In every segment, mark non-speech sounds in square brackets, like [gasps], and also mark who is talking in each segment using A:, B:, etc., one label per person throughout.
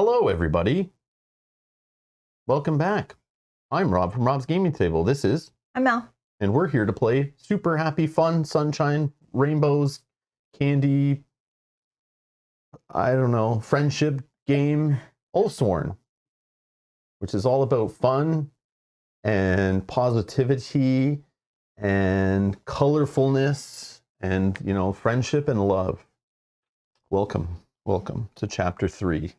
A: Hello, everybody. Welcome back. I'm Rob from Rob's Gaming Table. This is,
B: I'm Mel.
A: and we're here to play super happy, fun, sunshine, rainbows, candy, I don't know, friendship game, Oathsworn, which is all about fun and positivity and colorfulness and, you know, friendship and love. Welcome, welcome to chapter three.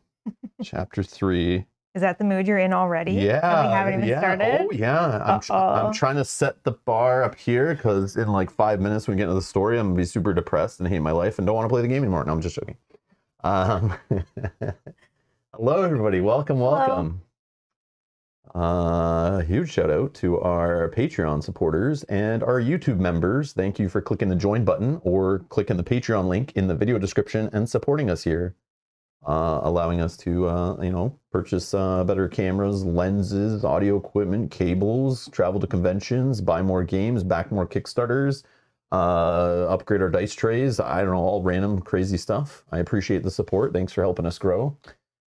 A: Chapter three.
B: Is that the mood you're in already?
A: Yeah,
B: And we haven't even
A: yeah.
B: started.
A: Oh yeah, I'm, tr- I'm trying to set the bar up here because in like five minutes when we get into the story, I'm gonna be super depressed and hate my life and don't want to play the game anymore. No, I'm just joking. Um, [laughs] hello, everybody. Welcome,
B: Hello.
A: welcome. Uh, huge shout out to our Patreon supporters and our YouTube members. Thank you for clicking the join button or clicking the Patreon link in the video description and supporting us here uh, allowing us to, uh, you know, purchase uh, better cameras, lenses, audio equipment, cables, travel to conventions, buy more games, back more Kickstarters, uh, upgrade our dice trays. I don't know, all random crazy stuff. I appreciate the support. Thanks for helping us grow.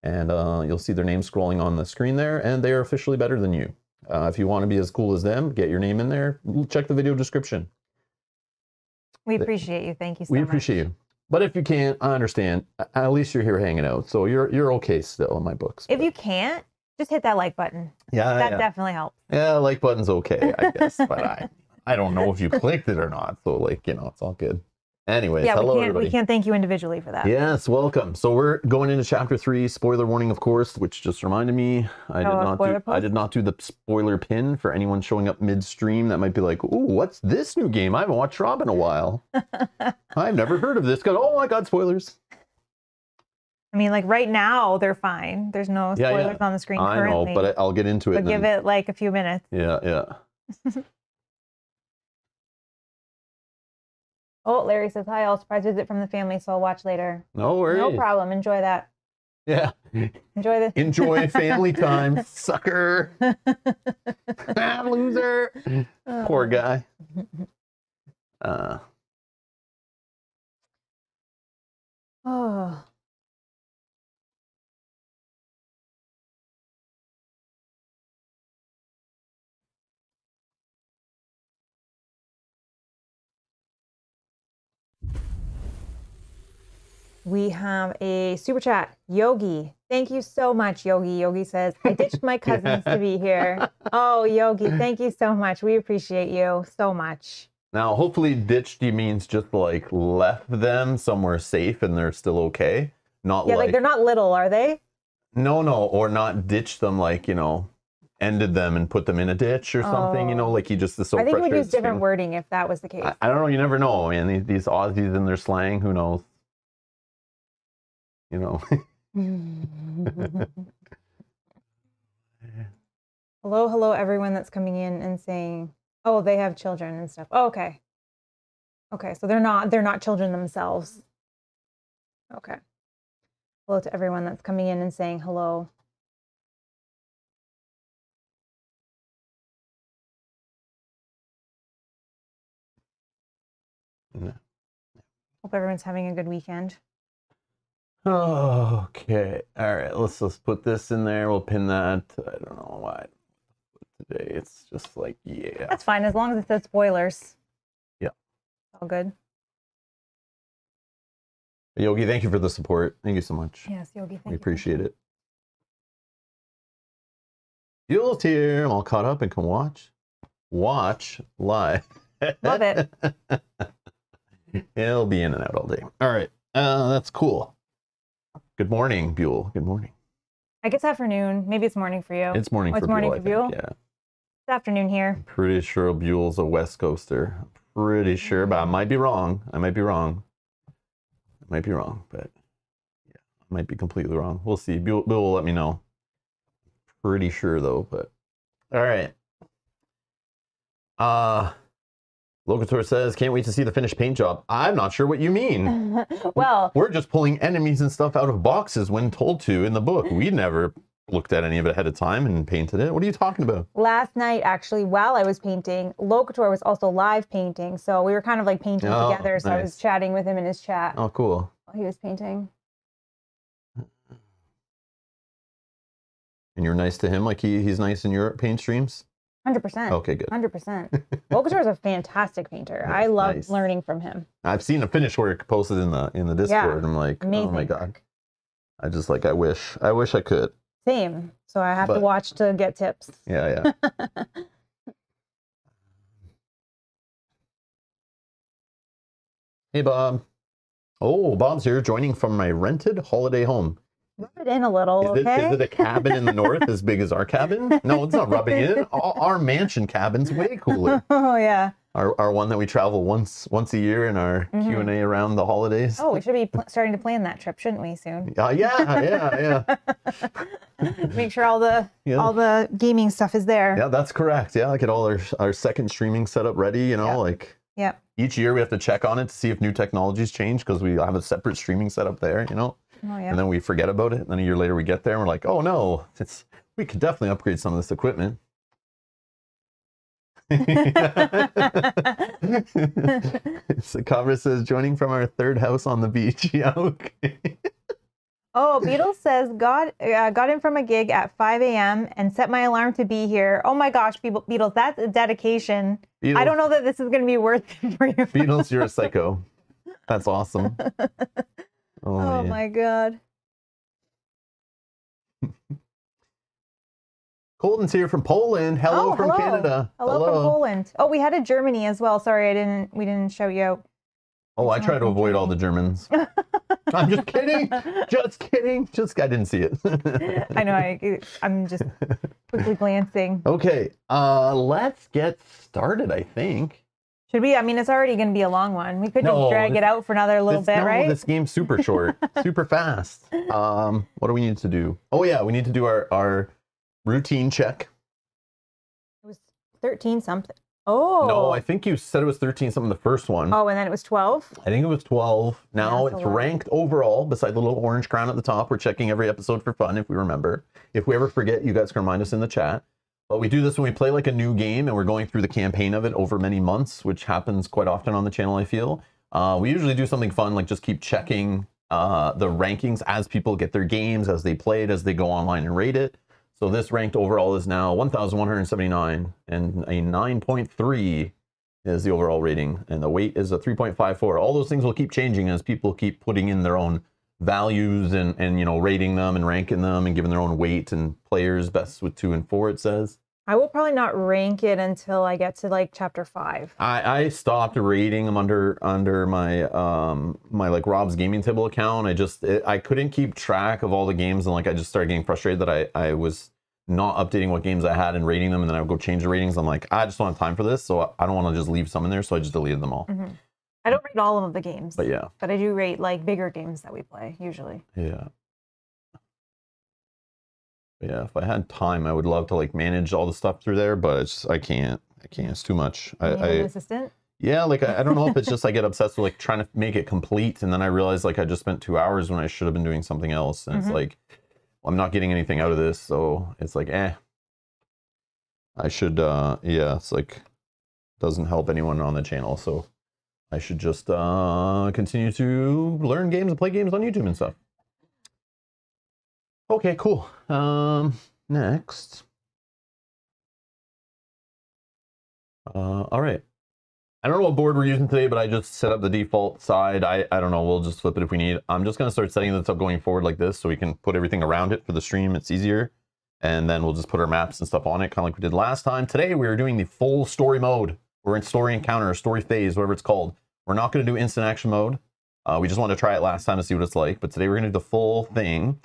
A: And uh, you'll see their name scrolling on the screen there, and they are officially better than you. Uh, if you want to be as cool as them, get your name in there. Check the video description.
B: We appreciate you. Thank you so
A: we
B: much.
A: appreciate you. But if you can't, I understand. At least you're here hanging out, so you're you're okay still in my books.
B: If
A: but-
B: you can't, just hit that like button.
A: yeah,
B: that
A: yeah.
B: definitely helps.
A: yeah, like button's okay, I guess. but I [laughs] I don't know if you clicked it or not. So like you know, it's all good. Anyways,
B: yeah,
A: hello
B: we can't
A: everybody.
B: we can't thank you individually for that.
A: Yes, welcome. So we're going into chapter three. Spoiler warning, of course, which just reminded me I oh, did
B: Oh, a
A: not do I did not do the spoiler pin for anyone showing up midstream that might be like, "Ooh, what's this new game? I haven't watched Rob in a while. [laughs] I've never heard of this." Go, oh my god, spoilers!
B: I mean, like right now they're fine. There's no
A: Yeah, yeah.
B: spoilers on the screen
A: I
B: currently.
A: know, but I, I'll get into it.
B: but give it like a few minutes.
A: Yeah, yeah. [laughs]
B: Oh, Larry says hi. I'll surprise visit from the family, so I'll watch later.
A: No worries.
B: No problem. Enjoy that.
A: Yeah.
B: Enjoy the
A: Enjoy [laughs] family time, sucker. [laughs] Ah, Loser. Poor guy. [laughs] Uh,
B: Oh. We have a super chat. Yogi. Thank you so much, Yogi. Yogi says, I ditched my [laughs] cousins to be here. Oh, Yogi, thank you so much. We appreciate you so much.
A: now, hopefully, ditched he means just like left them somewhere safe and they're still okay. Not
B: Yeah, like,
A: like,
B: they're not little, are they?
A: no, no, or not ditched them like you know, ended them and put them in a ditch or something. You know,
B: Oh.
A: like he just is so
B: I think he would use different wording if that was the case.
A: I, I don't know. You never know, man. These, these Aussies and their slang. Who knows? You know. [laughs]
B: hello, hello, everyone that's coming in and saying, "Oh, they have children and stuff." Oh, okay, okay, so they're not they're not children themselves. Okay. Hello to everyone that's coming in and saying hello.
A: No.
B: Hope everyone's having a good weekend.
A: Okay. All right. Let's let's put this in there. We'll pin that. I don't know why. Today it's just like yeah.
B: That's fine as long as it says spoilers.
A: Yeah.
B: All good.
A: Yogi, thank you for the support. Thank you so much.
B: Yes, Yogi. Thank
A: we
B: you.
A: appreciate it. Fuel's here. I'm all caught up and can watch. Watch live.
B: Love it. [laughs]
A: He'll be in and out all day. All right. Uh, that's cool. Good morning, Buell. Good morning.
B: I guess afternoon. Maybe it's morning for you.
A: It's morning
B: Oh, it's
A: for
B: morning
A: Buell.
B: for
A: think.
B: Buell?
A: Yeah.
B: It's afternoon here.
A: Pretty sure Buell's a West Coaster. Pretty sure, but I might be wrong. I might be wrong. I might be wrong, but yeah, I might be completely wrong. We'll see. Buell, Buell will let me know. Pretty sure though, but all right. Uh Locator says, can't wait to see the finished paint job. I'm not sure what you mean. [laughs]
B: well,
A: We're just pulling enemies and stuff out of boxes when told to in the book. We never looked at any of it ahead of time and painted it. What are you talking about?
B: last night actually while I was painting, Locator was also live painting. So we were kind of like painting
A: Oh,
B: together. So I was chatting with him in his chat
A: Oh, cool.
B: while he was painting.
A: And you're nice to him, like he he's nice in your paint streams.
B: Hundred percent.
A: Okay, good.
B: Hundred percent. [laughs] Volkatar is a fantastic painter. I love
A: nice.
B: learning from him.
A: I've seen the finished work posted in the in the Discord. I'm like, oh my god. I just like I wish I wish I could.
B: Same. So I have
A: But-
B: to watch to get tips.
A: Yeah, yeah. [laughs] hey Bob. Oh, Bob's here joining from my rented holiday home.
B: Rub it in a little,
A: Is it,
B: okay?
A: is it a cabin in the north as big as our cabin? No, it's not rubbing in. [laughs] Our, our mansion cabin's way cooler. [laughs]
B: oh yeah.
A: Our, our one that we travel once once a year in our
B: Mhm.
A: Q and A around the holidays.
B: Oh, we should be pl- starting to plan that trip, shouldn't we? Soon. [laughs]
A: Uh, yeah, yeah, yeah.
B: Make sure all the
A: Yeah.
B: all the gaming stuff is there.
A: Yeah, that's correct. Yeah, get all our our second streaming setup ready. You know,
B: Yeah.
A: like
B: Yep.
A: each year we have to check on it to see if new technologies change because we have a separate streaming setup there. You know,
B: Oh yeah.
A: and then we forget about it. And then a year later we get there and we're like, oh no, it's we could definitely upgrade some of this equipment. [laughs] so Cover says joining from our third house on the beach. [laughs] Yeah, okay.
B: Oh, Beatles says got uh, got in from a gig at 5 a.m. and set my alarm to be here. Oh my gosh, Be- Beatles, that's a dedication. I don't know that this is going to be worth it for you.
A: Beatles, you're a [laughs] psycho. That's awesome. Oh,
B: Oh my god.
A: Colton's here from Poland. Hello
B: Oh,
A: from
B: hello.
A: Canada.
B: Hello, from Poland. Oh, we had a Germany as well. Sorry, I didn't. We didn't show you.
A: Oh, I try to avoid all the Germans. I'm just kidding. [laughs] Just kidding. Just I didn't see it.
B: I know. I, I'm just quickly [laughs] glancing.
A: Okay, uh, let's get started. I think.
B: Should we? I mean, it's already going to be a long one. We could just drag
A: this-
B: it out for another little
A: This-
B: bit,
A: no,
B: right?
A: This game's super short, [laughs] super fast. Um, what do we need to do? Oh yeah, we need to do our our routine check.
B: It was 13 something. Oh.
A: No, I think you said it was 13 something the first one.
B: Oh, and then it was 12.
A: I think it was 12. Now
B: a
A: it's ranked overall beside the little orange crown at the top. We're checking every episode for fun if we remember. If we ever forget, you guys can remind us in the chat. But we do this when we play like a new game and we're going through the campaign of it over many months, which happens quite often on the channel, I feel. Uh, we usually do something fun, like just keep checking uh, the rankings as people get their games, as they play it, as they go online and rate it. So this ranked overall is now 1,179 and a 9.3 is the overall rating, and the weight is a 3.54. All those things will keep changing as people keep putting in their own values and and you know rating them and ranking them and giving their own weight and players best with two and four. It says.
B: I will probably not rank it until I get to like chapter five.
A: I, I stopped rating them under under my um my like Rob's gaming table account. I just it, I couldn't keep track of all the games and like I just started getting frustrated that I I was not updating what games I had and rating them and then I would go change the ratings. I'm like I just don't have time for this, so I don't want to just leave some in there, so I just deleted them all.
B: Mhm. I don't rate all of the games,
A: But yeah,
B: but I do rate like bigger games that we play usually.
A: yeah. Yeah, if I had time, I would love to like manage all the stuff through there, but it's I can't. I can't. It's too much. I, I
B: an assistant.
A: Yeah, like I, I don't know if it's [laughs] just I get obsessed with like trying to make it complete, and then I realize like I just spent two hours when I should have been doing something else, and
B: Mhm.
A: it's like well, I'm not getting anything out of this, so it's like eh. I should, uh yeah, it's like doesn't help anyone on the channel, so I should just uh continue to learn games and play games on YouTube and stuff. Okay, cool. Um, next. Uh, all right. I don't know what board we're using today, but I just set up the default side. I, I don't know. We'll just flip it if we need. I'm just going to start setting this up going forward like this so we can put everything around it for the stream. It's easier. And then we'll just put our maps and stuff on it, kind of like we did last time. Today, we are doing the full story mode. We're in story encounter or story phase, whatever it's called. We're not going to do instant action mode. Uh, we just wanted to try it last time to see what it's like. But today, we're going to do the full thing.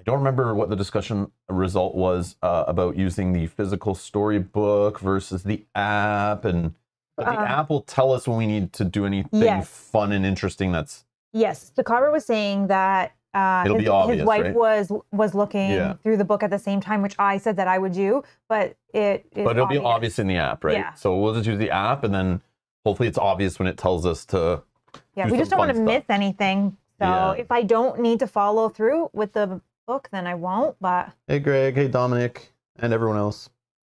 A: I don't remember what the discussion result was uh, about using the physical storybook versus the app, and but the
B: Uh,
A: app will tell us when we need to do anything
B: Yes.
A: fun and interesting. That's
B: Yes, the carver was saying that uh,
A: It'll
B: his,
A: be obvious,
B: his wife
A: right?
B: was was looking
A: Yeah.
B: through the book at the same time, which I said that I would do, but it is
A: but it'll be obvious in the app, right?
B: Yeah.
A: So we'll just use the app, and then hopefully it's obvious when it tells us to.
B: Yeah, we just don't want to
A: fun
B: miss anything. So
A: Yeah.
B: if I don't need to follow through with the book, then I won't. But
A: Hey, Greg. Hey, Dominic, and everyone else.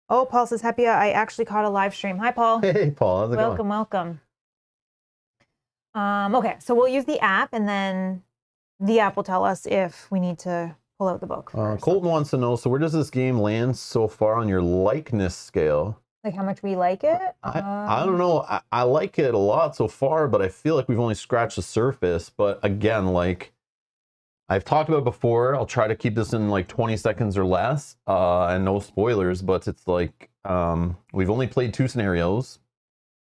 B: oh, Paul says happy. I actually caught a live stream. Hi, Paul. [laughs]
A: Hey, Paul. How's it
B: welcome, welcome. Um, okay, so we'll use the app, and then the app will tell us if we need to pull out the book.
A: Uh. Colton wants to know. So where does this game land so far on your likeness scale?
B: Like how much we like it.
A: I, I
B: Um,
A: don't know. I, I like it a lot so far, but I feel like we've only scratched the surface. But again, like I've talked about before, I'll try to keep this in like 20 seconds or less, uh, and no spoilers. But it's like um, we've only played two scenarios.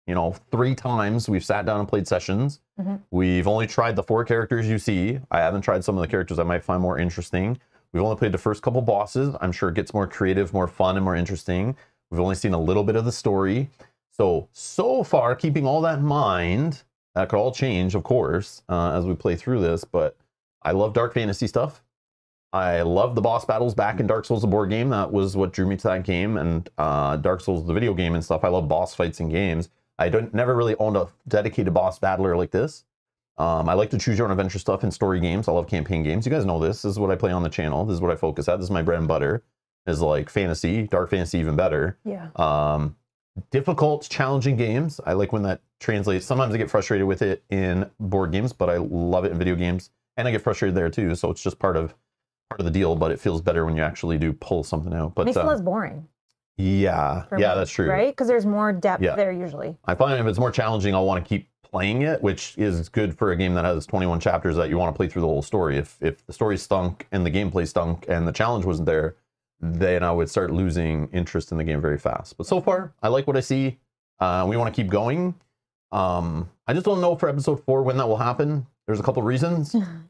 A: You know, three times we've sat down and played sessions.
B: Mhm.
A: We've only tried the four characters you see. I haven't tried some of the characters I might find more interesting. We've only played the first couple bosses. I'm sure it gets more creative, more fun, and more interesting. We've only seen a little bit of the story. So, so far, keeping all that in mind, that could all change, of course, uh, as we play through this, but I love dark fantasy stuff. I love the boss battles back in Dark Souls, the board game. That was what drew me to that game, and uh, Dark Souls, the video game and stuff. I love boss fights in games. I don't never really owned a dedicated boss battler like this. Um, I like to choose your own adventure stuff in story games. I love campaign games. You guys know this. This is what I play on the channel. This is what I focus at. This is my bread and butter. Is like fantasy, dark fantasy, even better.
B: Yeah.
A: Um, difficult, challenging games. I like when that translates. Sometimes I get frustrated with it in board games, but I love it in video games, and I get frustrated there too. So it's just part of part of the deal. But it feels better when you actually do pull something out. But
B: Makes it
A: uh,
B: less boring.
A: yeah, yeah,
B: me,
A: that's true.
B: Right? Because there's more depth
A: Yeah.
B: there usually.
A: I find if it's more challenging, I'll want to keep playing it, which is good for a game that has 21 chapters that you want to play through the whole story. If if the story stunk and the gameplay stunk and the challenge wasn't there, then I would start losing interest in the game very fast. But so far, I like what I see. Uh, we want to keep going. Um, I just don't know for episode four when that will happen. There's a couple reasons. [laughs]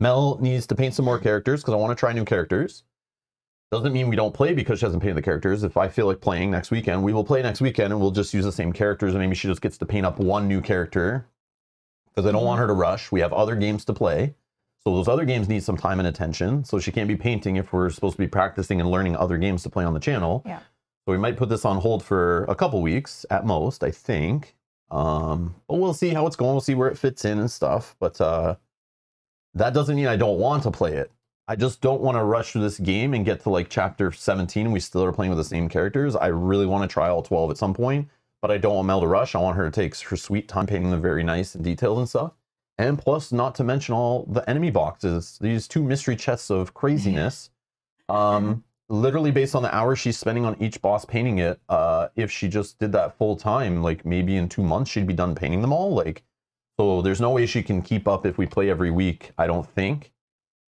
A: Mel needs to paint some more characters because I want to try new characters. Doesn't mean we don't play because she hasn't painted the characters. If I feel like playing next weekend, we will play next weekend and we'll just use the same characters and maybe she just gets to paint up one new character because I don't want her to rush. We have other games to play. So those other games need some time and attention. So she can't be painting if we're supposed to be practicing and learning other games to play on the channel.
B: Yeah.
A: So we might put this on hold for a couple weeks at most, I think. Um, but we'll see how it's going. We'll see where it fits in and stuff. But uh, that doesn't mean I don't want to play it. I just don't want to rush through this game and get to like chapter 17 and we still are playing with the same characters. I really want to try all 12 at some point, but I don't want Mel to rush. I want her to take her sweet time painting them very nice and detailed and stuff. And plus, not to mention all the enemy boxes, these two mystery chests of craziness. [laughs] Um, literally based on the hours she's spending on each boss painting it. Uh, if she just did that full time, like maybe in two months she'd be done painting them all. Like, so there's no way she can keep up if we play every week. I don't think.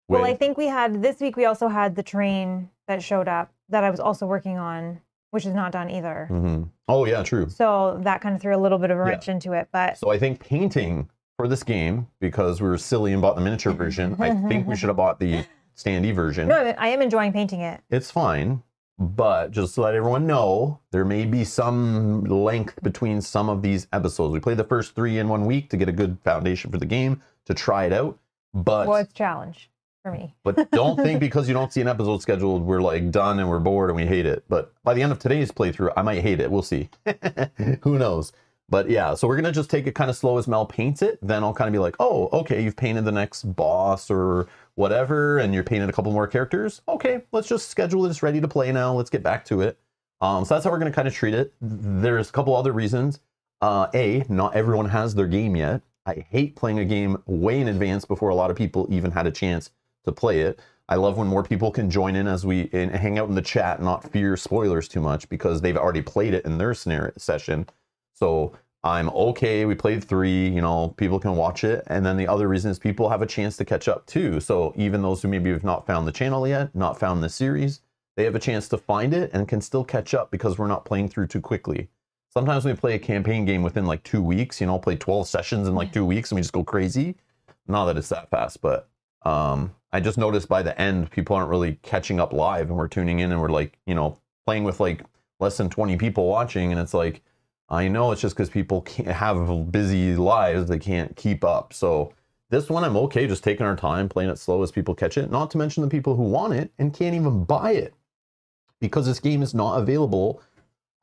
B: Well, I think we had this week. We also had the train that showed up that I was also working on, which is not done either.
A: Mhm. Oh yeah, true.
B: So that kind of threw a little bit of a wrench into it. But
A: So I think painting for this game because we were silly and bought the miniature version. I think we [laughs] should have bought the standee version.
B: no, I am enjoying painting it.
A: It's fine, but just to let everyone know, there may be some length between some of these episodes. We played the first three in one week to get a good foundation for the game to try it out. But
B: Well, it's a challenge for me.
A: but don't think [laughs] because you don't see an episode scheduled, we're like done and we're bored and we hate it. But by the end of today's playthrough, I might hate it. We'll see. [laughs] Who knows? But yeah, so we're gonna just take it kind of slow as Mel paints it. Then I'll kind of be like, oh, okay, you've painted the next boss or whatever, and you're painted a couple more characters. Okay, let's just schedule this ready to play now. Let's get back to it. Um, so that's how we're gonna kind of treat it. There's a couple other reasons. Uh, a, not everyone has their game yet. I hate playing a game way in advance before a lot of people even had a chance to play it. I love when more people can join in as we and hang out in the chat, not fear spoilers too much because they've already played it in their scenario session. So I'm okay. We played three, you know, people can watch it. And then the other reason is people have a chance to catch up too. So even those who maybe have not found the channel yet, not found the series, they have a chance to find it and can still catch up because we're not playing through too quickly. Sometimes we play a campaign game within like two weeks, you know, play 12 sessions in like two weeks and we just go crazy. Not that it's that fast, but um, I just noticed by the end, people aren't really catching up live and we're tuning in and we're like, you know, playing with like less than 20 people watching. And it's like, I know it's just because people have busy lives, they can't keep up. So this one, I'm okay just taking our time, playing it slow as people catch it. Not to mention the people who want it and can't even buy it because this game is not available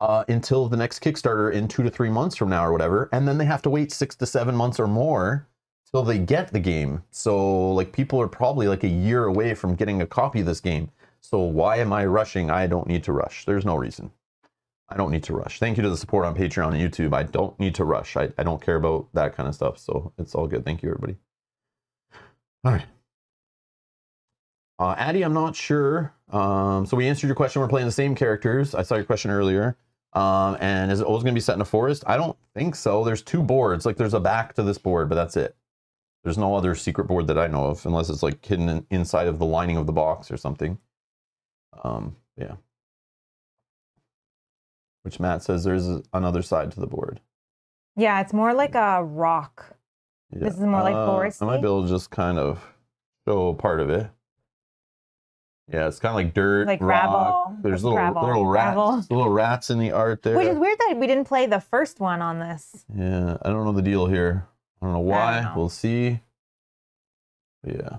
A: uh, until the next Kickstarter in two to three months from now or whatever. And then they have to wait six to seven months or more till they get the game. So like people are probably like a year away from getting a copy of this game. So why am I rushing? I don't need to rush. There's no reason. I don't need to rush. Thank you to the support on Patreon and YouTube. I don't need to rush. I, I don't care about that kind of stuff. So it's all good. Thank you, everybody. All right. Uh, Addie, I'm not sure. Um, so we answered your question. We're playing the same characters. I saw your question earlier. Um, and is it always going to be set in a forest? I don't think so. There's two boards. Like there's a back to this board, but that's it. There's no other secret board that I know of, unless it's like hidden in, inside of the lining of the box or something. Um, yeah. Which Matt says there's another side to the board.
B: Yeah, it's more like a rock. This is more like
A: Uh, I might be able to just kind of show part of it. Yeah, it's kind of like dirt,
B: Like
A: rock.
B: gravel,
A: There's little
B: gravel,
A: little rats, little rats in the art there.
B: Which is weird that we didn't play the first one on this.
A: Yeah, I don't know the deal here. I don't know why.
B: know.
A: We'll see. Yeah.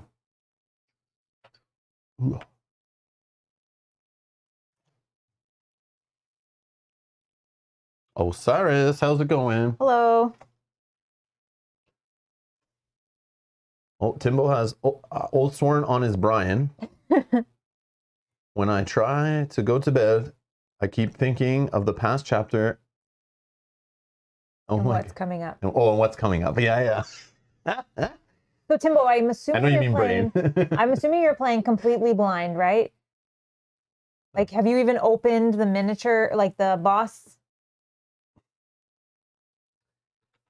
A: Ooh. Osiris, how's it going?
B: Hello.
A: Oh, Timbo has oh, uh, Oathsworn on his Brian. [laughs] when I try to go to bed, I keep thinking of the past chapter. Oh
B: and what's coming up?
A: Oh, and what's coming up? Yeah, yeah.
B: So Timbo, I'm assuming.
A: I know you
B: you're
A: mean
B: playing.
A: brain. [laughs]
B: I'm assuming you're playing completely blind, right? Like, have you even opened the miniature, like the boss?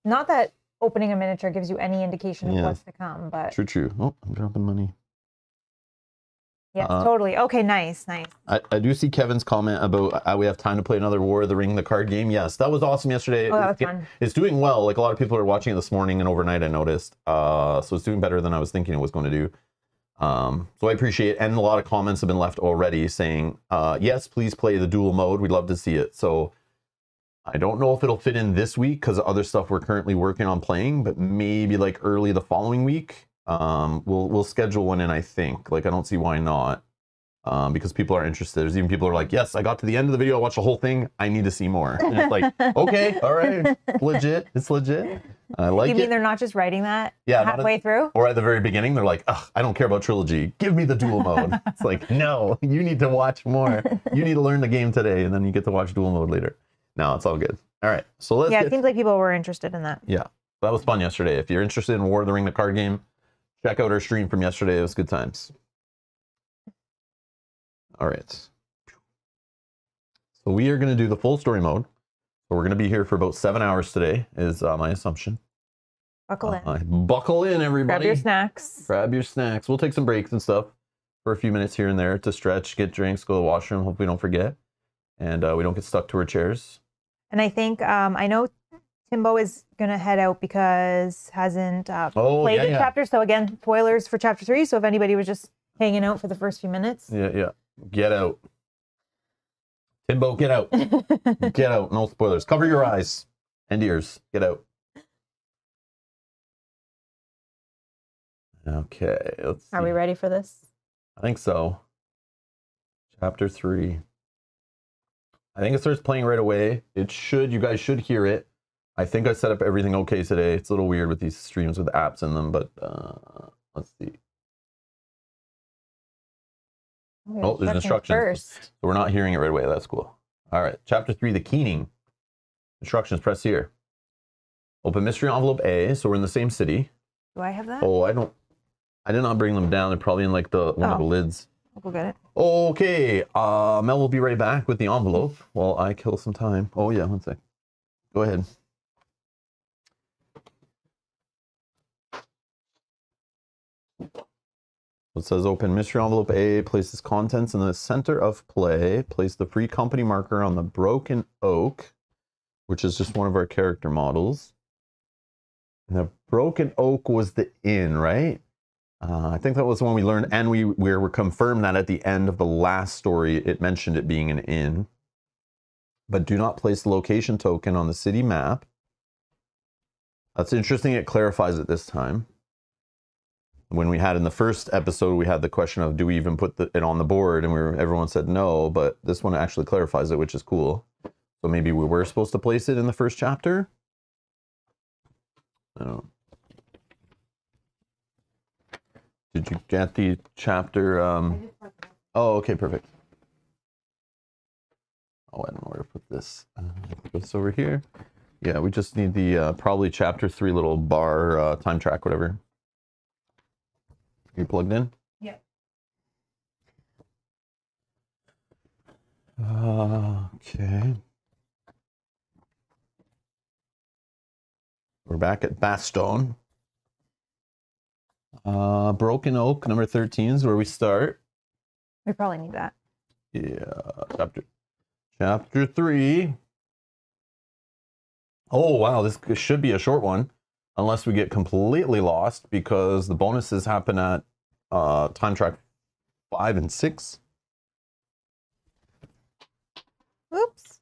B: Not that opening a miniature gives you any indication of
A: Yeah.
B: what's to come, but
A: true, true. Oh, I'm dropping money.
B: yes,
A: Uh,
B: totally. Okay, nice, nice.
A: I, I do see Kevin's comment about uh, we have time to play another War of the Ring, the card game. Yes, that was awesome yesterday.
B: Oh, that was
A: It's-
B: fun.
A: It's doing well. Like a lot of people are watching it this morning and overnight. I noticed. Uh, so it's doing better than I was thinking it was going to do. Um, so I appreciate, it, and a lot of comments have been left already saying, uh, yes, please play the dual mode. We'd love to see it. So I don't know if it'll fit in this week because other stuff we're currently working on playing, but maybe like early the following week. Um, we'll we'll schedule one in. I think. Like I don't see why not. Um, because people are interested. There's even people who are like, yes, I got to the end of the video, I watched the whole thing. I need to see more. And it's like, [laughs] okay, all right, legit. It's legit. I like
B: you mean
A: it.
B: they're not just writing that
A: Yeah,
B: halfway through?
A: Or at the very beginning, they're like, Ugh, I don't care about trilogy. Give me the dual mode. [laughs] it's like, no, you need to watch more. You need to learn the game today, and then you get to watch dual mode later. No, it's all good. All right, so let's
B: Yeah,
A: get
B: it seems like people were interested in that.
A: yeah, that was fun yesterday. If you're interested in War of the Ring, the card game, check out our stream from yesterday. It was good times. All right. So we are going to do the full story mode. So we're going to be here for about seven hours today, is uh, my assumption.
B: Buckle in.
A: Uh, buckle in, everybody.
B: Grab your snacks.
A: Grab your snacks. We'll take some breaks and stuff for a few minutes here and there to stretch, get drinks, go to the washroom. Hope we don't forget, and uh, we don't get stuck to our chairs.
B: And I think um, I know Timbo is gonna head out because hasn't uh,
A: Oh,
B: played
A: yeah,
B: the
A: yeah.
B: chapter. So again, spoilers for chapter three. So if anybody was just hanging out for the first few minutes,
A: Yeah, yeah. Get out. Timbo, get out. [laughs] Get out. No spoilers. Cover your eyes and ears. Get out. Okay, let's see.
B: are we ready for this?
A: I think so. Chapter three. I think it starts playing right away. It should, you guys should hear it. I think I set up everything okay today. It's a little weird with these streams with apps in them, but uh, let's see. Oh, there's instructions.
B: first.
A: So we're not hearing it right away. That's cool. All right. Chapter three, the keening. Instructions, press here. Open mystery envelope A. So we're in the same city.
B: Do I have that?
A: Oh, I don't, I did not bring them down. They're probably in like the one of the
B: Oh.
A: lids.
B: I'll go get it.
A: Okay. Uh, Mel will be right back with the envelope while I kill some time. Oh, yeah. One sec. Go ahead. It says open mystery envelope A, places contents in the center of play, place the free company marker on the broken oak, which is just one of our character models. And the broken oak was the inn, right? Uh, I think that was the one we learned, and we, we were confirmed that at the end of the last story, it mentioned it being an inn. But do not place the location token on the city map. That's interesting. It clarifies it this time. When we had in the first episode, we had the question of do we even put the, it on the board, and we were, everyone said no. But this one actually clarifies it, which is cool. So maybe we were supposed to place it in the first chapter. I don't. Did you get the chapter? Um, oh, okay, perfect. Oh, I don't know where to put this. Uh, this over here. Yeah, we just need the uh, probably chapter three little bar uh, time track, whatever. You plugged in?
B: Yeah.
A: Okay. We're back at Bastone. Uh, Broken Oak, number 13 is where we start.
B: We probably need that.
A: Yeah, chapter chapter three. Oh wow, this should be a short one, unless we get completely lost because the bonuses happen at uh, time track five and six.
B: Oops.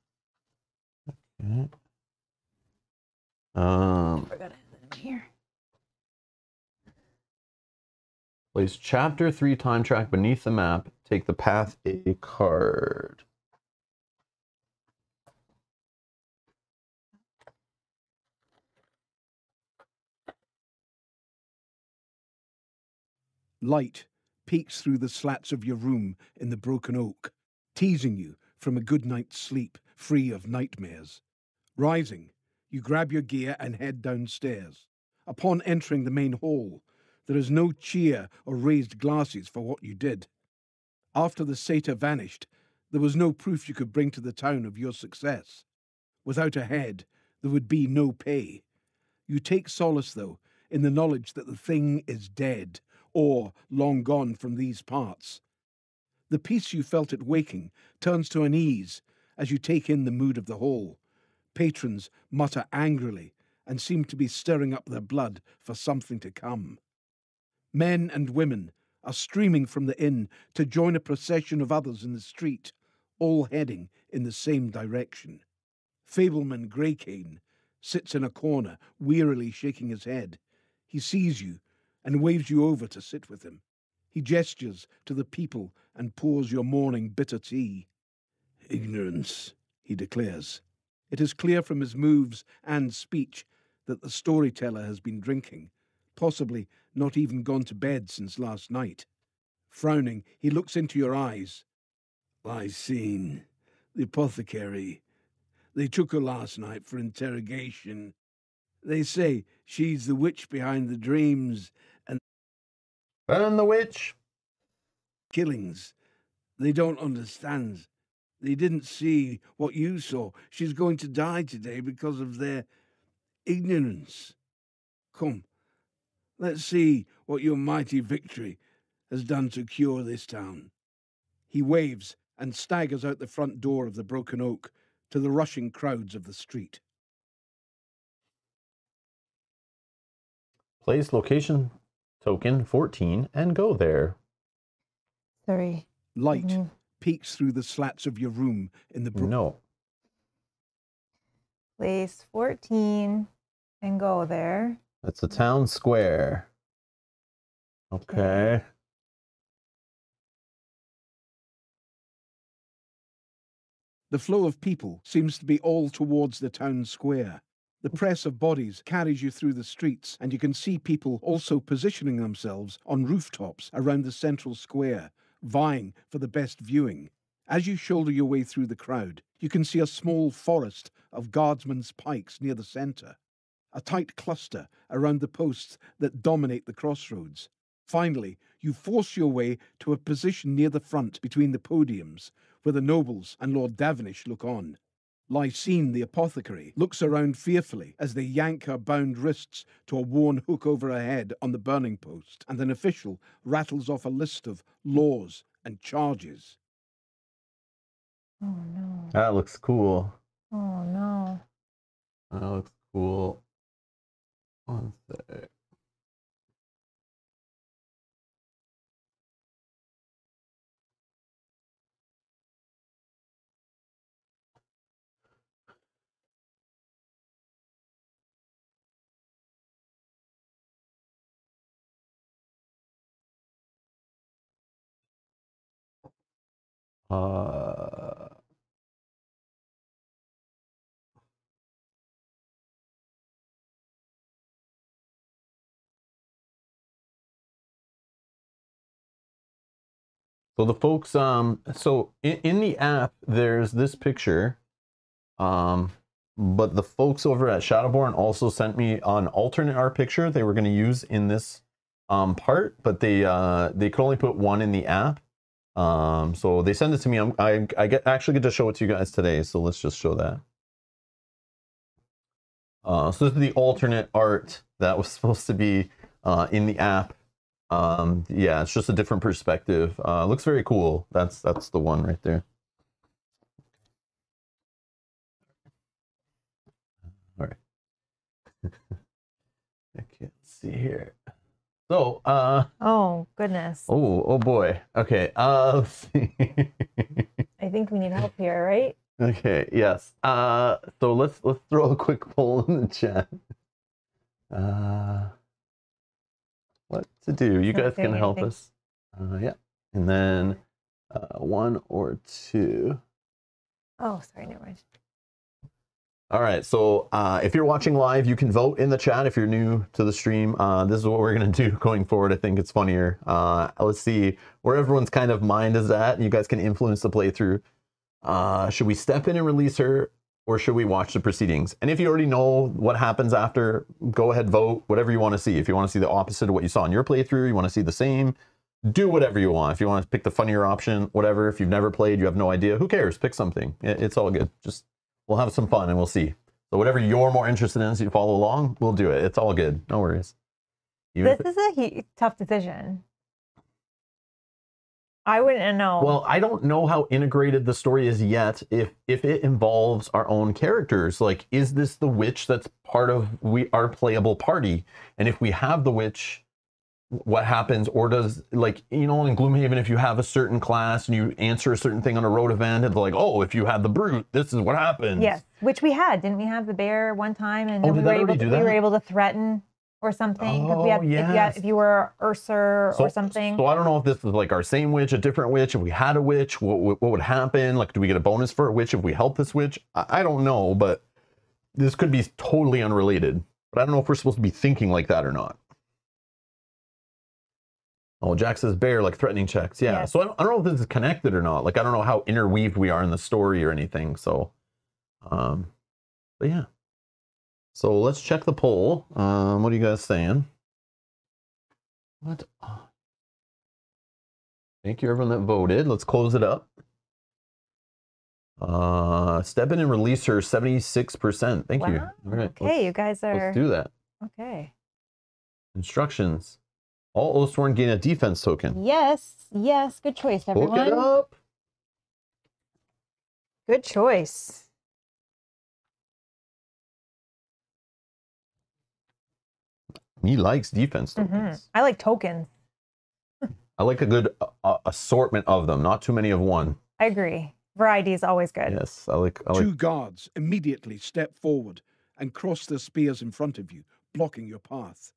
A: Okay. Um,
B: Forgot to have it in here.
A: Place chapter three time track beneath the map. Take the path A card.
C: Light peeks through the slats of your room in the broken oak, teasing you from a good night's sleep free of nightmares. Rising, you grab your gear and head downstairs. Upon entering the main hall, there is no cheer or raised glasses for what you did. After the satyr vanished, there was no proof you could bring to the town of your success. Without a head, there would be no pay. You take solace, though, in the knowledge that the thing is dead or long gone from these parts. The peace you felt at waking turns to unease as you take in the mood of the hall. Patrons mutter angrily and seem to be stirring up their blood for something to come. Men and women are streaming from the inn to join a procession of others in the street, all heading in the same direction. Fableman Greycane sits in a corner, wearily shaking his head. He sees you and waves you over to sit with him. He gestures to the people and pours your morning bitter tea. Ignorance, he declares. It is clear from his moves and speech that the storyteller has been drinking, possibly not even gone to bed since last night. Frowning, he looks into your eyes. Lysine, the apothecary. They took her last night for interrogation. They say she's the witch behind the dreams
A: And Burn the witch.
C: killings. They don't understand. They didn't see what you saw. She's going to die today because of their ignorance. Come, let's see what your mighty victory has done to cure this town. He waves and staggers out the front door of the broken oak to the rushing crowds of the street.
A: Place location token 14 and go there.
B: Sorry.
C: Light
B: Mhm.
C: peeks through the slats of your room in the broken
A: No.
B: Place 14 and go there.
A: That's the town square. Okay.
C: The flow of people seems to be all towards the town square. The press of bodies carries you through the streets, and you can see people also positioning themselves on rooftops around the central square, vying for the best viewing. As you shoulder your way through the crowd, you can see a small forest of guardsmen's pikes near the centre, a tight cluster around the posts that dominate the crossroads. Finally, you force your way to a position near the front between the podiums, where the nobles and Lord Davenish look on. Lysine, the apothecary, looks around fearfully as they yank her bound wrists to a worn hook over her head on the burning post, and an official rattles off a list of laws and charges.
B: Oh no.
A: That looks cool.
B: Oh no.
A: That looks cool. One sec. Uh, so the folks, um, so in, in the app, there's this picture, um, but the folks over at Shadowborne also sent me an alternate art picture they were going to use in this um, part, but they uh, they could only put one in the app. Um, so they send it to me. I'm, I I get actually get to show it to you guys today. So let's just show that. Uh, so this is the alternate art that was [laughs] supposed to be uh, in the app. Um, yeah, it's just a different perspective. Uh, looks very cool. That's that's the one right there. All right. [laughs] I can't see here. So, uh,
B: Oh goodness.
A: oh, oh boy. Okay. Uh, [laughs] let's see.
B: I think we need help here, right?
A: okay. Yes. Uh, so let's let's throw a quick poll in the chat. Uh, what to do? You guys can help us. Uh, yeah. And then uh, one or two.
B: Oh, sorry, never mind.
A: All right. So uh, if you're watching live, you can vote in the chat if you're new to the stream. Uh, this is what we're going [laughs] to do going forward. I think it's funnier. Uh, let's see where everyone's kind of mind is at. You guys can influence the playthrough. Uh, should we step in and release her or should we watch the proceedings? And if you already know what happens after, go ahead, vote whatever you want to see. If you want to see the opposite of what you saw in your playthrough, you want to see the same, do whatever you want. If you want to pick the funnier option, whatever. If you've never played, you have no idea, who cares? Pick something. It's all good. Just we'll have some fun and we'll see. So whatever you're more interested in, so you follow along, we'll do it. It's all good. No worries. Even
B: This is a tough decision. I wouldn't know.
A: Well, I don't know how integrated the story is yet. If if it involves our own characters, like is this the witch that's part of we our playable party? And if we have the witch, what happens? Or does like you know in Gloomhaven, if you have a certain class and you answer a certain thing on a road event, it's like oh, if you had the brute, this is what happens.
B: yes, which we had, didn't we have the bear one time, and
A: Oh,
B: we were able to,
A: do
B: we were able to threaten or something.
A: Oh,
B: had, if, you had, if you were Ursa or something.
A: So I don't know if this is like our same witch, a different witch. If we had a witch, what, what, what would happen? Like, do we get a bonus for a witch if we help this witch? I, I don't know, but this could be totally unrelated. But I don't know if we're supposed to be thinking like that or not. Oh, Jack says bear, like threatening checks. Yeah.
B: Yes.
A: So I don't, I don't know if this is connected or not. Like, I don't know how interweaved we are in the story or anything. So, um, but yeah. So let's check the poll. Um, what are you guys saying? What? Thank you, everyone that voted. Let's close it up. Uh, step in and release her 76%. Thank you. All right.
B: okay, you guys are
A: let's do that.
B: okay.
A: Instructions. All Oathsworn gain a defense token.
B: Yes, yes, good choice, everyone.
A: Look it up.
B: Good choice.
A: He likes defense
B: hmm
A: tokens.
B: I like tokens.
A: I like a good uh, assortment of them, not too many of one.
B: I agree. Variety is always good.
A: Yes, I like. I like.
C: Two guards immediately step forward and cross their spears in front of you, blocking your path.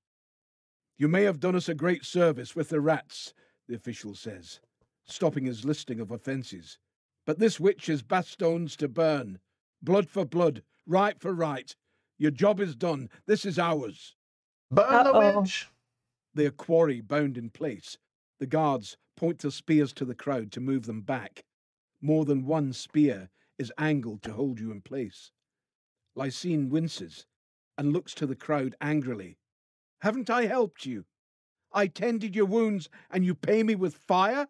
C: You may have done us a great service with the rats, the official says, stopping his listing of offences. But this witch is Bastone's to burn. Blood for blood, right for right. Your job is done. This is ours.
A: Burn the
B: Uh-oh.
A: witch.
C: Their quarry bound in place. The guards point their spears to the crowd to move them back. More than one spear is angled to hold you in place. Lysine winces and looks to the crowd angrily. Haven't I helped you? I tended your wounds and you pay me with fire?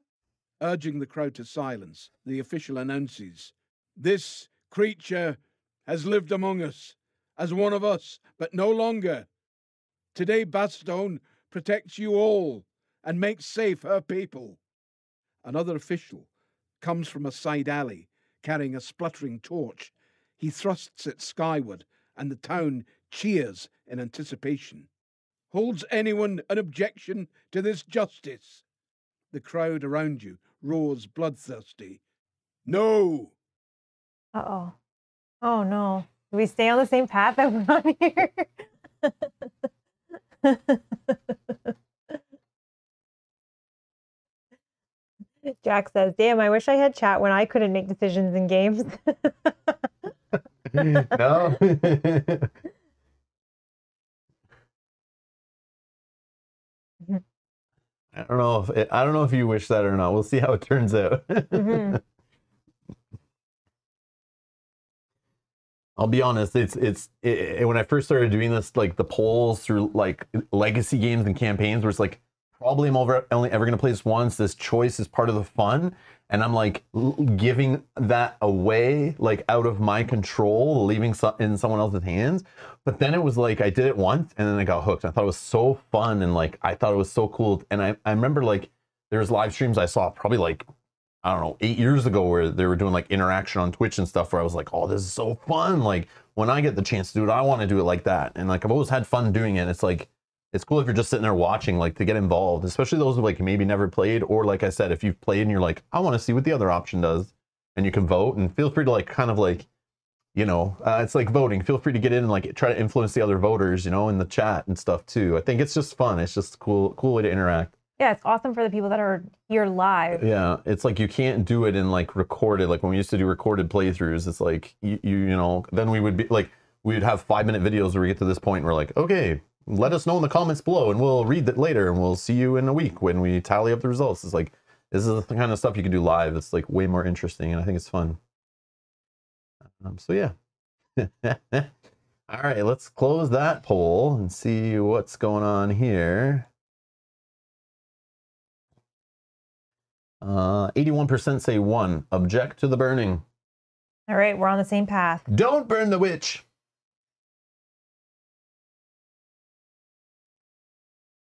C: Urging the crowd to silence, the official announces This creature has lived among us as one of us, but no longer. Today, Bastone protects you all and makes safe her people. Another official comes from a side alley carrying a spluttering torch. He thrusts it skyward, and the town cheers in anticipation. Holds anyone an objection to this justice? The crowd around you roars bloodthirsty. No!
B: Uh oh. Oh no. Do we stay on the same path that we're on here? [laughs] Jack says, Damn, I wish I had chat when I couldn't make decisions in games. [laughs]
A: no. [laughs] I don't know if it, I don't know if you wish that or not. We'll see how it turns out.
B: Mhm.
A: I'll be honest. It's it's it, when I first started doing this, like the polls through like legacy games and campaigns, where it's like, probably I'm over only ever going to play this once. This choice is part of the fun. And I'm like giving that away, like out of my control, leaving so- in someone else's hands. But then it was like I did it once and then I got hooked. I thought it was so fun and like I thought it was so cool. And I, I remember like there was live streams I saw probably like I don't know, eight years ago where they were doing like interaction on Twitch and stuff where I was like, oh, this is so fun. Like when I get the chance to do it, I want to do it like that. And like I've always had fun doing it. It's like it's cool if you're just sitting there watching, like to get involved, especially those who like maybe never played, or like I said, if you've played and you're like, I want to see what the other option does, and you can vote and feel free to like kind of like, you know, uh, it's like voting. Feel free to get in and like try to influence the other voters, you know, in the chat and stuff too. I think it's just fun. It's just cool, cool way to interact.
B: Yeah, it's awesome for the people that are here live.
A: Yeah, it's like you can't do it in like recorded. Like when we used to do recorded playthroughs, it's like you you, you know. Then we would be like we would have five minute videos where we get to this point. And we're like, okay, let us know in the comments below, and we'll read that later, and we'll see you in a week when we tally up the results. It's like this is the kind of stuff you can do live. It's like way more interesting, and I think it's fun. Um, so yeah. [laughs] All right, let's close that poll and see what's going on here. Uh, 81% say one. Object to the burning.
B: All right, we're on the same path.
A: Don't burn the witch.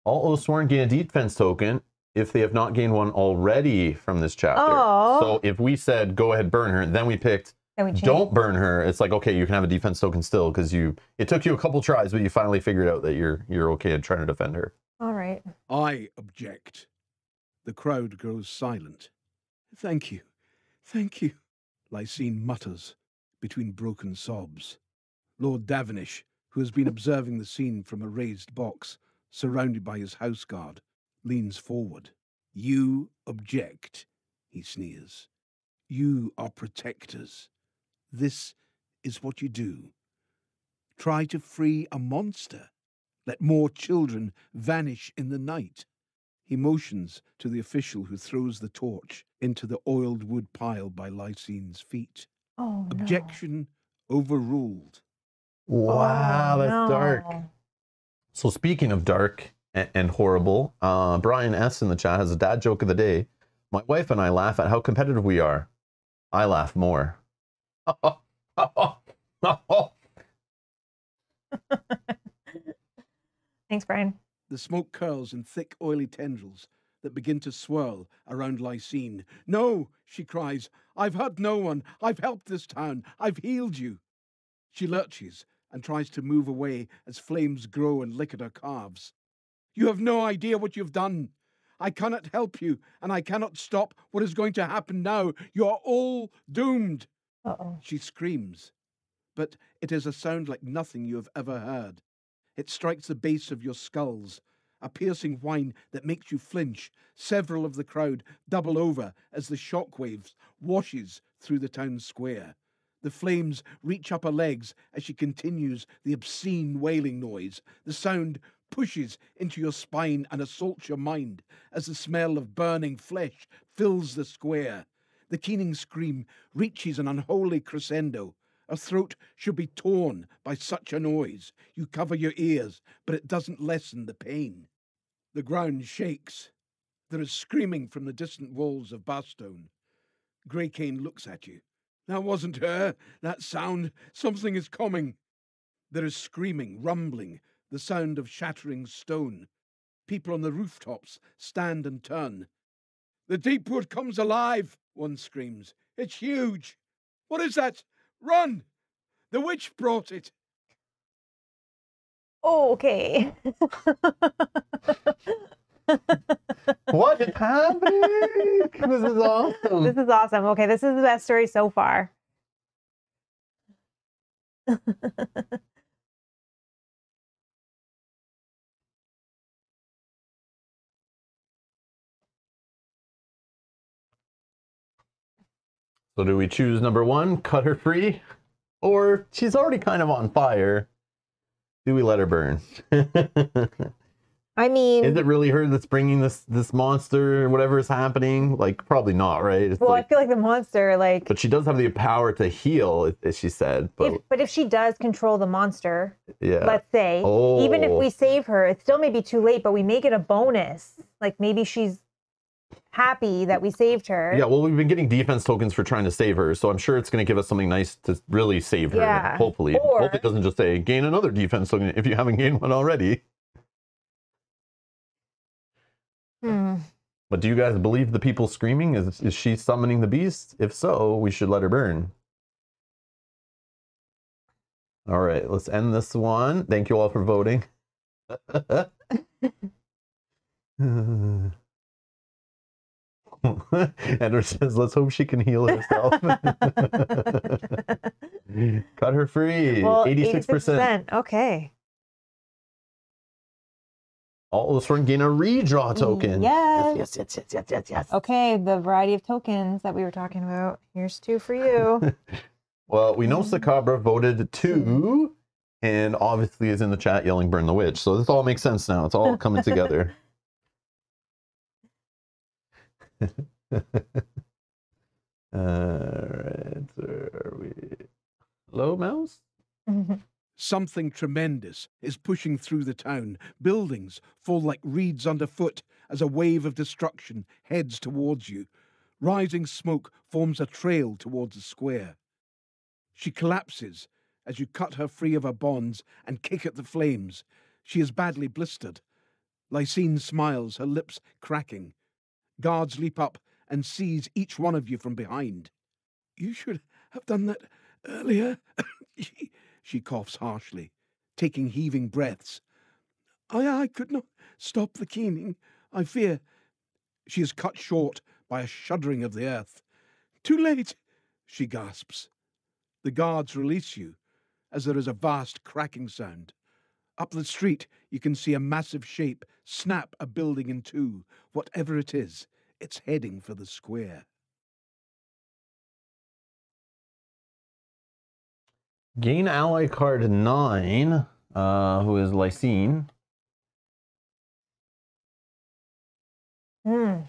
A: All Oathsworn gain a defense token if they have not gained one already from this chapter.
B: Oh.
A: So if we said go ahead burn her, then we picked
B: Then we
A: don't burn her, it's like okay, you can have a defense token still because you it took you a couple tries, but you finally figured out that you're you're okay at trying to defend her.
B: All right.
C: I object. The crowd grows silent. Thank you. Thank you. Lysine mutters between broken sobs. Lord Davenish, who has been observing the scene from a raised box, surrounded by his house guard, leans forward. You object, he sneers. You are protectors. This is what you do. Try to free a monster. Let more children vanish in the night. He motions to the official who throws the torch into the oiled wood pile by Lysine's feet.
B: Oh, no.
C: Objection overruled.
A: Wow,
B: Oh,
A: that's dark. So speaking of dark and, and horrible, uh, Brian S in the chat has a dad joke of the day. My wife and I laugh at how competitive we are. I laugh more. [laughs] [laughs]
B: Thanks, Brian.
C: The smoke curls in thick, oily tendrils that begin to swirl around Lysine. No, she cries. I've hurt no one. I've helped this town. I've healed you. She lurches and tries to move away as flames grow and lick at her calves. You have no idea what you've done. I cannot help you, and I cannot stop what is going to happen now. You are all doomed.
B: Uh oh.
C: She screams, but it is a sound like nothing you have ever heard. It strikes the base of your skulls, a piercing whine that makes you flinch. Several of the crowd double over as the shock waves washes through the town square. The flames reach up her legs as she continues the obscene wailing noise. The sound pushes into your spine and assaults your mind as the smell of burning flesh fills the square. The keening scream reaches an unholy crescendo. A throat should be torn by such a noise. You cover your ears, but it doesn't lessen the pain. The ground shakes. There is screaming from the distant walls of Bastone. Grey Cane looks at you. That wasn't her. That sound. Something is coming. There is screaming, rumbling, the sound of shattering stone. People on the rooftops stand and turn. The deep wood comes alive, one screams. It's huge. What is that? Run! The witch brought it.
B: Oh, okay.
A: what is happening? [laughs] This is awesome.
B: this is awesome. Okay, this is the best story so far. [laughs]
A: So do we choose number one, cut her free? Or she's already kind of on fire. Do we let her burn?
B: I mean,
A: Is it really her that's bringing this this monster or whatever is happening? Like, probably not, right? It's
B: well,
A: like,
B: I feel like the monster, like,
A: but she does have the power to heal, as she said. But
B: if, but if she does control the monster,
A: yeah,
B: let's say, even if
A: Oh.
B: we save her, it still may be too late, but we make it a bonus. Like maybe she's happy that we saved her.
A: yeah. Well, we've been getting defense tokens for trying to save her, so I'm sure it's going to give us something nice to really save her.
B: Yeah.
A: Hopefully,
B: Or-
A: hope it doesn't just say gain another defense token if you haven't gained one already.
B: Hmm.
A: But do you guys believe the people screaming? Is is she summoning the beast? If so, we should let her burn. All right, let's end this one. Thank you all for voting. [laughs] [laughs] [laughs] Edward says, let's hope she can heal herself. [laughs] Cut her free.
B: Well,
A: 86%.
B: 86%. Okay.
A: All Oathsworn gain a redraw token.
B: Yes.
A: Yes, yes, yes, yes, yes, yes.
B: Okay, the variety of tokens that we were talking about. Here's two for you. [laughs]
A: Well, we know
B: Mm.
A: Sakabra voted two, and obviously is in the chat yelling "Burn the witch." So this all makes sense now. It's all coming together. [laughs] all right, where are we? Hello, mouse. Mm-hmm.
C: Something tremendous is pushing through the town. Buildings fall like reeds underfoot as a wave of destruction heads towards you. Rising smoke forms a trail towards the square. She collapses as you cut her free of her bonds and kick at the flames. She is badly blistered. Lysine smiles, her lips cracking. Guards leap up and seize each one of you from behind. You should have done that earlier. [laughs] she, she coughs harshly, taking heaving breaths. I, I could not stop the keening. I fear. She is cut short by a shuddering of the earth. Too late, she gasps. The guards release you as there is a vast cracking sound. Up the street, you can see a massive shape snap a building in two. Whatever it is, it's heading for the square.
A: Gain ally card nine, uh, who is Lysine.
B: Hmm.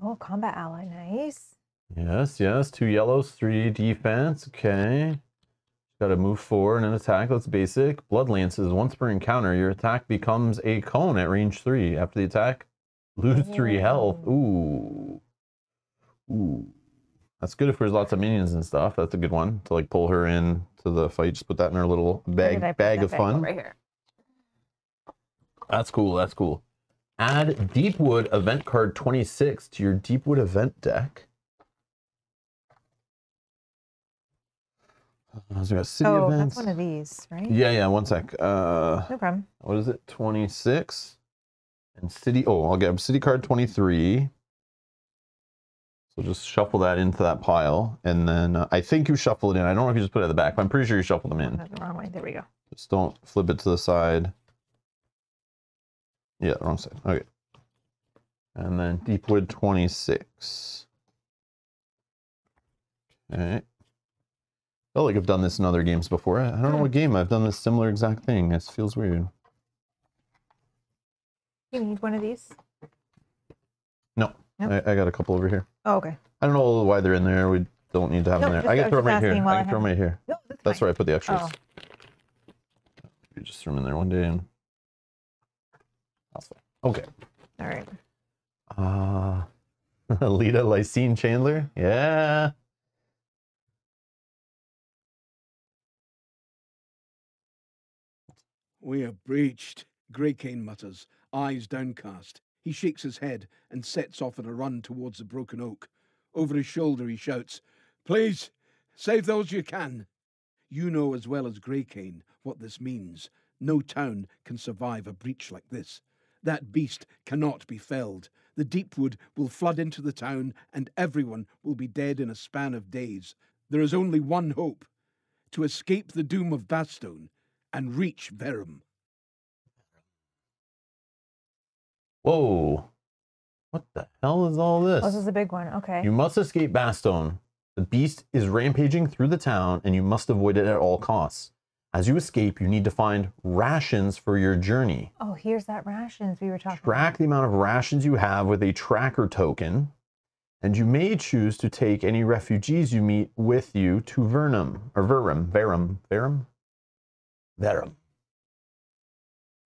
B: Oh, combat ally, nice.
A: Yes, yes. Two yellows, three defense. Okay. Got to move forward and an attack. That's basic. Blood lances. Once per encounter, your attack becomes a cone at range three. After the attack, lose three health. Ooh. Ooh. That's good if there's lots of minions and stuff. That's a good one to like pull her in to the fight. Just put that in her little
B: Where did I
A: bag bag of fun.
B: Right here.
A: That's cool. That's cool. Add Deepwood event card 26 to your Deepwood event deck. Uh, so we got city
B: Oh,
A: events.
B: that's one of these, right?
A: Yeah, yeah. One sec. Uh,
B: No problem.
A: what is it? 26 and city. Oh, I'll get city card 23. So just shuffle that into that pile, and then uh, I think you shuffle it in. I don't know if you just put it at the back, but I'm pretty sure you shuffle them in.
B: The wrong way. There we go.
A: Just don't flip it to the side. Yeah, wrong side. Okay. And then Deepwood 26. Okay. Felt like I've done this in other games before. I don't know what game I've done this similar exact thing. It feels weird.
B: You need one of these?
A: No,
B: Nope.
A: I, I got a couple over here.
B: Oh, okay.
A: I don't know why they're in there. We don't need to have
B: No,
A: them there.
B: just-
A: I can throw them right here. I can throw them right here.
B: No, that's,
A: That's where I put the extras.
B: Oh.
A: You just throw them in there one day and. Okay.
B: All right. [laughs]
A: Ah, Lita Lysine Chandler. Yeah.
C: We are breached, Greycane mutters, eyes downcast. He shakes his head and sets off at a run towards the broken oak. Over his shoulder, he shouts, Please, save those you can. You know as well as Greycane what this means. No town can survive a breach like this. That beast cannot be felled. The Deepwood will flood into the town, and everyone will be dead in a span of days. There is only one hope to escape the doom of Bastone and reach Verum.
A: Whoa. What the hell is all this?
B: Oh, this is a big one. Okay.
A: You must escape Bastone. The beast is rampaging through the town, and you must avoid it at all costs. As you escape, you need to find rations for your journey.
B: Oh, here's that rations we were talking
A: Track the amount of rations you have with a tracker token, and you may choose to take any refugees you meet with you to Vernum or Verum, Verum, Verum, Verum.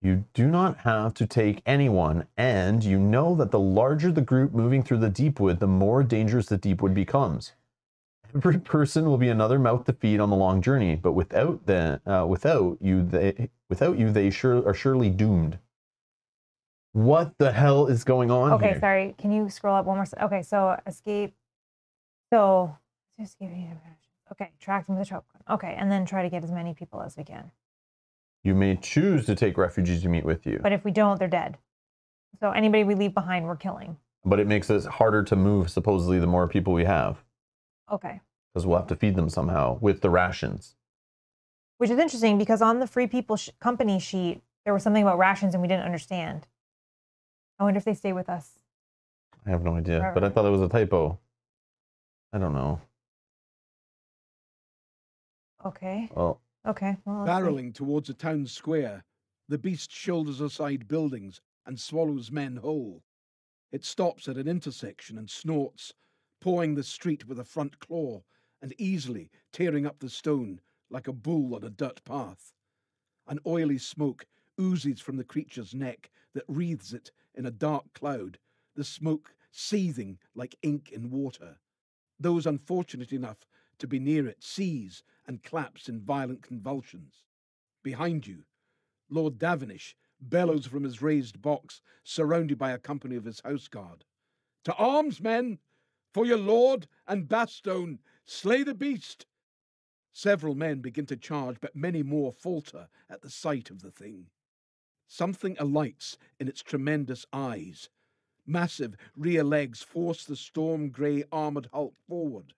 A: You do not have to take anyone, and you know that the larger the group moving through the Deepwood, the more dangerous the Deepwood becomes. Every [laughs] person will be another mouth to feed on the long journey, but without the, uh, without you, they, without you, they sure are surely doomed. What the hell is going on
B: Okay,
A: here?
B: sorry. Can you scroll up one more? Okay, so escape. So escape. Okay, track them with a token. Okay, and then try to get as many people as we can.
A: You may choose to take refugees you meet with you,
B: But if we don't, they're dead. So anybody we leave behind, we're killing.
A: but it makes it harder to move. Supposedly, the more people we have,
B: Okay.
A: because we'll have to feed them somehow with the rations.
B: Which is interesting because on the free people sh- company sheet, there was something about rations and we didn't understand. I wonder if they stay with us.
A: I have no idea,
B: Right,
A: but I thought it was a typo. I don't know.
B: Okay.
A: Well,
B: Okay. Well.
C: Barreling towards a town square, the beast shoulders aside buildings and swallows men whole. It stops at an intersection and snorts, pawing the street with a front claw and easily tearing up the stone like a bull on a dirt path. An oily smoke oozes from the creature's neck that wreathes it in a dark cloud, the smoke seething like ink in water. Those unfortunate enough to be near it seize and claps in violent convulsions. Behind you, Lord Davenish bellows from his raised box, surrounded by a company of his house guard. To arms, men! For your lord and Bastone, slay the beast! Several men begin to charge, but many more falter at the sight of the thing. Something alights in its tremendous eyes. Massive rear legs force the storm grey armoured hulk forward.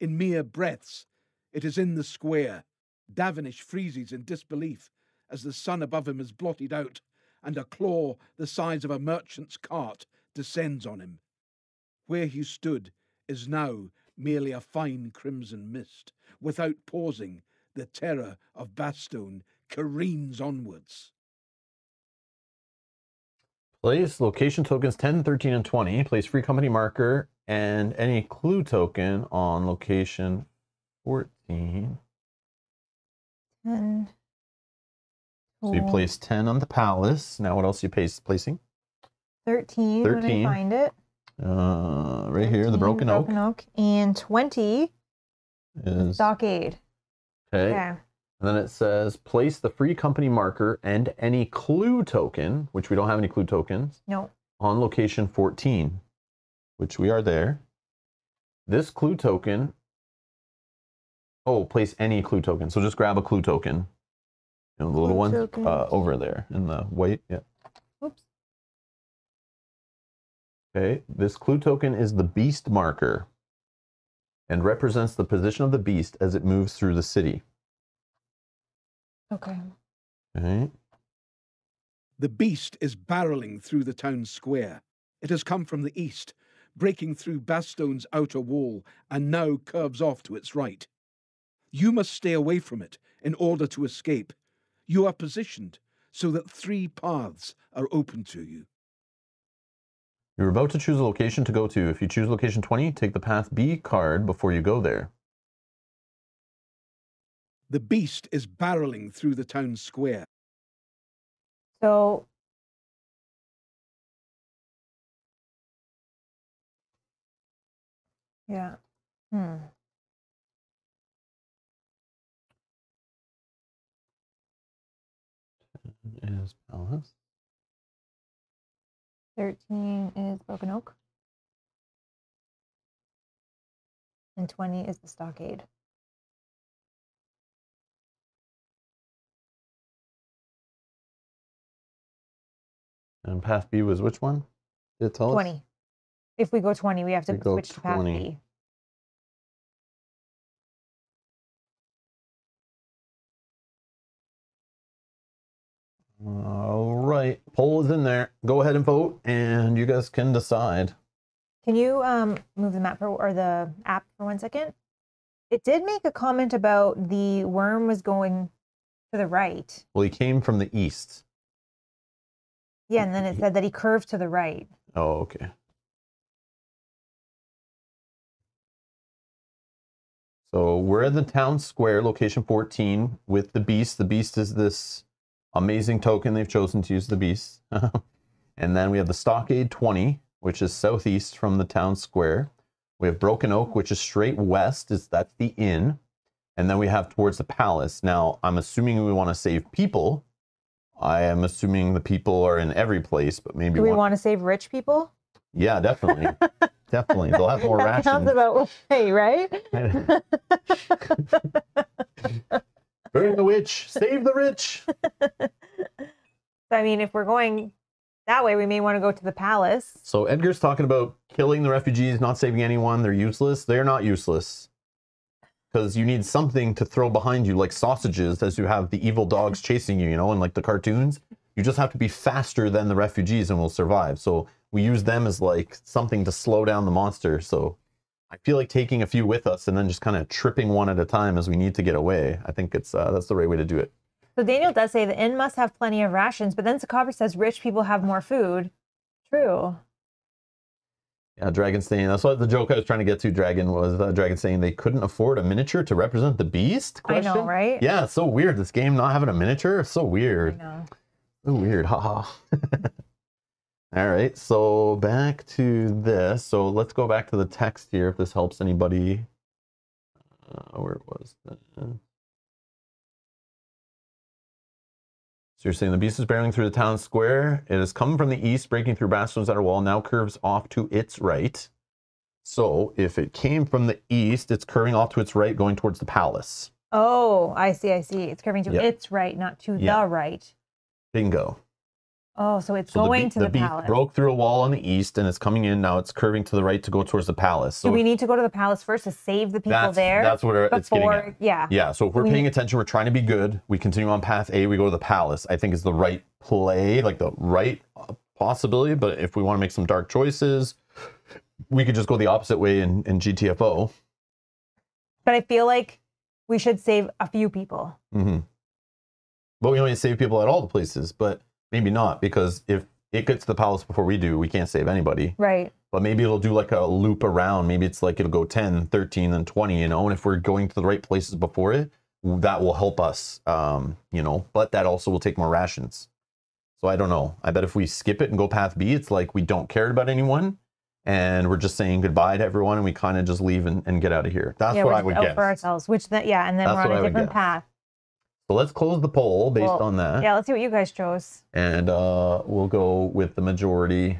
C: In mere breaths, it is in the square. Davenish freezes in disbelief as the sun above him is blotted out, and a claw the size of a merchant's cart descends on him. Where he stood is now merely a fine crimson mist. Without pausing, the terror of Bastone careens onwards.
A: Place location tokens 10, 13, and 20. Place free company marker and any clue token on location 14.
B: And
A: So you place 10 on the palace. Now, what else are you place, placing?
B: 13,
A: 13.
B: when I find it.
A: Uh, right here, the
B: 13,
A: broken,
B: broken
A: oak
B: oak. And 20,
A: is
B: stockade.
A: okay.
B: Okay.
A: And then it says place the free company marker and any clue token, which we don't have any clue tokens,
B: No.
A: on location 14, which we are there. This clue token. Oh, place any clue token. So just grab a clue token. You know, the little one uh, over there in the white. Yeah.
B: Oops.
A: Okay. This clue token is the beast marker and represents the position of the beast as it moves through the city.
B: Okay.
A: Okay.
C: The beast is barreling through the town square. It has come from the east, breaking through Bastone's outer wall, and now curves off to its right. You must stay away from it in order to escape. You are positioned so that three paths are open to you.
A: You're about to choose a location to go to. If you choose location 20, take the path B card before you go there.
C: The beast is barreling through the town square.
B: So yeah. Hmm.
A: Is palace.
B: 13 is broken oak. And 20 is the stockade.
A: And path B was which one? Did it tell us?
B: 20. If we go 20, we have to
A: We go
B: switch to path
A: 20.
B: B.
A: All right. Poll is in there. Go ahead and vote, and you guys can decide.
B: Can you um, move the map for, or the app for one second? It did make a comment about the worm was going to the right.
A: Well, he came from the east.
B: Yeah, and then it said that he curved to the right.
A: Oh, okay. So we're in the town square, location 14, with the beast. The beast is this amazing token they've chosen to use the beast. [laughs] and then we have the stockade 20, which is southeast from the town square. We have Broken Oak, which is straight west. Is that's the inn. And then we have towards the palace. Now, I'm assuming we want to save people. I am assuming the people are in every place, but maybe
B: Do we
A: one-
B: want to save rich people?
A: yeah, definitely. [laughs] definitely. They'll have more
B: that sounds
A: rations.
B: about right, right? [laughs]
A: Burn the witch, save the rich.
B: I mean, if we're going that way, we may want to go to the palace.
A: So Edgar's talking about killing the refugees, not saving anyone. They're useless. They're not useless. Because you need something to throw behind you, like sausages, as you have the evil dogs chasing you, you know, and like the cartoons. You just have to be faster than the refugees and we'll survive. So we use them as like something to slow down the monster. So I feel like taking a few with us and then just kind of tripping one at a time as we need to get away. I think it's uh, that's the right way to do it.
B: So Daniel does say the inn must have plenty of rations, but then Sakabra says rich people have more food. True.
A: Yeah, Dragon saying that's what the joke I was trying to get to. Dragon was uh, Dragon saying they couldn't afford a miniature to represent the beast.
B: I know, right?
A: Yeah, it's so weird. This game not having a miniature, so
B: I
A: weird.
B: know.
A: So weird. Haha. [laughs] All right, so back to this. So let's go back to the text here if this helps anybody. Uh, where was that? So you're saying the beast is barreling through the town square. It has come from the east, breaking through Bastone's outer wall, now curves off to its right. So if it came from the east, it's curving off to its right, going towards the palace.
B: Oh, I see, I see. It's curving to
A: Yep.
B: its right, not to
A: Yeah.
B: the right.
A: Bingo.
B: Oh, so it's
A: So
B: going
A: the,
B: to the,
A: the
B: palace.
A: broke through a wall on the east and it's coming in. Now it's curving to the right to go towards the palace. So
B: Do we
A: if-
B: need to go to the palace first to save the people
A: that's,
B: there?
A: That's what it's getting at.
B: yeah.
A: Yeah. So if we're
B: We-
A: paying attention, we're trying to be good. We continue on path A. We go to the palace. I think is the right play, like the right uh, possibility. But if we want to make some dark choices, we could just go the opposite way in, in GTFO.
B: But I feel like we should save a few people.
A: hmm But we only save people at all the places, but maybe not because if it gets to the palace before we do, we can't save anybody.
B: Right.
A: But maybe it'll do like a loop around. Maybe it's like it'll go 10, 13, then 20, you know. And if we're going to the right places before it, that will help us, um, you know. But that also will take more rations. So I don't know. I bet if we skip it and go path B, it's like we don't care about anyone and we're just saying goodbye to everyone and we kind of just leave and, and get out of here. That's
B: yeah,
A: what I would guess.
B: for ourselves. Which then, yeah, and then
A: That's
B: we're on a different path.
A: So let's close the poll based
B: Well,
A: on that.
B: Yeah, let's see what you guys chose.
A: And uh, we'll go with the majority.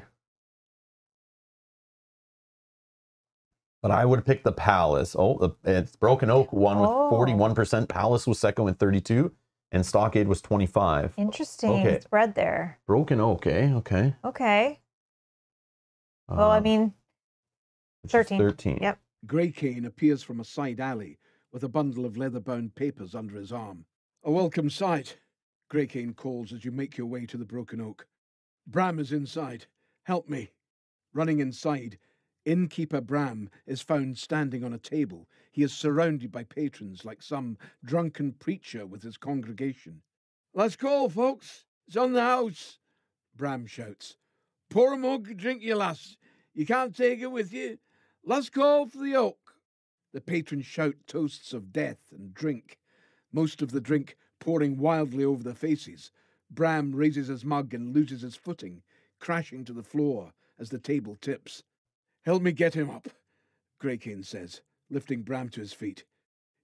A: But I would pick the Palace. Oh, it's Broken Oak won
B: Oh.
A: with 41%. Palace was second with 32. And Stockade was 25.
B: Interesting
A: Okay.
B: spread there.
A: Broken Oak, eh? Okay.
B: Okay. Well, I
A: Um,
B: mean, 13.
A: 13.
B: Yep.
C: Greycane appears from a side alley with a bundle of leather bound papers under his arm. A welcome sight, Greycane calls as you make your way to the Broken Oak. Bram is inside. Help me. Running inside, innkeeper Bram is found standing on a table. He is surrounded by patrons like some drunken preacher with his congregation. Let's go, folks. It's on the house, Bram shouts. Pour a mug, drink your lass. You can't take it with you. Let's call for the oak. The patrons shout toasts of death and drink, most of the drink pouring wildly over their faces. Bram raises his mug and loses his footing, crashing to the floor as the table tips. Help me get him up, Greycane says, lifting Bram to his feet.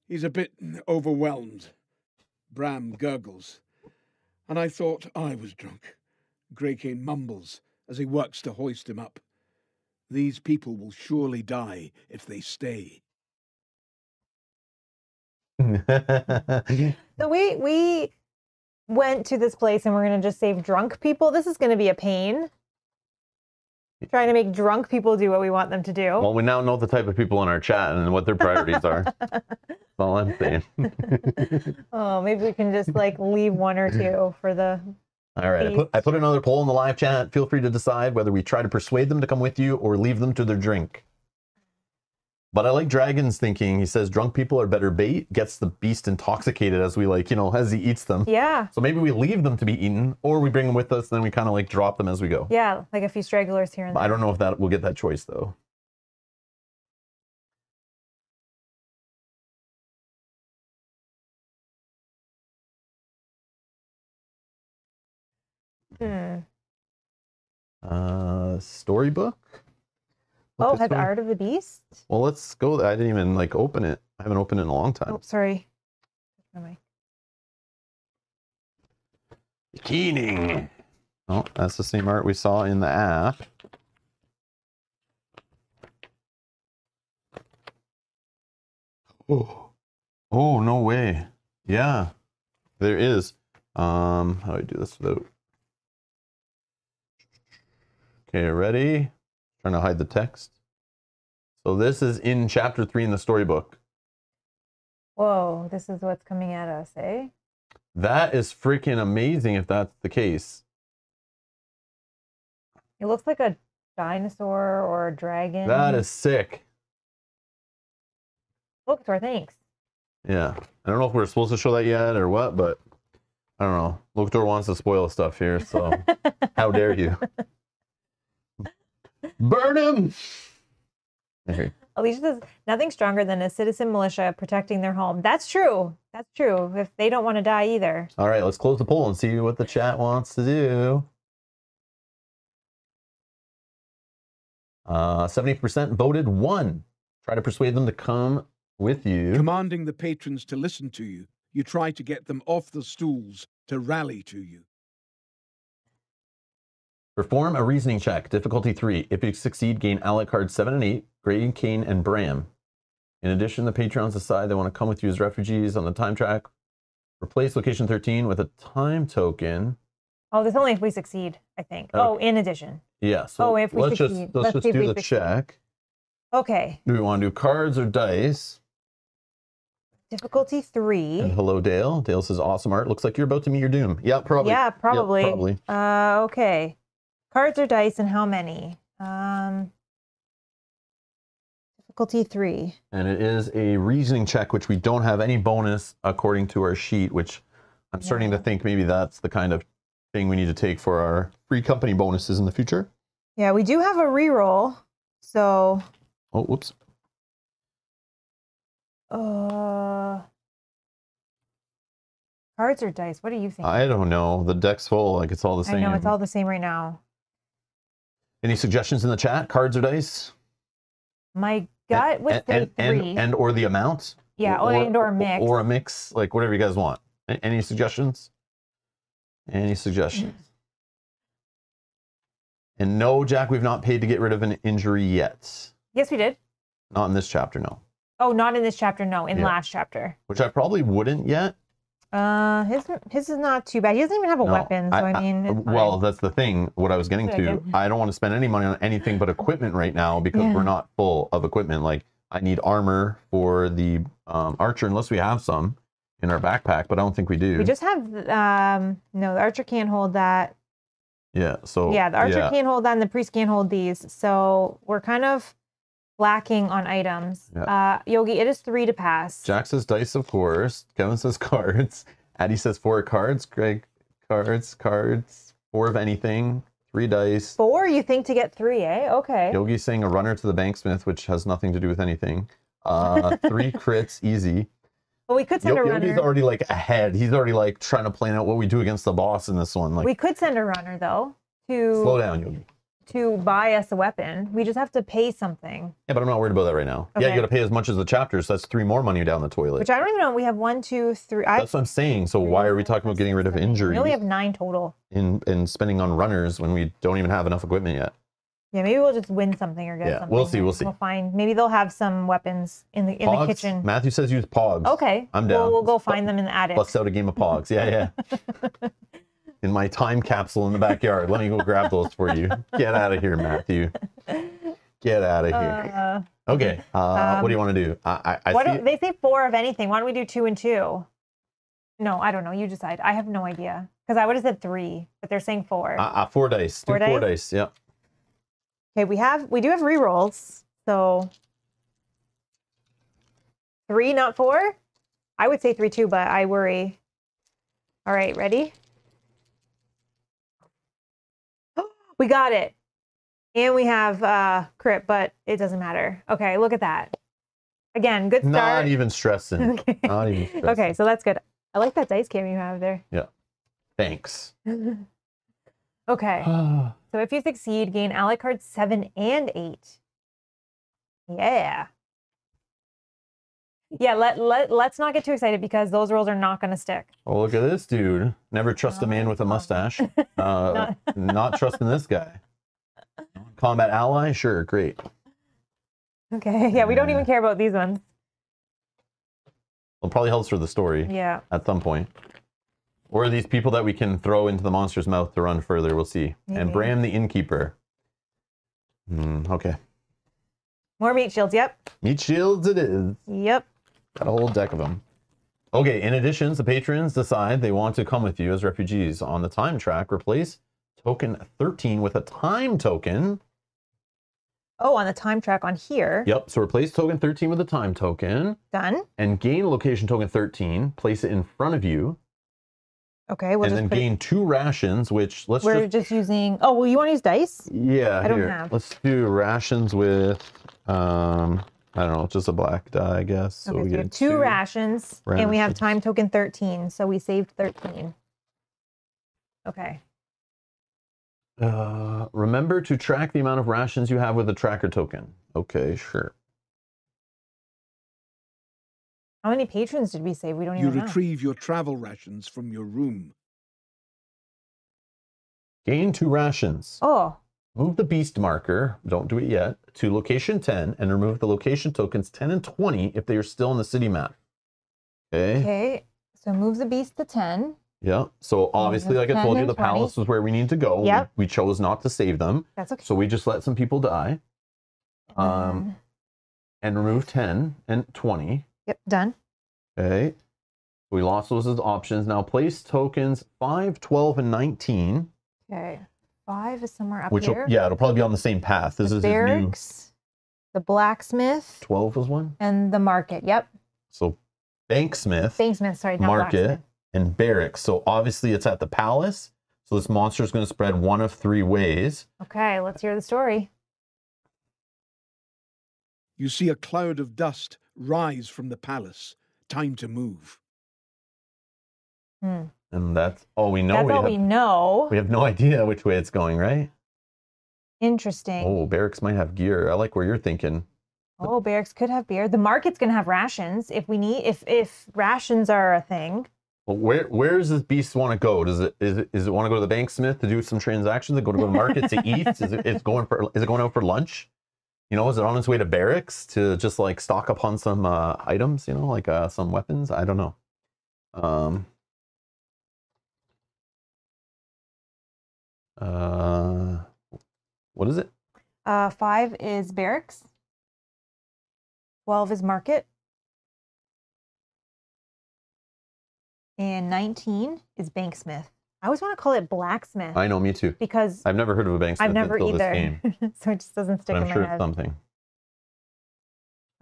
C: He's a bit overwhelmed. Bram gurgles. And I thought I was drunk. Greycane mumbles as he works to hoist him up. These people will surely die if they stay. [laughs]
B: So we we went to this place and we're gonna just save drunk people. This is gonna be a pain. Trying to make drunk people do what we want them to do.
A: well, we now know the type of people in our chat and what their priorities are. [laughs] That's all I'm saying. [laughs]
B: oh, maybe we can just like leave one or two for the.
A: All right, I put, I put another poll in the live chat. Feel free to decide whether we try to persuade them to come with you or leave them to their drink. But I like Dragon's thinking. He says drunk people are better bait, gets the beast intoxicated as we like, you know, as he eats them.
B: Yeah.
A: So maybe we leave them to be eaten, or we bring them with us, then we kind of like drop them as we go.
B: Yeah, like a few stragglers here and there.
A: I don't know if that we'll get that choice though.
B: Hmm.
A: Uh, storybook. Look
B: Oh,
A: at
B: has
A: story-
B: Art of the Beast?
A: Well, let's go. I didn't even like open it. I haven't opened it in a long time.
B: Oh, sorry. My.
A: Keening. Oh, that's the same art we saw in the app. Oh, [gasps] oh no way. Yeah, there is. Um, how do I do this without? Okay, ready? Trying to hide the text. So this is in chapter three in the storybook.
B: Whoa, this is what's coming at us, eh?
A: That is freaking amazing if that's the case.
B: It looks like a dinosaur or a dragon.
A: That is sick.
B: Look, Thor, thanks.
A: Yeah. I don't know if we're supposed to show that yet or what, but I don't know. Lokitor wants to spoil stuff here, so [laughs] how dare you? [laughs] Burn him! There.
B: Alicia says nothing stronger than a citizen militia protecting their home. That's true. That's true. If they don't want to die either.
A: All right, let's close the poll and see what the chat wants to do. Uh, 70% voted one. Try to persuade them to come with you.
C: Commanding the patrons to listen to you, you try to get them off the stools to rally to you.
A: Perform a reasoning check. Difficulty three. If you succeed, gain ally cards seven and eight, Greycane, and Bram. In addition, the patrons decide they want to come with you as refugees on the time track. Replace location 13 with a time token.
B: Oh, that's only if we succeed, I think.
A: Okay.
B: Oh, in addition.
A: Yeah, so
B: Oh, if we
A: let's just
B: succeed.
A: let's,
B: Let's
A: just do the
B: succeed.
A: check.
B: Okay.
A: Do we want to do cards or dice?
B: Difficulty three.
A: And hello, Dale. Dale says, "Awesome art. Looks like you're about to meet your doom." Yeah, probably.
B: Yeah, probably.
A: probably.
B: Uh, okay. Cards or dice, and how many? Um, difficulty three.
A: And it is a reasoning check, which we don't have any bonus according to our sheet, which I'm starting to think maybe that's the kind of thing we need to take for our free company bonuses in the future.
B: Yeah, we do have a reroll. So,
A: Oh, whoops.
B: uh, cards or dice? What do you think?
A: I don't know. The deck's full. Like it's all the same.
B: I know it's all the same right now.
A: Any suggestions in the chat? Cards or dice?
B: My gut would
A: and, and, and,
B: three.
A: and or the amount?
B: yeah, or, and or mix.
A: Or a mix, like whatever you guys want. Any suggestions? Any suggestions? [clears throat] and no, Jack, we've not paid to get rid of an injury yet.
B: yes, we did.
A: Not in this chapter, no.
B: Oh, not in this chapter. No, in
A: Yeah.
B: last chapter.
A: Which I probably wouldn't yet.
B: Uh, his his is not too bad. He doesn't even have a
A: No,
B: weapon, so I, mean, it's
A: well,
B: fine.
A: that's the thing. What I was getting to. I don't want to spend any money on anything but equipment right now because
B: Yeah.
A: we're not full of equipment. Like I need armor for the um, archer, unless we have some in our backpack, but I don't think we do.
B: we just have um no, the archer can't hold that.
A: yeah. So
B: yeah, the archer can't hold that, and the priest can't hold these. So we're kind of lacking on items.
A: Yeah.
B: Uh, Yogi, it is three to pass.
A: Jack says dice, of course. Kevin says [laughs] cards. Addie says four cards. Greg, cards, cards. Four of anything. Three dice.
B: Four, you think to get three, eh? Okay.
A: Yogi's saying a runner to the banksmith, which has nothing to do with anything. Uh, three [laughs] crits, easy.
B: Well, we could send
A: Yo-
B: a runner.
A: Yogi's already like ahead. He's already like trying to plan out what we do against the boss in this one. Like,
B: we could send a runner though to
A: slow down, Yogi.
B: To buy us a weapon. We just have to pay something.
A: Yeah, but I'm not worried about that right now. Yeah, you got to pay as much as the chapters. So that's three more money down the toilet.
B: Which I don't even know. We have one, two, three. I,
A: that's what I'm saying. So why are we talking about getting rid of injuries?
B: We only have nine total.
A: in in spending on runners when we don't even have enough equipment yet?
B: Yeah, maybe we'll just win something or get
A: Yeah,
B: something.
A: we'll see, we'll see.
B: We'll find. Maybe they'll have some weapons in the in
A: Pogs?
B: the kitchen.
A: Matthew says use Pogs.
B: Okay,
A: I'm
B: We'll,
A: down.
B: we'll go find them in the attic.
A: Bust out a game of Pogs. Yeah, yeah. [laughs] in my time capsule in the backyard. Let me go grab those for you. Get out of here, Matthew. Get out of here.
B: Uh,
A: okay. Uh, what do you
B: um,
A: want to do? I, I, I
B: don't they say four of anything? Why don't we do two and two? No, I don't know. You decide. I have no idea because I would have said three, but they're saying four.
A: Uh, uh, four dice. Do
B: Four
A: four
B: dice?
A: dice. Yeah.
B: okay, we have we do have rerolls, so Three, not four? I would say three, too, but I worry. All right, ready? We got it. And we have uh crit, but it doesn't matter. Okay, look at that. Again, good start.
A: Not even stressing. [laughs]
B: okay.
A: Not even stressing.
B: okay, so that's good. I like that dice cam you have there. Yeah.
A: Thanks. [laughs]
B: okay. [sighs] So if you succeed, gain ally cards seven and eight. Yeah. Yeah, let, let, let's not get too excited because those rules are not going to stick.
A: oh, look at this dude. Never trust a man with a
B: Oh.
A: mustache. [laughs] Uh, not trusting this guy. Combat ally? Sure, great.
B: Okay. Yeah, we don't even care about these ones.
A: Well, probably helps for the story
B: Yeah.
A: at some point. Or these people that we can throw into the monster's mouth to run further? We'll see. And Bram the innkeeper. Hmm, okay.
B: More meat shields. Yep.
A: Meat shields it is.
B: Yep.
A: Got a whole deck of them. Okay, in addition, the patrons decide they want to come with you as refugees. On the time track, replace token 13 with a time token.
B: Oh, on the time track on here.
A: Yep, so replace token 13 with a time token
B: Done.
A: and gain location token 13, place it in front of you,
B: Okay. We'll
A: and then
B: put it-
A: gain two rations, which let's
B: We're
A: just.
B: just using. Oh, well, you want to use dice?
A: Yeah,
B: I don't have.
A: Let's do rations with, um, I don't know, just a black die, I guess. So
B: okay.
A: we
B: So we
A: get
B: have two, rations, and we have time token 13. So we saved 13. Okay.
A: Uh, remember to track the amount of rations you have with the tracker token. Okay, sure.
B: How many patrons did we save? We don't
C: You
B: even know.
C: You retrieve your travel rations from your room.
A: Gain two rations.
B: Oh,
A: Move the beast marker, don't do it yet, to location 10 and remove the location tokens 10 and 20 if they are still in the city map. Okay.
B: okay. So move the beast to 10.
A: Yeah. So obviously, like I told you, the
B: 20.
A: palace is where we need to go. We-
B: Yep.
A: We, chose not to save them.
B: That's okay.
A: So we just let some people die. Um,
B: Um,
A: and remove 10 and 20.
B: yep, done.
A: Okay. We lost those as options. Now place tokens 5, 12, and 19.
B: Okay. Five is somewhere up
A: Which, will, yeah, it'll probably be on the same path. This
B: the
A: is his new
B: barracks, the blacksmith,
A: 12 was one.
B: and the market. Yep.
A: So Banksmith
B: Banksmith, sorry, not
A: Market.
B: blacksmith.
A: and Barracks. So obviously it's at the palace. So this monster is going to spread one of three ways.
B: Okay, let's hear the story.
C: You see a cloud of dust rise from the palace. Time to move.
B: Hmm.
A: And that's all we know.
B: That's
A: we,
B: all
A: have,
B: we know.
A: we have no [laughs] idea which way it's going, right?
B: Interesting. Oh.
A: Barracks might have gear. I like where you're thinking.
B: Oh, barracks could have beer. The market's gonna have rations if we need if if rations are a thing.
A: Well, where where does this beast want to go? Does it is it, is it want to go to the banksmith to do some transactions? Is it go to the market to [laughs] eat? Is it it's going for is it going out for lunch? You know, is it on its way to barracks to just like stock up on some uh, items? You know, like uh, some weapons. I don't know. Um. Uh, what is it?
B: Uh, five is barracks. Twelve is market. And nineteen is banksmith. I always want to call it blacksmith
A: I know, me too.
B: because
A: I've never heard of a banksmith
B: I've never
A: until
B: either.
A: this game, [laughs]
B: so it just doesn't stick
A: but I'm
B: in
A: sure
B: my
A: it's
B: head.
A: something.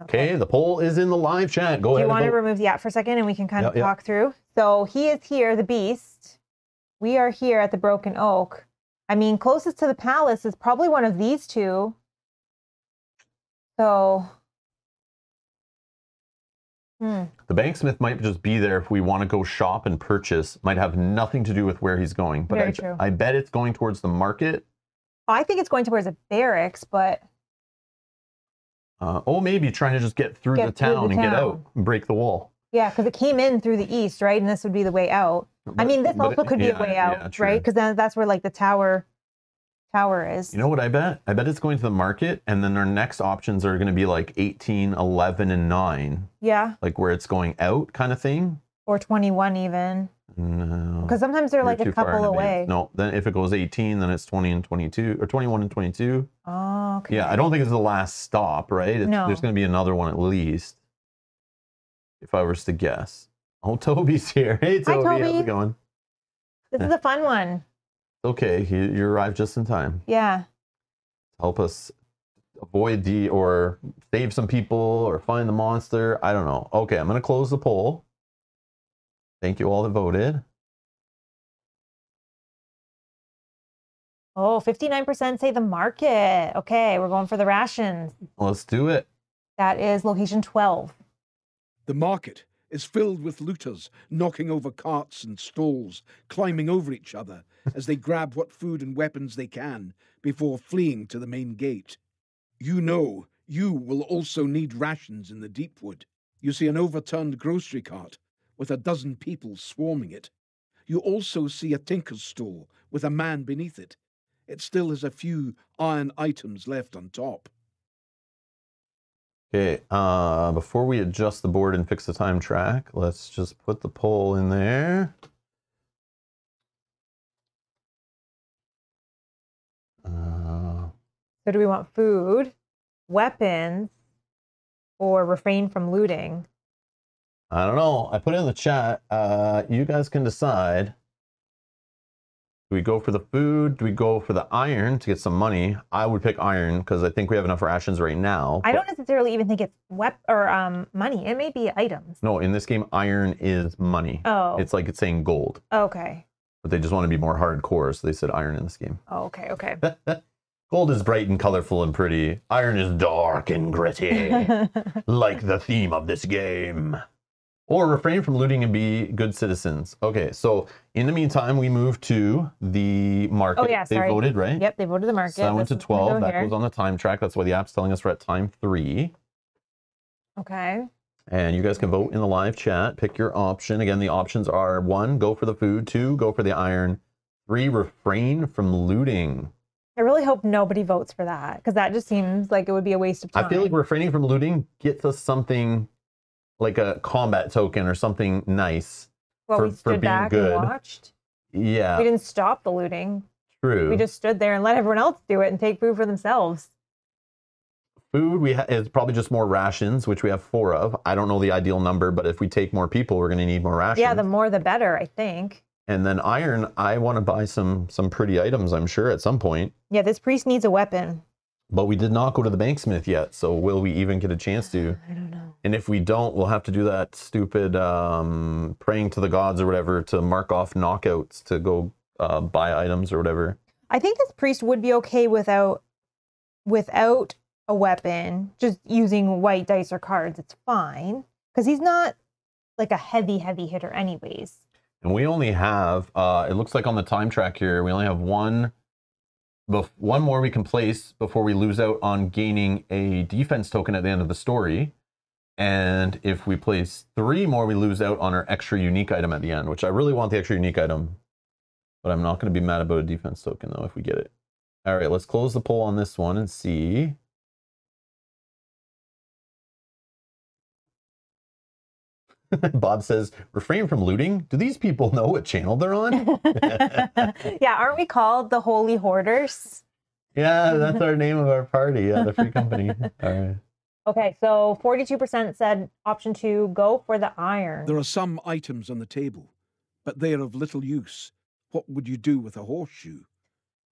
A: Okay, the poll is in the live chat. Go
B: Do you want to remove the app for a second and we can kind
A: Yeah,
B: of talk through? So he is here, the beast. We are here at the Broken Oak. I mean, closest to the palace is probably one of these two. So, hmm.
A: The banksmith might just be there if we want to go shop and purchase. Might have nothing to do with where he's going. But
B: Very
A: I,
B: true.
A: I bet it's going towards the market.
B: I think it's going towards a barracks, but
A: Uh, oh, maybe trying to just get through
B: Get
A: the
B: through the
A: town and get out and break the wall.
B: Yeah, because it came in through the east, right? And this would be the way out. I mean, this
A: but
B: also
A: it-
B: could be
A: yeah,
B: a way out,
A: true.
B: right? Because then that's where like the tower tower is.
A: You know what I bet? I bet it's going to the market, and then our next options are going to be like 18, 11, and 9,
B: yeah,
A: like where it's going out kind of thing.
B: or 21 even.
A: No.
B: Because sometimes they're like a couple away.
A: No, then if it goes 18, then it's 20 and 22, or 21 and 22.
B: Oh, okay.
A: Yeah, I don't think it's the last stop, right? It's,
B: No.
A: There's going to be another one at least, if I was to guess. Oh, [laughs] Toby's here. Hey,
B: Hi,
A: Toby. How's
B: Toby.
A: it going?
B: This is a fun one.
A: Okay, you, you arrived just in time.
B: Yeah.
A: Help us avoid the or save some people or find the monster. I don't know. Okay, I'm gonna close the poll. Thank you all that voted.
B: Oh, 59% say the market. Okay, we're going for the rations.
A: Let's do it.
B: That is location 12.
C: The market is filled with looters knocking over carts and stalls, climbing over each other [laughs] as they grab what food and weapons they can before fleeing to the main gate. You know you will also need rations in the Deepwood. You see an overturned grocery cart with a dozen people swarming it. You also see a tinker's stall with a man beneath it. It still has a few iron items left on top.
A: Okay, uh, before we adjust the board and fix the time track, let's just put the poll in there. Uh,
B: So do we want food, weapons, or refrain from looting?
A: I don't know. I put it in the chat. Uh, you guys can decide. Do we go for the food? Do we go for the iron to get some money? I would pick iron because I think we have enough rations right now.
B: I don't necessarily even think it's wep or um money. It may be items.
A: No, in this game, iron is money.
B: Oh,
A: It's like it's saying gold,
B: okay.
A: but they just want to be more hardcore, so they said iron in this game.
B: Oh, okay, okay. [laughs]
A: gold is bright and colorful and pretty. Iron is dark and gritty, [laughs] like the theme of this game. Or refrain from looting and be good citizens. Okay, so in the meantime, we move to the market.
B: Oh, yeah,
A: they voted, right?
B: yep, they voted the market.
A: So I went to
B: This is gonna
A: 12.
B: go
A: that
B: here.
A: goes on the time track. That's why the app's telling us we're at time three.
B: Okay.
A: And you guys can vote in the live chat. Pick your option. Again, the options are one, go for the food. Two, go for the iron. Three, refrain from looting.
B: I really hope nobody votes for that because that just seems like it would be a waste of time.
A: I feel like refraining from looting gets us something like a combat token or something nice.
B: well,
A: for-
B: we
A: for being
B: back
A: good.
B: and watched.
A: Yeah,
B: We didn't stop the looting.
A: true.
B: We just stood there and let everyone else do it and take food for themselves.
A: Food we ha- is probably just more rations, which we have four of. I don't know the ideal number, but if we take more people, we're going to need more rations.
B: Yeah, the more the better, I think.
A: and then iron, I want to buy some some pretty items. I'm sure at some point.
B: Yeah, this priest needs a weapon.
A: But we did not go to the banksmith yet, so will we even get a chance to?
B: I don't know.
A: And if we don't, we'll have to do that stupid um, praying to the gods or whatever to mark off knockouts to go uh, buy items or whatever.
B: I think this priest would be okay without without a weapon, just using white dice or cards. It's fine because he's not like a heavy, heavy hitter, anyways.
A: And we only have, uh, it looks like on the time track here, we only have one, bef- one more we can place before we lose out on gaining a defense token at the end of the story. And if we place three more, we lose out on our extra unique item at the end, which I really want the extra unique item. But I'm not going to be mad about a defense token though if we get it. All right, let's close the poll on this one and see. [laughs] Bob says, refrain from looting. Do these people know what channel they're on? [laughs]
B: yeah, aren't we called the Holy Hoarders?
A: Yeah, that's our name of our party. Yeah, the free company. [laughs] All right.
B: Okay, so 42% said option two, go for the iron.
C: There are some items on the table, but they are of little use. What would you do with a horseshoe?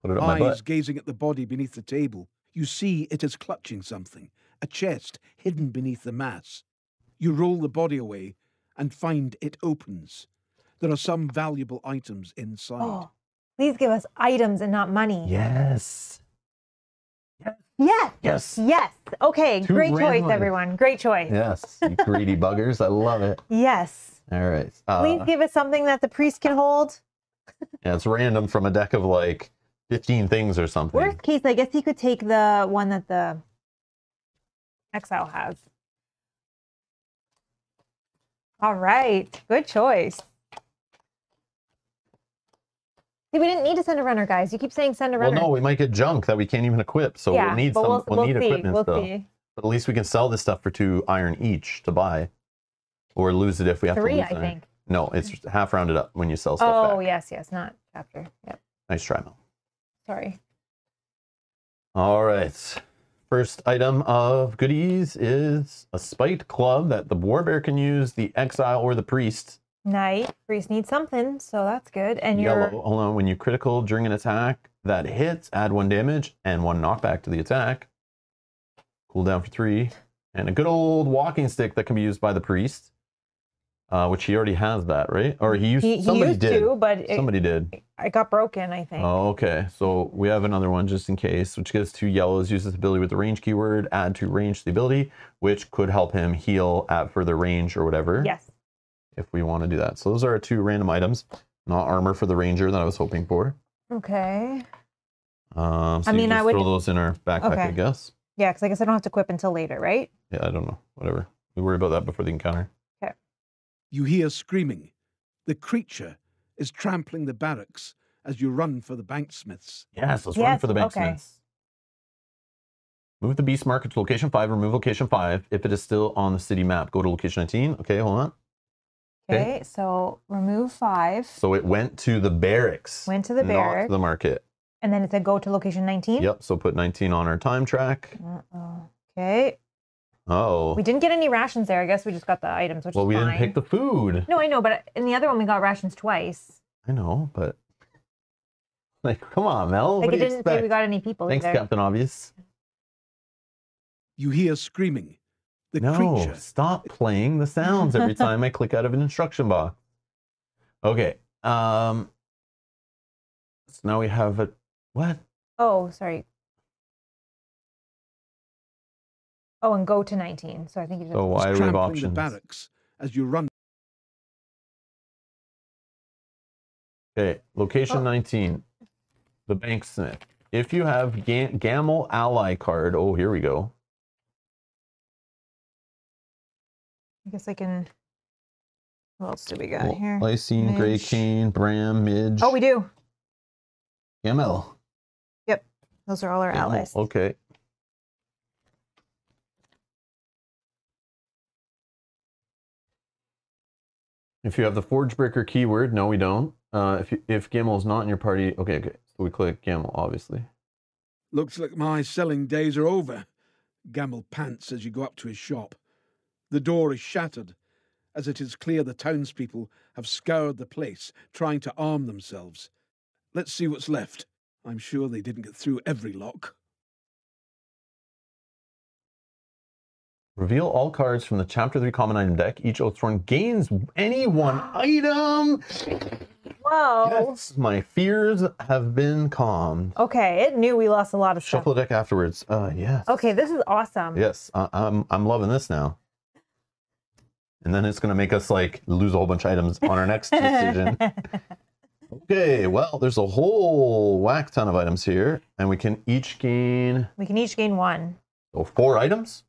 A: Put it on my
C: Eyes
A: butt.
C: gazing at the body beneath the table, you see it is clutching something, a chest hidden beneath the mass. You roll the body away and find it opens. There are some valuable items inside.
B: Oh, please give us items and not money.
A: Yes.
B: Yes.
A: Yes.
B: Yes. Okay,
A: Two
B: great choice,
A: randomly.
B: everyone. Great choice.
A: Yes. You greedy buggers. I love it.
B: Yes.
A: All right.
B: Please
A: Uh,
B: give us something that the priest can hold.
A: yeah, it's random from a deck of like 15 things or something.
B: Worst case, I guess he could take the one that the exile has. All right. Good choice. See, we didn't need to send a runner, guys. You keep saying send a runner.
A: Well,
B: runner.
A: no, we might get junk that we can't even equip. So
B: yeah,
A: we'll need some.
B: we'll,
A: We'll,
B: we'll
A: need
B: see.
A: equipment
B: We'll
A: though.
B: see.
A: But at least we can sell this stuff for two iron each to buy, or lose it if we have
B: Three,
A: to
B: I
A: lose iron.
B: think.
A: No, it's half rounded up when you sell stuff
B: Oh,
A: back.
B: yes, yes, not chapter. Yep.
A: Nice try, Mel.
B: Sorry.
A: All right. First item of goodies is a spiked club that the warbear can use, the exile or the priest.
B: Knight. Priest needs something, so that's good. And
A: Yellow.
B: you're
A: Hold on. When you critical during an attack that hits, add one damage and one knockback to the attack. Cooldown for three. And a good old walking stick that can be used by the priest. Uh, which he already has that, right? Or he used
B: He, he
A: somebody
B: used
A: did.
B: to, but it,
A: Somebody did.
B: it got broken, I think.
A: Oh, okay. So we have another one just in case, which gives two yellows, uses the ability with the range keyword, add to range the ability, which could help him heal at further range or whatever.
B: Yes.
A: If we want to do that. So those are our two random items, not armor for the ranger that I was hoping for.
B: Okay.
A: Um, so
B: I mean, I would-
A: throw those in our backpack, I guess.
B: Yeah, because I guess I don't have to equip until later, right?
A: Yeah, I don't know. Whatever. We worry about that before the encounter.
C: You hear screaming. The creature is trampling the barracks as you run for the banksmiths.
A: Yes, let's run for the
B: okay.
A: banksmiths. Move the beast marker to location five, remove location five. If it is still on the city map, go to location 19. Okay, hold on. Okay.
B: Okay, so remove five.
A: So it went to the barracks.
B: Went to the
A: not
B: barrack.
A: to the market.
B: And then it said go to location 19.
A: Yep. So put 19 on our time track.
B: Uh-oh. Okay.
A: Oh.
B: We didn't get any rations there. I guess we just got the items, which
A: well,
B: is
A: we
B: fine.
A: didn't pick the food.
B: No, I know, but in the other one we got rations twice.
A: I know, but [laughs] like, come on, Mel.
B: Like
A: what
B: it didn't
A: expect?
B: say we got any people
A: Thanks,
B: either.
A: Captain Obvious.
C: You hear screaming. The
A: no,
C: creature
A: stop playing the sounds every [laughs] time I click out of an instruction box. Okay. Um. So now we have a what?
B: Oh, sorry. Oh, and go to 19. So I think you just
A: So why do we have
C: trampling the barracks as you run.
A: Okay, location
B: Oh.
A: 19, the banksmith. If you have Ga- Gamel ally card, oh, here we go.
B: I guess I can. What else do we got here?
A: Lysine, Grey Cane, Bram, Midge.
B: Oh, we do.
A: Gamel.
B: Yep, those are all our
A: Gamel,
B: allies.
A: Okay. If you have the Forge Breaker keyword, no, we don't. Uh, if you, if Gamel is not in your party, okay, okay. So we click Gamel, obviously.
C: Looks like my selling days are over. Gamel pants as you go up to his shop. The door is shattered, as it is clear the townspeople have scoured the place, trying to arm themselves. Let's see what's left. I'm sure they didn't get through every lock.
A: Reveal all cards from the Chapter 3 common item deck. Each Oathsworn gains any one item.
B: Whoa.
A: Yes, my fears have been calmed.
B: Okay, it knew we lost a lot of stuff.
A: Shuffle the deck afterwards. Uh, yes.
B: Okay, this is awesome.
A: Yes, I, I'm I'm loving this now. And then it's gonna make us like lose a whole bunch of items on our next decision. [laughs] okay, well, there's a whole whack ton of items here, and we can each gain
B: we can each gain one.
A: So four items.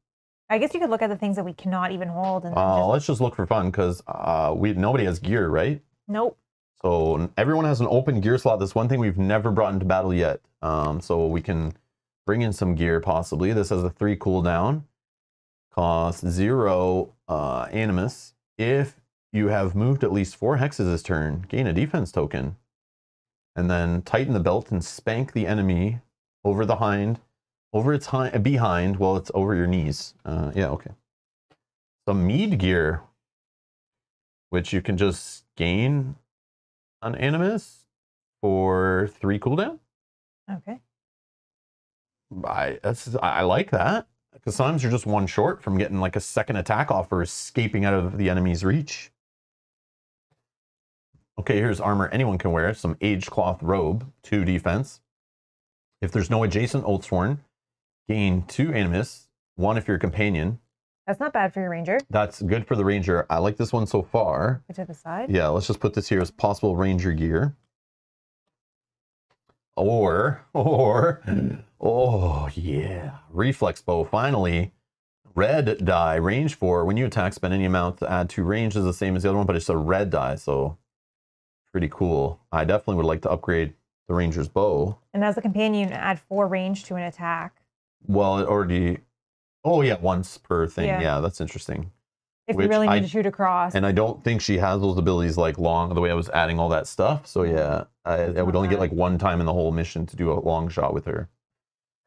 B: I guess you could look at the things that we cannot even hold and
A: Uh,
B: just,
A: let's just look for fun because uh, we nobody has gear, right?
B: nope.
A: So everyone has an open gear slot. That's one thing we've never brought into battle yet. Um, so we can bring in some gear possibly. This has a three cooldown, cost zero uh, animus. If you have moved at least four hexes this turn, gain a defense token, and then tighten the belt and spank the enemy over the hind, over its hind, behind while it's over your knees. Uh, yeah, okay. Some mead gear, which you can just gain on animus for three cooldown.
B: Okay.
A: I that's I I like that because sometimes you're just one short from getting like a second attack off or escaping out of the enemy's reach. Okay, here's armor anyone can wear. Some aged cloth robe, two defense. If there's no adjacent Oathsworn, gain two animus, one if you're a companion.
B: That's not bad for your ranger.
A: That's good for the ranger. I like this one so far.
B: Put to the side.
A: Yeah, let's just put this here as possible ranger gear. Or, or, oh yeah, reflex bow. Finally, red die, range four. When you attack, spend any amount to add two range is the same as the other one, but it's a red die, so pretty cool. I definitely would like to upgrade the ranger's bow.
B: And as a companion, add four range to an attack.
A: Well, it already. Oh yeah, once per thing.
B: Yeah.
A: Yeah, that's interesting.
B: If
A: Which
B: you really need
A: I-
B: to shoot across.
A: And I don't think she has those abilities like long the way I was adding all that stuff. So yeah, I, I would only get like one time in the whole mission to do a long shot with her.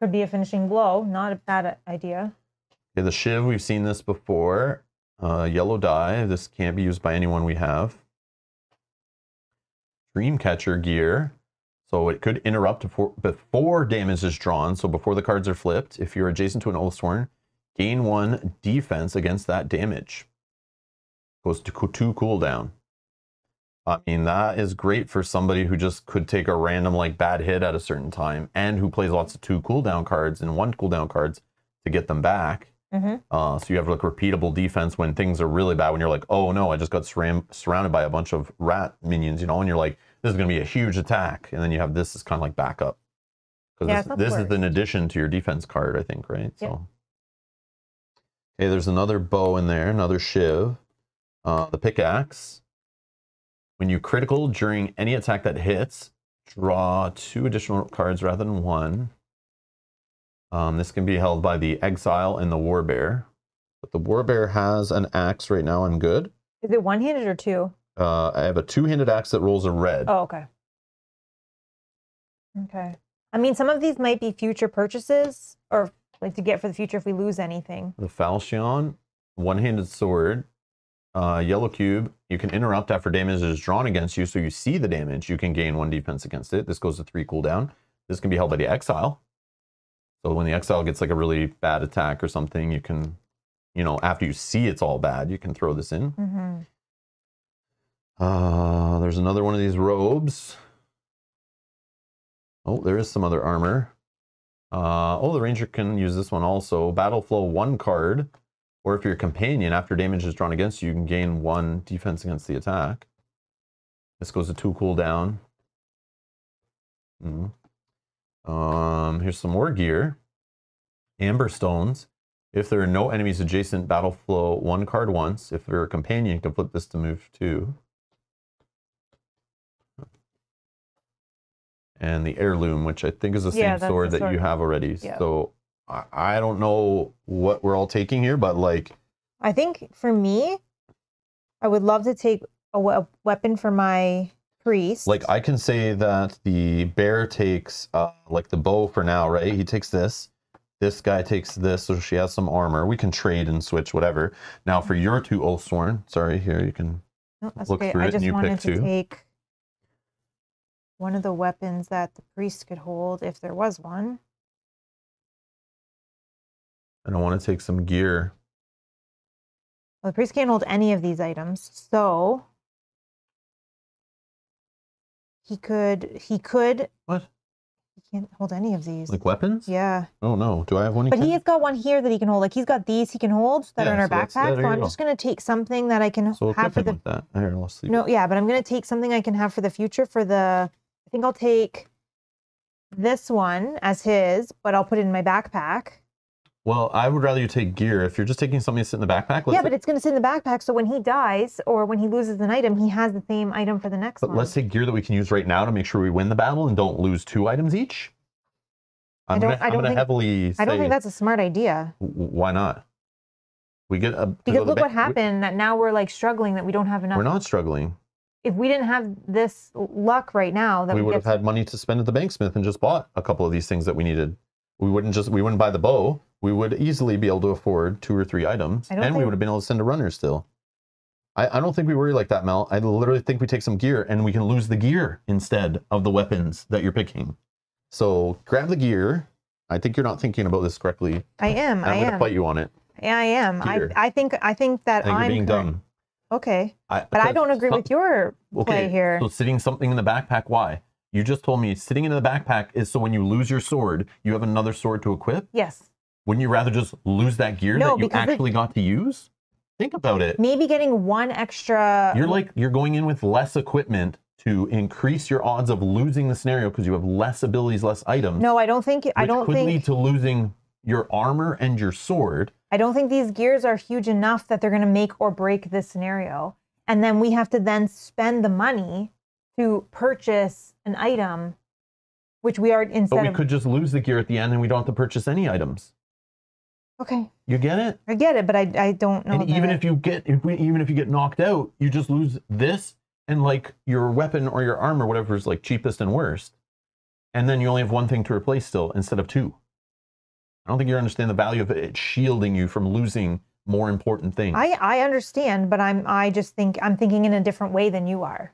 B: Could be a finishing blow. Not a bad idea.
A: Okay, the Shiv, we've seen this before. Uh, yellow die. This can't be used by anyone we have. Dreamcatcher gear. So it could interrupt before, before damage is drawn. So before the cards are flipped, if you're adjacent to an Oathsworn, gain one defense against that damage. Goes to two cooldown. I mean, that is great for somebody who just could take a random like bad hit at a certain time and who plays lots of two cooldown cards and one cooldown cards to get them back.
B: hmm
A: Uh, so you have like repeatable defense when things are really bad. When you're like, oh no, I just got surrounded by a bunch of rat minions, you know, and you're like, this is going to be a huge attack, and then you have this is kind of like backup. Because
B: Yeah, it's not the
A: this, this is an addition to your defense card, I think, right?
B: Yep.
A: So, okay, there's another bow in there, another shiv, uh, the pickaxe. When you critical during any attack that hits, draw two additional cards rather than one. Um, this can be held by the Exile and the Warbear. But the Warbear has an axe right now. I'm good.
B: Is it one handed or two?
A: Uh, I have a two-handed axe that rolls a red.
B: Oh, okay. Okay. I mean, some of these might be future purchases or like to get for the future if we lose anything.
A: The Falchion, one-handed sword, uh, yellow cube. You can interrupt after damage is drawn against you, so you see the damage. You can gain one defense against it. This goes to three cooldown. This can be held by the Exile. So when the Exile gets like a really bad attack or something, you can, you know, after you see it's all bad, you can throw this in.
B: hmm
A: Uh, there's another one of these robes. Oh, there is some other armor. Uh, oh, the ranger can use this one also. Battle flow one card, or if your companion, after damage is drawn against you, you can gain one defense against the attack. This goes to two cooldown. Mhm. Um, here's some more gear. Amber stones. If there are no enemies adjacent, battle flow one card once. If you're a companion, you can flip this to move two. And the heirloom, which I think is the same
B: Yeah, that's
A: sword
B: the
A: that you have already.
B: Yeah.
A: So I, I don't know what we're all taking here, but like,
B: I think for me, I would love to take a, we- a weapon for my priest.
A: like I can say that the bear takes uh, like the bow for now, right? He takes this. This guy takes this, so she has some armor. We can trade and switch, whatever. Now for your two Oathsworn, sorry, here you can
B: No,
A: look
B: okay.
A: through
B: I
A: it and
B: just
A: you pick
B: to
A: two.
B: take one of the weapons that the priest could hold if there was one.
A: and I want to take some gear.
B: Well, the priest can't hold any of these items, so he could he could
A: What?
B: he can't hold any of these.
A: Like weapons?
B: yeah.
A: Oh no. Do I have one?
B: But
A: can?
B: he has got one here that he can hold. Like he's got these he can hold that are in our
A: so
B: backpack. so I'm
A: go.
B: just gonna take something that I can
A: so
B: have for the
A: that. Here, I'll sleep.
B: No, yeah, but I'm gonna take something I can have for the future for the I think I'll take this one as his, but I'll put it in my backpack.
A: Well, I would rather you take gear. If you're just taking something to sit in the backpack, let's
B: yeah, but it's gonna sit in the backpack so when he dies or when he loses an item, he has the same item for the next
A: but
B: one.
A: let's take gear that we can use right now to make sure we win the battle and don't lose two items each.
B: I
A: I'm gonna,
B: I
A: I'm
B: don't think-
A: heavily say,
B: I don't think that's a smart idea.
A: why not? We get a
B: Because look what
A: we-
B: happened that now we're like struggling that we don't have enough.
A: We're not struggling.
B: If we didn't have this luck right now, that
A: we
B: we,
A: would have had money to spend at the blacksmith and just bought a couple of these things that we needed. We wouldn't just we wouldn't buy the bow. We would easily be able to afford two or three items, and
B: don't
A: we would have been able to send a runner still. I, I don't think we worry like that, Mel. I literally think we take some gear and we can lose the gear instead of the weapons that you're picking. So grab the gear. I think you're not thinking about this correctly.
B: I am.
A: and
B: I
A: I'm going to
B: am.
A: fight you on it.
B: Yeah, I am. I,
A: Here.
B: I think I think
A: I
B: that
A: think you're
B: I'm
A: being
B: correct.
A: dumb.
B: Okay.
A: I,
B: But I don't agree
A: some-
B: with your play here.
A: So sitting something in the backpack, why? You just told me sitting in the backpack is so when you lose your sword, you have another sword to equip.
B: Yes.
A: Wouldn't you rather just lose that gear
B: No,
A: that you
B: because it-
A: actually got to use? Think about it.
B: Maybe getting one extra.
A: You're like you're going in with less equipment to increase your odds of losing the scenario because you have less abilities, less items.
B: No, I don't think. I don't
A: could
B: think.
A: lead to losing your armor and your sword.
B: I don't think these gears are huge enough that they're going to make or break this scenario. And then we have to then spend the money to purchase an item, which we are
A: But
B: instead
A: we
B: of.
A: could just lose the gear at the end and we don't have to purchase any items.
B: Okay,
A: You get it?
B: I get it, but I I don't know.
A: and even if you get if we, even if you get knocked out, you just lose this and like your weapon or your armor, whatever is like cheapest and worst. And then you only have one thing to replace still instead of two. I don't think you understand the value of it shielding you from losing more important things.
B: I I understand, but I'm I just think I'm thinking in a different way than you are.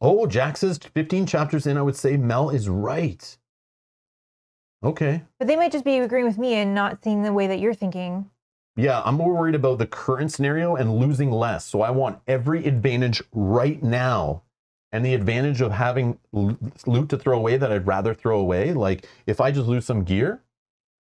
A: oh, Jack says 15 chapters in, I would say Mel is right. Okay.
B: But they might just be agreeing with me and not seeing the way that you're thinking.
A: Yeah, I'm more worried about the current scenario and losing less. So I want every advantage right now. And the advantage of having loot to throw away that I'd rather throw away. Like if I just lose some gear,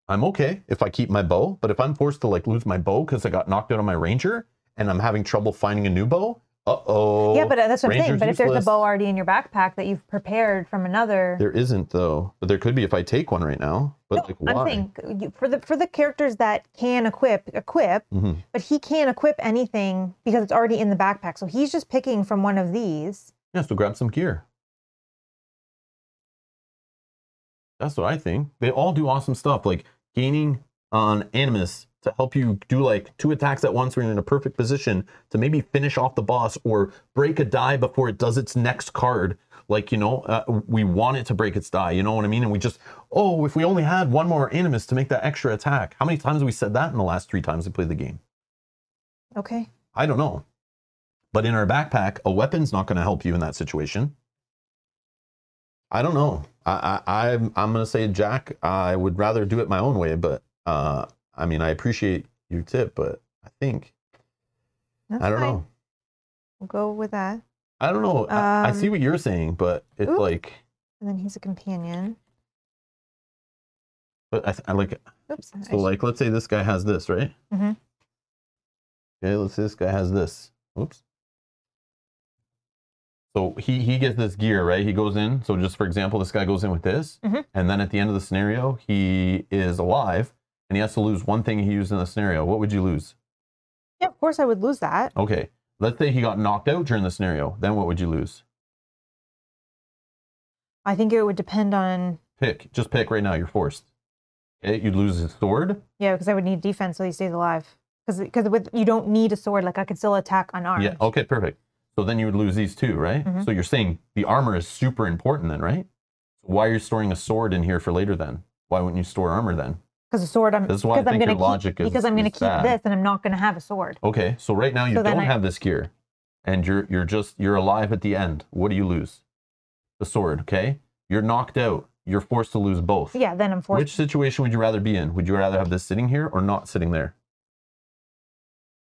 A: I'm okay if I keep my bow. But if I'm forced to like lose my bow because I got knocked out on my ranger and I'm having trouble finding a new bow, uh oh.
B: yeah, but uh, that's what I'm saying. But if there's a bow already in your backpack that you've prepared from another,
A: There isn't though, but there could be if I take one right now. But
B: No,
A: like why?
B: I'm saying for the for the characters that can equip, equip,
A: Mhm.
B: but he can't equip anything because it's already in the backpack. So he's just picking from one of these.
A: Yeah, so grab some gear. That's what I think. They all do awesome stuff, like gaining on Animus to help you do like two attacks at once when you're in a perfect position to maybe finish off the boss or break a die before it does its next card. Like, you know, uh, we want it to break its die, you know what I mean? And we just, oh, if we only had one more Animus to make that extra attack. How many times have we said that in the last three times we played the game?
B: Okay.
A: I don't know. But in our backpack, a weapon's not going to help you in that situation. I don't know. I, I I'm I'm gonna say Jack. I would rather do it my own way, but uh, I mean, I appreciate your tip, but I think
B: That's
A: I don't
B: fine.
A: know.
B: We'll go with that.
A: I don't know. I, I see
B: Um,
A: what you're saying, but it's
B: Oop.
A: like,
B: And then he's a companion.
A: but I, th- I like
B: Oops.
A: So like let's say this guy has this, right?
B: Mm-hmm.
A: Okay, let's say this guy has this. Oops. So he he gets this gear, right? He goes in. So just for example, this guy goes in with this,
B: Mhm.
A: and then at the end of the scenario, he is alive, and he has to lose one thing he used in the scenario. What would you lose?
B: yeah, of course I would lose that.
A: Okay, let's say he got knocked out during the scenario. Then what would you lose?
B: I think it would depend on
A: Pick. Just pick right now. You're forced. Okay, you'd lose his sword.
B: yeah, because I would need defense so he stays alive. Because because with you don't need a sword. Like I could still attack unarmed.
A: Yeah. Okay. Perfect. So then you would lose these two, right?
B: Mhm.
A: So you're saying the armor is super important then, right? Why are you storing a sword in here for later then? Why wouldn't you store armor then?
B: Because a sword, I'm
A: This is why I think your
B: keep,
A: logic is-
B: because I'm gonna keep
A: bad.
B: this and I'm not gonna have a sword.
A: Okay. So right now you
B: So
A: don't
B: I-
A: have this gear, and you're you're just you're alive at the end. What do you lose? The sword. Okay. You're knocked out. You're forced to lose both.
B: Yeah, then I'm forced.
A: Which situation would you rather be in? Would you rather have this sitting here or not sitting there?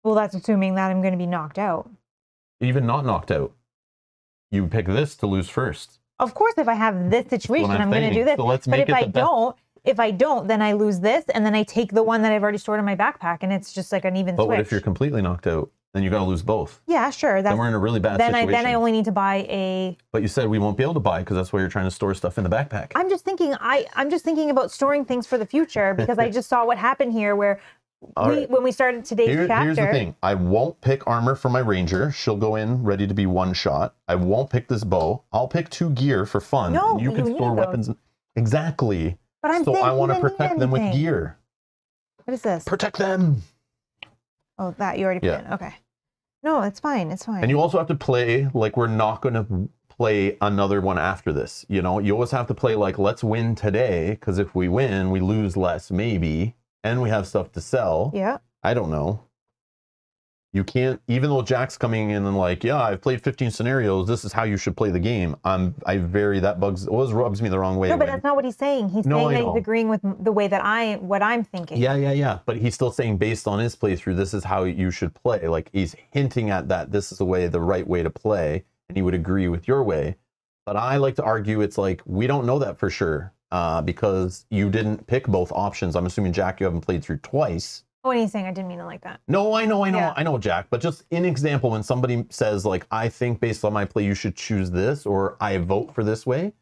B: well, that's assuming that I'm gonna be knocked out.
A: Even not knocked out, you pick this to lose first.
B: Of course, if I have this situation,
A: I'm
B: I'm, gonna do this.
A: So let's
B: but if I don't, if I don't, then I lose this, and then I take the one that I've already stored in my backpack, and it's just like an even
A: But
B: switch.
A: what if you're completely knocked out? Then you got to lose both.
B: yeah, sure. That's
A: Then we're in a really bad
B: then I
A: situation.
B: then I only need to buy a.
A: But you said we won't be able to buy because that's why you're trying to store stuff in the backpack.
B: I'm just thinking. I I'm just thinking about storing things for the future because I [laughs] just saw what happened here where.
A: All
B: we,
A: right.
B: when we started today's
A: Here-
B: chapter,
A: here's the thing. I won't pick armor for my ranger. She'll go in ready to be one shot. I won't pick this bow. I'll pick two gear for fun.
B: No,
A: you
B: you
A: can
B: need
A: store
B: those.
A: weapons. Exactly.
B: but I'm
A: so I want to protect them with gear.
B: What is this?
A: Protect them.
B: Oh, that you already put
A: Yeah.
B: in. Okay. No, it's fine. It's fine.
A: And you also have to play like we're not going to play another one after this. You know, you always have to play like let's win today because if we win, we lose less maybe, and we have stuff to sell.
B: yeah.
A: I don't know. You can't, even though Jack's coming in and like, yeah, I've played 15 scenarios. This is how you should play the game. I'm, I very that bugs, always rubs me the wrong way.
B: No, but that's not what he's saying. He's
A: No,
B: saying
A: I
B: that
A: know.
B: he's agreeing with the way that I, what I'm thinking.
A: yeah, yeah, yeah. But he's still saying based on his playthrough, this is how you should play. Like he's hinting at that this is the way, the right way to play, and he would agree with your way. But I like to argue it's like we don't know that for sure uh, because you didn't pick both options. I'm assuming Jack, you haven't played through twice.
B: Oh, and he's saying I didn't mean it like that.
A: No, I know, I know,
B: Yeah.
A: I know, Jack. But just in example, when somebody says like, "I think based on my play, you should choose this," or "I vote for this way,"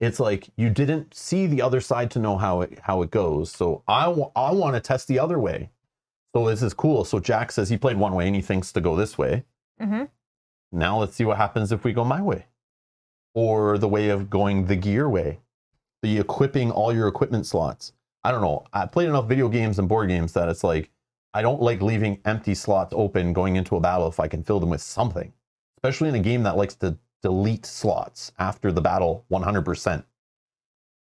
A: it's like you didn't see the other side to know how it how it goes. So I I want to test the other way. So this is cool. So Jack says he played one way and he thinks to go this way.
B: Mm-hmm.
A: Now let's see what happens if we go my way, or the way of going the gear way, the equipping all your equipment slots. I don't know. I played enough video games and board games that it's like I don't like leaving empty slots open going into a battle if I can fill them with something, especially in a game that likes to delete slots after the battle 100%.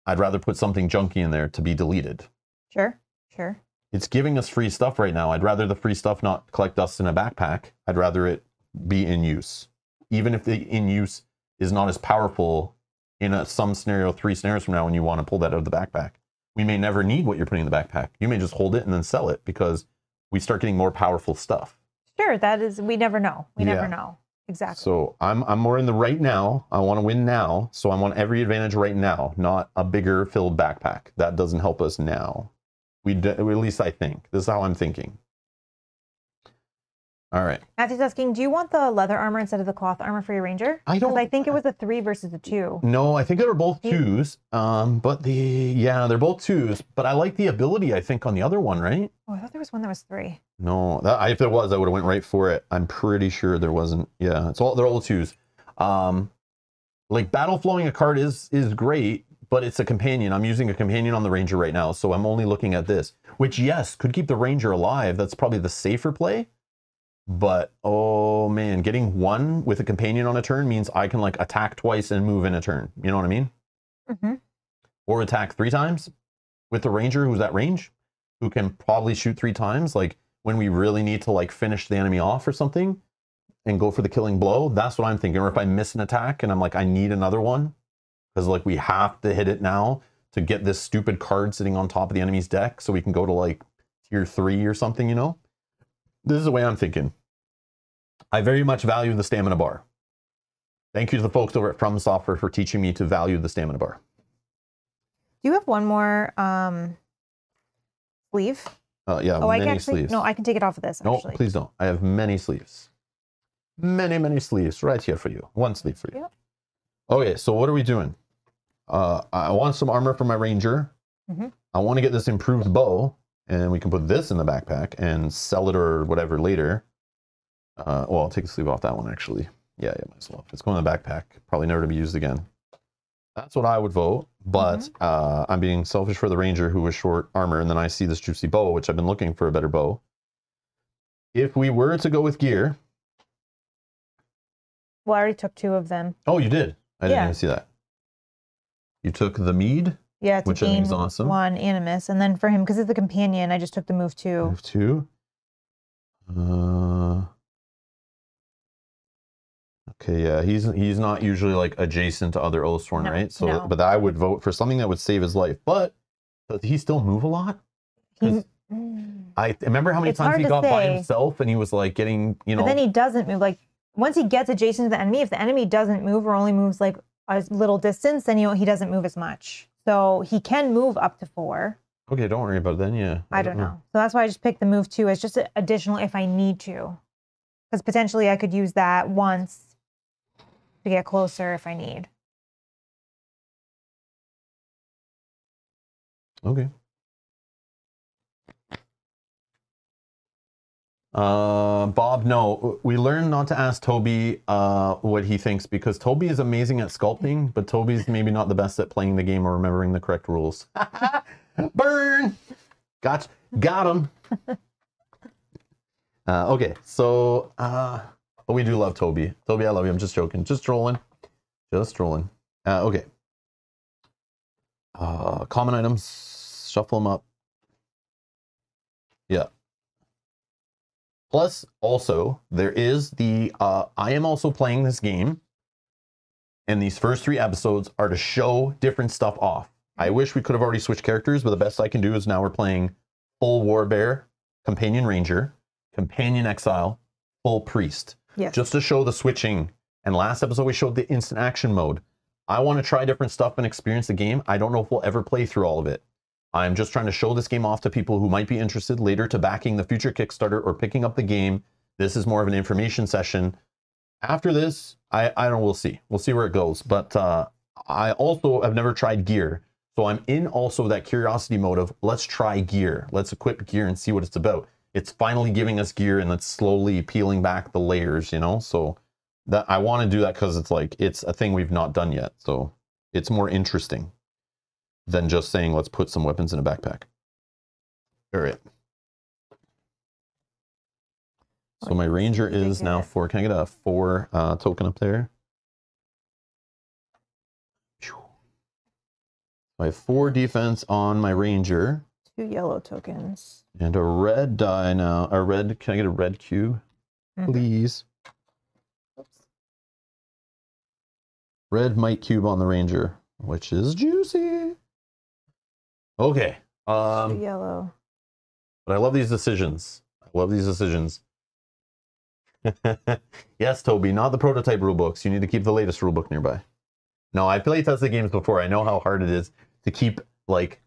A: I'd rather put something junky in there to be deleted.
B: Sure. Sure.
A: It's giving us free stuff right now. I'd rather the free stuff not collect dust in a backpack. I'd rather it be in use. Even if the in use is not as powerful in a, some scenario, three scenarios from now when you want to pull that out of the backpack. we may never need what you're putting in the backpack. You may just hold it and then sell it because we start getting more powerful stuff.
B: Sure, that is. We never know. We
A: Yeah.
B: never know exactly.
A: So I'm I'm more in the right now. I want to win now. So I want every advantage right now, not a bigger filled backpack. That doesn't help us now. We d- at least I think this is how I'm thinking. All right.
B: Matthew's asking, do you want the leather armor instead of the cloth armor for your ranger?
A: I don't-
B: I think it was a three versus a two.
A: No, I think they were both twos. Um, but the yeah, they're both twos. But I like the ability. I think on the other one, right?
B: Oh, I thought there was one that was three.
A: No, that, if there was, I would have went right for it. I'm pretty sure there wasn't. Yeah, it's all they're all twos. Um, like battle flowing a card is is great, but it's a companion. I'm using a companion on the ranger right now, so I'm only looking at this. Which yes, could keep the ranger alive. That's probably the safer play. But oh man, getting one with a companion on a turn means I can like attack twice and move in a turn. You know what I mean?
B: Mm-hmm.
A: or attack three times with the ranger who's at range who can probably shoot three times like when we really need to like finish the enemy off or something and go for the killing blow that's what i'm thinking or if i miss an attack and i'm like i need another one because like we have to hit it now to get this stupid card sitting on top of the enemy's deck so we can go to like tier three or something you know this is the way i'm thinking i very much value the stamina bar thank you to the folks over at FromSoftware for teaching me to value the stamina bar
B: Do you have one more um sleeve?
A: Uh, yeah,
B: oh, I can actually
A: sleeves.
B: no, I can take it off of this
A: No, please don't. I have many sleeves. Many, many sleeves right here for you. One sleeve for you.
B: Yep.
A: Okay, so what are we doing? Uh, I want some armor for my ranger.
B: Mhm.
A: I want to get this improved bow, and we can put this in the backpack and sell it or whatever later. Uh, well, I'll take the sleeve off that one actually. Yeah, yeah, might as well. It's going in the backpack. Probably never to be used again. That's what I would vote, but
B: Mm-hmm.
A: uh, I'm being selfish for the ranger who was short armor, and then I see this juicy bow, which I've been looking for a better bow. If we were to go with gear,
B: Well, I already took two of them.
A: oh, you did. I didn't
B: Yeah.
A: even see that. You took the mead,
B: Yeah,
A: Which I think is awesome.
B: one animus, and then for him because it's a companion, I just took the move two.
A: move two. Uh, okay, yeah, he's he's not usually like adjacent to other Oathsworn,
B: No,
A: right? So,
B: no.
A: but I would vote for something that would save his life. But does he still move a lot?
B: He, Mm.
A: I remember how many times he got by himself and he was like getting, you know,
B: but then he doesn't move. Like once he gets adjacent to the enemy, if the enemy doesn't move or only moves like a little distance, then you know, he doesn't move as much. So he can move up to four.
A: okay, don't worry about it then. Yeah,
B: I don't know. So that's why I just picked the move two as just additional if I need to, because potentially I could use that once to get closer if I need.
A: Okay. Uh, Bob, no, we learned not to ask Toby uh, what he thinks because Toby is amazing at sculpting, [laughs] but Toby's maybe not the best at playing the game or remembering the correct rules. [laughs] Burn! Got, got him. [laughs] uh, okay, so uh, but we do love Toby. Toby, I love you. I'm just joking. Just trolling. Just trolling. Uh, okay. Uh, common items, shuffle them up. Yeah. Plus, also, there is the, uh, I am also playing this game, and these first three episodes are to show different stuff off. I wish we could have already switched characters, but the best I can do is now we're playing full War Bear, Companion Ranger, Companion Exile, full Priest
B: Yes.
A: just to show the switching. And last episode we showed the instant action mode. I want to try different stuff and experience the game. I don't know if we'll ever play through all of it. I'm just trying to show this game off to people who might be interested later to backing the future Kickstarter or picking up the game. This is more of an information session. After this, I, I don't know, we'll see. We'll see where it goes. But uh, I also have never tried gear. So I'm in also that curiosity mode of let's try gear. Let's equip gear and see what it's about. It's finally giving us gear and it's slowly peeling back the layers, you know? So that I want to do that because it's like it's a thing we've not done yet. So it's more interesting than just saying let's put some weapons in a backpack. All right. So my ranger is now four. Can I get a four uh, token up there? I have four defense on my ranger
B: Two yellow tokens.
A: and a red die now. A red. Can I get a red cube,
B: Mhm.
A: please?
B: Oops.
A: Red might cube on the ranger, which is juicy. Okay.
B: Two
A: Um,
B: yellow.
A: but I love these decisions. I love these decisions. [laughs] yes, Toby, not the prototype rulebooks. You need to keep the latest rulebook nearby. No, I played tested games before. I know how hard it is to keep like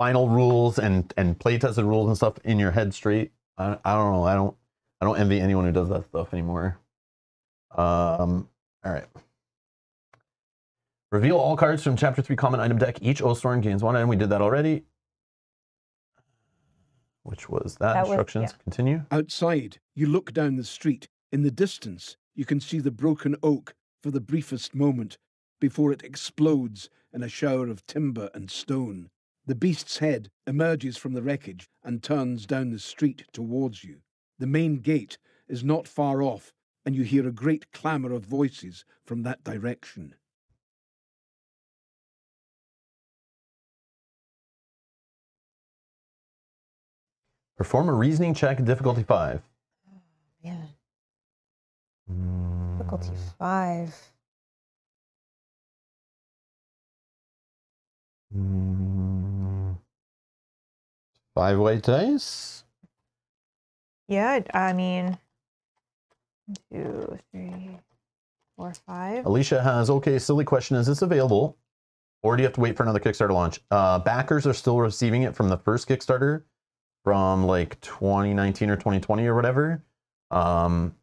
A: final rules and and play tested rules and stuff in your head straight. I, I don't know. I don't I don't envy anyone who does that stuff anymore. Um. All right. Reveal all cards from Chapter Three Common Item Deck. Each Oathsworn gains one item. We did that already. Which was that,
B: That was-
A: instructions. Continue.
C: Outside, you look down the street. In the distance, you can see the broken oak for the briefest moment before it explodes in a shower of timber and stone. The beast's head emerges from the wreckage and turns down the street towards you. The main gate is not far off, and you hear a great clamour of voices from that direction.
A: Perform a reasoning check, difficulty five.
B: Man, difficulty five.
A: Mm. Five white dice.
B: Yeah, I mean, two, three, four, five.
A: Alicia has okay. Silly question: Is this available, or do you have to wait for another Kickstarter launch? Uh, backers are still receiving it from the first Kickstarter, from like 2019 or 2020 or whatever. Um,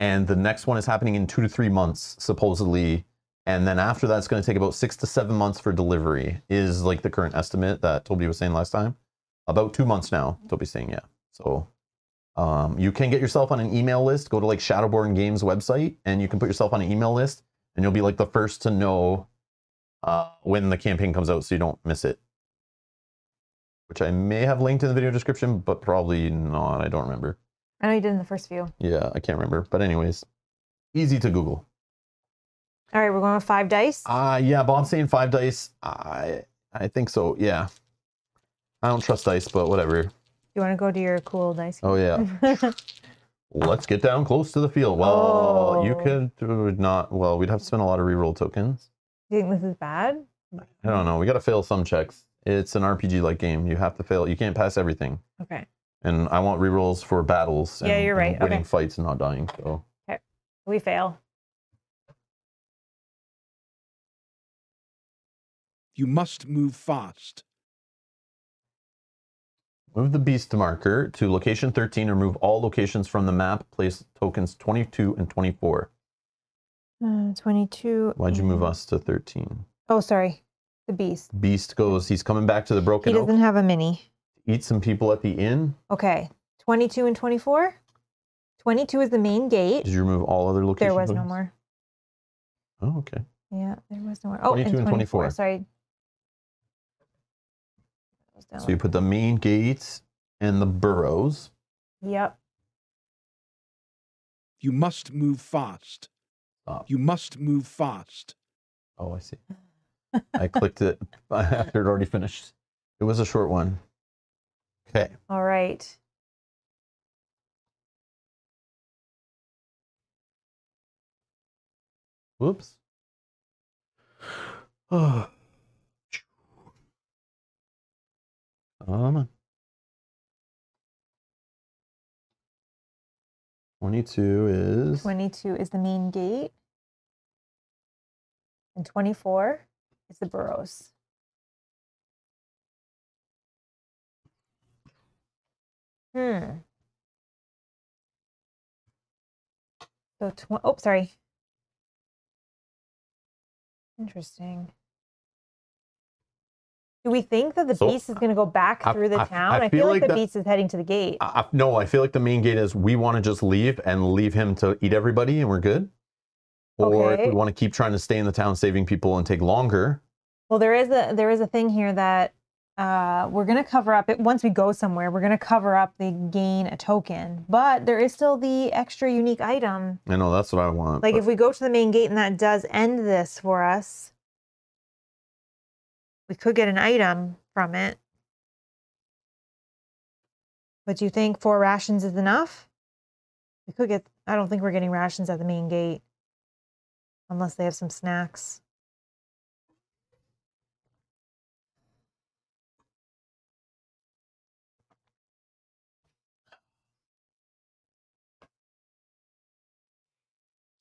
A: and the next one is happening in two to three months, supposedly. And then after that, it's going to take about six to seven months for delivery. Is like the current estimate that Toby was saying last time. About two months now. they'll be saying yeah. So um, you can get yourself on an email list. Go to like Shadowborne Games website, and you can put yourself on an email list, and you'll be like the first to know uh, when the campaign comes out, so you don't miss it. Which I may have linked in the video description, but probably not. I don't remember.
B: I know you did in the first few.
A: Yeah, I can't remember. But anyways, easy to Google.
B: All right, we're going with five dice.
A: Uh yeah, Bob's saying five dice. I I think so. Yeah. I don't trust dice, but whatever.
B: you want to go to your cool dice?
A: Oh yeah. [laughs] Let's get down close to the field. Well, you
B: Oh.
A: could uh, not. Well, we'd have to spend a lot of reroll tokens.
B: Do you think this is bad?
A: I don't know. We got to fail some checks. It's an RPG like game. You have to fail. You can't pass everything.
B: Okay.
A: And I want rerolls for battles. And,
B: Yeah, you're
A: and
B: right.
A: Winning
B: Okay.
A: fights and not dying. So Okay.
B: We fail.
C: You must move fast.
A: Move the beast marker to location 13. Remove all locations from the map. Place tokens 22 and 24.
B: Uh, 22.
A: Why'd you move us to 13?
B: Oh, sorry. The beast.
A: Beast goes. He's coming back to the broken oak.
B: doesn't have a mini.
A: Eat some people at the inn.
B: Okay. 22 and 24. 22 is the main gate.
A: Did you remove all other locations?
B: There was no more.
A: Oh, okay.
B: Yeah, there was no more. Oh,
A: 22 and 24.
B: Sorry. Those down.
A: So you put the main gate and the burrows.
B: Yep.
C: You must move fast.
A: Stop.
C: You must move fast.
A: Oh, I see. I clicked it [laughs] after it already finished. It was a short one. Okay.
B: All right.
A: Whoops. [sighs] [sighs] [sighs] Oh. On. 22 is
B: 22 is the main gate. And 24 is the burrows. Hmm. So, tw- oh, sorry. Interesting. Do we think that the
A: So,
B: beast is going to go back
A: I-
B: through the
A: I-
B: town?
A: I
B: I,
A: feel
B: feel
A: like
B: like the beast is heading to the gate.
A: No, I feel like the main gate is we want to just leave and leave him to eat everybody and we're good. Or if we want to keep trying to stay in the town saving people and take longer.
B: Well, there is a there is a thing here that uh, we're gonna cover up it once we go somewhere. We're gonna cover up the gain a token, but there is still the extra unique item.
A: I know that's what I want.
B: Like
A: but-
B: if we go to the main gate and that does end this for us, we could get an item from it. But do you think four rations is enough? We could get, I don't think we're getting rations at the main gate. Unless they have some snacks.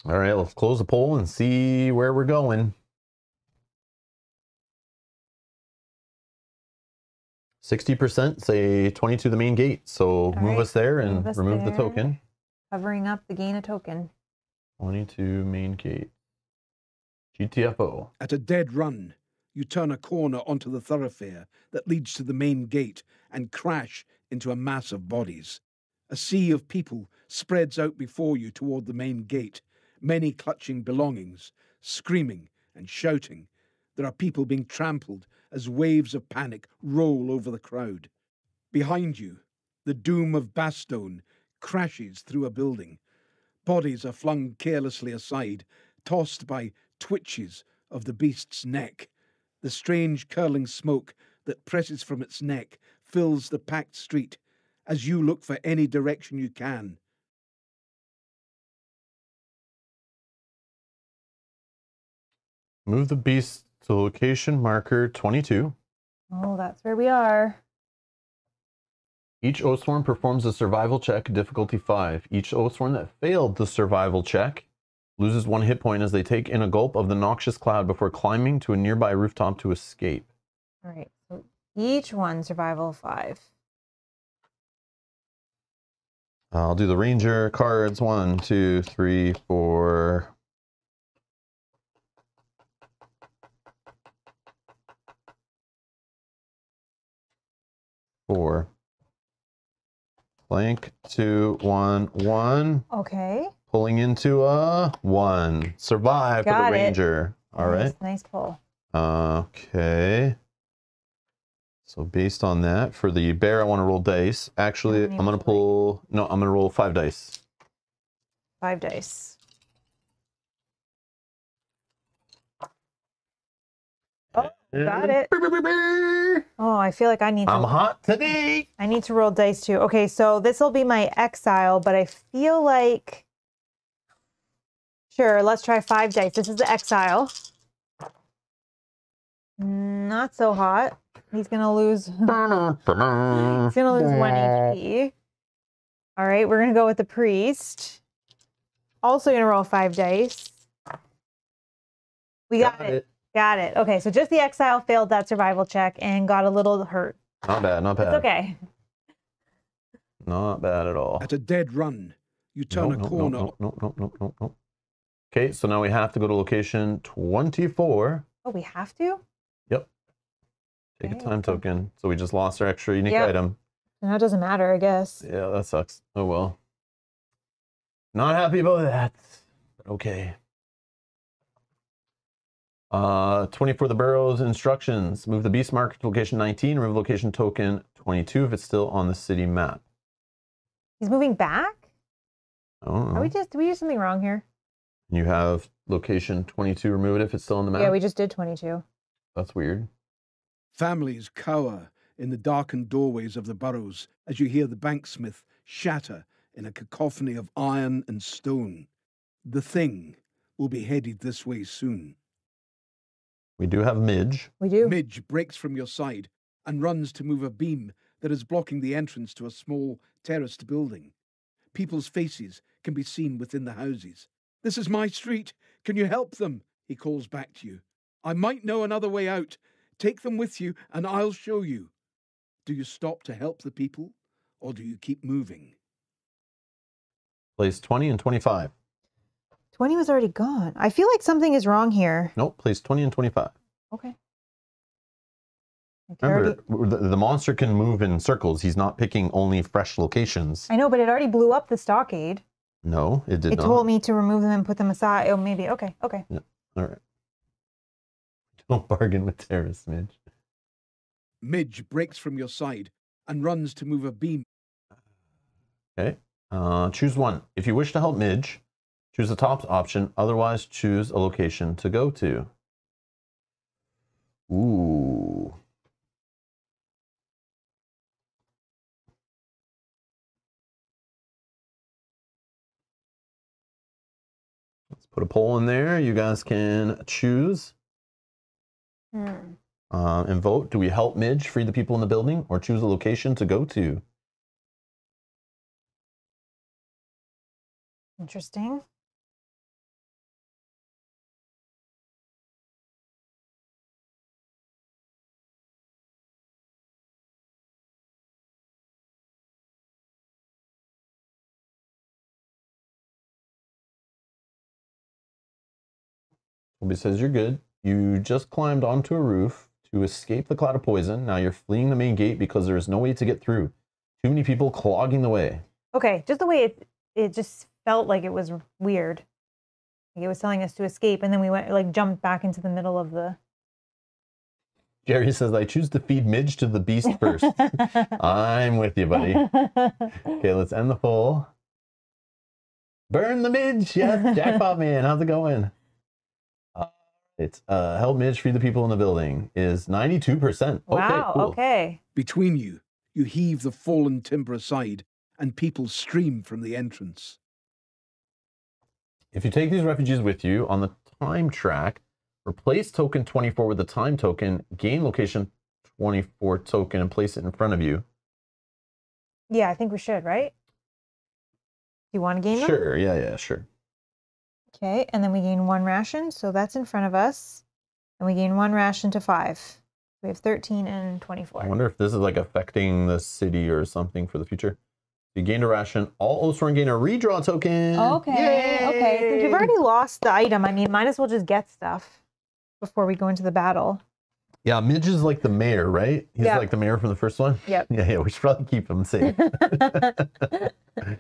A: All right, let's close the poll and see where we're going. 60% say 22 the main gate. So move
B: right,
A: us there and
B: us
A: remove the token.
B: Covering up the gain a token.
A: 22 main gate. GTFO.
C: At a dead run, you turn a corner onto the thoroughfare that leads to the main gate and crash into a mass of bodies. A sea of people spreads out before you toward the main gate, many clutching belongings, screaming and shouting. There are people being trampled as waves of panic roll over the crowd. Behind you, the doom of Bastone crashes through a building. Bodies are flung carelessly aside, tossed by twitches of the beast's neck. The strange curling smoke that presses from its neck fills the packed street as you look for any direction you can.
A: Move the beast to location marker 22.
B: Oh, that's where we are.
A: Each Oathsworn performs a survival check, difficulty 5. Each Oathsworn that failed the survival check loses one hit point as they take in a gulp of the noxious cloud before climbing to a nearby rooftop to escape.
B: All right. So each one survival five.
A: I'll do the ranger cards. One, two, three, four. Four. Blank, two, one, one.
B: Okay.
A: Pulling into a one. Survive for
B: Got
A: the
B: it.
A: ranger. All right.
B: Nice, Nice pull.
A: Okay. So based on that, for the bear, I want to roll dice. Actually, I'm
B: you like?
A: pull. No, I'm gonna roll five dice.
B: Five dice. Oh, got it. Oh, I feel like I need to.
A: I'm hot today.
B: I need to roll dice too. Okay, so this will be my exile, but I feel like. Sure, let's try five dice. This is the exile. Not so hot. He's gonna lose. [laughs] He's gonna lose one HP. All right, we're gonna go with the priest. Also gonna roll five dice. We got, it. Got it. Okay, so just the exile failed that survival check and got a little hurt.
A: Not bad. Not bad.
B: It's okay.
A: Not bad at all.
C: At a dead run, you turn
A: No,
C: a
A: no, no,
C: corner
A: no, no, no, no, no, no. Okay, so now we have to go to location 24.
B: Oh, we have to?
A: Yep. Take a time token. So we just lost our extra unique
B: Yep.
A: item.
B: And that doesn't matter, I guess.
A: Yeah, that sucks. Oh well. Not happy about that. But okay. Uh, 24 the burrows instructions. Move the beast marker to location 19. Remove location token 22 if it's still on the city map.
B: He's moving back?
A: I don't know.
B: Are we just did we do something wrong here?
A: You have location 22. Remove it if it's still on the map.
B: Yeah, we just did 22.
A: That's weird.
C: Families cower in the darkened doorways of the burrows as you hear the blacksmith shatter in a cacophony of iron and stone. The thing will be headed this way soon.
A: We do have Midge.
B: We do.
C: Midge breaks from your side and runs to move a beam that is blocking the entrance to a small terraced building. People's faces can be seen within the houses. This is my street. Can you help them? He calls back to you. I might know another way out. Take them with you and I'll show you. Do you stop to help the people or do you keep moving?
A: Place 20 and 25.
B: 20 was already gone. I feel like something is wrong here.
A: Nope, place 20 and 25.
B: Okay. Like, it already-
A: Remember, the, the monster can move in circles. He's not picking only fresh locations.
B: I know, but it already blew up the stockade.
A: No, it did
B: it
A: not.
B: It told me to remove them and put them aside. Oh, maybe. Okay. Okay.
A: All right. [laughs] Don't bargain with terrorists, Midge.
C: Midge breaks from your side and runs to move a beam.
A: Okay. Uh, choose one. If you wish to help Midge, choose the top option. Otherwise, choose a location to go to. Ooh. Let's put a poll in there. You guys can choose
B: Hmm.
A: uh, and vote. Do we help Midge free the people in the building or choose a location to go to?
B: Interesting.
A: Colby says you're good. You just climbed onto a roof to escape the cloud of poison. Now you're fleeing the main gate because there is no way to get through. Too many people clogging the way.
B: Okay, just the way it it just felt like it was weird. Like it was telling us to escape, and then we went like jumped back into the middle of the. [laughs]
A: Jerry says, I choose to feed Midge to the beast [laughs] first. I'm with you, buddy. [laughs] Okay, let's end the poll. Burn the Midge. Yes, Jackpot Man. How's it going? It's uh, help Midge feed the people in the building is 92%.
B: wow.
A: Okay, cool.
B: Okay.
C: Between you, you heave the fallen timber aside, and people stream from the entrance.
A: If you take these refugees with you on the time track, replace token 24 with the time token, gain location 24 token, and place it in front of you.
B: Yeah, I think we should, right? You want to gain them?
A: Sure. Yeah, yeah, sure.
B: Okay, and then we gain one ration, so that's in front of us. And we gain one ration to five. We have 13 and 24.
A: I wonder if this is like affecting the city or something for the future. You gained a ration. All Oathsworn gain a redraw token.
B: Okay, okay. Since we've already lost the item, I mean, might as well just get stuff before we go into the battle.
A: Yeah, Midge is like the mayor, right? He's
B: Yeah.
A: like the mayor from the first one.
B: Yep. [laughs]
A: Yeah, yeah. We should probably keep him safe. [laughs]
C: A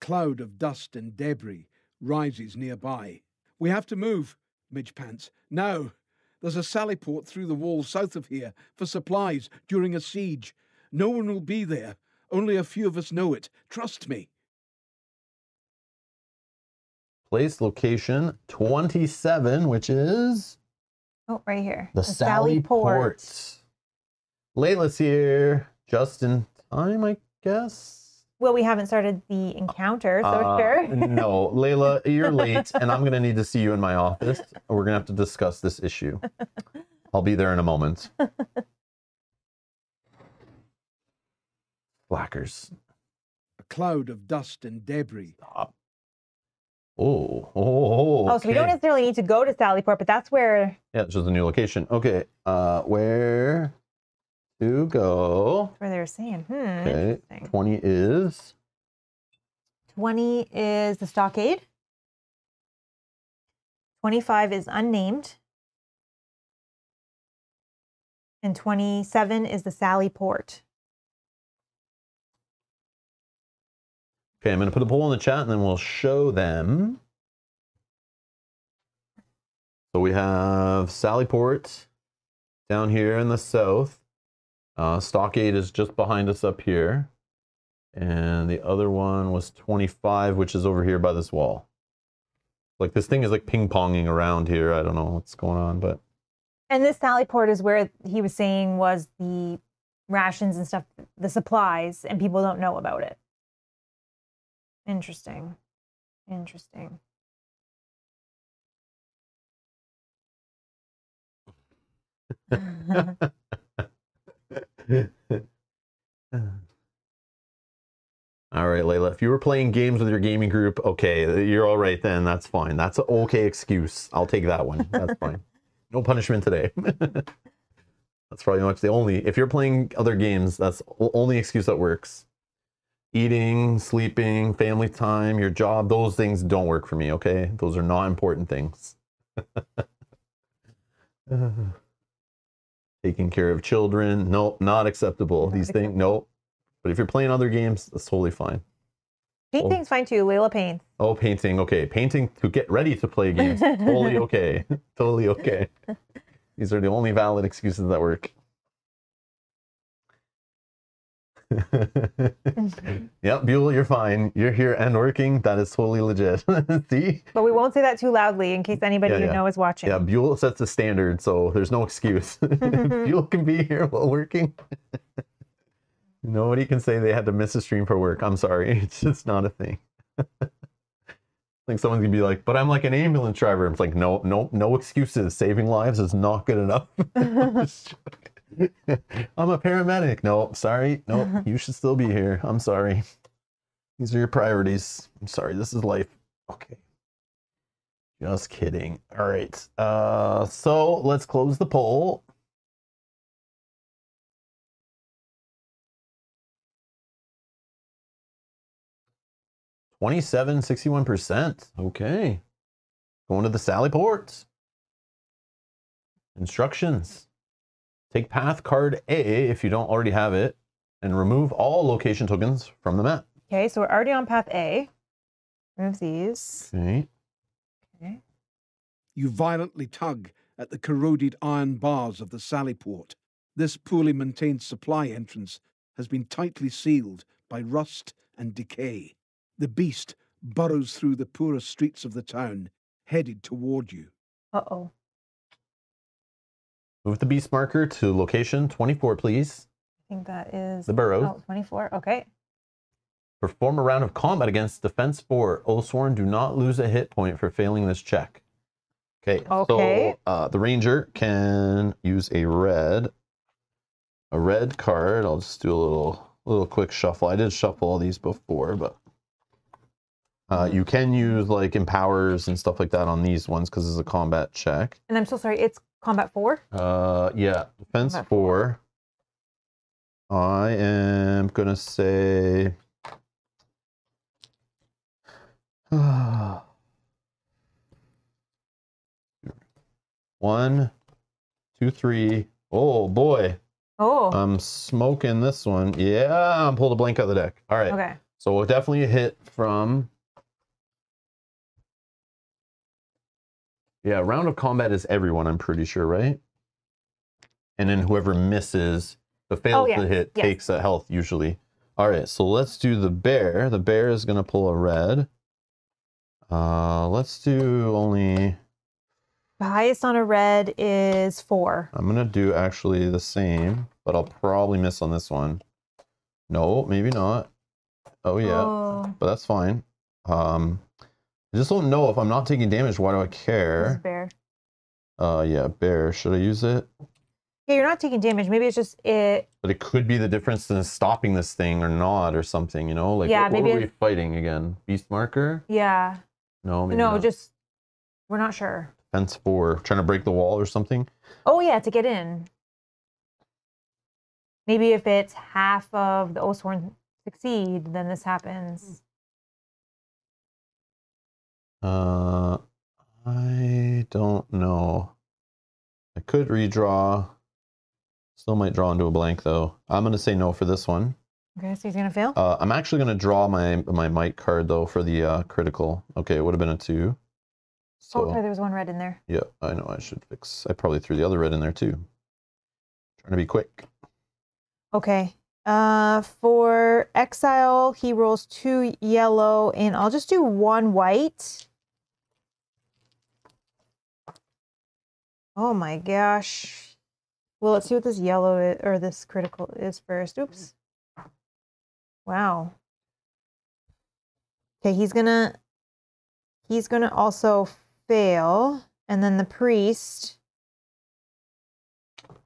C: cloud of dust and debris rises nearby. We have to move, Midge pants. Now, there's a sally port through the wall south of here for supplies during a siege. No one will be there. Only a few of us know it. Trust me.
A: Place location 27, which is
B: oh, right here.
A: the, Sally, Port. Layla's here. Just in time, I guess.
B: Well, we haven't started the encounter, so
A: Uh,
B: sure. [laughs]
A: no, Layla, you're late, and I'm gonna need to see you in my office. We're gonna have to discuss this issue. [laughs] I'll be there in a moment. Blackers.
C: A cloud of dust and debris.
A: Stop. Oh, oh, oh,
B: Oh, so we don't necessarily need to go to Sallyport, but that's where
A: Yeah, it's just a new location. Okay, uh, where to go?
B: That's where they were saying. Hmm.
A: Okay, 20 is
B: 20 is the stockade. 25 is unnamed. And 27 is the Sally Port.
A: okay. I'm gonna put a poll in the chat, and then we'll show them. So we have Sally Port down here in the south. Uh, Stockade is just behind us up here, and the other one was 25, which is over here by this wall. Like this thing is like ping ponging around here. I don't know what's going on, but
B: And this Sally Port is where he was saying was the rations and stuff, the supplies, and people don't know about it. Interesting. Interesting. [laughs] [laughs]
A: All right, Layla. If you were playing games with your gaming group, okay, you're all right then. That's fine. That's an okay excuse. I'll take that one. That's fine. [laughs] No punishment today. [laughs] that's probably much the only. If you're playing other games, that's the only excuse that works. Eating, sleeping, family time, your job, those things don't work for me, okay? Those are not important things. [laughs] Taking care of children, nope, not acceptable.
B: Not
A: These things, nope. But if you're playing other games, that's totally fine.
B: Painting's oh. fine too. Layla paints.
A: Oh, painting, okay. Painting to get ready to play games, [laughs] totally okay. [laughs] totally okay. [laughs] These are the only valid excuses that work. [laughs] yep, Buell, you're fine. You're here and working. That is totally legit. [laughs] See?
B: But we won't say that too loudly in case anybody
A: Yeah,
B: you
A: yeah.
B: know is watching.
A: Yeah, Buell sets the standard, so there's no excuse. [laughs] Buell can be here while working. Nobody can say they had to miss a stream for work. I'm sorry. It's just not a thing. like someone's gonna be like, but I'm like an ambulance driver. It's like, no, no, no excuses. Saving lives is not good enough. I'm a paramedic. No, sorry. No, [laughs] you should still be here. I'm sorry. These are your priorities. I'm sorry. This is life. Okay. Just kidding. All right. Uh, so let's close the poll. Twenty-seven, sixty-one percent. Okay. Going to the Sally Port. Instructions. Take path card A if you don't already have it, and remove all location tokens from the map.
B: Okay, so we're already on path A. Remove these.
A: Okay.
B: Okay.
C: You violently tug at the corroded iron bars of the Sallyport. This poorly maintained supply entrance has been tightly sealed by rust and decay. The beast burrows through the poorer streets of the town, headed toward you.
B: Uh oh.
A: Move the beast marker to location 24, please.
B: I think that is
A: The burrows.
B: Oh, 24. Okay.
A: Perform a round of combat against defense 4. Oathsworn, do not lose a hit point for failing this check. Okay.
B: Okay.
A: So uh, the ranger can use a red, a red card. I'll just do a little, little quick shuffle. I did shuffle all these before, but uh, you can use like empowers and stuff like that on these ones because it's a combat check.
B: And I'm so sorry. It's combat four.
A: Uh, yeah, defense
B: Combat
A: four. I am gonna say. [sighs] One, two, three. Oh boy,
B: Oh.
A: I'm smoking this one. Yeah, I'm pulled a blank out of the deck. All right,
B: okay.
A: so we'll definitely hit from. Yeah, round of combat is everyone. I'm pretty sure, right? And then whoever misses, the fails
B: Oh, yeah.
A: to hit
B: Yes.
A: takes a health usually. All right, so let's do the bear. The bear is gonna pull a red. Uh, let's do only.
B: The highest on a red is four.
A: I'm gonna do actually the same, but I'll probably miss on this one. No, maybe not. Oh yeah,
B: Oh,
A: but that's fine. Um, I just don't know if I'm not taking damage. Why do I care?
B: bear.
A: Uh, yeah, bear. Should I use it?
B: Yeah, you're not taking damage. Maybe it's just it.
A: But it could be the difference in stopping this thing or not, or something. You know, like
B: Yeah,
A: what, what
B: maybe
A: are we fighting again? Beast marker?
B: Yeah.
A: No, maybe
B: no,
A: not.
B: just we're not sure.
A: fence four. Trying to break the wall or something.
B: Oh yeah, to get in. Maybe if it's half of the Oathsworn succeed, then this happens.
A: Uh, I don't know. I could redraw. Still might draw into a blank though. I'm gonna say no for this one.
B: Okay, so he's gonna fail.
A: Uh, I'm actually gonna draw my my might card though for the uh, critical. Okay, it would have been a two. So
B: oh, there was one red in there.
A: yeah, I know I should fix. I probably threw the other red in there too. Trying to be quick.
B: Okay. Uh, for exile, he rolls two yellow, and I'll just do one white. Oh my gosh. Well, let's see what this yellow i- or this critical is first. Oops. Wow. Okay, he's gonna he's gonna also fail, and then the priest.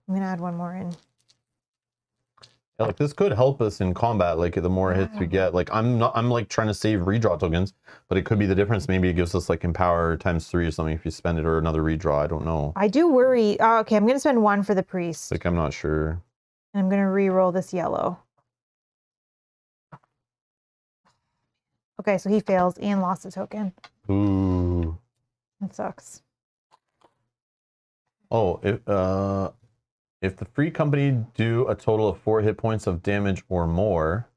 B: I'm gonna add one more in.
A: Like this could help us in combat. Like the more hits we get, like I'm not, I'm like trying to save redraw tokens, but it could be the difference. Maybe it gives us like empower times three or something if you spend it, or another redraw. I don't know.
B: I do worry. Oh, okay, I'm gonna spend one for the priest,
A: Like I'm not sure.
B: and I'm gonna re-roll this yellow. Okay, so he fails and lost a token.
A: Ooh.
B: That sucks.
A: Oh, if uh, if the free company do a total of four hit points of damage or more.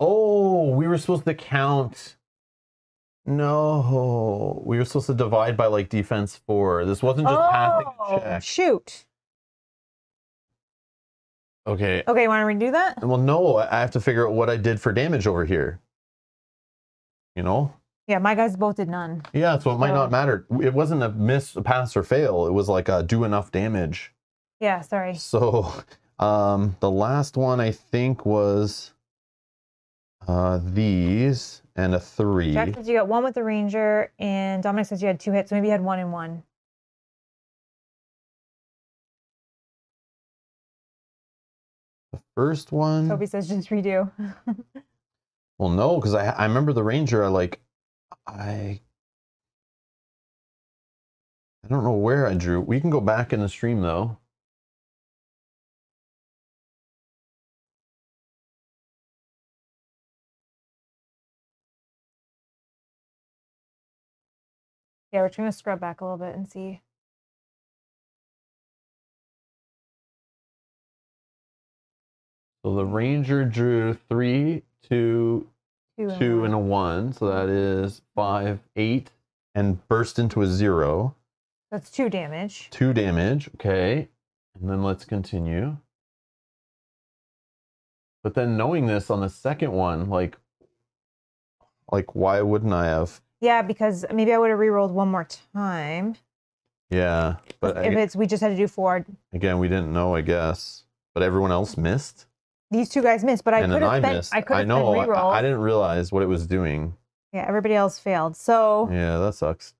A: Oh, we were supposed to count. No, we were supposed to divide by like defense four. This wasn't just passing oh, a
B: Oh,
A: check.
B: shoot.
A: Okay.
B: Okay, want to redo that?
A: Well, no, I have to figure out what I did for damage over here. You know?
B: Yeah, my guys both did none.
A: Yeah, so it might
B: So-
A: not matter. It wasn't a miss, a pass, or fail. It was like a do enough damage.
B: Yeah, sorry.
A: So, um, the last one I think was uh, these and a three.
B: Jack says you got one with the ranger, and Dominic says you had two hits, so maybe you had one and one.
A: The first one.
B: Toby says just redo. [laughs]
A: Well, no, because I I remember the ranger. I like I I don't know where I drew. We can go back in the stream though.
B: Yeah, we're just gonna scrub back a little bit and see.
A: So the ranger drew three, two,
B: Two and
A: two,
B: one.
A: and a one. So that is five, eight, and burst into a zero.
B: That's two damage.
A: Two damage. Okay. And then let's continue. But then knowing this on the second one, like, like why wouldn't I have?
B: Yeah, because maybe I would have re-rolled one more time.
A: Yeah, but
B: if
A: I,
B: it's we just had to do four.
A: again, we didn't know, I guess. But everyone else missed,
B: These two guys missed, but I could have spent.
A: missed.
B: I could have
A: know.
B: spent
A: I. I didn't realize what it was doing.
B: Yeah, everybody else failed. So yeah.
A: That sucks.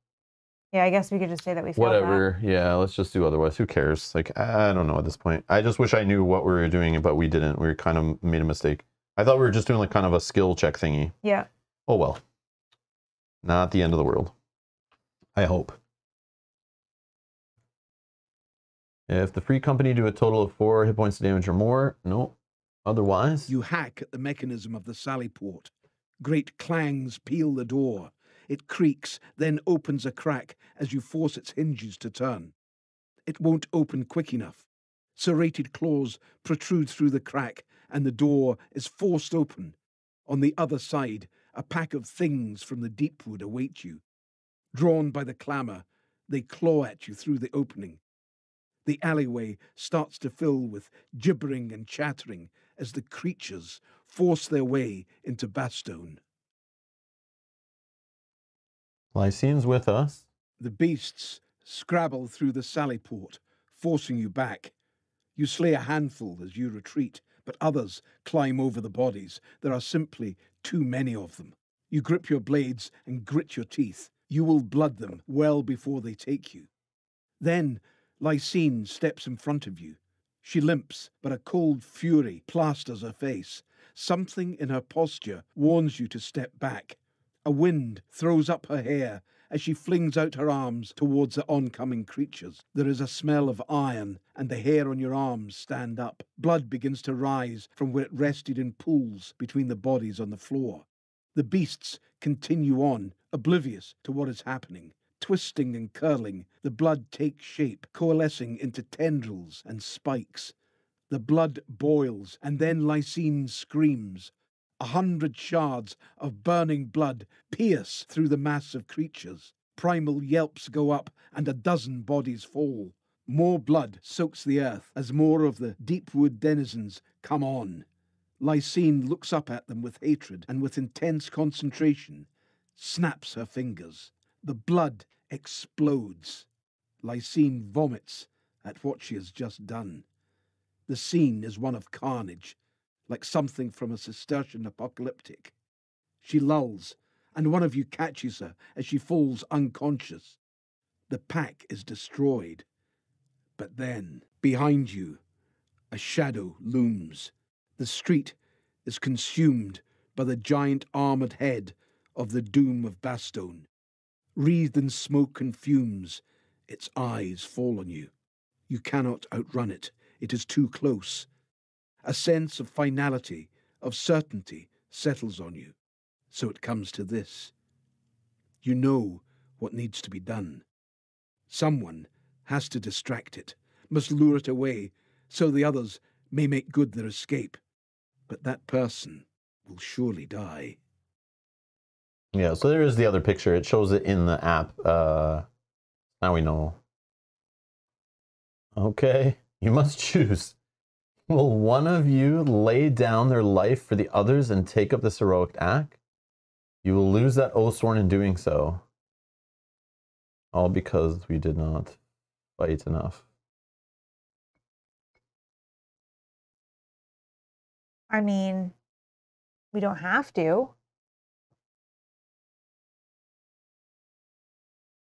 B: Yeah, I guess we could just say that we failed. that.
A: Whatever. Yeah, let's just do otherwise. Who cares? Like, I don't know at this point. I just wish I knew what we were doing, but we didn't. We kind of made a mistake. I thought we were just doing like kind of a skill check thingy.
B: Yeah.
A: Oh well. Not the end of the world. I hope. If the free company do a total of four hit points of damage or more, no. Otherwise,
C: You hack at the mechanism of the sally port. Great clangs peel the door. It creaks, then opens a crack as you force its hinges to turn. It won't open quick enough. Serrated claws protrude through the crack, and the door is forced open. On the other side, a pack of things from the deep wood await you. Drawn by the clamour, they claw at you through the opening. The alleyway starts to fill with gibbering and chattering as the creatures force their way into Bastone.
A: Lysine's with us.
C: The beasts scrabble through the sally port, forcing you back. You slay a handful as you retreat, but others climb over the bodies. There are simply too many of them. You grip your blades and grit your teeth. You will blood them well before they take you. Then Lysine steps in front of you. She limps, but a cold fury plasters her face. Something in her posture warns you to step back. A wind throws up her hair as she flings out her arms towards the oncoming creatures. There is a smell of iron, and the hair on your arms stand up. Blood begins to rise from where it rested in pools between the bodies on the floor. The beasts continue on, oblivious to what is happening. Twisting and curling, the blood takes shape, coalescing into tendrils and spikes. The blood boils, and then Lysine screams. A hundred shards of burning blood pierce through the mass of creatures. Primal yelps go up, and a dozen bodies fall. More blood soaks the earth as more of the deepwood denizens come on. Lysine looks up at them with hatred and with intense concentration, snaps her fingers. The blood explodes. Lysine vomits at what she has just done. The scene is one of carnage, like something from a Cistercian apocalyptic. She lulls, and one of you catches her as she falls unconscious. The pack is destroyed. But then, behind you, a shadow looms. The street is consumed by the giant armoured head of the doom of Bastone. Wreathed in smoke and fumes, its eyes fall on you. You cannot outrun it, it is too close. A sense of finality, of certainty, settles on you. So it comes to this. You know what needs to be done. Someone has to distract it, must lure it away, so the others may make good their escape. But that person will surely die.
A: Yeah, so there is the other picture. It shows it in the app. Uh, now we know. Okay, you must [laughs] choose. Will one of you lay down their life for the others and take up this heroic act? You will lose that Oathsworn in doing so. All because we did not fight enough.
B: I mean, we don't have to.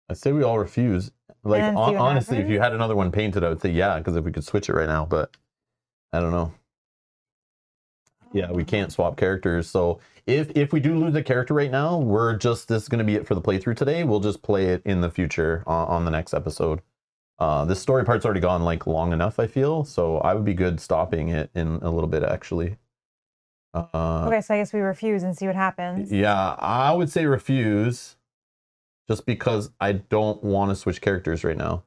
A: I say we all refuse. Like honestly, if you had another one painted, I would say yeah, because if we could switch it right now, but I don't know. Yeah, we can't swap characters. So if if we do lose a character right now, we're just this is going to be it for the playthrough today. We'll just play it in the future on, on the next episode. Uh, this story part's already gone like long enough, I feel. So I would be good stopping it in a little bit actually. Uh,
B: Okay, so I guess we refuse and see what happens.
A: yeah, I would say refuse. just because I don't want to switch characters right now.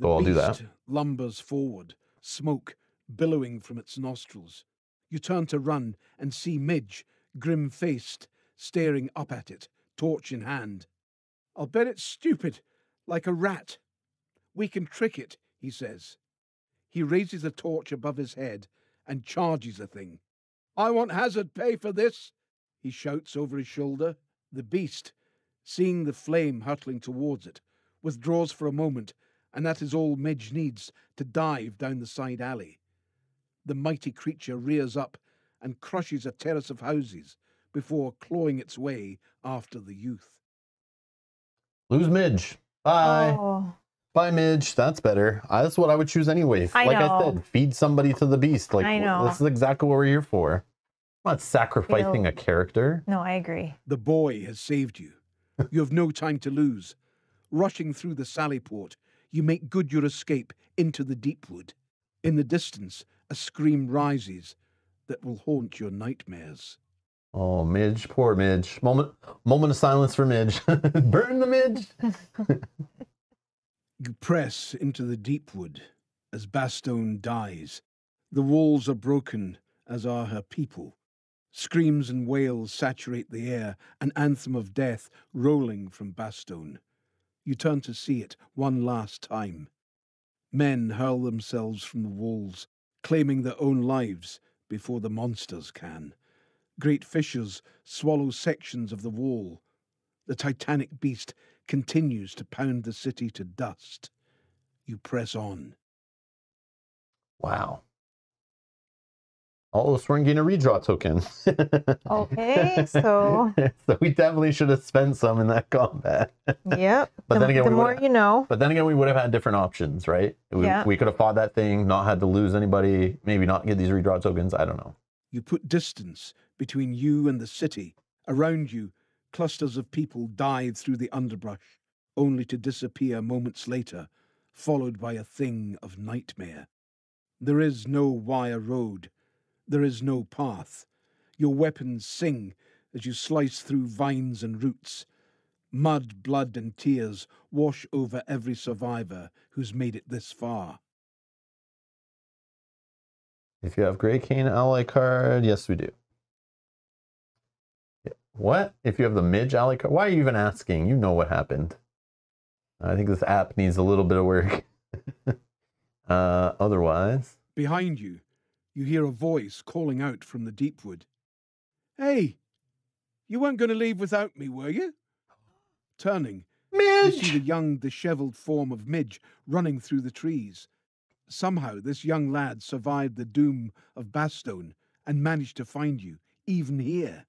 C: The
A: So I'll do that.
C: lumbers forward, smoke billowing from its nostrils. You turn to run and see Midge, grim faced, staring up at it, torch in hand. I'll bet it's stupid, like a rat. We can trick it, he says. He raises a torch above his head and charges the thing. I want hazard pay for this, he shouts over his shoulder. The beast, seeing the flame hurtling towards it, withdraws for a moment, and that is all Midge needs to dive down the side alley. The mighty creature rears up and crushes a terrace of houses before clawing its way after the youth.
A: Lose Midge. Bye.
B: Oh,
A: Bye, Midge. That's better. Uh, That's what I would choose anyway.
B: I
A: like I said, feed somebody to the beast. Like
B: I
A: w-
B: know.
A: this is exactly what we're here for. I'm not sacrificing
B: Feel-
A: a character.
B: no, I agree.
C: The boy has saved you. [laughs] You have no time to lose. Rushing through the sally port, you make good your escape into the deep wood. In the distance, a scream rises that will haunt your nightmares.
A: Oh, Midge, poor Midge. Moment, moment of silence for Midge. [laughs] Burn the Midge. [laughs]
C: You press into the deep wood as Bastone dies. The walls are broken, as are her people. Screams and wails saturate the air, an anthem of death rolling from Bastone. You turn to see it one last time. Men hurl themselves from the walls, claiming their own lives before the monsters can. Great fissures swallow sections of the wall. The titanic beast continues to pound the city to dust. You press on.
A: Wow. Oh, we're getting a redraw token.
B: Okay, [laughs] so-
A: so we definitely should have spent some in that combat.
B: Yep.
A: But
B: the,
A: then again,
B: the
A: we
B: more
A: would've-
B: you know.
A: But then again, we would have had different options, right? We,
B: Yeah.
A: we could have fought that thing, not had to lose anybody, maybe not get these redraw tokens. I don't know.
C: You put distance between you and the city. Around you, clusters of people dive through the underbrush, only to disappear moments later, followed by a thing of nightmare. There is no wire road. There is no path. Your weapons sing as you slice through vines and roots. Mud, blood, and tears wash over every survivor who's made it this far.
A: If you have Greycane ally card, yes, we do. What? If you have the Midge ally card? Why are you even asking? You know what happened. I think this app needs a little bit of work. [laughs] uh, otherwise,
C: Behind you, you hear a voice calling out from the deep wood. Hey, you weren't going to leave without me, were you? Turning, you see the young, dishevelled form of Midge running through the trees. Somehow, this young lad survived the doom of Bastone and managed to find you, even here.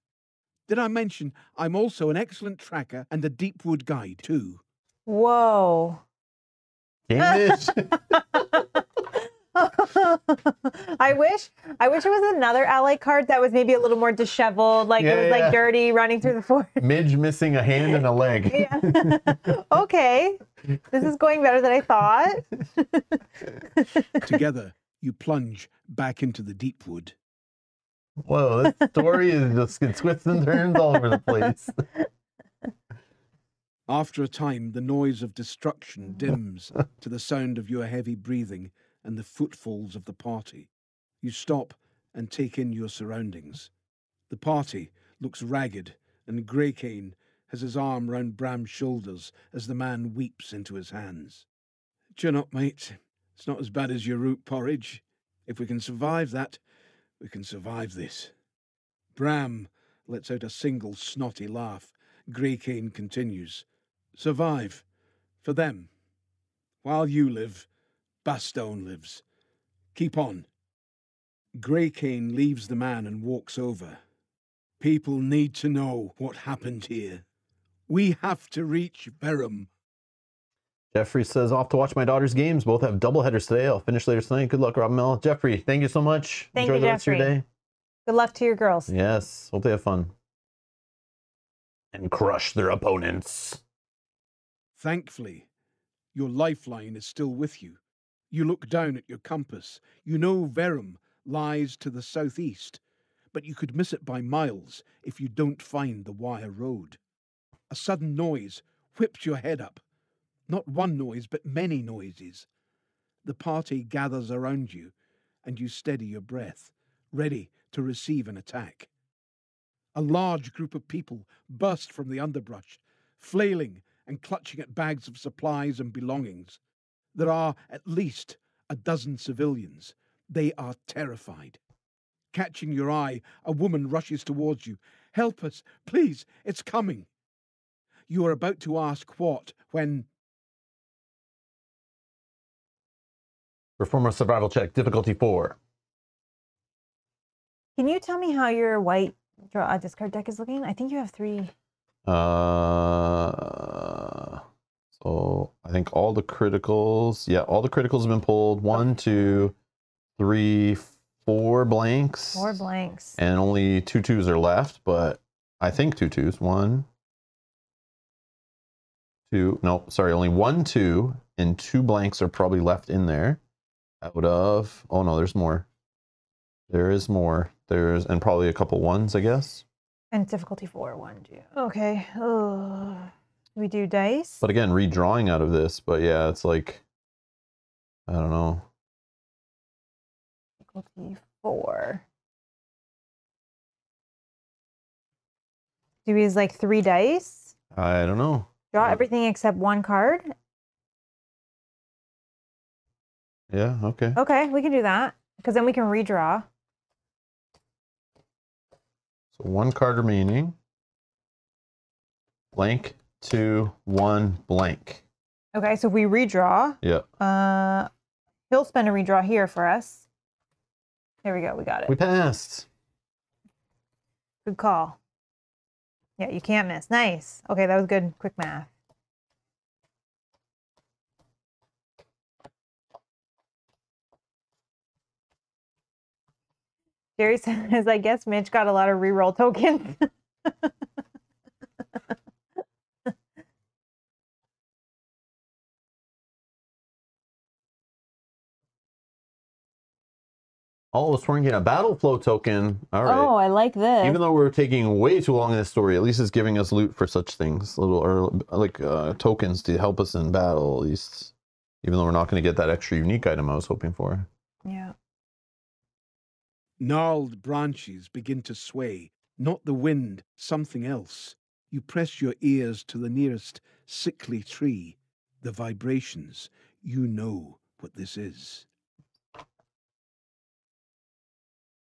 C: Did I mention I'm also an excellent tracker and a Deepwood guide, too?
B: Whoa.
A: Hey, Midge! [laughs] [laughs]
B: I wish I wish it was another ally card that was maybe a little more disheveled, like it was
A: yeah,
B: like dirty, running through the [laughs] forest.
A: Midge missing a hand and a leg. [laughs]
B: Yeah. okay. This is going better than I thought.
C: Together, you plunge back into the deep wood.
A: Whoa, this story is just it twists and turns all over the place.
C: After a time, the noise of destruction dims to the sound of your heavy breathing and the footfalls of the party. You stop and take in your surroundings. The party looks ragged, and Greycane has his arm round Bram's shoulders as the man weeps into his hands. Cheer up, mate. It's not as bad as your root porridge. If we can survive that, we can survive this. Bram lets out a single snotty laugh. Greycane continues. Survive. For them. While you live, Bastone lives. Keep on. Greycane leaves the man and walks over. People need to know what happened here. We have to reach Verum.
A: Jeffrey says, off to watch my daughter's games. Both have double headers today. I'll finish later tonight. Good luck, Rob Mel. Jeffrey, thank you so much.
B: Thank
A: Enjoy
B: you,
A: the rest of your
B: Jeffrey.
A: day.
B: Good luck to your girls.
A: Yes, hope they have fun. And crush their opponents.
C: Thankfully, your lifeline is still with you. You look down at your compass. You know Verum lies to the southeast, but you could miss it by miles if you don't find the wire road. A sudden noise whips your head up. Not one noise, but many noises. The party gathers around you, and you steady your breath, ready to receive an attack. A large group of people burst from the underbrush, flailing and clutching at bags of supplies and belongings. There are at least a dozen civilians. They are terrified. Catching your eye, a woman rushes towards you. Help us, please, it's coming. You are about to ask what when
A: Perform a survival check, difficulty four.
B: Can you tell me how your white draw uh, discard deck is looking? I think you have three.
A: Uh, so I think all the criticals, yeah, all the criticals have been pulled. One, two, three, four blanks.
B: Four blanks.
A: And only two twos are left, but I think two twos. One, two, no, sorry, only one two and two blanks are probably left in there out of, oh no, there's more. There is more. There's, and probably a couple ones, I guess.
B: And difficulty four, one, two. Okay. Ugh. We do dice.
A: But again, redrawing out of this, but yeah, it's like, I don't know.
B: Difficulty four. Do we use like three dice?
A: I don't know.
B: Draw everything except one card?
A: Yeah, okay.
B: Okay, we can do that. Because then we can redraw.
A: So one card remaining. Blank, two, one, blank.
B: Okay, so if we redraw,
A: Yeah.
B: uh, he'll spend a redraw here for us. There we go. We got it.
A: We passed.
B: Good call. Yeah, you can't miss. Nice. Okay, that was good. Quick math. Jerry [laughs] says, I guess Mitch got a lot of reroll tokens. [laughs]
A: Oh, it's working a battle flow token. All right.
B: Oh, I like this.
A: Even though we're taking way too long in this story, at least it's giving us loot for such things, little or like uh, tokens to help us in battle. At least, even though we're not going to get that extra unique item I was hoping for.
B: yeah.
C: Gnarled branches begin to sway, not the wind, something else. You press your ears to the nearest sickly tree. The vibrations, you know what this is.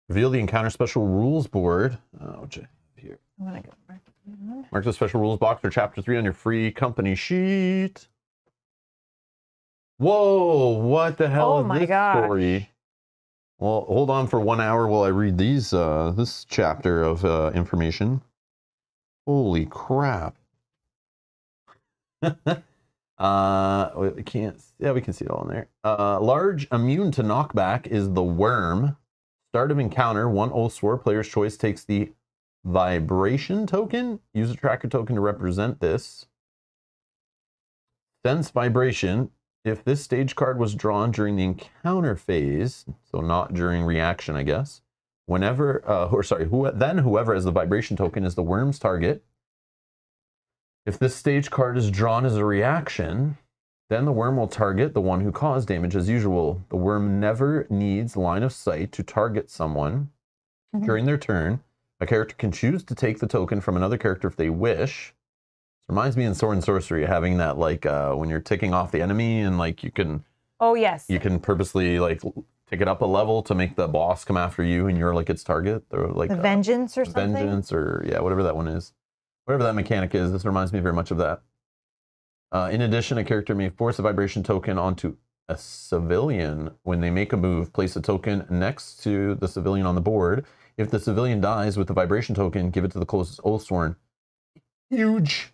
A: Reveal the encounter special rules board, uh, which I have here.
B: I'm gonna go. Mhm.
A: Mark the special rules box for chapter three on your free company sheet. Whoa! What the hell
B: Oh
A: is
B: my
A: this
B: gosh.
A: story? Well, hold on for one hour while I read these. Uh, this chapter of uh, information. Holy crap! [laughs] uh, we can't. Yeah, we can see it all in there. Uh, large immune to knockback is the worm. Start of encounter, one sword player's choice takes the vibration token. Use a tracker token to represent this. Sense vibration. If this stage card was drawn during the encounter phase, so not during reaction, I guess. Whenever, uh, [laughs] or sorry, who, then whoever has the vibration token is the worm's target. If this stage card is drawn as a reaction, then the worm will target the one who caused damage as usual. The worm never needs line of sight to target someone
B: Mhm.
A: during their turn. A character can choose to take the token from another character if they wish. This reminds me in Sword and Sorcery having that like uh, when you're ticking off the enemy and like you can
B: Oh yes.
A: you can purposely like take it up a level to make the boss come after you and you're like its target or like
B: the
A: uh,
B: vengeance or something.
A: vengeance or yeah whatever that one is whatever that mechanic is this reminds me very much of that uh, in addition a character may force a vibration token onto a civilian. When they make a move place a token next to the civilian on the board. If the civilian dies with the vibration token give it to the closest oathsworn huge.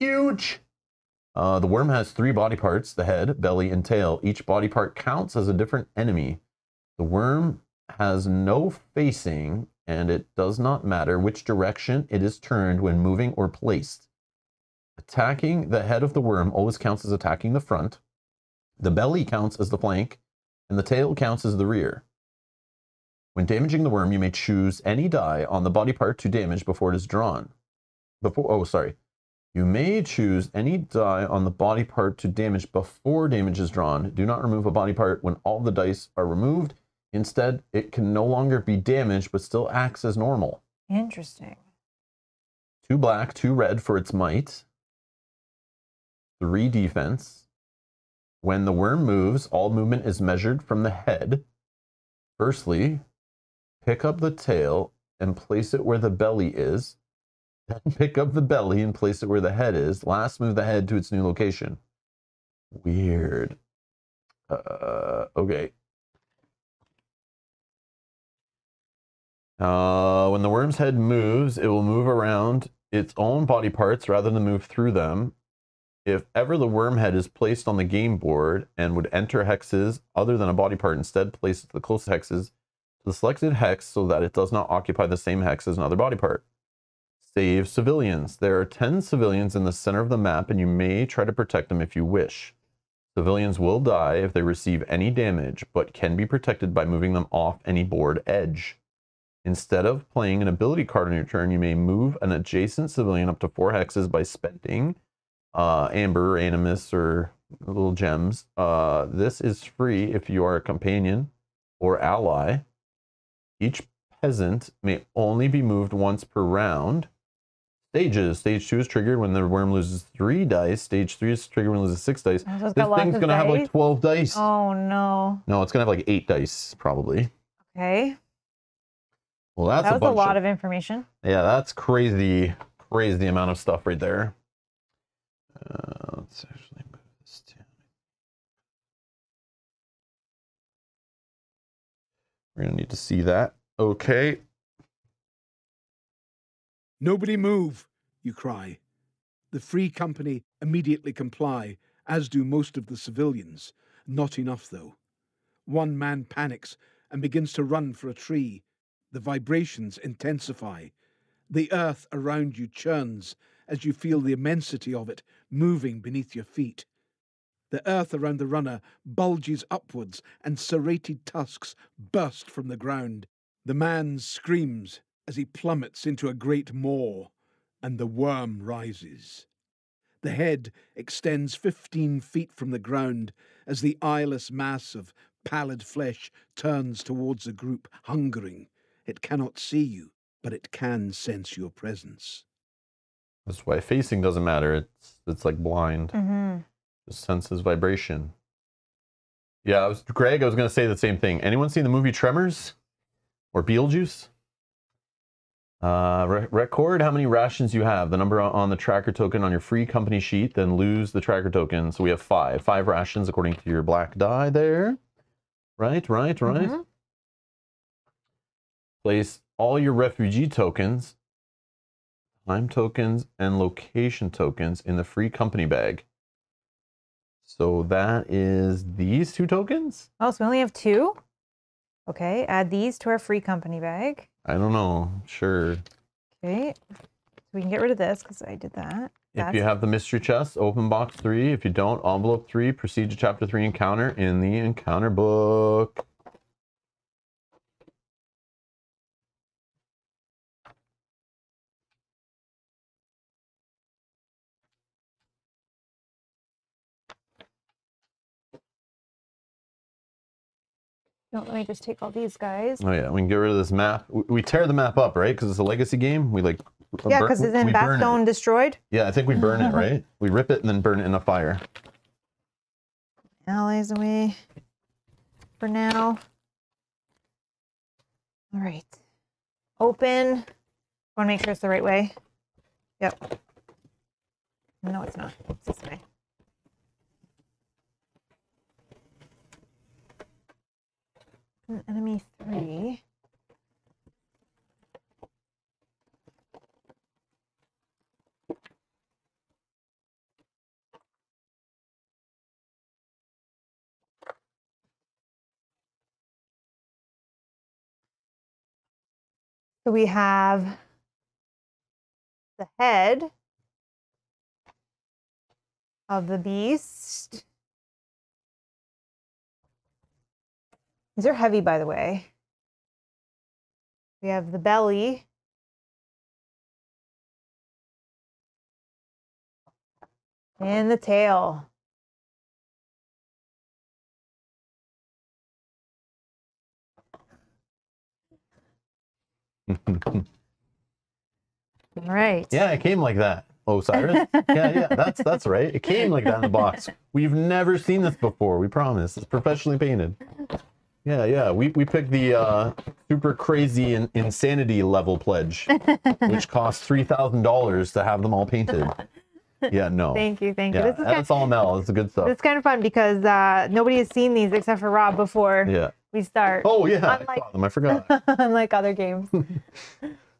A: Huge. Uh, the worm has three body parts the head belly and tail. Each body part counts as a different enemy. The worm has no facing, and it does not matter which direction it is turned when moving or placed. Attacking the head of the worm always counts as attacking the front. The belly counts as the flank, and the tail counts as the rear. When damaging the worm, you may choose any die on the body part to damage before it is drawn. Before, oh, sorry. You may choose any die on the body part to damage before damage is drawn. Do not remove a body part when all the dice are removed. Instead, it can no longer be damaged but still acts as normal.
B: Interesting.
A: Two black, two red for its might. Three defense. When the worm moves, all movement is measured from the head. Firstly, pick up the tail and place it where the belly is. Then [laughs] pick up the belly and place it where the head is. Last, move the head to its new location. Weird. Uh, okay. Uh, when the worm's head moves, it will move around its own body parts rather than move through them. If ever the worm head is placed on the game board and would enter hexes other than a body part, instead place it to the closest hexes to the selected hex so that it does not occupy the same hex as another body part. Save civilians. There are 10 civilians in the center of the map, and you may try to protect them if you wish. Civilians will die if they receive any damage, but can be protected by moving them off any board edge. Instead of playing an ability card on your turn, you may move an adjacent civilian up to four hexes by spending uh, amber, animus, or little gems. Uh, this is free if you are a companion or ally. Each peasant may only be moved once per round. Stages. Stage two is triggered when the worm loses three dice. Stage three is triggered when it loses six dice.
B: Oh, so
A: This thing's gonna have like 12 dice.
B: Oh no.
A: No, it's gonna have like eight dice, probably.
B: Okay.
A: Well, that's
B: that
A: a
B: was a
A: bunch
B: lot of information.
A: Yeah, that's crazy, crazy amount of stuff right there. Uh, let's actually move this down. We're gonna need to see that. Okay.
C: Nobody move, you cry. The free company immediately comply, as do most of the civilians. Not enough, though. One man panics and begins to run for a tree. The vibrations intensify. The earth around you churns as you feel the immensity of it moving beneath your feet. The earth around the runner bulges upwards, and serrated tusks burst from the ground. The man screams as he plummets into a great maw, and the worm rises. The head extends fifteen feet from the ground as the eyeless mass of pallid flesh turns towards the group, hungering. It cannot see you, but it can sense your presence.
A: That's why facing doesn't matter. It's it's like blind.
B: Mm-hmm.
A: Just senses vibration. Yeah, I was Greg. I was gonna say the same thing. Anyone seen the movie Tremors or Beetlejuice? Uh, re- record how many rations you have. The number on- the tracker token on your free company sheet. Then lose the tracker token. So we have five. Five rations according to your black die there. Right, right, right.
B: Mhm.
A: Place all your refugee tokens, time tokens, and location tokens in the free company bag. So that is these two tokens?
B: Oh, so we only have two? Okay, add these to our free company bag.
A: I don't know. Sure.
B: Okay. So we can get rid of this because I did that.
A: If you have the mystery chest, open box three. If you don't, envelope three. Proceed to chapter three encounter in the encounter book.
B: Don't let me just take all these guys.
A: Oh yeah, we can get rid of this map. We, we tear the map up, right? Because it's a legacy game. We like.
B: Yeah, because it's in
A: we burn it.
B: Bastone Destroyed.
A: Yeah, I think we burn it, [laughs] right? We rip it and then burn it in a fire.
B: Allies away for now. All right. Open. Want to make sure it's the right way. Yep. No, it's not. It's this way. Enemy three. So we have the head of the beast. These are heavy, by the way. We have the belly. And the tail. All [laughs] right.
A: yeah, it came like that. Osiris. yeah, yeah, that's that's right. It came like that in the box. [laughs] We've never seen this before. We promise. It's professionally painted. Yeah, yeah. We we picked the uh, super crazy in, insanity level pledge, [laughs] which costs three thousand dollars to have them all painted. Yeah, no.
B: Thank you. Thank you.
A: Yeah,
B: This is kind
A: that's all Mel. It's good stuff.
B: Is kind of fun because uh, nobody has seen these except for Rob before
A: Yeah.
B: we start.
A: Oh yeah, I
B: Unlike-
A: saw them. I forgot. [laughs]
B: Unlike other games. [laughs]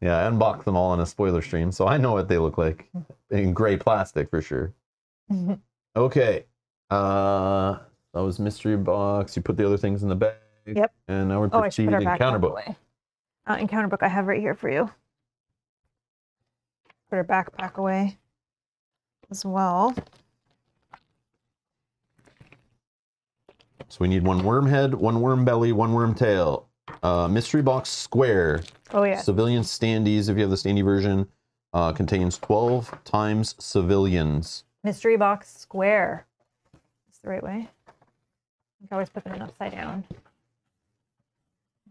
A: Yeah, I unboxed them all in a spoiler stream, so I know what they look like in gray plastic for sure. Okay. Uh that was mystery box. You put the other things in the bag.
B: Yep.
A: And now we're
B: oh, I should put
A: proceeding
B: our
A: in
B: back
A: counter book.
B: Uh, encounter book I have right here for you. Put our backpack away as well.
A: So we need one worm head, one worm belly, one worm tail. Uh, mystery box square.
B: Oh yeah.
A: Civilian standees, if you have the standee version, uh, contains 12 times civilians.
B: Mystery box square. That's the right way. I can always put them in upside down.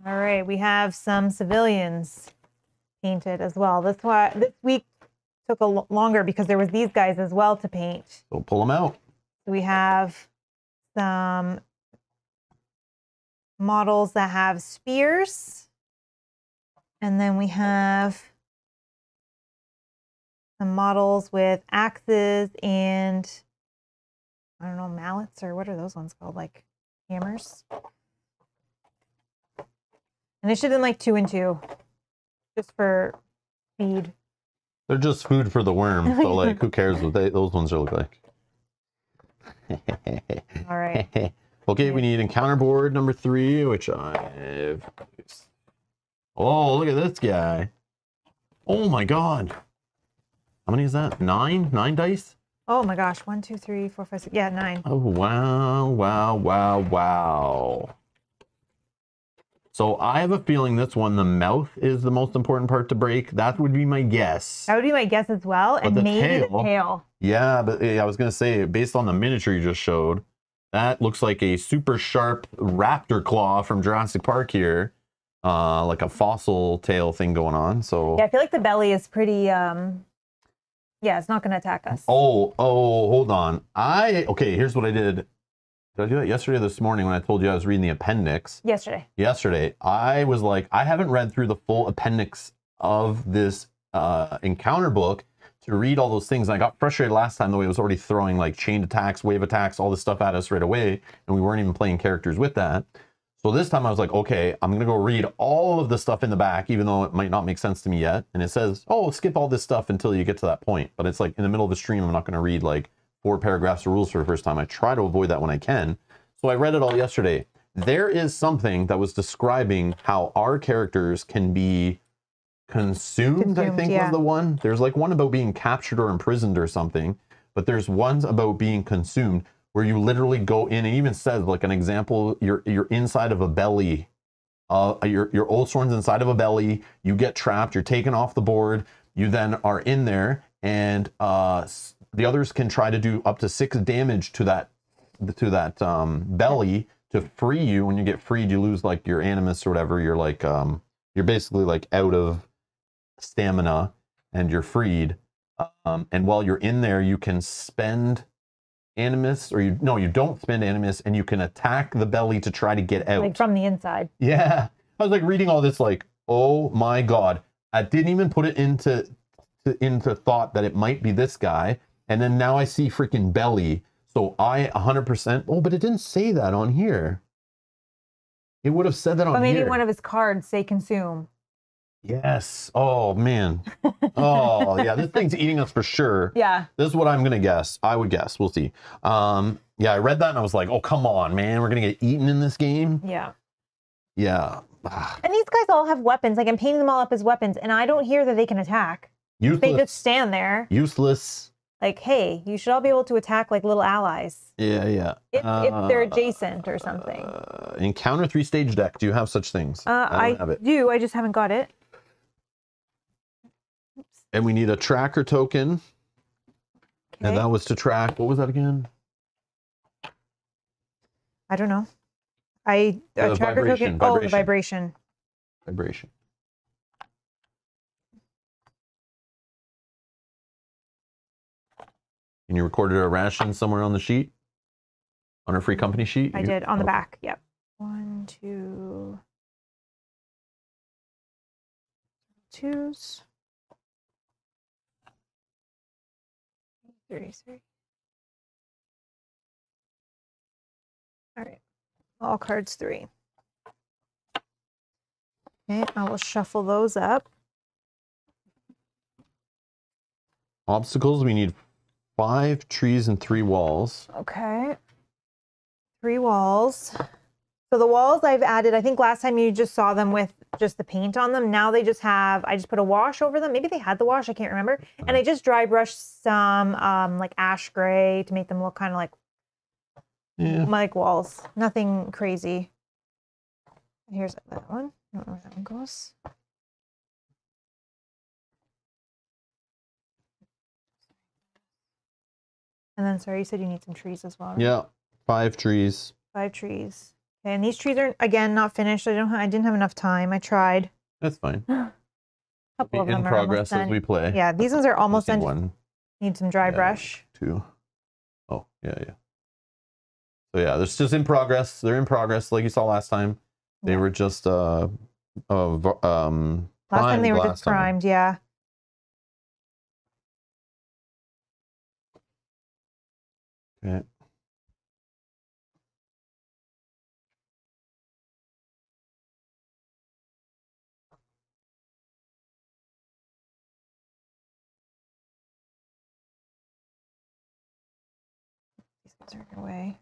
B: All right, we have some civilians painted as well. This why this week took a longer because there was these guys as well to paint.
A: So pull them out.
B: We have some models that have spears. And then we have some models with axes and I don't know, mallets or what are those ones called? Like hammers. And it should have been like two and two, just for feed.
A: They're just food for the worm. [laughs] So like, who cares what they, those ones look like?
B: All right. [laughs]
A: okay, we need encounter board number three, which I've. Oh, look at this guy! Oh my god! How many is that? Nine? Nine dice?
B: Oh my gosh. One, two, three, four, five, six. Yeah, nine.
A: Oh wow! Wow! Wow! Wow! So I have a feeling this one, the mouth, is the most important part to break. That would be my guess.
B: That would be my guess as well. and
A: the
B: maybe
A: tail-
B: the tail.
A: Yeah, but eh, I was gonna say, based on the miniature you just showed, that looks like a super sharp raptor claw from Jurassic Park here, uh, like a fossil tail thing going on. So,
B: Yeah, I feel like the belly is pretty um yeah, it's not gonna attack us.
A: oh, oh, hold on. I okay. Here's what I did. Did I do that yesterday or this morning when I told you I was reading the appendix?
B: Yesterday.
A: yesterday, I was like, I haven't read through the full appendix of this uh, encounter book to read all those things. And I got frustrated last time the way it was already throwing like chained attacks, wave attacks, all this stuff at us right away, and we weren't even playing characters with that. So this time I was like, okay, I'm gonna go read all of the stuff in the back, even though it might not make sense to me yet. And it says, oh, skip all this stuff until you get to that point. But it's like in the middle of the stream, I'm not gonna read like four paragraphs of rules for the first time. I try to avoid that when I can. So I read it all yesterday. There is something that was describing how our characters can be consumed, I think
B: yeah.
A: was the one. There's like one about being captured or imprisoned or something, but there's ones about being consumed where you literally go in and even says like an example, you're you're inside of a belly. Uh, your your Oathsworn's inside of a belly. You get trapped. You're taken off the board. You then are in there, and uh, the others can try to do up to six damage to that to that um, belly to free you. When you get freed, you lose like your animus or whatever. You're like um, you're basically like out of stamina, and you're freed. Um, and while you're in there, you can spend animus, or you no, you don't spend animus, and you can attack the belly to try to get out.
B: Like from the inside.
A: Yeah. I was like reading all this like, oh my god. I didn't even put it into to, into thought that it might be this guy. And then now I see freaking belly. So I 100% Oh, but it didn't say that on here. It would have said that on
B: But maybe
A: here.
B: one of his cards say consume.
A: yes. Oh man. [laughs] Oh, yeah, this thing's eating us for sure.
B: Yeah.
A: This is what I'm gonna guess. I would guess. We'll see. Um, yeah, I read that and I was like, oh come on, man, we're gonna get eaten in this game.
B: Yeah.
A: Yeah. Ah,
B: And these guys all have weapons. Like I'm painting them all up as weapons, and I don't hear that they can attack. They just stand there.
A: Useless.
B: Like, hey, you should all be able to attack like little allies.
A: Yeah, yeah.
B: If, if they're
A: Uh,
B: adjacent or something.
A: Uh, encounter three stage deck. Do you have such things?
B: Uh, I
A: have it.
B: do. I just haven't got it.
A: And we need a tracker token. Okay. And that was to track. What was that again?
B: I don't know. I
A: The
B: tracker
A: vibration,
B: token. Oh, the
A: vibration.
B: vibration.
A: And you recorded a ration somewhere on the sheet? On our free company sheet?
B: I
A: You-
B: did on the
A: okay.
B: back. Yep. One, two, twos. Three, three. All right. All cards three. Okay, I will shuffle those up.
A: Obstacles, we need five trees and three walls.
B: Okay. Three walls. So the walls I've added, I think last time you just saw them with just the paint on them. Now they just have, I just put a wash over them. Maybe they had the wash, I can't remember. And I just dry brushed some um, like ash gray to make them look kind of like
A: Yeah.
B: like walls. Nothing crazy. Here's that one. I don't know where that one goes. And then, sorry, you said you need some trees as well. right?
A: Yeah. Five trees.
B: Five trees. Okay, and these trees are again not finished. I don't. I didn't have enough time. I tried.
A: That's fine.
B: A [gasps] couple
A: Be
B: of them
A: in
B: are almost
A: progress as we play.
B: Yeah, these ones are almost
A: Just need
B: done.
A: One,
B: Need some dry
A: Yeah.
B: brush.
A: two. Oh, yeah, yeah. So yeah, it's just in progress. They're in progress, like you saw last time. They
B: Yeah.
A: were just uh, uh um
B: Last time they were
A: last
B: just
A: time.
B: primed. Yeah. These are your way.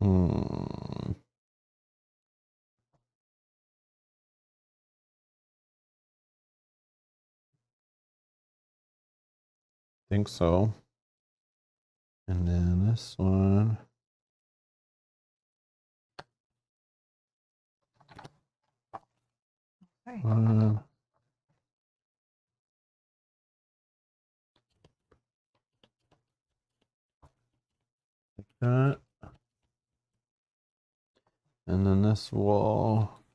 A: Hmm. Think so. And then this one.
B: Okay.
A: One. Like that. And then this wall.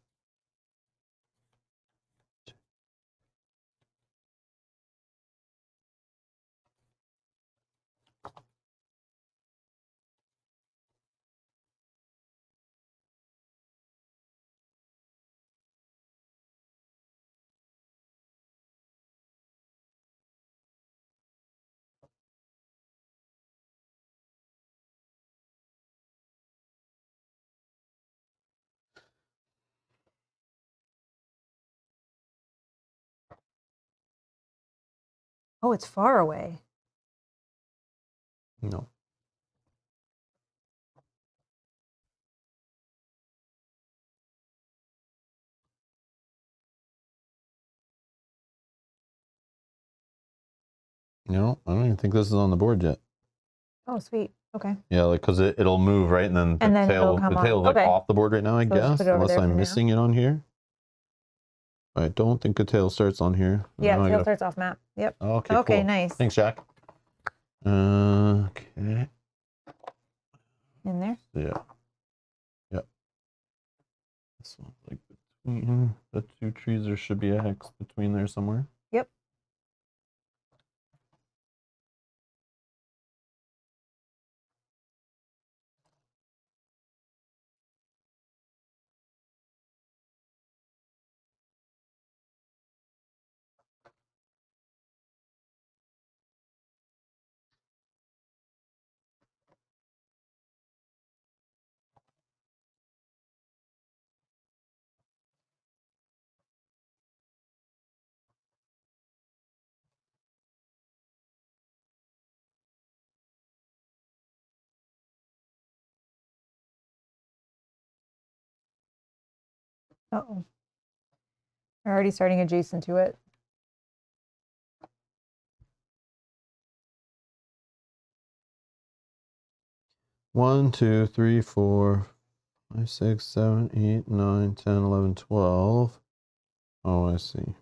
B: Oh, it's far away.
A: No. No, I don't even think this is on the board yet.
B: Oh, sweet. Okay.
A: Yeah, like because it, it'll move right, and then the
B: And then
A: tail,
B: come
A: the
B: on.
A: tail's like
B: Okay.
A: off the board right now, I
B: So just
A: guess,
B: put it over
A: unless
B: there for
A: I'm
B: now.
A: missing it on here. I don't think the tail starts on here.
B: Yeah,
A: Now I
B: tail
A: gotta-
B: starts off map. Yep.
A: Okay,
B: Okay,
A: cool.
B: nice.
A: Thanks, Jack. Uh, okay.
B: In there.
A: Yeah. Yep. This one, like between the two trees, there should be a hex between there somewhere.
B: Yep. Uh oh. They're already starting adjacent to it.
A: One, two, three, four, five, six, seven, eight, nine, ten, eleven, twelve. Oh, I see.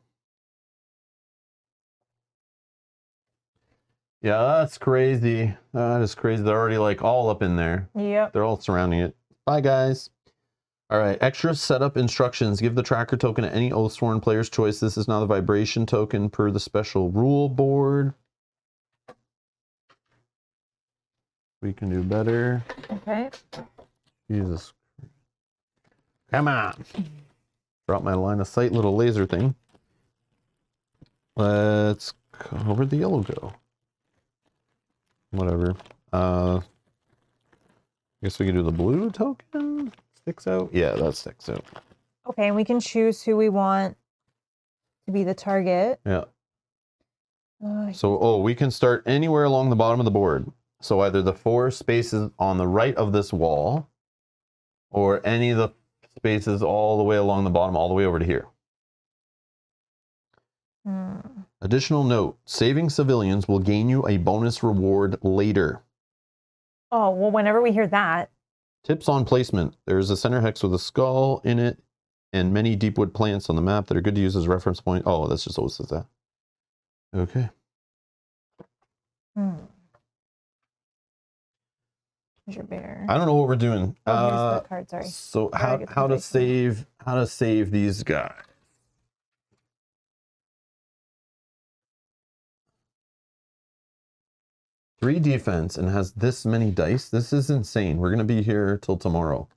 A: Yeah, that's crazy. That is crazy. They're already like all up in there.
B: Yep.
A: They're all surrounding it. Bye, guys. All right, extra setup instructions. Give the tracker token to any Oathsworn player's choice. This is now the vibration token per the special rule board. We can do better.
B: Okay.
A: Jesus. Come on. Drop my line of sight little laser thing. Let's go. Where'd the yellow go? Whatever. Uh, I guess we can do the blue token. Sticks out. Yeah, that sticks out.
B: Okay, and we can choose who we want to be the target.
A: Yeah.
B: Uh,
A: So, oh, we can start anywhere along the bottom of the board. So either the four spaces on the right of this wall, or any of the spaces all the way along the bottom, all the way over to here.
B: hmm.
A: Additional note saving civilians will gain you a bonus reward later.
B: Oh, well, whenever we hear that,
A: Tips on placement there's a center hex with a skull in it and many deepwood plants on the map that are good to use as reference point. Oh, that's just always says that. Okay.
B: hmm. Your bear.
A: I don't know what we're doing.
B: Oh,
A: Uh,
B: card, sorry.
A: so how, how to save how to save these guys. Three defense and has this many dice. This is insane. We're gonna be here till tomorrow.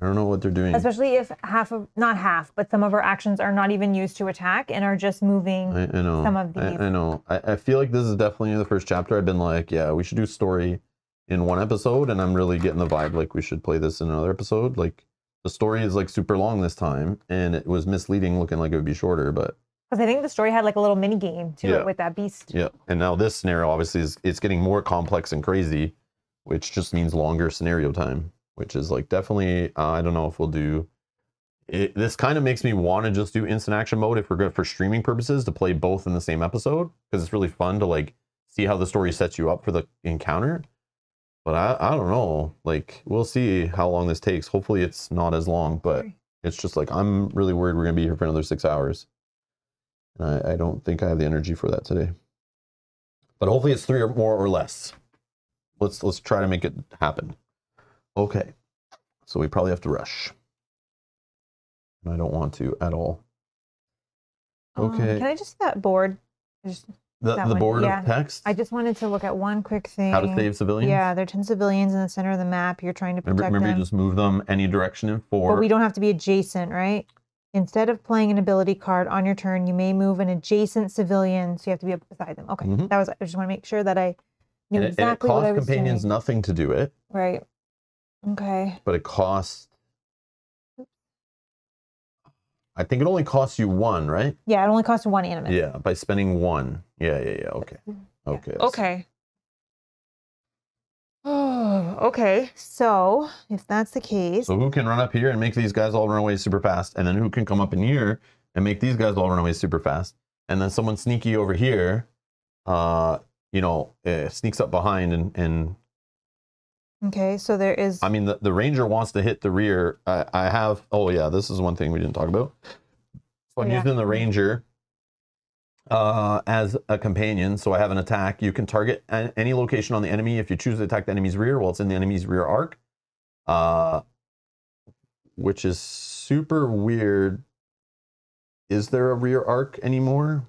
A: I don't know what they're doing.
B: Especially if half of, not half, but some of our actions are not even used to attack and are just moving.
A: I, I know.
B: some of
A: I,
B: these.
A: I know. I, I feel like this is definitely the first chapter. I've been like, yeah, we should do story in one episode, and I'm really getting the vibe like we should play this in another episode. Like the story is like super long this time, and it was misleading, looking like it would be shorter, but
B: Because I think the story had like a little mini game to
A: Yeah.
B: it with that beast.
A: yeah. And now this scenario obviously is it's getting more complex and crazy, which just means longer scenario time, which is like definitely uh, I don't know if we'll do. It, this kind of makes me want to just do instant action mode if we're good for streaming purposes to play both in the same episode because it's really fun to like see how the story sets you up for the encounter. But I, I don't know. Like we'll see how long this takes. Hopefully it's not as long, but it's just like I'm really worried we're gonna be here for another six hours. I, I don't think I have the energy for that today. But hopefully it's three or more or less. Let's let's try to make it happen. Okay. So we probably have to rush. And I don't want to at all.
B: Um,
A: Okay.
B: can I just see that board? Just,
A: The the
B: one,
A: board
B: yeah.
A: of text.
B: I just wanted to look at one quick thing.
A: how to save civilians.
B: Yeah, there are 10 civilians in the center of the map. You're trying to
A: Remember,
B: protect
A: remember you just move them any direction in four.
B: But we don't have to be adjacent, right? Instead of playing an ability card on your turn, you may move an adjacent civilian, so you have to be up beside them. Okay,
A: Mhm.
B: that was. I just want to make sure that I knew
A: and it, and it
B: exactly what I
A: costs
B: was
A: companions
B: doing.
A: nothing to do it,
B: Right. Okay.
A: but it costs. I think it only costs you one, right?
B: Yeah, it only costs one animus.
A: Yeah, by spending one. Yeah, yeah, yeah. Okay.
B: Yeah.
A: Okay. I see.
B: Okay. Oh, [sighs] okay. So if that's the case,
A: So who can run up here and make these guys all run away super fast, and then who can come up in here and make these guys all run away super fast, and then someone sneaky over here, uh, you know, uh, sneaks up behind and and
B: okay. So there is.
A: I mean the, the ranger wants to hit the rear. I, I have. Oh yeah, this is one thing we didn't talk about. So I'm
B: Yeah.
A: using the ranger uh, as a companion. So I have an attack. You can target any location on the enemy if you choose to attack the enemy's rear while it's in the enemy's rear arc, uh, which is super weird. Is there a rear arc anymore?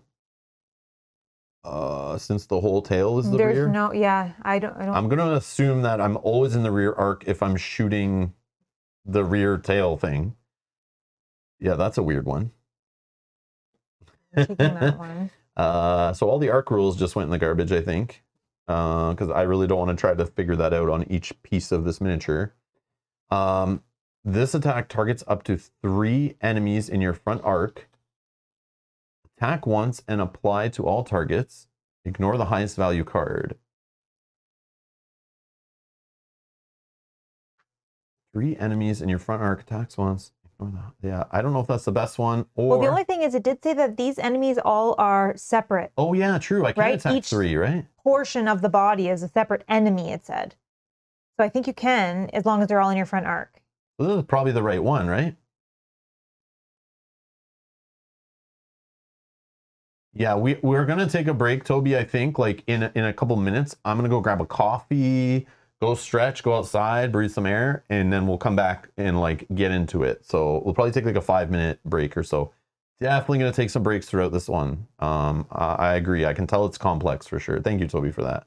A: Uh, since the whole tail is the
B: there's
A: rear.
B: no. Yeah, I don't. I don't.
A: I'm gonna assume that I'm always in the rear arc if I'm shooting the rear tail thing. Yeah, that's a weird one. [laughs]
B: Taking that one.
A: Uh, so all the arc rules just went in the garbage, I think, because I really don't want to try to figure that out on each piece of this miniature. Um, this attack targets up to three enemies in your front arc. Attack once and apply to all targets. Ignore the highest value card. Three enemies in your front arc attacks once. Yeah, I don't know if that's the best one or.
B: Well, the only thing is, it did say that these enemies all are separate.
A: Oh yeah, true. I can
B: Right,
A: attack
B: each-
A: three, right?
B: Portion of the body is a separate enemy. It said. So I think you can, as long as they're all in your front arc.
A: Well, this is probably the right one, right? Yeah, we we're gonna take a break, Toby. I think like in a, in a couple minutes, I'm gonna go grab a coffee, go stretch, go outside, breathe some air, and then we'll come back and like get into it. So we'll probably take like a five minute break or so. Definitely gonna take some breaks throughout this one. Um, I, I agree. I can tell it's complex for sure. Thank you, Toby, for that.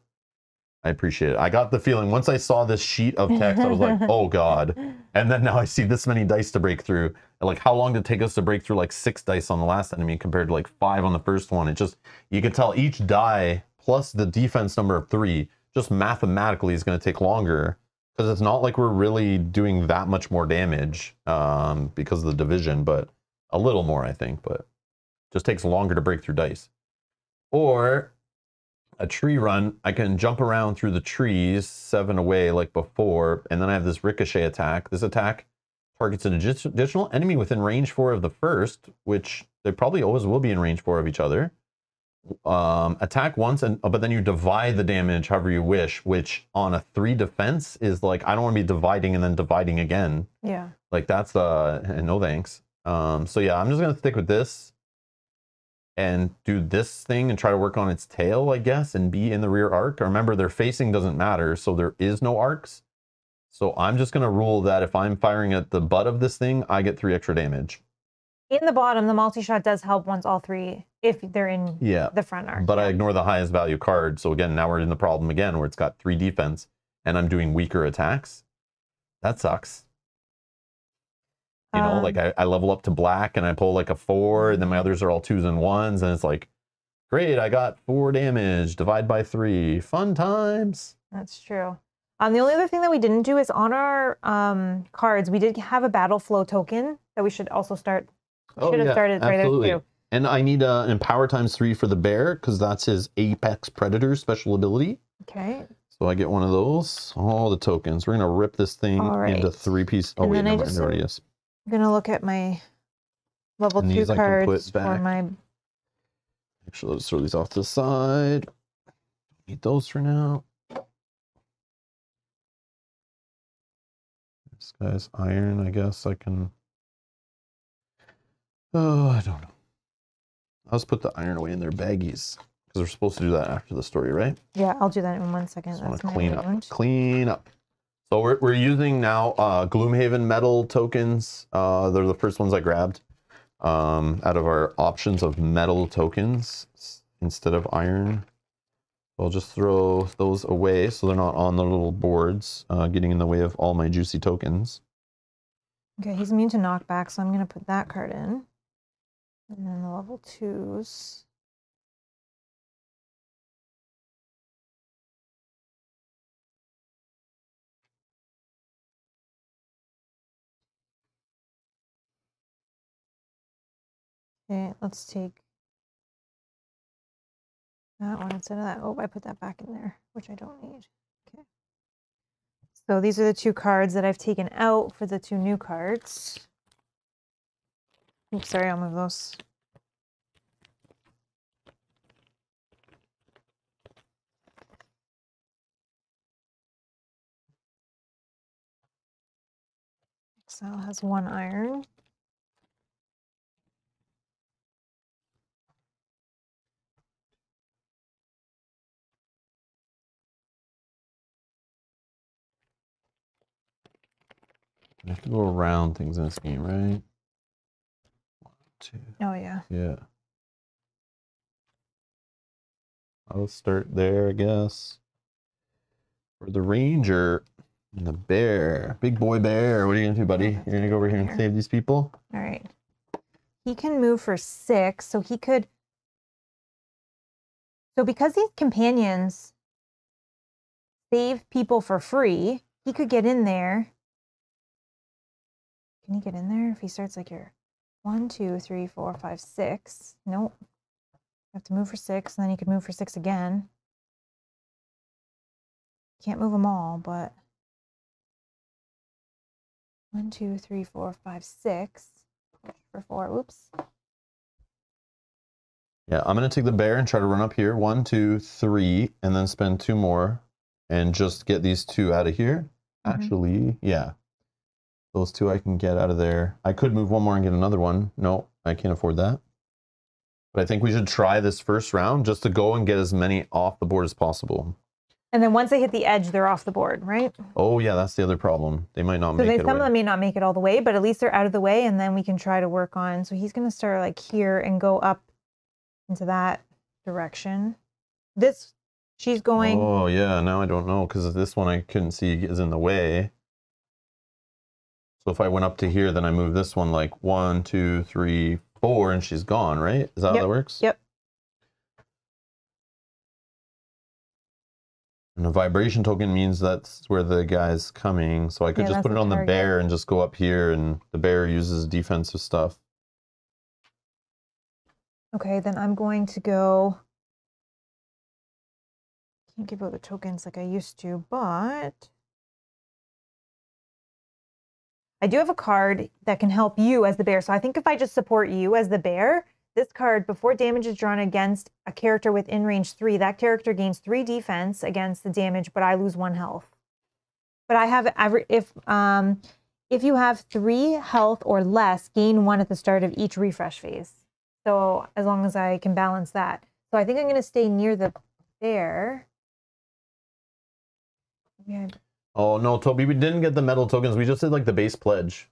A: I appreciate it. I got the feeling once I saw this sheet of text, I was like, [laughs] oh God. And then now I see this many dice to break through. Like, how long did it take us to break through like six dice on the last enemy compared to like five on the first one? It just, you can tell each die plus the defense number of three just mathematically is going to take longer because it's not like we're really doing that much more damage um, because of the division, but a little more, I think, but just takes longer to break through dice. Or a tree run, I can jump around through the trees, seven away like before, and then I have this ricochet attack. This attack targets an additional enemy within range four of the first, which they probably always will be in range four of each other. Um, attack once, and but then you divide the damage however you wish, which on a three defense is like I don't want to be dividing and then dividing again.
B: Yeah.
A: Like that's uh no thanks. Um, so yeah, I'm just gonna stick with this and do this thing and try to work on its tail, I guess, and be in the rear arc. Remember, their facing doesn't matter, so there is no arcs. So I'm just going to rule that if I'm firing at the butt of this thing, I get three extra damage.
B: In the bottom, the multi-shot does help once all three, if they're in
A: Yeah,
B: the front arc.
A: but I ignore the highest value card. So again, now we're in the problem again where it's got three defense and I'm doing weaker attacks. That sucks. You know, like
B: Um,
A: I, I level up to black and I pull like a four, and then my others are all twos and ones, and it's like, great, I got four damage, divide by three. Fun times.
B: That's true. Um, the only other thing that we didn't do is on our um, cards, we did have a battle flow token that we should also start. Should have started right there too.
A: And I need uh, an empower times three for the bear because that's his apex predator special ability.
B: Okay.
A: So I get one of those. All the tokens. We're gonna rip this thing
B: All
A: into three pieces. Oh
B: And
A: wait,
B: I just
A: There
B: sort
A: is.
B: I'm gonna look at my level
A: And
B: two
A: these I can put
B: cards for my.
A: Actually, let's throw these off to the side. Need those for now. This guy's iron. I guess I can. [sighs] Oh, I don't know. Let's put the iron away in their baggies because we're supposed to do that after the story, right?
B: Yeah, I'll do that in one second.
A: Just want
B: That's
A: to clean up. Clean up. So we're, we're using now uh, Gloomhaven metal tokens. Uh, they're the first ones I grabbed um, out of our options of metal tokens instead of iron. I'll just throw those away so they're not on the little boards, uh, getting in the way of all my juicy tokens.
B: Okay, he's immune to knockback, so I'm gonna put that card in. And then the level twos. Okay, let's take that one instead of that. Oh, I put that back in there, which I don't need. Okay. So these are the two cards that I've taken out for the two new cards. Oops, sorry, I'll move those. Exile has one iron.
A: I have to go around things in this game, right? Two,
B: Oh yeah.
A: yeah. I'll start there, I guess. For the ranger and the bear, big boy bear. What are you gonna do, buddy?
B: Oh,
A: You're gonna go over here and save these people?
B: All right. He can move for six, so he could. So because these companions save people for free, he could get in there. Can he get in there if he starts like here? One, two, three, four, five, six. Nope. Have to move for six, and then he could move for six again. Can't move them all, but one, two, three, four, five, six. For four. Oops.
A: Yeah, I'm gonna take the bear and try to run up here. One, two, three, and then spend two more and just get these two out of here.
B: Mhm.
A: Actually, yeah. Those two I can get out of there. I could move one more and get another one. No, I can't afford that. But I think we should try this first round just to go and get as many off the board as possible.
B: And then once they hit the edge, they're off the board, right?
A: Oh yeah, that's the other problem. They might not make it.
B: So
A: make
B: they,
A: it.
B: some of them may not make it all the way, but at least they're out of the way, and then we can try to work on. So he's going to start like here and go up into that direction. This, she's going.
A: Oh yeah, now I don't know because this one I couldn't see is in the way. So if I went up to here, then I move this one like one, two, three, four, and she's gone, right? Is that how that works?
B: Yep.
A: And a vibration token means that's where the guy's coming. So I could
B: Yeah,
A: just put it on the bear and just go up here, and the bear uses defensive stuff.
B: Okay, then I'm going to go. I Can't give out the tokens like I used to, but I do have a card that can help you as the bear. So I think if I just support you as the bear, this card, before damage is drawn against a character within range three, that character gains three defense against the damage, but I lose one health. But I have every if um if you have three health or less, gain one at the start of each refresh phase. So as long as I can balance that. So I think I'm going to stay near the bear. Yeah.
A: Oh no, Toby, we didn't get the metal tokens. We just did like the base pledge.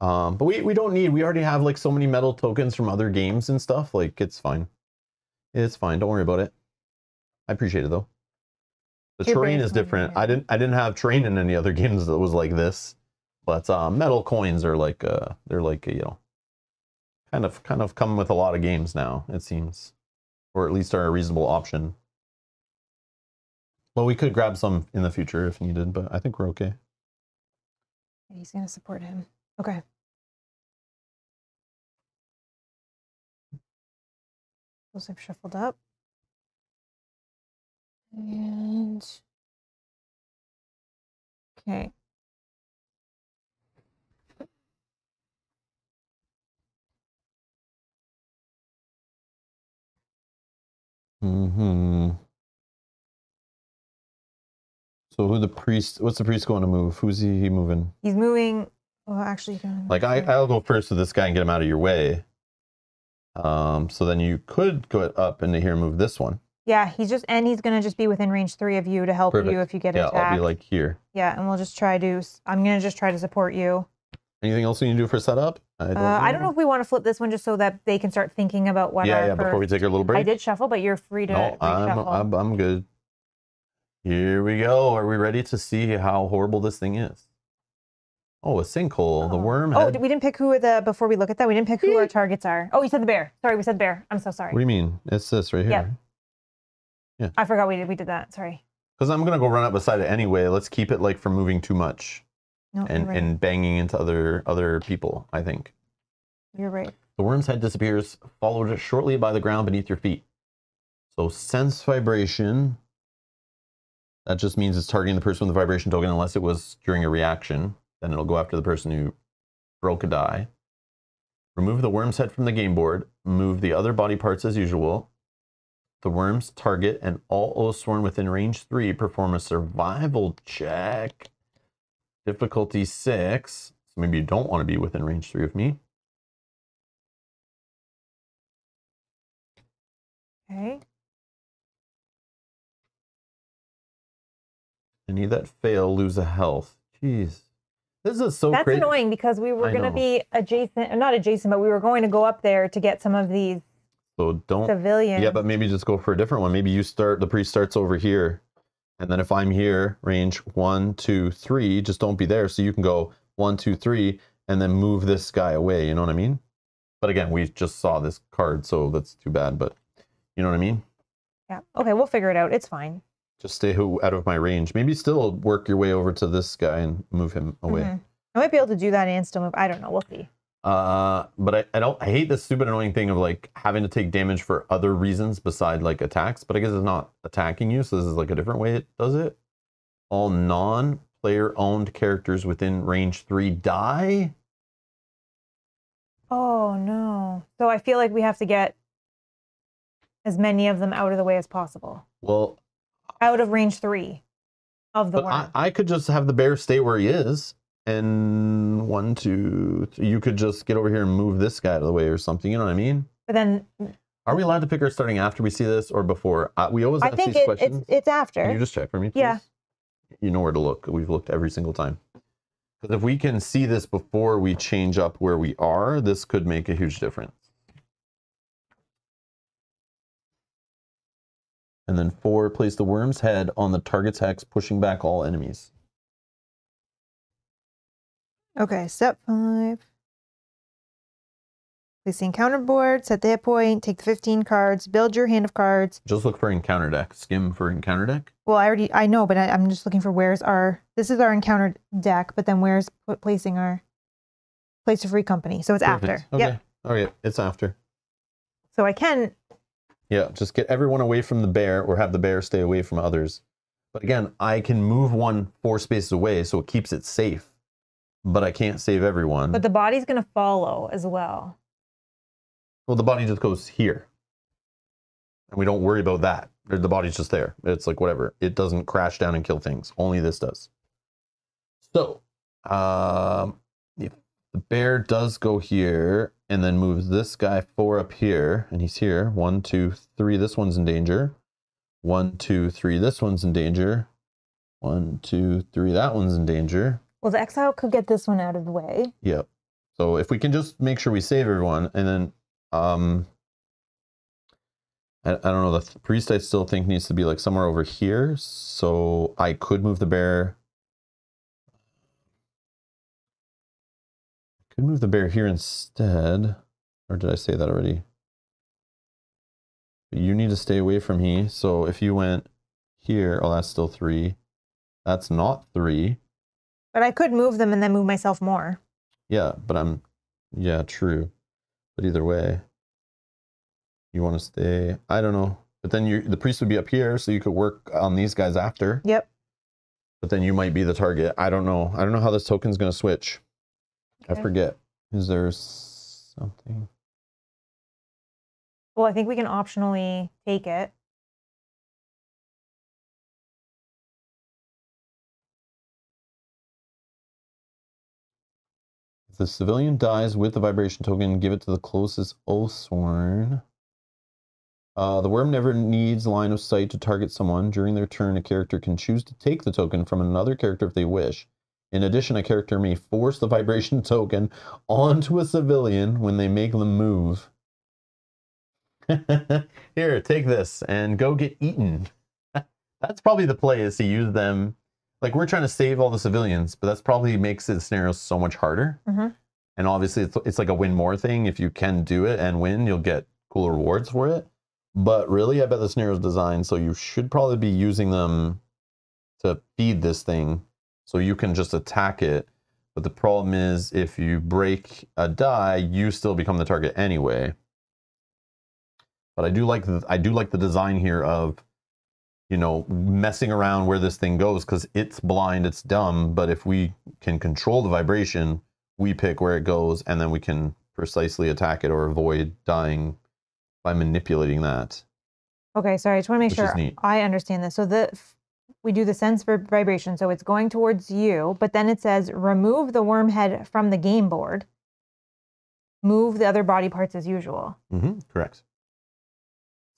A: Um, but we, we don't need we already have like so many metal tokens from other games and stuff. Like it's fine. It's fine. Don't worry about it. I appreciate it though. The
B: Your
A: terrain is different.
B: there.
A: I didn't I didn't have terrain in any other [laughs] games that was like this. But uh, metal coins are like uh they're like you know kind of kind of come with a lot of games now, it seems. Or at least are a reasonable option. Well, we could grab some in the future if needed, but I think we're okay.
B: He's going to support him. Okay. Those I've shuffled up. And okay.
A: Hmm. So who the priest? What's the priest going to move? Who's he, he moving?
B: He's moving. Well, actually,
A: Like I, I'll go first with this guy and get him out of your way. Um. So then you could go up into here and move this one.
B: yeah, he's just and he's gonna just be within range three of you to help
A: Perfect.
B: you if you get
A: Yeah,
B: attacked.
A: I'll be like here.
B: yeah, and we'll just try to. I'm gonna just try to support you.
A: Anything else you need to do for setup? I don't,
B: Uh, I don't know if we want to flip this one just so that they can start thinking about what.
A: Yeah,
B: our
A: yeah. Before we take our little break.
B: I did shuffle, but you're free to
A: No, I'm. I'm I'm good. Here we go. Are we ready to see how horrible this thing is? Oh, a sinkhole. The
B: Oh.
A: worm.
B: Oh, we didn't pick who the before we look at that. We didn't pick who our targets are. Oh, you said the bear. Sorry, we said bear. I'm so sorry.
A: What do you mean? It's this right here.
B: Yep.
A: here.
B: I forgot we did. We did that. Sorry.
A: Because I'm gonna go run up beside it anyway. Let's keep it like from moving too much
B: No,
A: and
B: right.
A: and banging into other other people. I think
B: you're right.
A: the worm's head disappears, followed shortly by the ground beneath your feet. So sense vibration. That just means it's targeting the person with the vibration token, unless it was during a reaction. Then it'll go after the person who broke a die. Remove the worm's head from the game board. Move the other body parts as usual. The worm's target and all Oathsworn within range three perform a survival check. Difficulty six. So maybe you don't want to be within range three of me.
B: Okay.
A: Any that fail lose a health. Jeez. This is so
B: That's
A: crazy.
B: annoying because we were going to be adjacent, not adjacent, but we were going to go up there to get some of these
A: So don't.
B: civilians.
A: Yeah, but maybe just go for a different one. Maybe you start, the priest starts over here. And then if I'm here, range one, two, three, just don't be there. So you can go one, two, three, and then move this guy away. You know what I mean? But again, we just saw this card, so that's too bad. But you know what I mean?
B: yeah. Okay, we'll figure it out. It's fine.
A: Just stay out of my range. Maybe still work your way over to this guy and move him away.
B: Mhm. I might be able to do that and still move. I don't know. We'll see.
A: Uh, but I, I don't I hate this stupid annoying thing of like having to take damage for other reasons beside like attacks. But I guess it's not attacking you, so this is like a different way it does it. All non-player owned characters within range three die.
B: Oh no. So I feel like we have to get as many of them out of the way as possible.
A: Well,
B: Out of range three. of the
A: But
B: worm.
A: I, I could just have the bear stay where he is, and one, two, three, you could just get over here and move this guy out of the way or something. You know what I mean?
B: but then
A: Are we allowed to pick our starting after we see this or before? We always
B: I
A: ask
B: think
A: these
B: it,
A: questions.
B: it's it's after.
A: Can you just check for me, please?
B: Yeah.
A: You know where to look. We've looked every single time. Because if we can see this before we change up where we are, this could make a huge difference. And then four, place the worm's head on the target's hex, pushing back all enemies.
D: Okay, step five. Place the encounter board, set the hit point, take the 15 cards, build your hand of cards.
A: Just look for encounter deck. Skim for encounter deck.
D: Well, I already, I know, but I, I'm just looking for where's our, this is our encounter deck, but then where's placing our place of free company. So it's after.
A: Okay.
D: Yep.
A: Okay, it's after.
D: So I can,
A: Yeah, just get everyone away from the bear or have the bear stay away from others. But again, I can move one four spaces away so it keeps it safe. But I can't save everyone.
B: but the body's gonna follow as well.
A: well, the body just goes here. And we don't worry about that. The body's just there. It's like whatever. It doesn't crash down and kill things. Only this does. So, um, if the bear does go here and then moves this guy four up here, and he's here. One, two, three. This one's in danger. One, two, three. This one's in danger. One, two, three. That one's in danger.
B: Well, the exile could get this one out of the way.
A: Yep. So if we can just make sure we save everyone, and then um, I, I don't know. The priest I still think needs to be like somewhere over here. So I could move the bear. Could move the bear here instead, or did I say that already? You need to stay away from he. So if you went here, oh, that's still three. That's not three.
D: but I could move them and then move myself more.
A: Yeah, but I'm yeah, true. But either way, you want to stay. I don't know. But then you the priest would be up here, so you could work on these guys after.
D: Yep.
A: But then you might be the target. I don't know. I don't know how this token's gonna switch. I forget. Is there something?
B: Well, I think we can optionally take it.
A: If the civilian dies with the vibration token, give it to the closest Oathsworn. Uh, the worm never needs line of sight to target someone. During their turn, a character can choose to take the token from another character if they wish. In addition, a character may force the vibration token onto a civilian when they make them move. [laughs] Here, take this and go get eaten. [laughs] That's probably the play is to use them. Like we're trying to save all the civilians, but that's probably makes the scenario so much harder.
B: Mhm.
A: And obviously, it's, it's like a win more thing. If you can do it and win, you'll get cool rewards for it. But really, I bet the scenario is designed so you should probably be using them to feed this thing so you can just attack it. But the problem is, if you break a die, you still become the target anyway. But I do like the, I do like the design here of, you know, messing around where this thing goes because it's blind, it's dumb. But if we can control the vibration, we pick where it goes, and then we can precisely attack it or avoid dying by manipulating that.
B: Okay, sorry. I just want to make
A: Which
B: sure. I understand this. So the we do the sense for vibration, so it's going towards you, but then it says remove the worm head from the game board. Move the other body parts as usual.
A: Mm-hmm. Correct.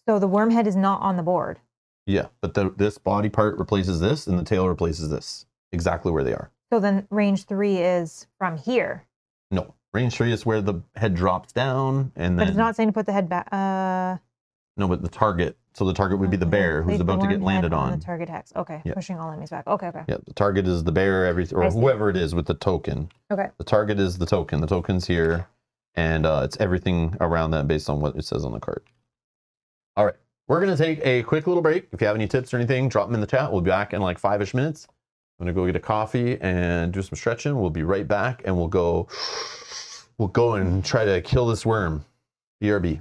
B: So the worm head is not on the board.
A: Yeah, but the, this body part replaces this, and the tail replaces this. Exactly where they are.
B: So then range three is from here,
A: No, range three is where the head drops down, and then
B: but it's not saying to put the head back. Uh,
A: no, but the target. So the target would be the bear who's about to get landed on.
B: the target hex. Okay,
A: Yeah.
B: pushing all enemies back. Okay, okay,
A: Yeah, the target is the bear, every or
B: see.
A: whoever it is with the token.
B: okay.
A: The target is the token. The token's here, and uh, it's everything around that based on what it says on the card. All right, we're gonna take a quick little break. If you have any tips or anything, drop them in the chat. We'll be back in like five-ish minutes. I'm gonna go get a coffee and do some stretching. We'll be right back, and we'll go. We'll go and try to kill this worm. BRB.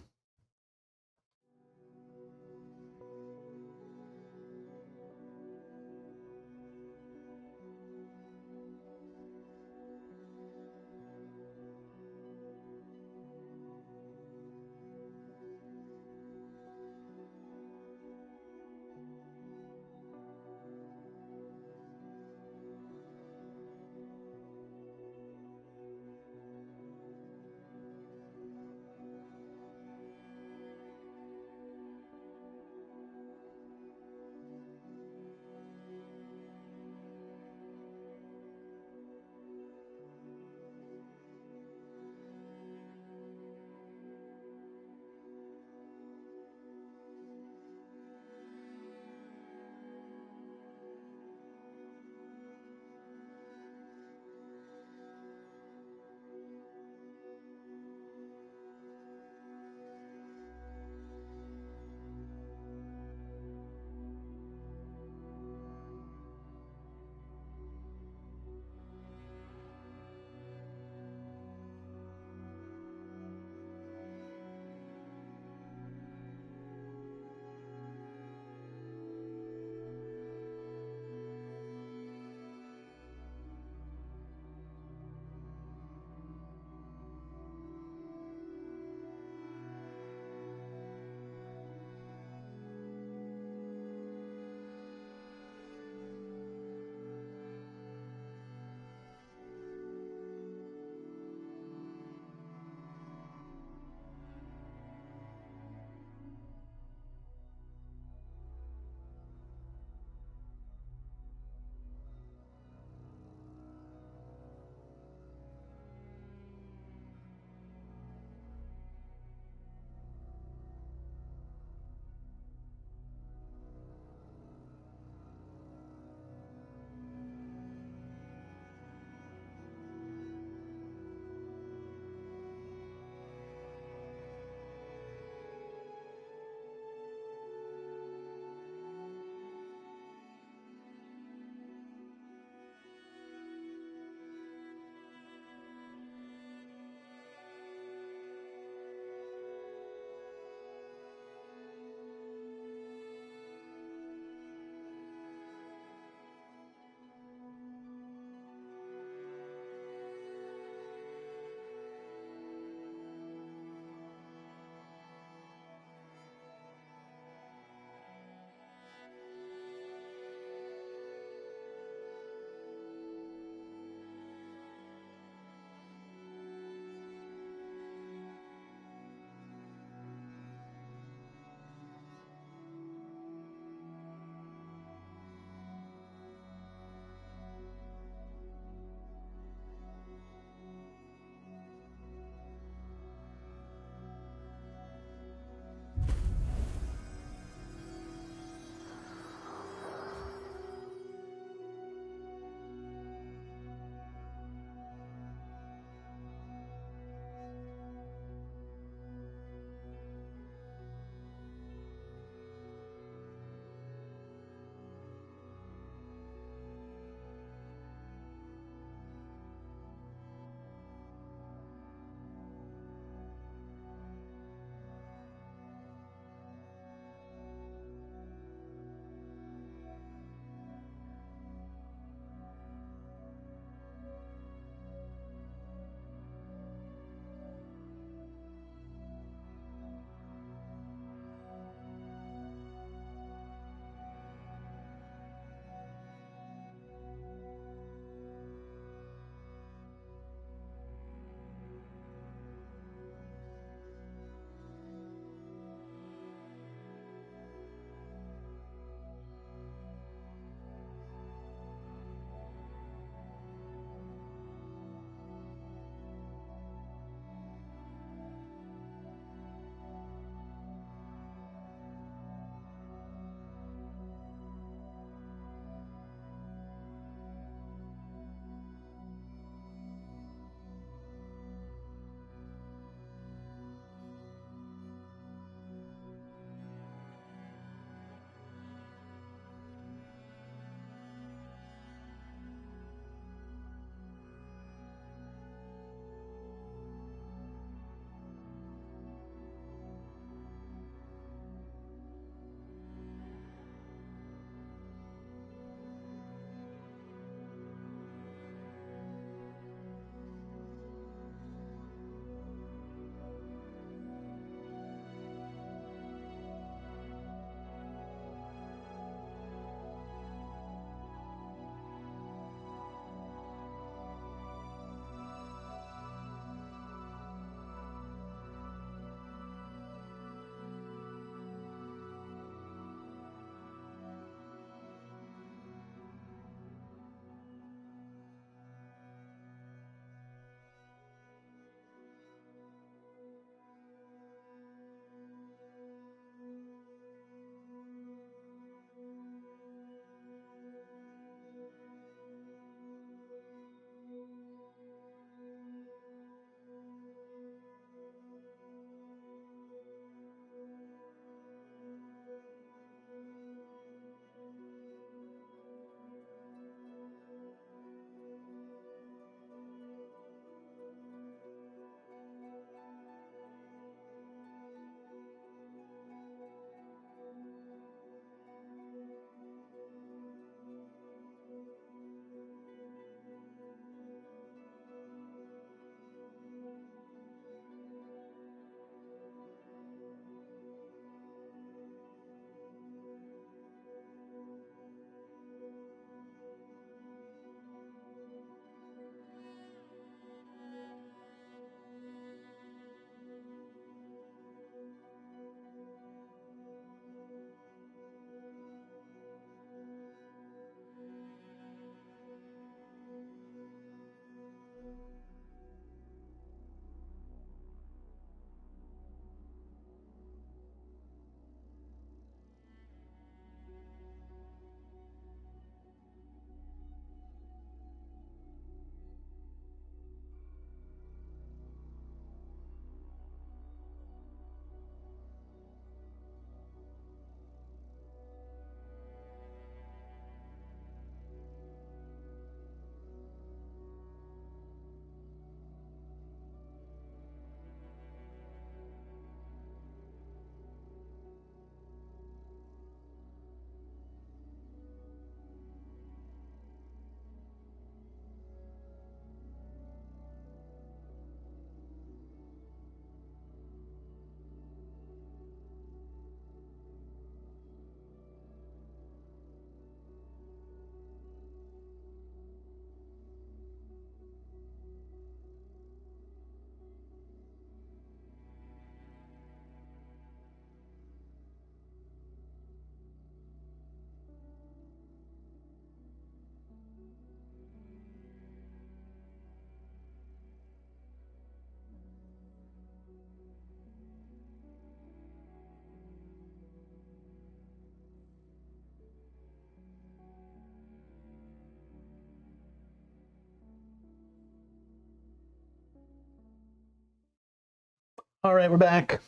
A: All right, we're back.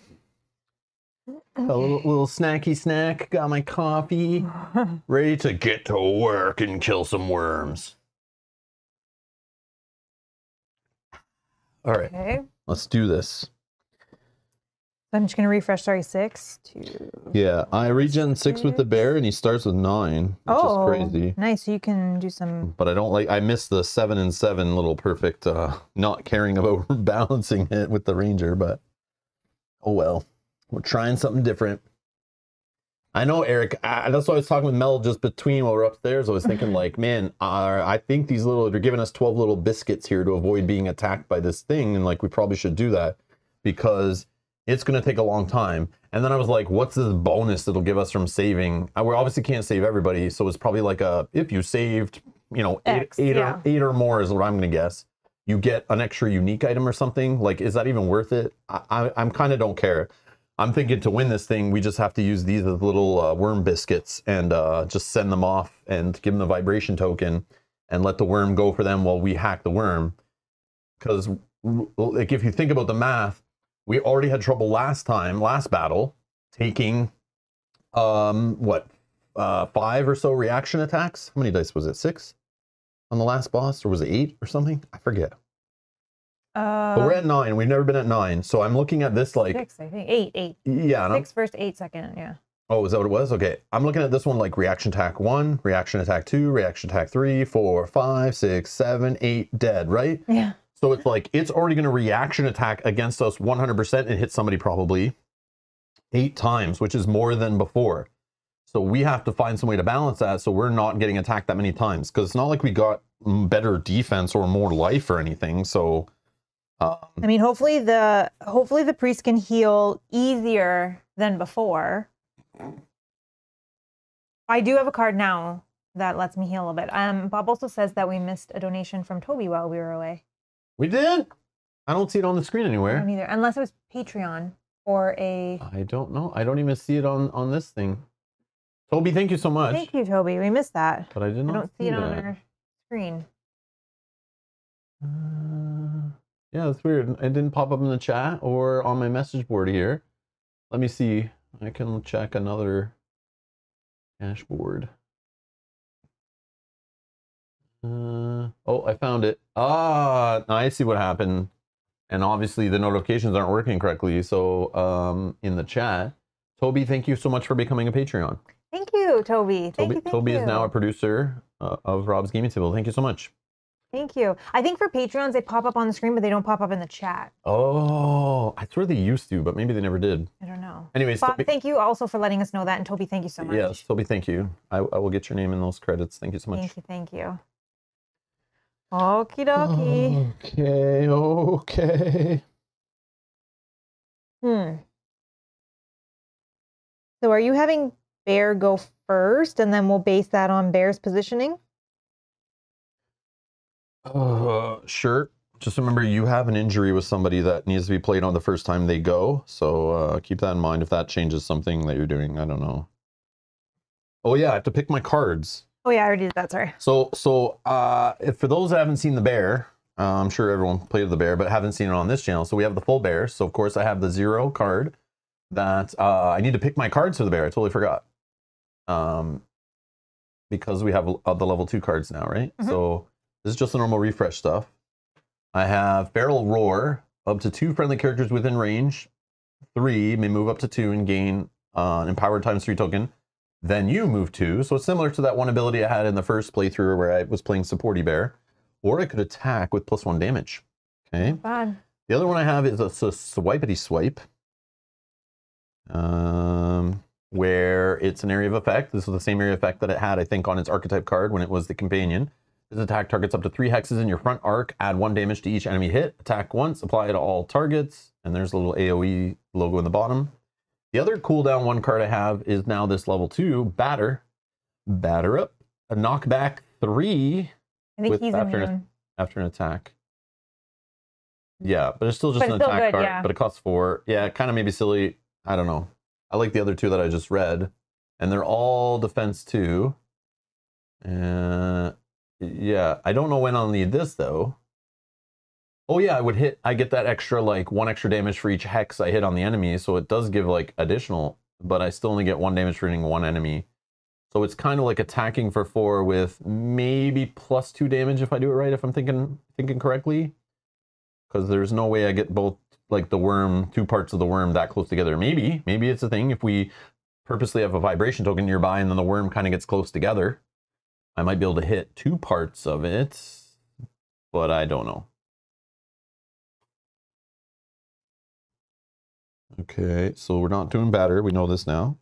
A: A little, little snacky snack. Got my coffee. [laughs] Ready to get to work and kill some worms. All right,
B: Okay.
A: let's do this.
B: I'm just gonna refresh. Sorry, six, two.
A: Yeah, I regen six with the bear, and he starts with nine, which
B: oh,
A: is crazy.
B: nice. You can do some.
A: But I don't like. I miss the seven and seven little perfect. uh Not caring about [laughs] balancing it with the ranger, but oh well. We're trying something different. I know, Eric. I, that's why I was talking with Mel just between while we're upstairs. I was thinking, like, [laughs] man, uh, I think these little they're giving us twelve little biscuits here to avoid being attacked by this thing, and like we probably should do that because it's going to take a long time. And then I was like, what's this bonus that'll give us from saving? Uh, We obviously can't save everybody, so it's probably like a if you saved, you know, eight,
B: X,
A: eight
B: yeah.
A: or eight or more is what I'm going to guess. You get an extra unique item or something. Like, is that even worth it? I, I, I'm kind of don't care. I'm thinking to win this thing, we just have to use these little uh, worm biscuits and uh, just send them off and give them the vibration token and let the worm go for them while we hack the worm. Because, like, if you think about the math, we already had trouble last time, last battle, taking um what uh five or so reaction attacks. How many dice was it? Six on the last boss, or was it eight or something? I forget.
B: Uh,
A: But we're at nine. We've never been at nine, so I'm looking at this like
B: six, I think. Eight, eight.
A: yeah.
B: Six first, eight second. Yeah.
A: Oh, is that what it was? Okay. I'm looking at this one like reaction attack one, reaction attack two, reaction attack three, four, five, six, seven, eight, dead, right?
B: Yeah.
A: So it's like it's already going to reaction attack against us 100% and hit somebody probably eight times, which is more than before. So we have to find some way to balance that so we're not getting attacked that many times because it's not like we got better defense or more life or anything. So um,
B: I mean, hopefully the hopefully the priest can heal easier than before. I do have a card now that lets me heal a bit. Um, Bob also says that we missed a donation from Toby while we were away.
A: we did. I don't see it on the screen
B: I
A: anywhere.
B: don't either, unless it was Patreon or a.
A: I don't know. I don't even see it on on this thing. Toby, thank you so much.
B: Thank you, Toby. We missed that.
A: But I did not.
B: I don't see it on
A: that.
B: our screen.
A: Uh, yeah, that's weird. It didn't pop up in the chat or on my message board here. Let me see. I can check another dashboard. Uh, oh, I found it. Ah, now I see what happened. And obviously the notifications aren't working correctly. So um, in the chat, Toby, thank you so much for becoming a Patreon.
B: You, Toby. Thank
A: Toby,
B: you. Thank
A: Toby
B: you.
A: is now a producer uh, of Rob's Gaming Table. Thank you so much.
B: Thank you. I think for Patreons, they pop up on the screen, but they don't pop up in the chat.
A: Oh, I swear they used to, but maybe they never did.
B: I don't know.
A: Anyways,
B: Bob,
A: Toby,
B: thank you also for letting us know that. And Toby, thank you so much.
A: yes, Toby, thank you. I, I will get your name in those credits. Thank you so much.
B: Thank you. Thank you. Okie dokie.
A: Okay, okay.
B: Hmm. So are you having Bear go first and then we'll base that on Bear's positioning?
A: Uh, sure. Just remember, you have an injury with somebody that needs to be played on the first time they go. So uh, keep that in mind if that changes something that you're doing. I don't know. Oh yeah, I have to pick my cards.
B: Oh yeah, I already did that. Sorry.
A: So, so uh, if for those that haven't seen the bear, uh, I'm sure everyone played the bear, but haven't seen it on this channel. So we have the full bear. So of course I have the zero card that uh, I need to pick my cards for the bear. I totally forgot. Um, because we have uh, the level two cards now, right?
B: Mhm.
A: So this is just the normal refresh stuff. I have barrel roar up to two friendly characters within range. Three may move up to two and gain uh, an empowered times three token then you move two. So it's similar to that one ability I had in the first playthrough where I was playing supporty bear. Or I could attack with plus one damage. Okay.
B: Bad.
A: The other one I have is a swipety swipe. Um, where it's an area of effect. This is the same area of effect that it had, I think, on its archetype card when it was the companion. This attack targets up to three hexes in your front arc. Add one damage to each enemy hit. Attack once. Apply it to all targets. And there's a little AOE logo in the bottom. The other cooldown one card I have is now this level two, Batter. Batter up. A knockback three
B: I think
A: With
B: he's
A: after-
B: immune.
A: after an attack. Yeah, but it's still just
B: But
A: an attack
B: good,
A: card.
B: yeah.
A: But it costs four. Yeah, kind of maybe silly. I don't know. I like the other two that I just read, and they're all defense two. Uh, yeah, I don't know when I'll need this though. Oh yeah, I would hit. I get that extra like one extra damage for each hex I hit on the enemy, so it does give like additional. But I still only get one damage for hitting one enemy. So it's kind of like attacking for four with maybe plus two damage if I do it right. If I'm thinking thinking correctly, because there's no way I get both like the worm, two parts of the worm that close together. Maybe maybe it's a thing if we purposely have a vibration token nearby and then the worm kind of gets close together. I might be able to hit two parts of it, but I don't know. Okay, so we're not doing batter. We know this now.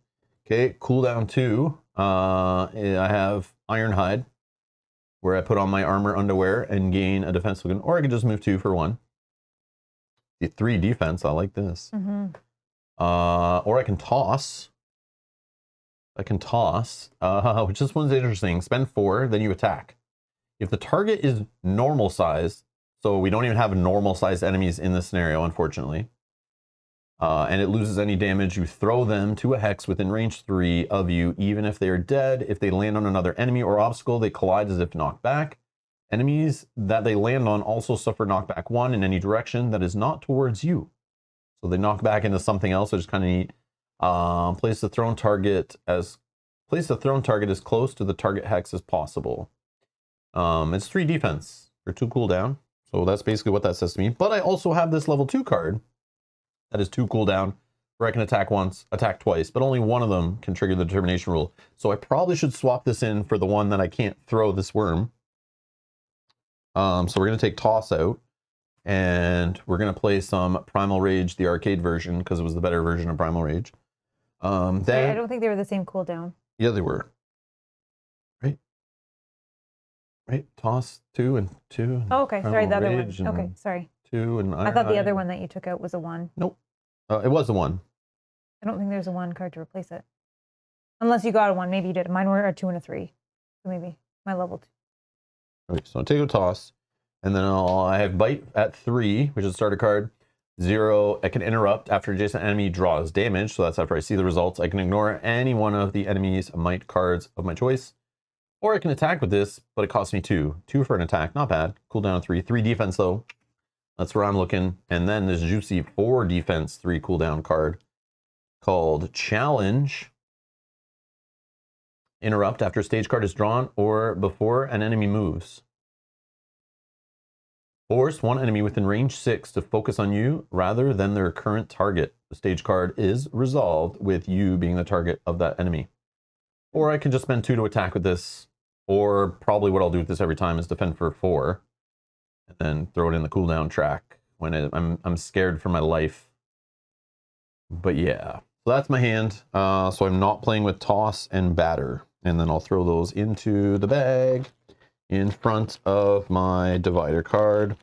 A: Okay, cooldown two. Uh, I have Iron Hide, where I put on my armor underwear and gain a defense token, or I can just move two for one. The three defense, I like this.
B: hmm
A: Uh, or I can toss. I can toss, uh, [laughs] which this one's interesting. Spend four, then you attack. If the target is normal size, so we don't even have normal sized enemies in this scenario, unfortunately, uh, and it loses any damage, you throw them to a hex within range three of you, even if they are dead. If they land on another enemy or obstacle, they collide as if knocked back. Enemies that they land on also suffer knockback one in any direction that is not towards you. So they knock back into something else, which is kind of neat. Um, place the thrown target as place the thrown target as close to the target hex as possible. Um, it's three defense for two cooldown. So that's basically what that says to me. But I also have this level two card that is two cooldown where I can attack once, attack twice, but only one of them can trigger the determination rule. So I probably should swap this in for the one that I can't throw this worm. Um, so we're going to take toss out and we're going to play some Primal Rage, the arcade version, because it was the better version of Primal Rage. Um,
B: I don't think they were the same cooldown.
A: yeah, they were. Right? Right? Toss two and two. and
B: Oh, okay. Sorry, the other one.
A: Rage and
B: Okay, sorry.
A: Two and
B: I thought the other one that you took out was a one.
A: Uh, it was the one.
B: I don't think there's a one card to replace it. Unless you got a one, maybe you did. Mine were a two and a three. So maybe my level two.
A: Okay, so I'll take a toss, and then I'll, I have bite at three, which is a card. Zero, I can interrupt after adjacent enemy draws damage, so that's after I see the results. I can ignore any one of the enemy's might cards of my choice, or I can attack with this, but it costs me two. Two for an attack, not bad. Cooldown three, three defense though. That's where I'm looking. And then this juicy four defense, three cooldown card called Challenge. Interrupt after a stage card is drawn or before an enemy moves. Force one enemy within range six to focus on you rather than their current target. The stage card is resolved with you being the target of that enemy. Or I can just spend two to attack with this. Or probably what I'll do with this every time is defend for four. And then throw it in the cooldown track when it, I'm, I'm scared for my life. But yeah, so that's my hand. Uh, so I'm not playing with toss and batter. And then I'll throw those into the bag in front of my divider card.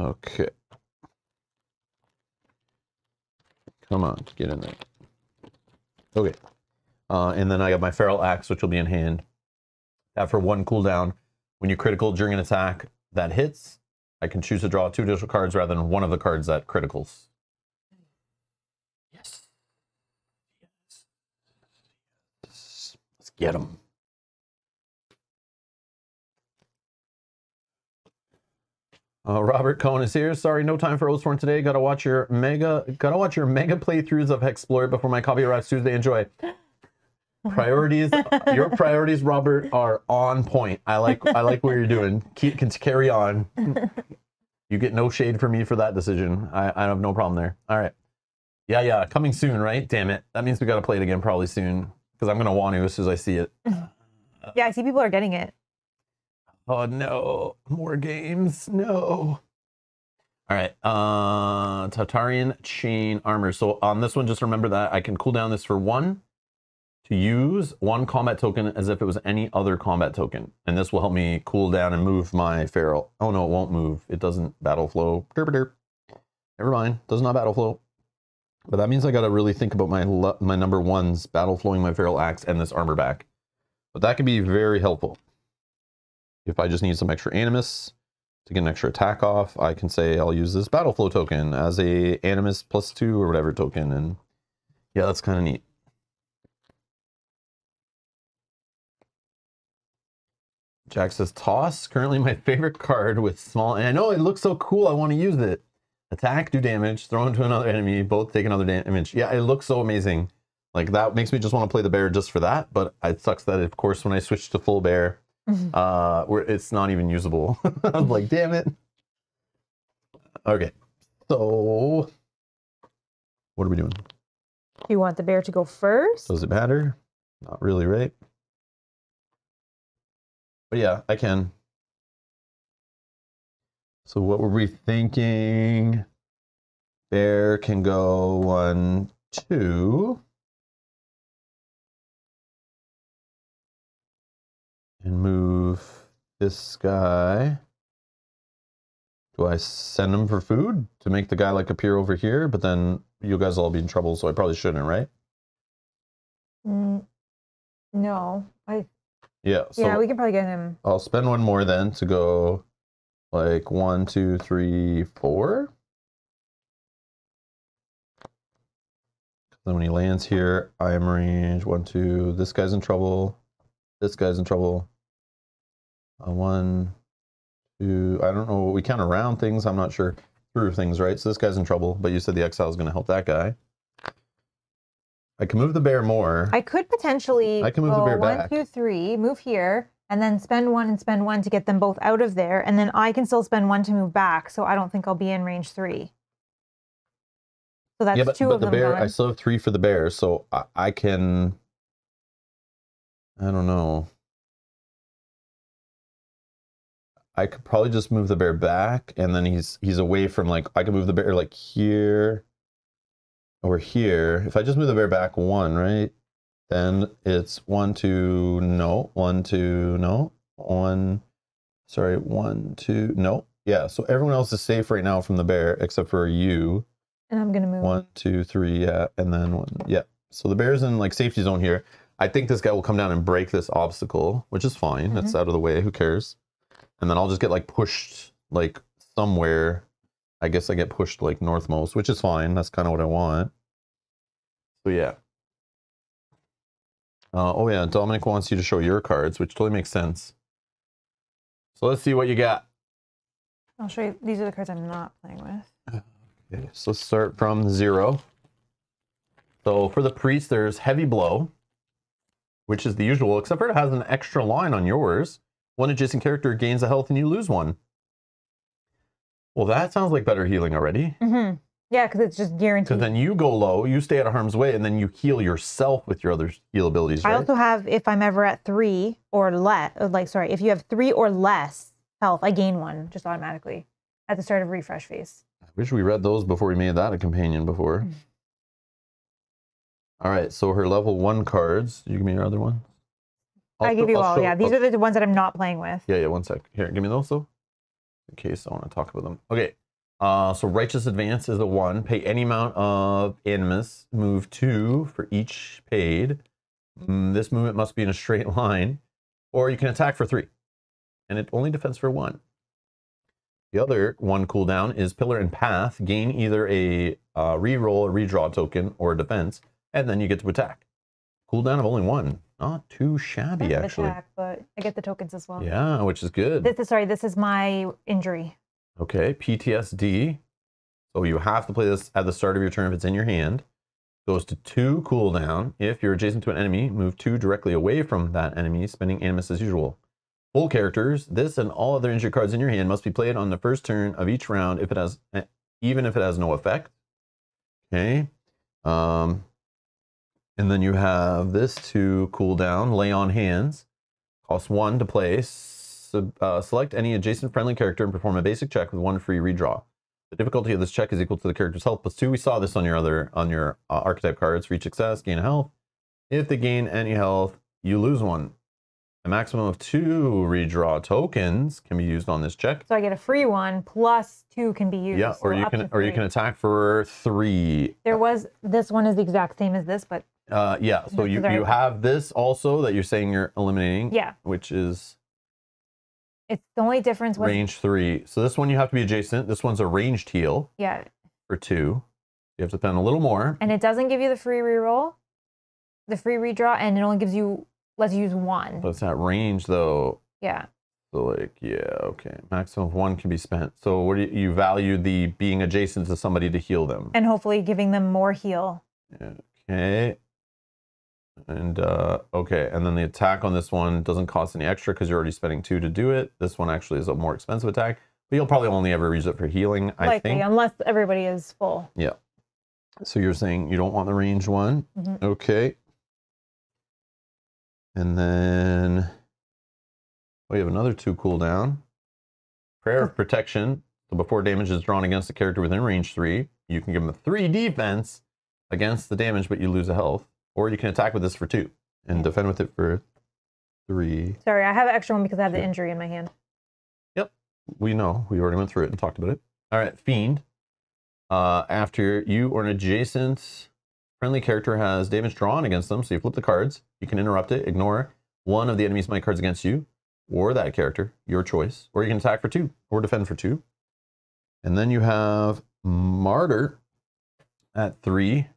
A: Okay. Come on, get in there. Okay. Uh, and then I got my Feral Axe, which will be in hand. That for one cooldown. When you critical during an attack that hits, I can choose to draw two additional cards rather than one of the cards that criticals. Yes. Yes. Let's get them. Uh, Robert Cohen is here. Sorry, no time for Oathsworn today. Gotta watch your mega. Gotta watch your mega playthroughs of Hexplore before my copy arrives Tuesday. Enjoy. Priorities. [laughs] your priorities, Robert, are on point. I like. I like what you're doing. Keep can carry on. You get no shade from me for that decision. I, I have no problem there. All right. Yeah, yeah. Coming soon, right? Damn it. That means we gotta play it again probably soon because I'm gonna want to as soon as I see it. [laughs]
B: Yeah, I see people are getting it.
A: Oh no, more games. No. All right. Uh Tartarian chain armor. So on this one, just remember that I can cool down this for one to use one combat token as if it was any other combat token. And this will help me cool down and move my feral. Oh no, it won't move. It doesn't battle flow. Derp derp. Never mind. Does not battle flow. But that means I got to really think about my my number ones battle flowing my feral axe and this armor back. But that can be very helpful. If I just need some extra animus to get an extra attack off, I can say I'll use this battle flow token as a animus plus two or whatever token. And yeah, that's kind of neat. Jack says toss. Currently my [laughs] favorite card with small. And I know it looks so cool. I want to use it. Attack, do damage, throw into another enemy, both take another damage. Yeah, it looks so amazing. Like that makes me just want to play the bear just for that. But it sucks that of course when I switch to full bear, uh, where it's not even usable. [laughs] I was like, damn it. Okay, so what are we doing?
B: You want the bear to go first?
A: Does it matter? Not really, right? But yeah, I can. So what were we thinking? Bear can go one, two. And move this guy. Do I send him for food to make the guy like appear over here? But then you guys will all be in trouble, so I probably shouldn't, right?
B: Mm, no. I
A: Yeah. So
B: yeah, we can probably get him.
A: I'll spend one more then to go like one, two, three, four. Then when he lands here, I am range one, two. This guy's in trouble. This guy's in trouble. Uh, one, two. I don't know. We count around things. I'm not sure through things, right? So this guy's in trouble. But you said the exile is going to help that guy. I can move the bear more.
B: I could potentially
A: I can move the bear
B: one,
A: back.
B: two, three, move here, and then spend one and spend one to get them both out of there, and then I can still spend one to move back. So I don't think I'll be in range three. So that's
A: yeah, but,
B: two
A: but
B: of
A: the
B: them
A: bear,
B: gone.
A: I still have three for the bear, so I, I can. I don't know. I could probably just move the bear back, and then he's he's away from like I can move the bear like here or here. If I just move the bear back one, right? Then it's one, two, no, one, two, no, one. Sorry, one, two, no. Yeah, so everyone else is safe right now from the bear except for you.
B: and I'm gonna move.
A: One, two, three, yeah, and then one, yeah. So the bear's in like safety zone here. I think this guy will come down and break this obstacle, which is fine. That's mm-hmm. out of the way. Who cares? And then I'll just get like pushed like somewhere. I guess I get pushed like northmost, which is fine. That's kind of what I want. So yeah. Uh, oh yeah, Dominic wants you to show your cards, which totally makes sense. So let's see what you got.
B: I'll show you. These are the cards I'm not playing with.
A: Okay, so let's start from zero. So for the priest, there's heavy blow, which is the usual, except for it has an extra line on yours. One adjacent character gains a health and you lose one. Well, that sounds like better healing already.
B: Mm-hmm. Yeah, because it's just
A: Because
B: guaranteed.
A: then you go low, you stay out of harm's way, and then you heal yourself with your other heal abilities,
B: I also have if I'm ever at three or less, like sorry, if you have three or less health, I gain one just automatically at the start of refresh phase.
A: I wish we read those before we made that a companion before.
B: Mm.
A: All right, so her level one cards. You give me your other one.
B: I give you all. yeah, these
A: are.
B: are the ones that I'm not playing with.
A: Yeah, yeah, one sec. Here, give me those though. In case I want to talk about them. Okay. Uh, so righteous advance is a one. Pay any amount of animus. Move two for each paid. Mm, this movement must be in a straight [laughs] line, or you can attack for three, and it only defends for one. The other one cooldown is pillar and path. Gain either a uh, reroll, a redraw token, or a defense, and then you get to attack. Cooldown of only one. Not too shabby, actually.
B: attack, but I get the tokens as well.
A: Yeah, which is good.
B: This is sorry. This is my injury.
A: Okay, PTSD. So you have to play this at the start of your turn if it's in your hand. Goes to two cooldown. If you're adjacent to an enemy, move two directly away from that enemy, spending animus as usual. Full characters, this and all other injured cards in your hand must be played on the first turn of each round if it has eh, even if it has no effect. Okay. Um and then you have this to cool down, lay on hands. Costs one to play. Sub, uh, select any adjacent friendly character and perform a basic check with one free redraw. The difficulty of this check is equal to the character's health plus two. We saw this on your other on your uh, archetype cards. For each success, gain health. If they gain any health, you lose one. A maximum of two redraw tokens can be used on this check.
B: So I get a free one plus two can be used.
A: Yeah, or
B: so
A: you can or you can attack for three.
B: There was this one is the exact same as this, but
A: Uh, yeah, so you you have this also that you're saying you're eliminating.
B: yeah,
A: which is
B: it's the only difference was
A: range three. So this one you have to be adjacent. This one's a ranged heal
B: yeah,
A: for two. You have to spend a little more.
B: and it doesn't give you the free reroll, the free redraw, and it only gives you let's use one.
A: But it's at range though.
B: yeah,
A: So like, yeah, okay. Maximum of one can be spent. So what do you, you value the being adjacent to somebody to heal them?
B: And hopefully giving them more heal.
A: Okay. And uh okay, and then the attack on this one doesn't cost any extra because you're already spending two to do it. This one actually is a more expensive attack, but you'll probably only ever use it for healing, I
B: likely,
A: think.
B: unless everybody is full. Yeah.
A: So you're saying you don't want the range one?
B: Mhm.
A: Okay. And then we have another two cooldown. Prayer of Protection. So before damage is drawn against a character within range three, you can give them a three defense against the damage, but you lose a health. Or you can attack with this for two and defend with it for three.
B: Sorry, I have an extra one because I have the injury in my hand. Yep.
A: We know. We already went through it and talked about it. All right, Fiend. Uh, after you or an adjacent friendly character has damage drawn against them, so you flip the cards, you can interrupt it, ignore one of the enemy's might cards against you, or that character, your choice. Or you can attack for two, or defend for two. And then you have Martyr at three.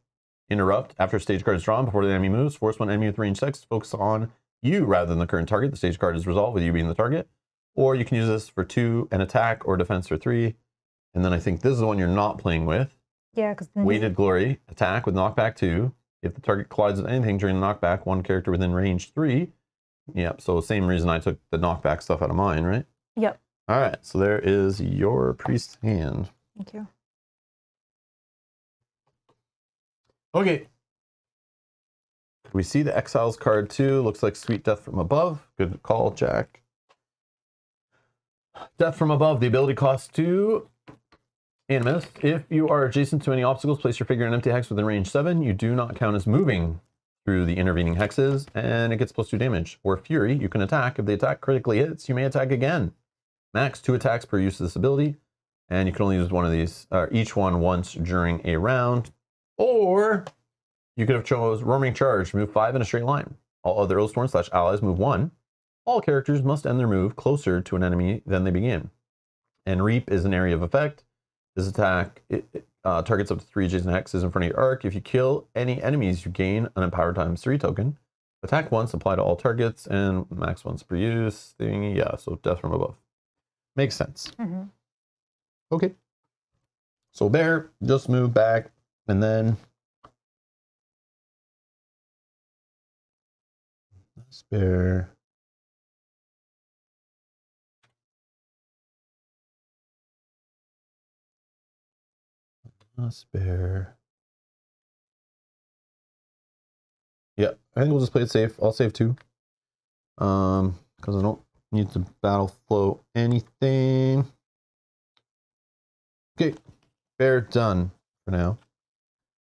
A: Interrupt after stage card is drawn before the enemy moves. Force one enemy with range six to focus on you rather than the current target. The stage card is resolved with you being the target. Or you can use this for two, an attack or defense for three. And then I think this is the one you're not playing with.
B: Yeah, because
A: Weighted Glory, attack with knockback two. If the target collides with anything during the knockback, one character within range three. Yep, so same reason I took the knockback stuff out of mine, right?
B: Yep.
A: All right, so there is your priest's hand.
B: Thank you.
A: Okay. We see the Exiles card too. Looks like Sweet Death from Above. Good call, Jack. Death from Above. The ability costs two. Animus. If you are adjacent to any obstacles, place your figure in empty hex within range seven. You do not count as moving through the intervening hexes, and it gets plus two damage. Or Fury, you can attack. If the attack critically hits, you may attack again. Max two attacks per use of this ability, and you can only use one of these, uh, each one once during a round. Or you could have chose roaming charge, move five in a straight line. All other Illstorm slash allies move one. All characters must end their move closer to an enemy than they begin. And reap is an area of effect. This attack it, it, uh, targets up to three adjacent hexes in front of your arc. If you kill any enemies, you gain an empower times three token. Attack once, apply to all targets, and max once per use. Thing, yeah. So death from above makes sense.
B: hmm
A: Okay. So bear, just move back, and then. This bear. Yeah, I think we'll just play it safe. I'll save two. Um, because I don't need to battle flow anything. Okay, bear done for now.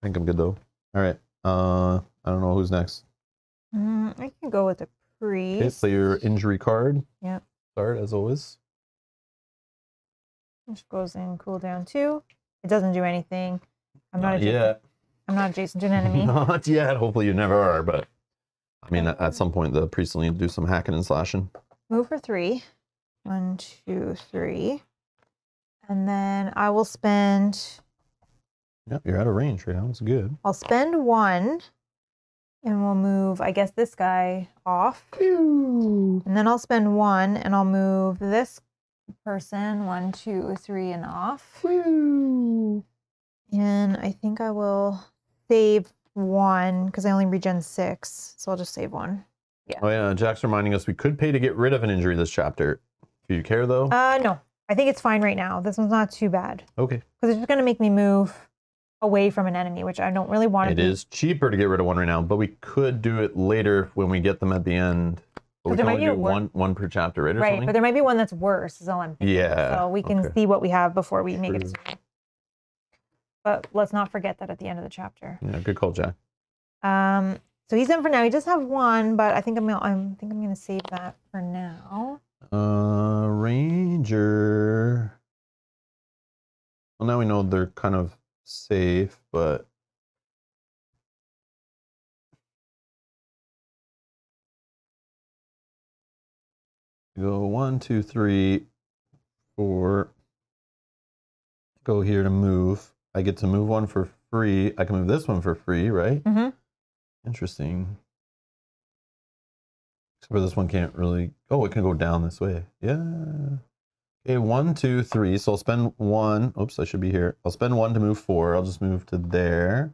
A: I think I'm good though. All right. Uh, I don't know who's next.
B: Mm, I can go with the
A: Okay,
B: priest.
A: play your injury card.
B: Yep.
A: Start as always.
B: Which goes in cooldown too. It doesn't do anything. I'm not,
A: Not yet.
B: I'm not adjacent to an [laughs] enemy.
A: Not yet. Hopefully you never are, but I mean, at, at some point the priest will need to do some hacking and slashing.
B: Move for three. One, two, three. And then I will spend
A: Yep, you're out of range right now. It's good.
B: I'll spend one and we'll move, I guess, this guy off.
A: Pew.
B: And then I'll spend one and I'll move this person one, two, three, and off.
A: Woo.
B: And I think I will save one because I only regen six. So I'll just save one. Yeah.
A: Oh yeah, Jack's reminding us we could pay to get rid of an injury this chapter. Do you care though?
B: Uh, no, I think it's fine right now. This one's not too bad
A: okay.
B: because it's just going to make me move away from an enemy, which I don't really want to
A: It
B: do.
A: is cheaper to get rid of one right now, but we could do it later when we get them at the end. But we
B: there
A: can
B: might
A: only
B: be a
A: do
B: wor-
A: one one per chapter, right? Or
B: Right,
A: something?
B: but there might be one that's worse, is all I'm thinking.
A: Yeah,
B: So we can
A: okay.
B: see what we have before we make a
A: True.
B: decision. But let's not forget that at the end of the chapter.
A: Yeah, good call, Jack.
B: Um, so he's in for now. He does have one, but I think I'm gonna, I think I'm gonna save that for now.
A: Uh, Ranger. Well, now we know they're kind of safe, but go one, two, three, four. Go here to move. I get to move one for free. I can move this one for free, right?
B: Mm-hmm.
A: Interesting. Except for this one can't really. Oh, it can go down this way. Yeah. Okay, one, two, three. So I'll spend one. Oops, I should be here. I'll spend one to move four. I'll just move to there.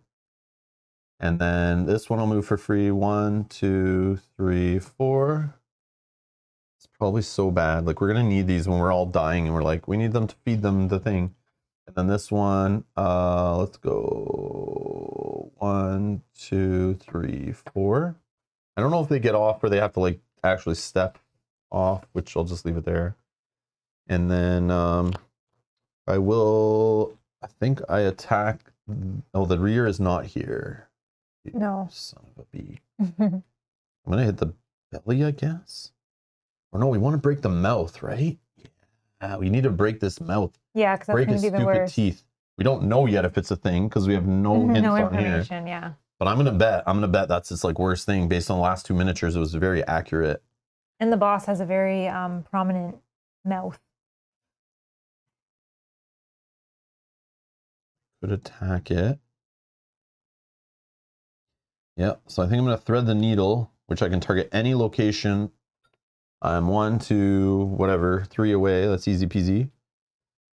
A: And then this one I'll move for free. One, two, three, four. It's probably so bad. Like we're gonna need these when we're all dying and we're like, we need them to feed them the thing. And then this one, uh, let's go one, two, three, four. I don't know if they get off or they have to like actually step off, which I'll just leave it there. And then um, I will, I think I attack. Oh, the rear is not here.
B: No.
A: Son of a bee. [laughs] I'm gonna hit the belly, I guess. Or no, we want to break the mouth, right? Yeah, we need to break this mouth.
B: yeah, because that's
A: break
B: going
A: his
B: to
A: stupid teeth. We don't know yet if it's a thing because we have no [laughs] hints
B: no
A: on here.
B: information. Yeah.
A: But I'm gonna bet. I'm gonna bet that's its like worst thing based on the last two miniatures. It was very accurate.
B: And the boss has a very um, prominent mouth.
A: Could attack it. Yep. So I think I'm gonna thread the needle, which I can target any location. I'm one, two, whatever, three away. That's easy peasy.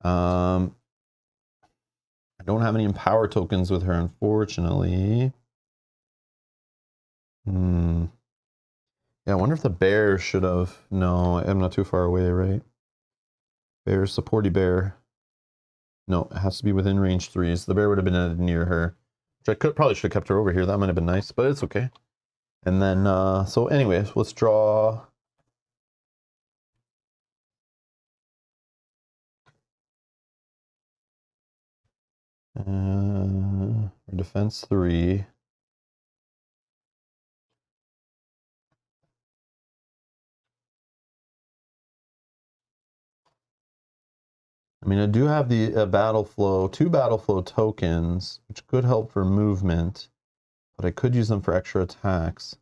A: Um, I don't have any empower tokens with her, unfortunately. Hmm. Yeah, I wonder if the bear should have. No, I'm not too far away, right? Bear, supporty bear. No, it has to be within range three. So the bear would have been near her. Which I could probably should have kept her over here. That might have been nice, but it's okay. And then, uh, so anyways, let's draw. Uh, defense three. I mean, I do have the uh, battle flow, two battle flow tokens, which could help for movement, but I could use them for extra attacks.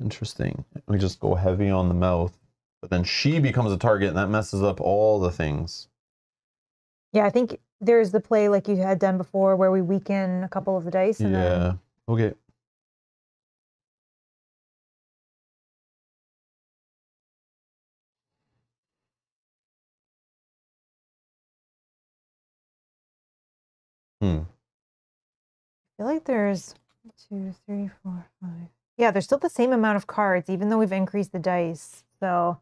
A: Interesting. We just go heavy on the mouth, but then she becomes a target, and that messes up all the things.
B: Yeah, I think there's the play like you had done before where we weaken a couple of the dice. And
A: Yeah.
B: Then,
A: Okay. Hmm.
B: I feel like there's one, two, three, four, five. Yeah, there's still the same amount of cards, even though we've increased the dice. So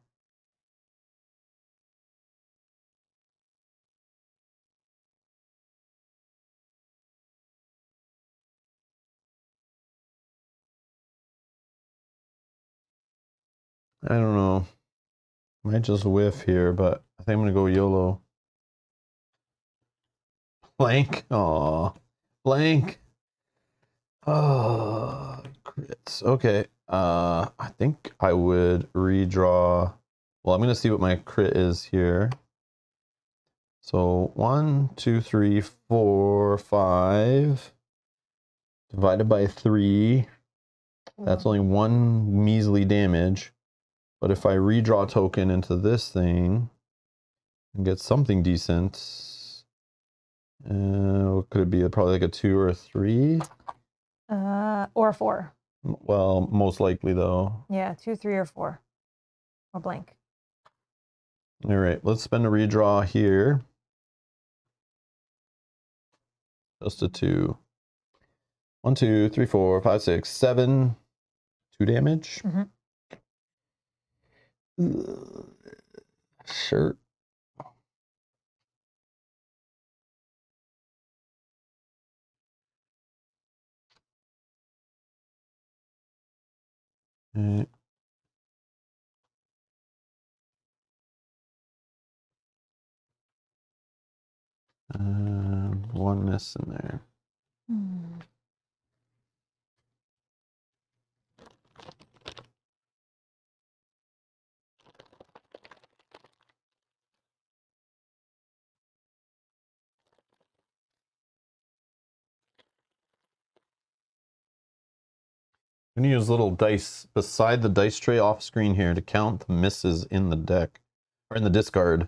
A: I don't know. Might just whiff here, but I think I'm gonna go YOLO. Blank. Oh, Blank. Oh, crits. Okay. Uh, I think I would redraw. Well, I'm gonna see what my crit is here. So one, two, three, four, five. Divided by three. That's only one measly damage. But if I redraw token into this thing and get something decent, uh, what could it be? Probably like a two or a three.
B: uh, or four.
A: Well, most likely though.
B: Yeah, two, three, or four, or blank.
A: All right, let's spend a redraw here. Just a two. One, two, three, four, five, six, seven. Two damage.
B: Mhm.
A: Ugh. Sure. Alright. Um, one miss in there.
B: Hmm.
A: I'm gonna use little dice beside the dice tray off screen here to count the misses in the deck or in the discard.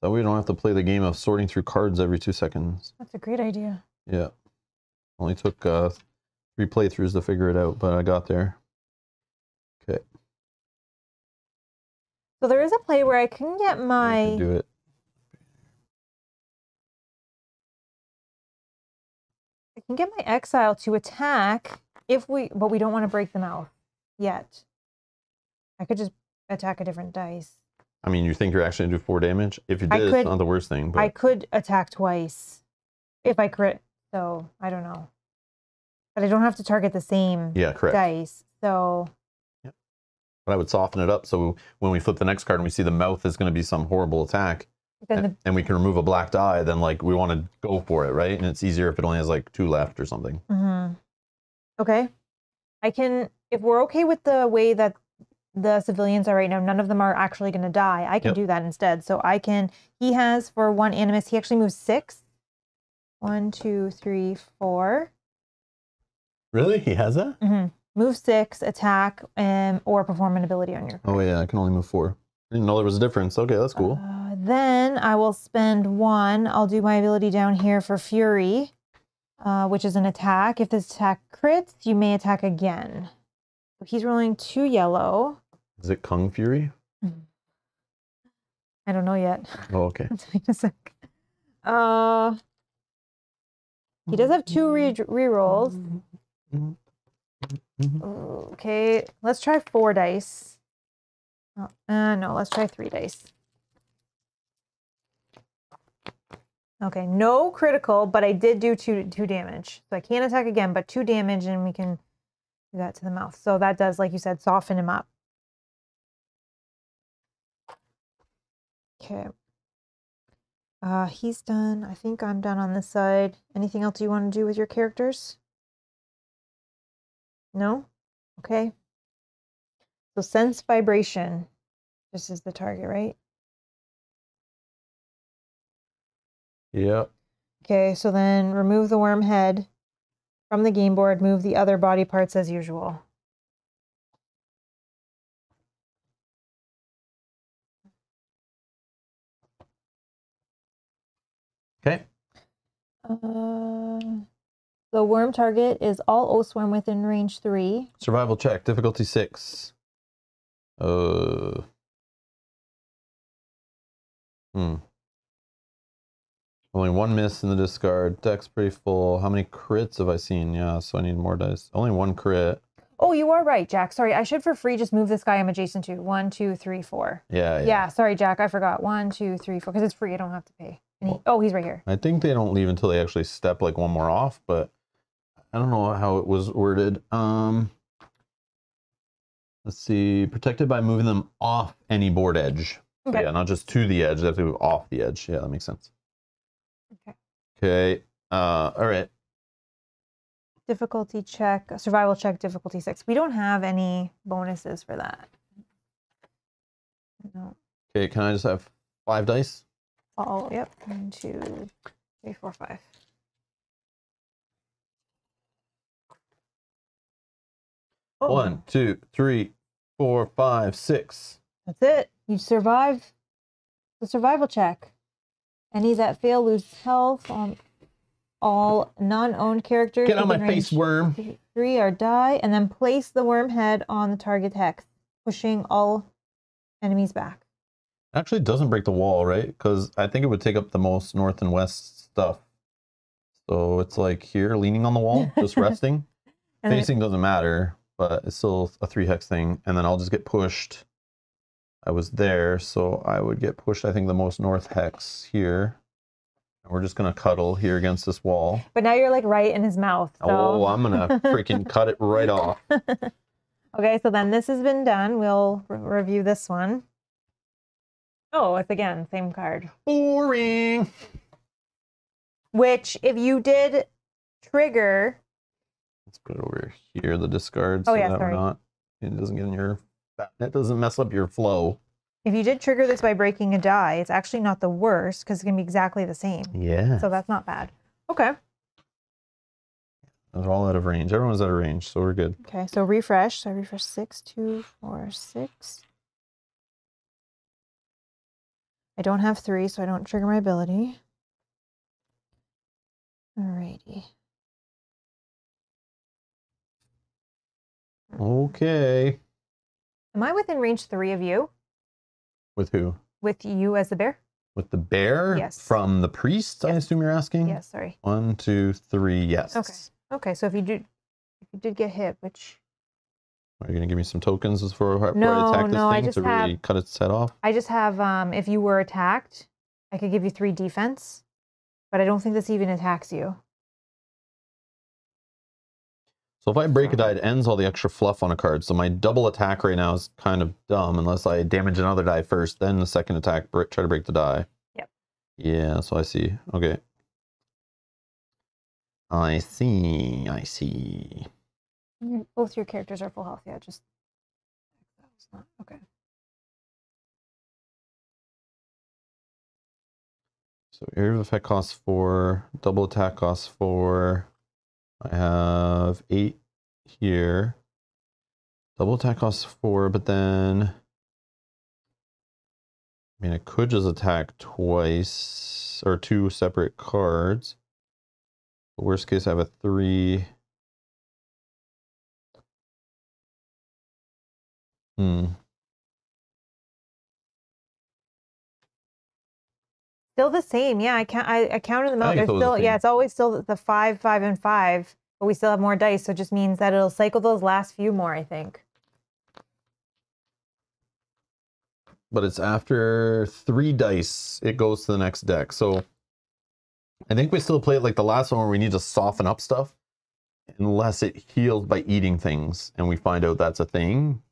A: That way we don't have to play the game of sorting through cards every two seconds.
B: That's a great idea.
A: Yeah. Only took uh, three playthroughs to figure it out, but I got there. Okay.
B: So there is a play where I can get my
A: do it.
B: I can get my exile to attack if we but we don't want to break the mouth yet. I could just attack a different dice.
A: I mean, you think you're actually gonna do four damage? If you did,
B: could-
A: it's not the worst thing. But
B: I could attack twice if I crit, so I don't know. But I don't have to target the same
A: yeah, correct.
B: dice. So
A: But I would soften it up so when we flip the next card and we see the mouth is going to be some horrible attack,
B: then the
A: and, we can remove a black die, then like we want to go for it, right? And it's easier if it only has like two left or something.
B: hmm Okay. I can, if we're okay with the way that the civilians are right now, none of them are actually going to die. I can
A: Yep.
B: do that instead. So I can, he has for one animus, he actually moves six. One, two, three, four.
A: Really? He has that?
B: Mm-hmm. Move six, attack, um, or perform an ability on your
A: Oh yeah, I can only move four. I didn't know there was a difference. Okay, that's cool.
B: Uh, then I will spend one. I'll do my ability down here for Fury, uh, which is an attack. If this attack crits, you may attack again. He's rolling two yellow.
A: Is it Kung Fury?
B: I don't know yet. [laughs]
A: Oh, okay.
B: Let's [laughs] wait a sec. Uh, he does have two re rerolls. Okay, let's try four dice. Oh, uh, no, let's try three dice. Okay, no critical, but I did do two two damage. So I can't attack again, but two damage, and we can do that to the mouth. So that does, like you said, soften him up. Okay. Uh, he's done. I think I'm done on this side. Anything else you want to do with your characters? No? Okay. So sense vibration. This is the target, right?
A: Yeah.
B: Okay, so then remove the worm head from the game board, move the other body parts as usual.
A: Okay.
B: Uh, the worm target is all Oathsworn within range three.
A: Survival check, difficulty six. Uh. Hmm. Only one miss in the discard. Deck's pretty full. How many crits have I seen? Yeah, so I need more dice. Only one crit.
B: Oh, you are right, Jack. Sorry, I should for free just move this guy I'm adjacent to. One, two, three, four.
A: Yeah,
B: Yeah,
A: yeah.
B: sorry, Jack. I forgot. One, two, three, four. Because it's free. I don't have to pay. He,
A: Well-
B: oh, he's right here.
A: I think they don't leave until they actually step like one more off, but I don't know how it was worded. Um let's see, protected by moving them off any board edge. So
B: Okay.
A: yeah, not just to the edge, they have to move off the edge. Yeah, that makes sense.
B: Okay.
A: Okay. Uh all right.
B: Difficulty check, survival check, difficulty six. We don't have any bonuses for that. No.
A: Okay, can I just have five dice?
B: Oh, yep. One, two, three, four, five. Oh,
A: One, two, three, four, five, six.
B: That's it. You survive the survival check. Any that fail lose health on all non-owned characters.
A: Get on my face, worm.
B: Three are die, and then place the worm head on the target hex, pushing all enemies back.
A: Actually doesn't break the wall, right? Because I think it would take up the most north and west stuff. So it's like here, leaning on the wall, just [laughs] resting. Facing doesn't matter, but it's still a three hex thing. And then I'll just get pushed. I was there, so I would get pushed, I think, the most north hex here. And we're just going to cuddle here against this wall.
B: but now you're like right in his mouth. So.
A: Oh, I'm going to freaking cut it right off. [laughs]
B: okay, so then this has been done. We'll re- review this one. Oh, it's again same card.
A: Boring.
B: Which, if you did trigger,
A: Let's put it over here, the discard,
B: Oh,
A: so
B: yeah,
A: that
B: sorry.
A: we're not, it doesn't get in your, that doesn't mess up your flow.
B: if you did trigger this by breaking a die, it's actually not the worst because it's gonna be exactly the same.
A: Yeah.
B: So that's not bad. Okay.
A: They're all out of range. Everyone's out of range, so we're good.
B: Okay. So refresh. So I refresh six, two, four, six. I don't have three, so I don't trigger my ability. Alrighty.
A: Okay.
B: Am I within range three of you?
A: With who?
B: with you as the bear.
A: With the bear?
B: Yes.
A: From the priest, I assume you're asking?
B: Yes, sorry.
A: One, two, three, yes.
B: Okay. Okay, so if you did, if you did get hit, which
A: Are you going to give me some tokens before, before I attack this
B: no, I
A: thing
B: just
A: to really cut its head off?
B: I just have, um, if you were attacked, I could give you three defense, but I don't think this even attacks you.
A: So if I break a uh-huh. die, it ends all the extra fluff on a card. So my double attack right now is kind of dumb unless I damage another die first, then the second attack, try to break the die.
B: Yep.
A: Yeah, so I see. Okay. I see. I see.
B: Mm, both your characters are full health. Yeah, just not okay.
A: So area of effect costs four, double attack costs four. I have eight here. Double attack costs four, but then I mean I could just attack twice or two separate cards. The worst case I have a three. Hmm.
B: Still the same. Yeah, I count. I, I counted them
A: I
B: out. They're
A: always the
B: still. Yeah, it's always still the five, five, and five. But we still have more dice, so it just means that it'll cycle those last few more. I think.
A: but it's after three dice, it goes to the next deck. So I think we still play it like the last one where we need to soften up stuff unless it heals by eating things and we find out that's a thing.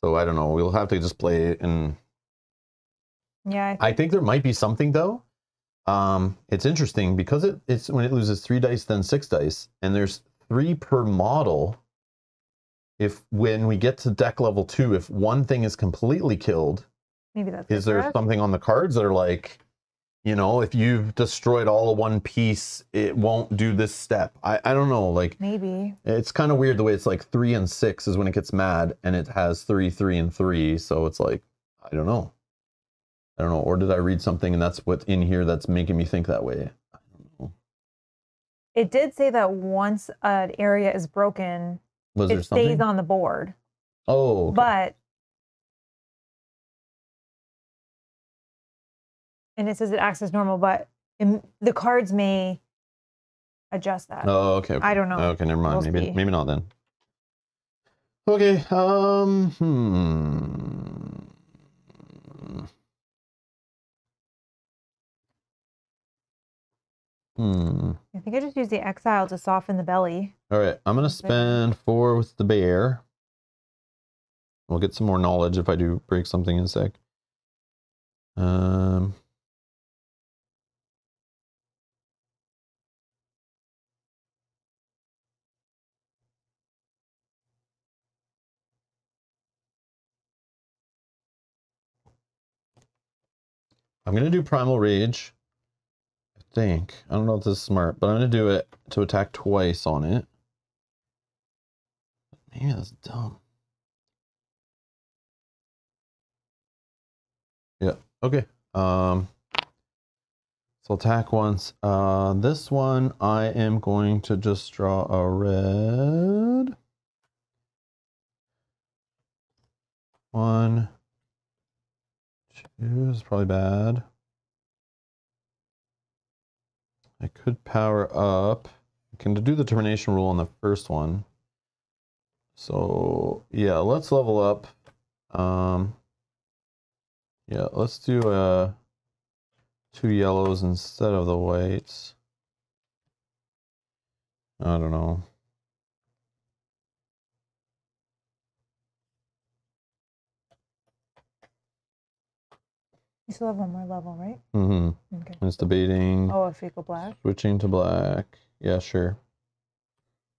A: So I don't know. We'll have to just play it and
B: Yeah. I
A: I think there might be something though. Um, it's interesting because it, it's when it loses three dice, then six dice, and there's three per model. If when we get to deck level two, if one thing is completely killed,
B: maybe that's.
A: is there something on the cards that are like, you know, if you've destroyed all of one piece, it won't do this step. I, I don't know. Like
B: Maybe.
A: it's kind of weird the way it's like three and six is when it gets mad and it has three, three, and three. So it's like, I don't know. I don't know. Or did I read something and that's what's in here that's making me think that way? I don't know.
B: It did say that once an area is broken,
A: Was there
B: it stays
A: something?
B: on the board.
A: oh, okay.
B: But and it says it acts as normal, but im- the cards may adjust that.
A: Oh, okay, okay.
B: I don't know.
A: Okay, never mind.
B: We'll
A: maybe
B: see.
A: maybe not then. Okay. Um. Hmm. Hmm.
B: I think I just use the exile to soften the belly.
A: All right. I'm gonna spend four with the bear. We'll get some more knowledge if I do break something in a sec. Um. I'm gonna do primal rage. Think I don't know if this is smart, but I'm gonna do it to attack twice on it. Maybe that's dumb. Yeah. Okay. Um. So attack once. Uh, this one I am going to just draw a red. One. Two is probably bad. I could power up. I can do the termination rule on the first one. So yeah, let's level up. Um, yeah, let's do uh two yellows instead of the whites. I don't know.
B: You still have one more level, right?
A: Mm-hmm.
B: Okay.
A: It's debating.
B: Oh, if we go black.
A: Switching to black. Yeah, sure.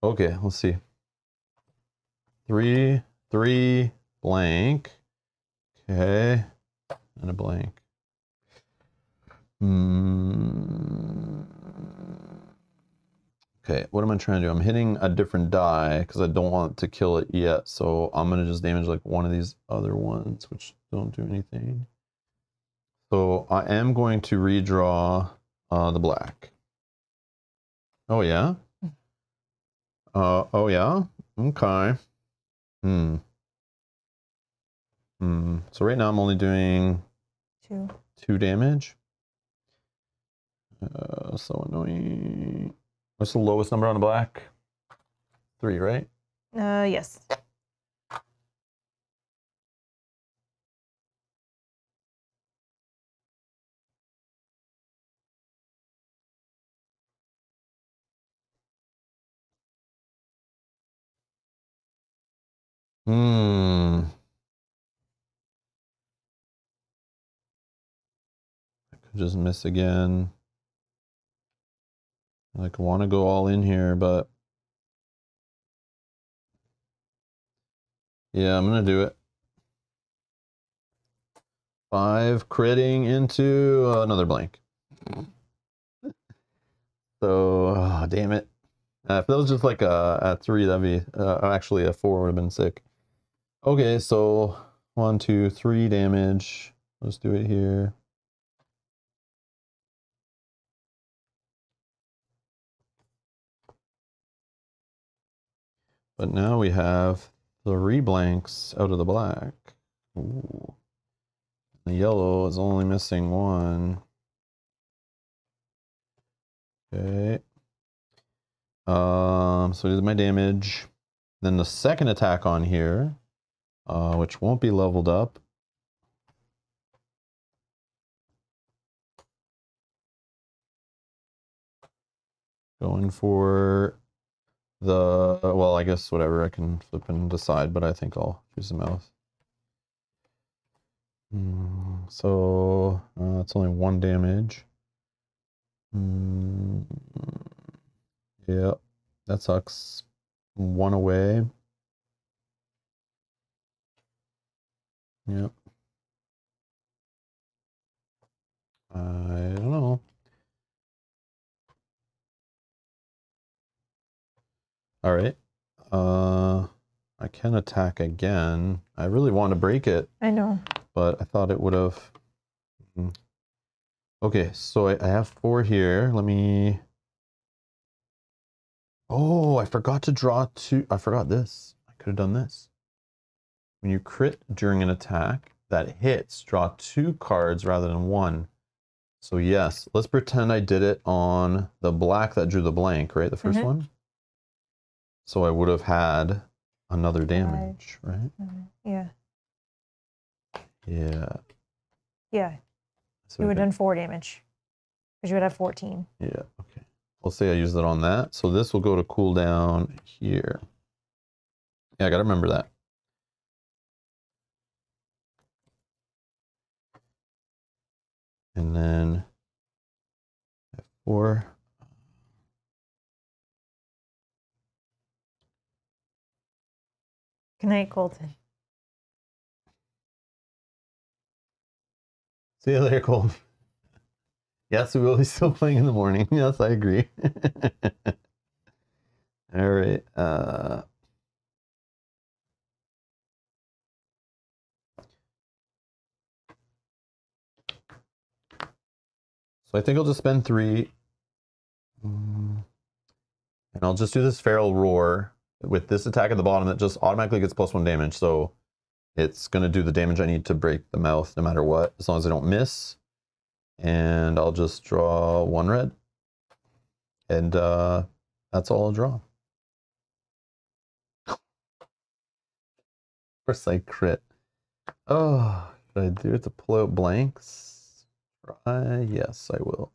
A: Okay, let's see. Three, three, blank. Okay. And a blank. Hmm. Okay, what am I trying to do? I'm hitting a different die because I don't want to kill it yet. So I'm going to just damage like one of these other ones, which don't do anything. So I am going to redraw uh, the black. Oh yeah. Uh oh yeah. Okay. Hmm. Hmm. So right now I'm only doing
D: Two.
A: two damage. Uh, so annoying. What's the lowest number on the black? Three, right?
D: Uh, yes.
A: Hmm. I could just miss again. Like, want to go all in here, but yeah, I'm gonna do it. Five critting into another blank. So, oh, damn it. Uh, if that was just like a, a three, that'd be uh, actually a four would have been sick. Okay, so one, two, three damage. Let's do it here. But now we have three blanks out of the black. Ooh. The yellow is only missing one. Okay. Um, so here's my damage. Then the second attack on here, uh, which won't be leveled up. Going for the, well, I guess whatever, I can flip and decide, but I think I'll choose the mouse. Mm, so, uh, it's only one damage. Mm, yeah, that sucks. One away. Yep. I don't know. All right. Uh, I can attack again. I really want to break it,
D: I know.
A: but I thought it would have. Mm. Okay, so I, I have four here. Let me. Oh, I forgot to draw two. I forgot this. I could have done this. When you crit during an attack that hits, draw two cards rather than one. So yes, let's pretend I did it on the black that drew the blank, right? The 1st
D: Mhm.
A: one. So I would have had another damage, right?
D: Mhm. Yeah.
A: Yeah.
D: Yeah.
A: So
D: You would have done four damage. Because you would have 14.
A: Yeah, okay. We'll say I used it on that. So this will go to cooldown here. Yeah, I gotta remember that. And then I have four.
D: Good night, Colton.
A: See you later, Cole. Yes, we will be still playing in the morning. [laughs] Yes, I agree. [laughs] All right. Uh, so I think I'll just spend three. And I'll just do this feral roar with this attack at the bottom that just automatically gets plus one damage. So it's going to do the damage I need to break the mouth no matter what, as long as I don't miss. And I'll just draw one red. And uh, that's all I'll draw. [laughs] Of course I crit. Oh, should I do it to pull out blanks? Try. Yes, I will.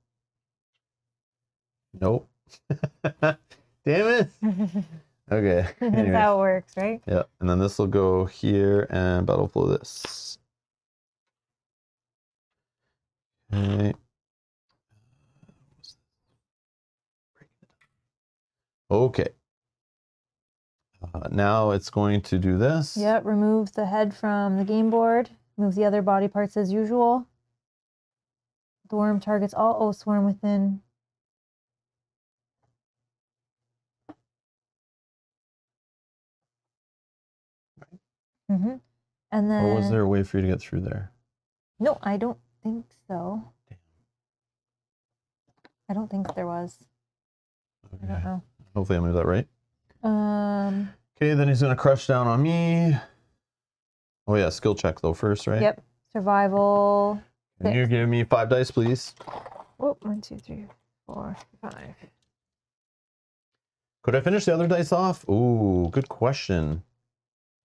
A: Nope. [laughs] Damn it. [laughs] Okay.
D: That's how it works, right?
A: Yeah, and then this will go here and battle flow this. Okay. Okay. Uh, now it's going to do this.
D: Yep. Remove the head from the game board. Move the other body parts as usual. The worm targets all Oathsworn within. Mm-hmm. And then.
A: Or was there a way for you to get through there?
D: No, I don't think so. I don't think there was. I don't
A: Okay.
D: know.
A: Hopefully I moved that right.
D: Um.
A: Okay, then he's gonna crush down on me. Oh yeah, skill check though first, right?
D: Yep. Survival.
A: Can you give me five dice, please?
D: Oh, one, two, three, four, five.
A: Could I finish the other dice off? Ooh, good question.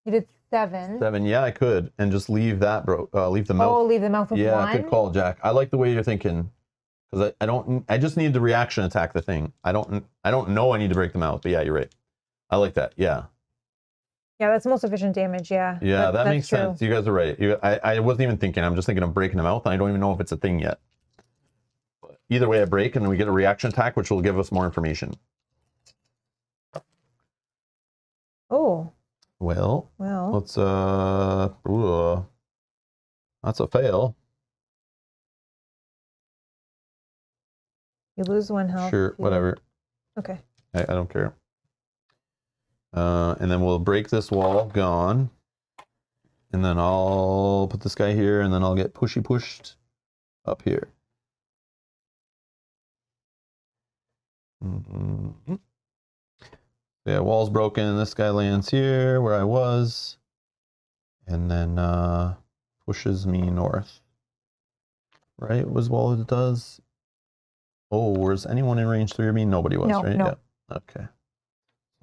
D: You did seven.
A: Seven. Yeah, I could, and just leave that, bro. Uh, leave the mouth.
D: Oh, leave the mouth with
A: yeah,
D: one.
A: good call, Jack. I like the way you're thinking, because I, I don't. I just need the reaction attack the thing. I don't. I don't know I need to break them out, but yeah, you're right. I like that. Yeah,
B: Yeah, that's most efficient damage. Yeah.
A: yeah, that,
B: that's
A: makes
B: true.
A: sense. You guys are right. You, I, I wasn't even thinking. I'm just thinking of breaking them out, and I don't even know if it's a thing yet. But either way, I break, and we get a reaction attack, which will give us more information.
B: Oh,
A: Well,
B: well.
A: let's uh, ooh, that's a fail.
B: You lose one health.
A: Sure, whatever.
B: Okay.
A: I, I don't care. Uh, and then we'll break this wall, gone. And then I'll put this guy here, and then I'll get pushy pushed up here. Mhm. Yeah, wall's broken. This guy lands here where I was. And then uh, pushes me north. Right? Was wall it does? Oh, was anyone in range three of me? Nobody was,
B: No,
A: right?
B: no.
A: Yeah. Okay.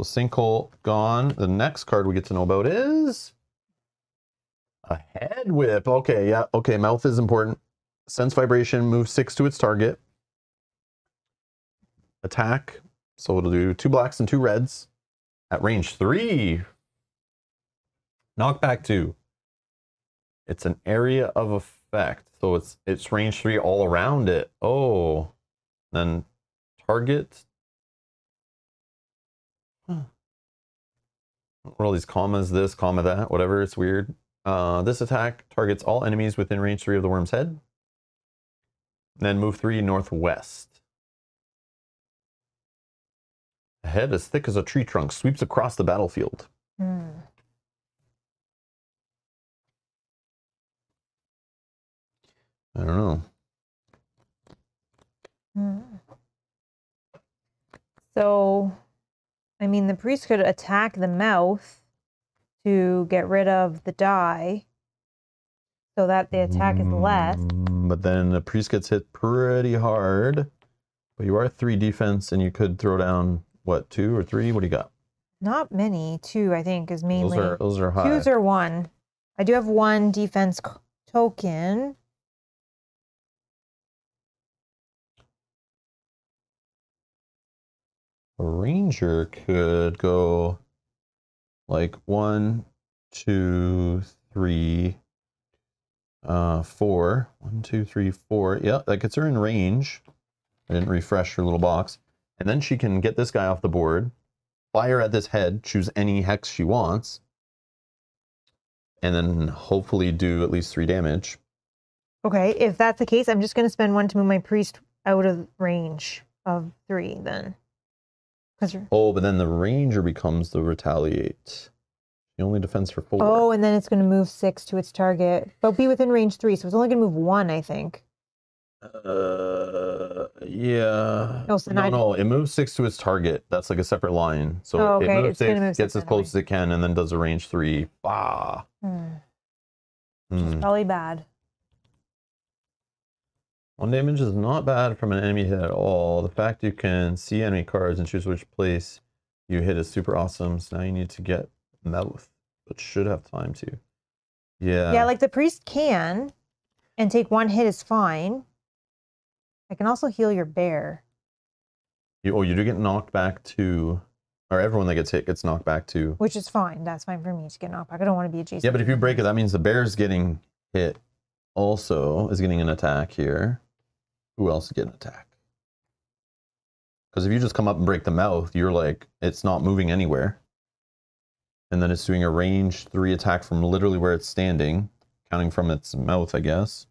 A: Sinkhole gone. The next card we get to know about is a head whip. Okay, yeah. Okay, mouth is important. Sense vibration, move six to its target. Attack. So it'll do two blacks and two reds at range three. Knockback two. It's an area of effect. So it's it's range three all around it. Oh. Then target. What are all these commas, this, comma, that, whatever, it's weird. Uh, this attack targets all enemies within range three of the worm's head. Then move three northwest. A head as thick as a tree trunk sweeps across the battlefield.
B: Hmm.
A: I don't know.
B: Hmm. So, I mean, the priest could attack the mouth to get rid of the die so that the attack is less.
A: Mm, But then the priest gets hit pretty hard. But you are three defense, and you could throw down what two or three? What do you got?
B: Not many. Two, I think, is mainly.
A: Those are those are high.
B: Twos are one. I do have one defense token.
A: A ranger could go like one, two, three, uh, four. One, two, three, four. Yeah, that gets her in range. I didn't refresh her little box. And then she can get this guy off the board, fire at this head, choose any hex she wants, and then hopefully do at least three damage.
B: Okay, if that's the case, I'm just going to spend one to move my priest out of range of three then. Because
A: Oh, but then the ranger becomes the retaliate. She only defends for four.
B: oh, and then it's going to move six to its target, but be within range three, so it's only going to move one, I think.
A: Uh, yeah.
B: Oh, so
A: no,
B: now-
A: no, it moves six to its target. That's like a separate line. So
B: Oh,
A: it moves
B: it's
A: six,
B: move
A: gets
B: six
A: as close
B: anyway.
A: as it can, and then does a range three. Bah.
B: Hmm.
A: Hmm.
B: Probably bad.
A: One damage is not bad from an enemy hit at all. The fact you can see enemy cards and choose which place you hit is super awesome. So now you need to get mouth, but should have time to. Yeah.
B: yeah, like the priest can, and take one hit is fine. I can also heal your bear.
A: you, oh, you do get knocked back to, or everyone that gets hit gets knocked back to.
B: Which is fine. That's fine for me to get knocked back. I don't want to be adjacent.
A: Yeah, but if you break it, that means the bear's getting hit. Also, is getting an attack here. Who else is getting attack? Because if you just come up and break the mouth, you're like it's not moving anywhere. And then it's doing a range three attack from literally where it's standing, counting from its mouth, I guess.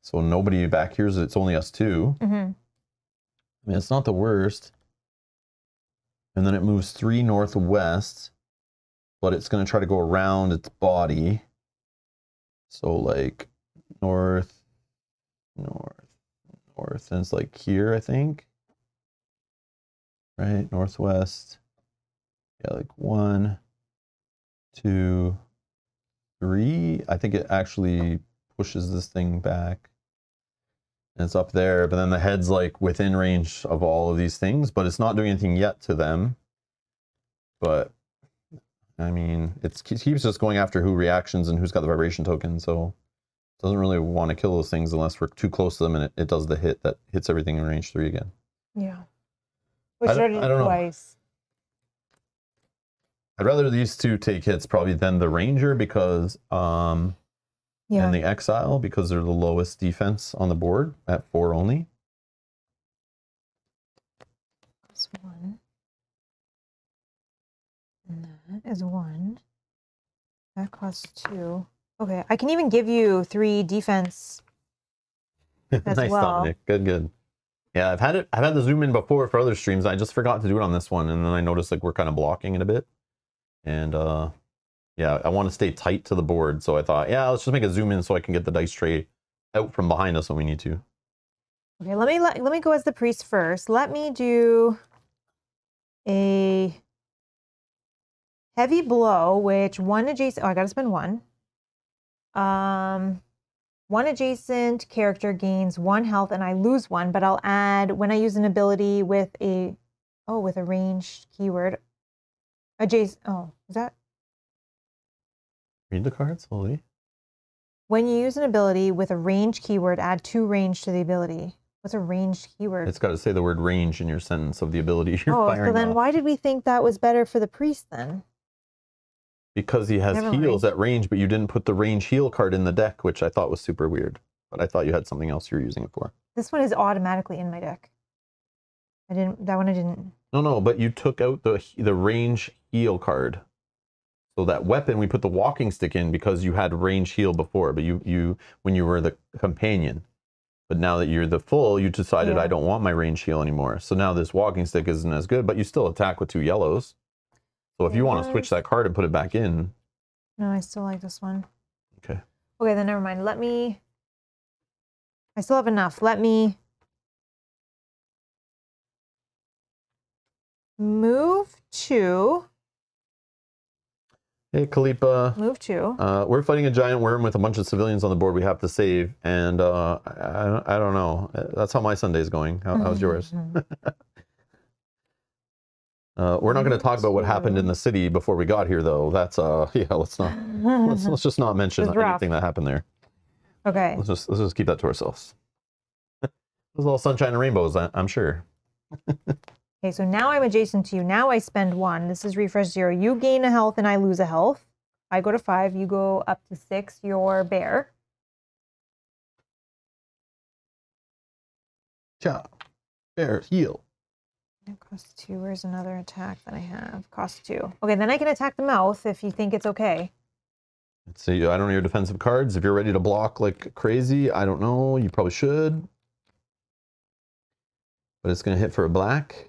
A: So nobody back here. It's only us two.
B: hmm
A: I mean, it's not the worst. And then it moves three northwest, but it's going to try to go around its body. So, like, north, north, north. And it's like here, I think. Right? Northwest. Yeah, like one, two, three. I think it actually pushes this thing back. And it's up there, but then the head's like within range of all of these things, but it's not doing anything yet to them. But I mean, it keeps just going after who reactions and who's got the vibration token, so doesn't really want to kill those things unless we're too close to them and it, it does the hit that hits everything in range three again.
E: Yeah.
A: I
E: Which
A: don't-
E: already
A: I don't know.
E: twice.
A: I'd rather these two take hits probably than the ranger because um
E: Yeah.
A: and the exile because they're the lowest defense on the board at four only.
B: That's Plus one. And that is one. That costs two. Okay, I can even give you three defense. [laughs]
A: Nice
B: well.
A: Dominic. Good, good. Yeah, I've had it. I've had the zoom in before for other streams. I just forgot to do it on this one, and then I noticed like we're kind of blocking it a bit. And uh, yeah, I want to stay tight to the board, so I thought, yeah, let's just make a zoom in so I can get the dice tray out from behind us when we need to.
B: Okay, let me let, let me go as the priest first. Let me do a heavy blow, which one adjacent. Oh, I got to spend one. Um, one adjacent character gains one health, and I lose one. But I'll add when I use an ability with a oh with a ranged keyword. Adjacent. Oh, is that
A: Read the card slowly.
B: when you use an ability with a range keyword? Add two range to the ability. What's a ranged keyword?
A: It's got to say the word range in your sentence of the ability [laughs] you're
B: oh,
A: firing
B: so then
A: off.
B: why did we think that was better for the priest then?
A: Because he has
B: Never
A: heals
B: mind.
A: at range, but you didn't put the range heal card in the deck, which I thought was super weird. But I thought you had something else you were using it for.
B: This one is automatically in my deck. I didn't. That one I didn't.
A: No, no, but you took out the the range heal card. So that weapon we put the walking stick in because you had range heal before, but you you when you were the companion. But now that you're the full, you decided
B: Yeah.
A: I don't want my range heal anymore. So now this walking stick isn't as good, but you still attack with two yellows. So if you want to switch that card and put it back in,
B: No, I still like this one.
A: okay.
B: Okay, then never mind. Let me. I still have enough. Let me move to
A: Hey Kalipa.
B: move to.
A: Uh, we're fighting a giant worm with a bunch of civilians on the board we have to save, and uh, I, I don't know. That's how my Sunday's going. How, how's yours? [laughs] Uh, we're not going to talk about what happened in the city before we got here, though. That's uh, [laughs] yeah. Let's not. Let's, let's just not mention [laughs]
B: It's rough.
A: anything that happened there.
B: okay.
A: Let's just let's just keep that to ourselves. [laughs] it was all sunshine and rainbows, I, I'm sure.
B: Okay, so now I'm adjacent to you. Now I spend one. This is refresh zero. You gain a health and I lose a health. I go to five. You go up to six. You're bear.
A: Chop, bear, heal.
B: It costs two. Where's another attack that I have? Cost two. Okay, then I can attack the mouth if you think it's okay.
A: Let's see. I don't know your defensive cards. If you're ready to block like crazy, I don't know. You probably should. But it's going to hit for a black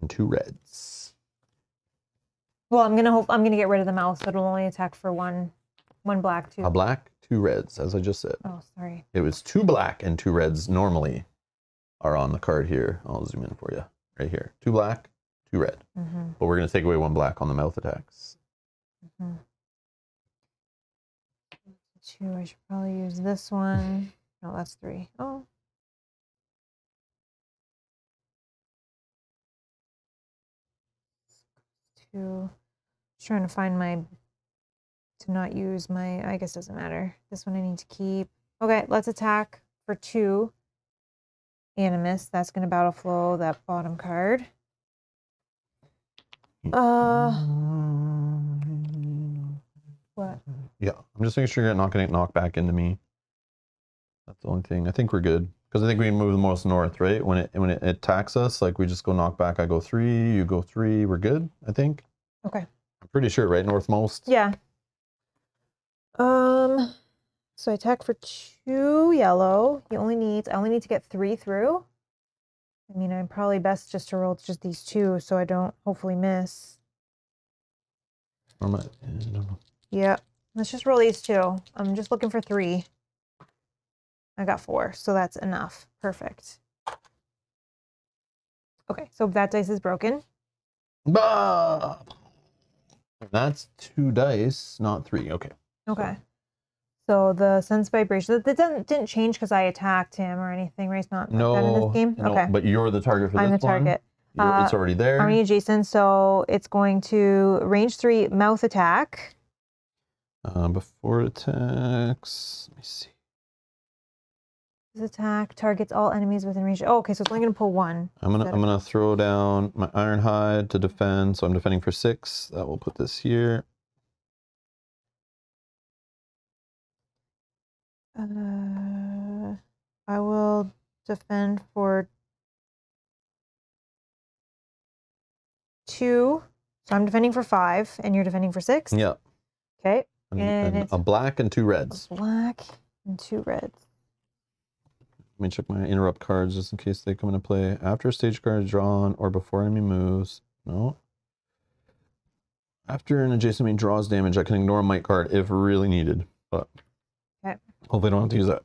A: and two reds.
B: Well, I'm gonna hope I'm gonna get rid of the mouth, so it'll only attack for one, one black two.
A: A black, two reds, as I just said.
B: oh, sorry.
A: It was two black and two reds normally are on the card here. I'll zoom in for you right here. Two black, two red.
B: Mm-hmm.
A: But we're going to take away one black on the mouth attacks.
B: Two. I should probably use this one. [laughs] No, that's three. Oh. Two. Just trying to find my to not use my. I guess doesn't matter. This one I need to keep. Okay, let's attack for two. Animus. That's gonna battle flow that bottom card. Uh. What?
A: Yeah, I'm just making sure you're not going to knock back into me. That's the only thing. I think we're good because I think we move the most north, right? When it when it attacks us, like we just go knock back. I go three, you go three. We're good. I think.
B: Okay.
A: I'm pretty sure, right? Northmost.
B: Yeah. Um, so I attack for two yellow. He only needs, I only need to get three through. I mean, I'm probably best just to roll just these two so I don't hopefully miss.
A: Or am I- I don't know.
B: Yeah. Let's just roll these two. I'm just looking for three. I got four, so that's enough. Perfect. Okay, so that dice is broken.
A: Bah! That's two dice, not three. Okay.
B: Okay. So the sense vibration that doesn't didn't change because I attacked him or anything, right? It's not like
A: No,
B: that in this game.
A: no,
B: okay.
A: but you're the target for
B: I'm the
A: this one.
B: target.
A: You're- it's
B: Uh,
A: already there.
B: Army adjacent, so it's going to range three mouth attack.
A: Uh, before it attacks, let me see.
B: This attack targets all enemies within range. Oh, okay, so it's only going to pull one.
A: I'm gonna I'm gonna throw down my iron hide to defend. So I'm defending for six. That will put this here.
B: Uh, I will defend for two. So I'm defending for five, and you're defending for six.
A: Yeah.
B: Okay.
A: And,
B: And
A: and
B: it's-
A: a black and two
B: A
A: reds.
B: black and two reds.
A: Let me check my interrupt cards just in case they come into play. After a stage card is drawn or before enemy moves. No. After an adjacent enemy draws damage, I can ignore a might card if really needed. But
B: Okay.
A: hopefully I don't have to use that.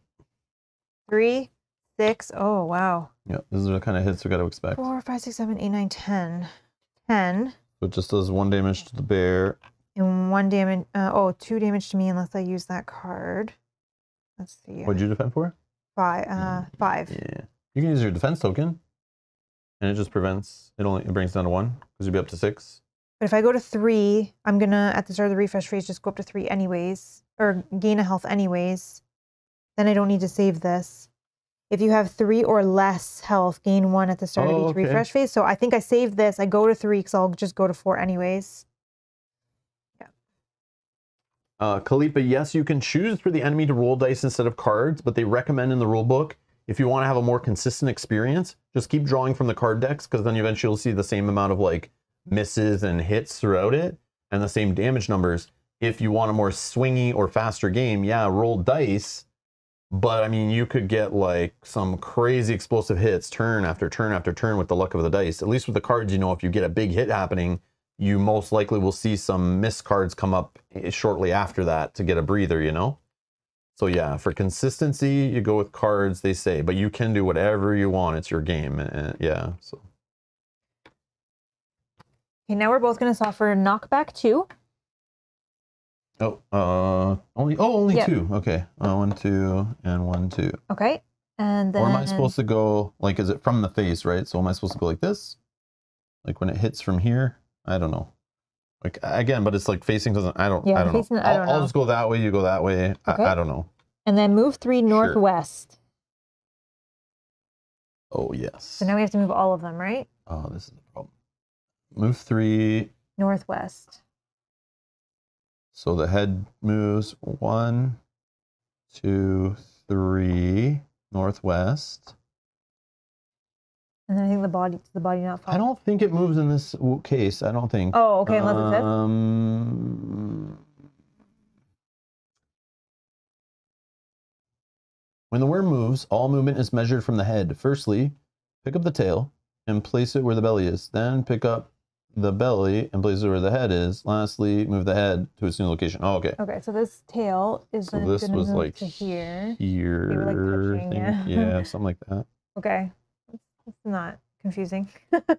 B: Three, six. Oh wow.
A: Yeah, this is the kind of hits we got to expect.
B: Four, five, six, seven, eight, nine, ten. Ten.
A: So it just does one damage to the bear.
B: And one damage. Uh, oh, two damage to me unless I use that card. Let's see.
A: What'd you defend for?
B: Five. Uh, five.
A: Yeah. You can use your defense token. And it just prevents, it only it brings down to one because you'd be up to six.
B: But if I go to three, I'm gonna at the start of the refresh phase just go up to three anyways, or gain a health anyways. Then I don't need to save this. If you have three or less health, gain one at the start
A: Oh,
B: of each
A: okay.
B: refresh phase. So I think I save this. I go to three because I'll just go to four anyways. Yeah.
A: Uh, Kalipa, yes, you can choose for the enemy to roll dice instead of cards, but they recommend in the rule book if you want to have a more consistent experience, just keep drawing from the card decks because then eventually you'll see the same amount of like misses and hits throughout it and the same damage numbers. If you want a more swingy or faster game, yeah, roll dice. But I mean, you could get like some crazy explosive hits turn after turn after turn with the luck of the dice. At least with the cards, you know, if you get a big hit happening, you most likely will see some miss cards come up eh, shortly after that to get a breather, you know? So yeah, for consistency, you go with cards, they say, but you can do whatever you want. It's your game. And yeah, so
B: Okay, now we're both gonna suffer knockback two.
A: oh, uh, only oh, only two. Okay, uh, one, two, and one, two.
B: Okay. And then
A: Or am I supposed to go like? Is it from the face, right? So am I supposed to go like this? Like when it hits from here? I don't know. Like again, but it's like facing doesn't. I don't.
B: Yeah,
A: I don't
B: facing-
A: know.
B: I
A: I'll,
B: don't
A: I'll
B: know.
A: just go that way. You go that way.
B: Okay.
A: I, I don't know.
B: and then move three northwest.
A: Oh yes.
B: So now we have to move all of them, right?
A: Oh, this is the problem. Move three.
B: Northwest.
A: So the head moves one, two, three, northwest.
B: And then I think the body the body not fall.
A: I don't think it moves in this case. I don't think.
B: Oh, okay, unless it says.
A: Um, when the worm moves, all movement is measured from the head. Firstly, pick up the tail and place it where the belly is. Then pick up the belly and places where the head is. Lastly, move the head to its new location. Oh, okay.
B: Okay, so this tail is
A: So this was
B: move
A: like
B: to here.
A: Here,
B: like, touching,
A: think.
B: yeah. [laughs]
A: yeah, something like that.
B: Okay. It's not confusing.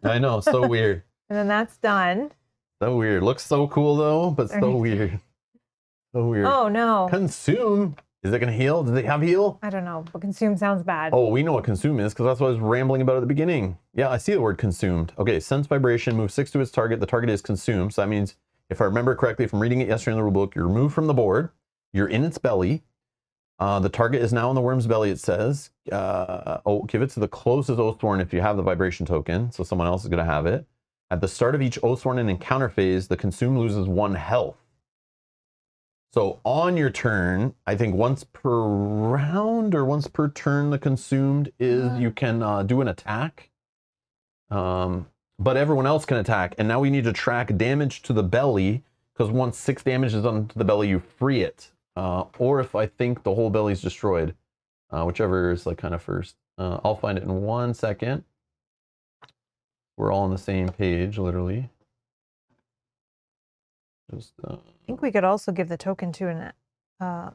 A: I know, so weird. [laughs]
B: And then that's done.
A: So weird. Looks so cool though, but so weird. So weird.
B: Oh no.
A: Consume. Is it gonna heal? Does it have heal?
B: I don't know, but consume sounds bad.
A: Oh, we know what consume is because that's what I was rambling about at the beginning. Yeah, I see the word consumed. Okay, sense vibration, move six to its target. The target is consumed. So that means, if I remember correctly from reading it yesterday in the rule book, you're removed from the board, you're in its belly. Uh, the target is now in the worm's belly, it says. Uh, oh, give it to the closest Oathsworn if you have the vibration token. So someone else is going to have it. At the start of each Oathsworn and encounter phase, the consume loses one health. So on your turn, I think once per round or once per turn, the consumed is you can uh, do an attack. Um, but everyone else can attack. And now we need to track damage to the belly because once six damage is onto the belly, you free it. Uh, or if I think the whole belly's destroyed, uh, whichever is like kind of first. Uh, I'll find it in one second. We're all on the same page, literally. Just uh,
B: think we could also give the token to an uh,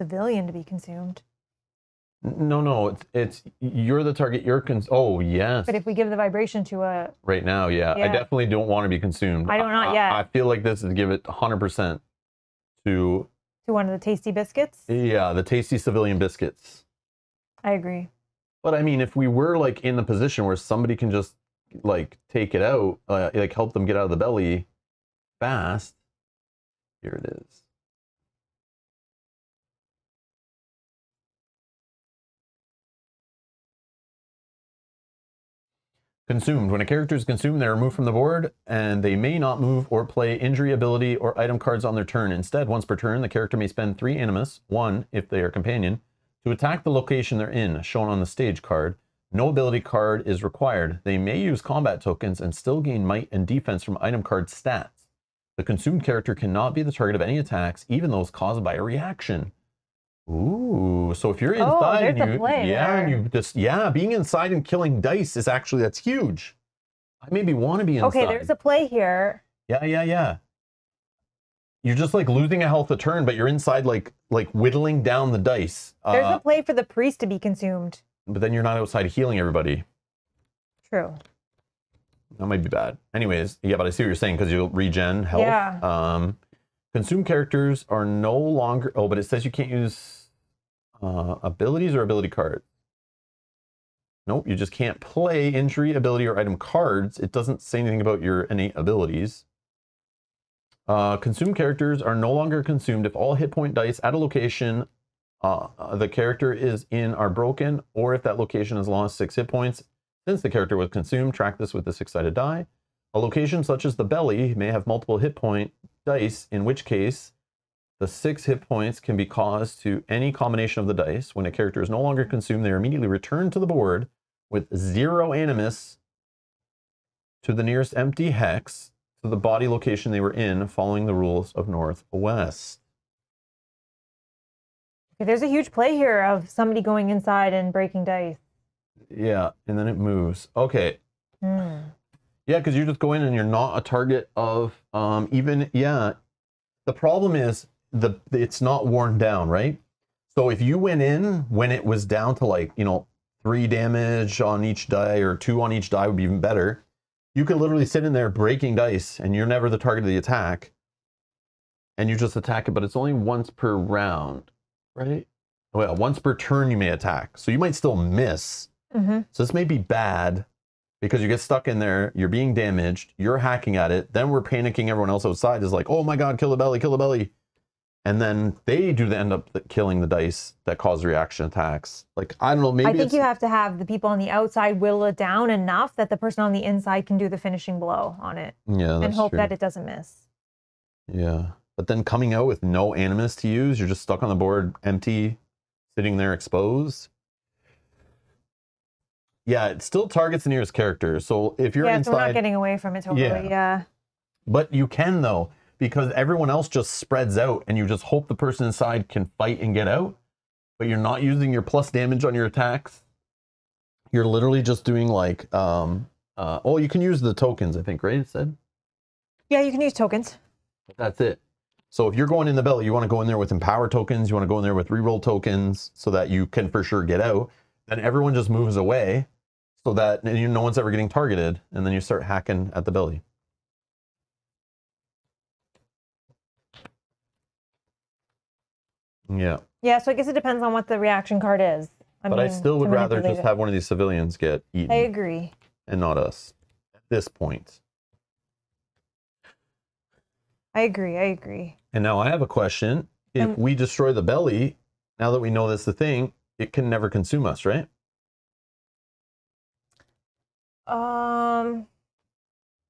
B: civilian to be consumed.
A: no, no. It's it's you're the target. You're cons. Oh yes.
B: But if we give the vibration to a
A: right now, yeah, I definitely don't want to be consumed.
B: I don't not
A: I,
B: yet.
A: I feel like this is give it 100 percent to
B: To one of the tasty biscuits.
A: yeah the tasty civilian biscuits.
B: I agree.
A: But I mean, if we were like in the position where somebody can just like take it out, uh, like help them get out of the belly fast, here it is. Consumed. When a character is consumed, they are removed from the board, and they may not move or play injury, ability, or item cards on their turn. Instead, once per turn, the character may spend three animus, one if they are companion, to attack the location they're in, shown on the stage card. No ability card is required. They may use combat tokens and still gain might and defense from item card stats. The consumed character cannot be the target of any attacks, even those caused by a reaction. Ooh, so if you're
B: Oh,
A: inside
B: there's
A: and you, yeah, and you just yeah, being inside and killing dice is actually that's huge. I maybe want to be inside.
B: Okay, there's a play here.
A: Yeah, yeah, yeah. You're just like losing a health a turn, but you're inside like like whittling down the dice.
B: There's
A: Uh,
B: a play for the priest to be consumed.
A: but then you're not outside healing everybody.
B: True.
A: That might be bad. Anyways, yeah, but I see what you're saying because you'll regen health.
B: Yeah.
A: Um, consume characters are no longer. Oh, but it says you can't use uh, abilities or ability cards. Nope, you just can't play injury, ability, or item cards. It doesn't say anything about your innate abilities. Uh, consumed characters are no longer consumed if all hit point dice at a location uh, uh, the character is in are broken, or if that location has lost six hit points since the character was consumed. Track this with the six-sided die. A location such as the belly may have multiple hit point dice, in which case the six hit points can be caused to any combination of the dice. When a character is no longer consumed, they are immediately returned to the board with zero animus to the nearest empty hex to the body location they were in, following the rules of Northwest.
B: Okay, there's a huge play here of somebody going inside and breaking dice.
A: Yeah, and then it moves. Okay,
B: Hmm.
A: Yeah, because you just go in and you're not a target of um even yeah. The problem is the it's not worn down, right? So if you went in when it was down to like, you know, three damage on each die or two on each die would be even better. You could literally sit in there breaking dice and you're never the target of the attack. And you just attack it, but it's only once per round, right? Well, once per turn you may attack. So you might still miss.
B: Hmm
A: So this may be bad because you get stuck in there, you're being damaged, you're hacking at it, then we're panicking. Everyone else outside is like, oh my god, kill the belly, kill the belly. And then they do end up killing the dice that cause reaction attacks. Like, I don't know, maybe
B: I think you have to have the people on the outside whittle it down enough that the person on the inside can do the finishing blow on it
A: yeah,
B: and hope
A: true.
B: that it doesn't miss.
A: Yeah. But then coming out with no animus to use, you're just stuck on the board empty, sitting there exposed. Yeah, it still targets the nearest character. So if you're
B: yeah,
A: inside
B: so we're not getting away from it totally.
A: Yeah.
B: Yeah.
A: But you can though, because everyone else just spreads out and you just hope the person inside can fight and get out, but you're not using your plus damage on your attacks. You're literally just doing like um uh oh you can use the tokens, I think, right? It said.
B: Yeah, you can use tokens.
A: That's it. So if you're going in the belly, you want to go in there with empower tokens, you want to go in there with reroll tokens so that you can for sure get out. Then everyone just moves away so that you no one's ever getting targeted, and then you start hacking at the belly. Yeah.
B: Yeah, so I guess it depends on what the reaction card is. I
A: but I still would rather just
B: it.
A: have one of these civilians get eaten
B: I agree.
A: and not us at this point.
B: I agree. I agree.
A: And now I have a question. If
B: And-
A: we destroy the belly, now that we know that's the thing, it can never consume us, right?
B: Um,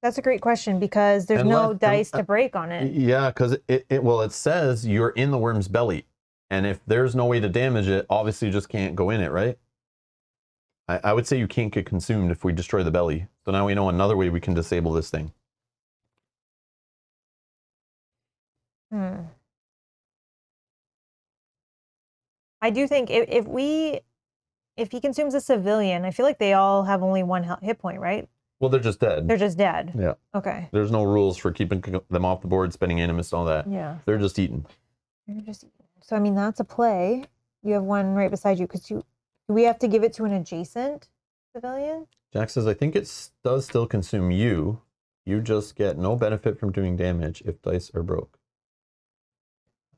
B: that's a great question because there's no dice
A: uh,
B: to break on it.
A: Yeah, because it, it well, it says you're in the worm's belly, and if there's no way to damage it, obviously you just can't go in it, right? I, I would say you can't get consumed if we destroy the belly. So now we know another way we can disable this thing.
B: Hmm. I do think if, if we, if he consumes a civilian, I feel like they all have only one hit point, right?
A: Well, they're just dead.
B: They're just dead.
A: yeah,
B: Okay.
A: there's no rules for keeping them off the board, spending animus, and all that.
B: Yeah.
A: They're just eaten.
B: You're just eaten. so I mean that's a play. You have one right beside you because you do we have to give it to an adjacent civilian?
A: Jack says, I think it does still consume you. You just get no benefit from doing damage if dice are broke.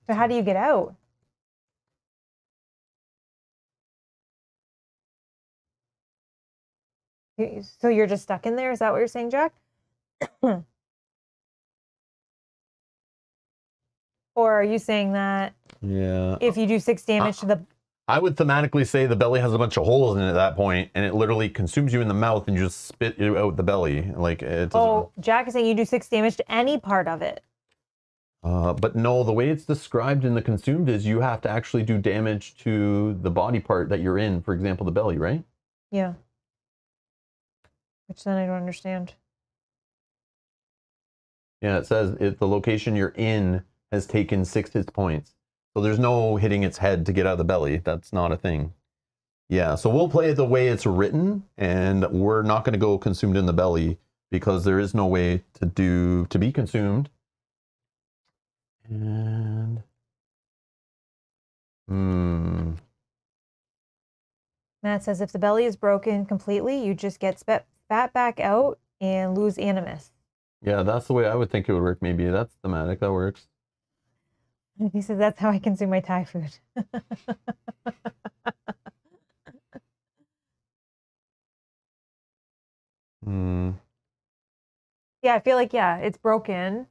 B: So how do you get out? So you're just stuck in there? Is that what you're saying, Jack? [clears throat] or are you saying that
A: Yeah.
B: if you do six damage to the
A: I would thematically say the belly has a bunch of holes in it at that point, and it literally consumes you in the mouth, and you just spit it out the belly. Like it.
B: oh, Jack is saying you do six damage to any part of it.
A: Uh, but no, the way it's described in the consumed is you have to actually do damage to the body part that you're in. For example, the belly, right?
B: Yeah. Which then I don't understand.
A: Yeah, it says if the location you're in has taken six hit points. So there's no hitting its head to get out of the belly. That's not a thing. Yeah, so we'll play it the way it's written, and we're not going to go consumed in the belly because there is no way to do to be consumed. And hmm,
B: Matt says if the belly is broken completely, you just get spat back out and lose animus.
A: yeah, that's the way I would think it would work. Maybe that's thematic. That works. [laughs]
B: He says that's how I consume my Thai food. [laughs]
A: Hmm.
B: yeah, I feel like yeah, it's broken.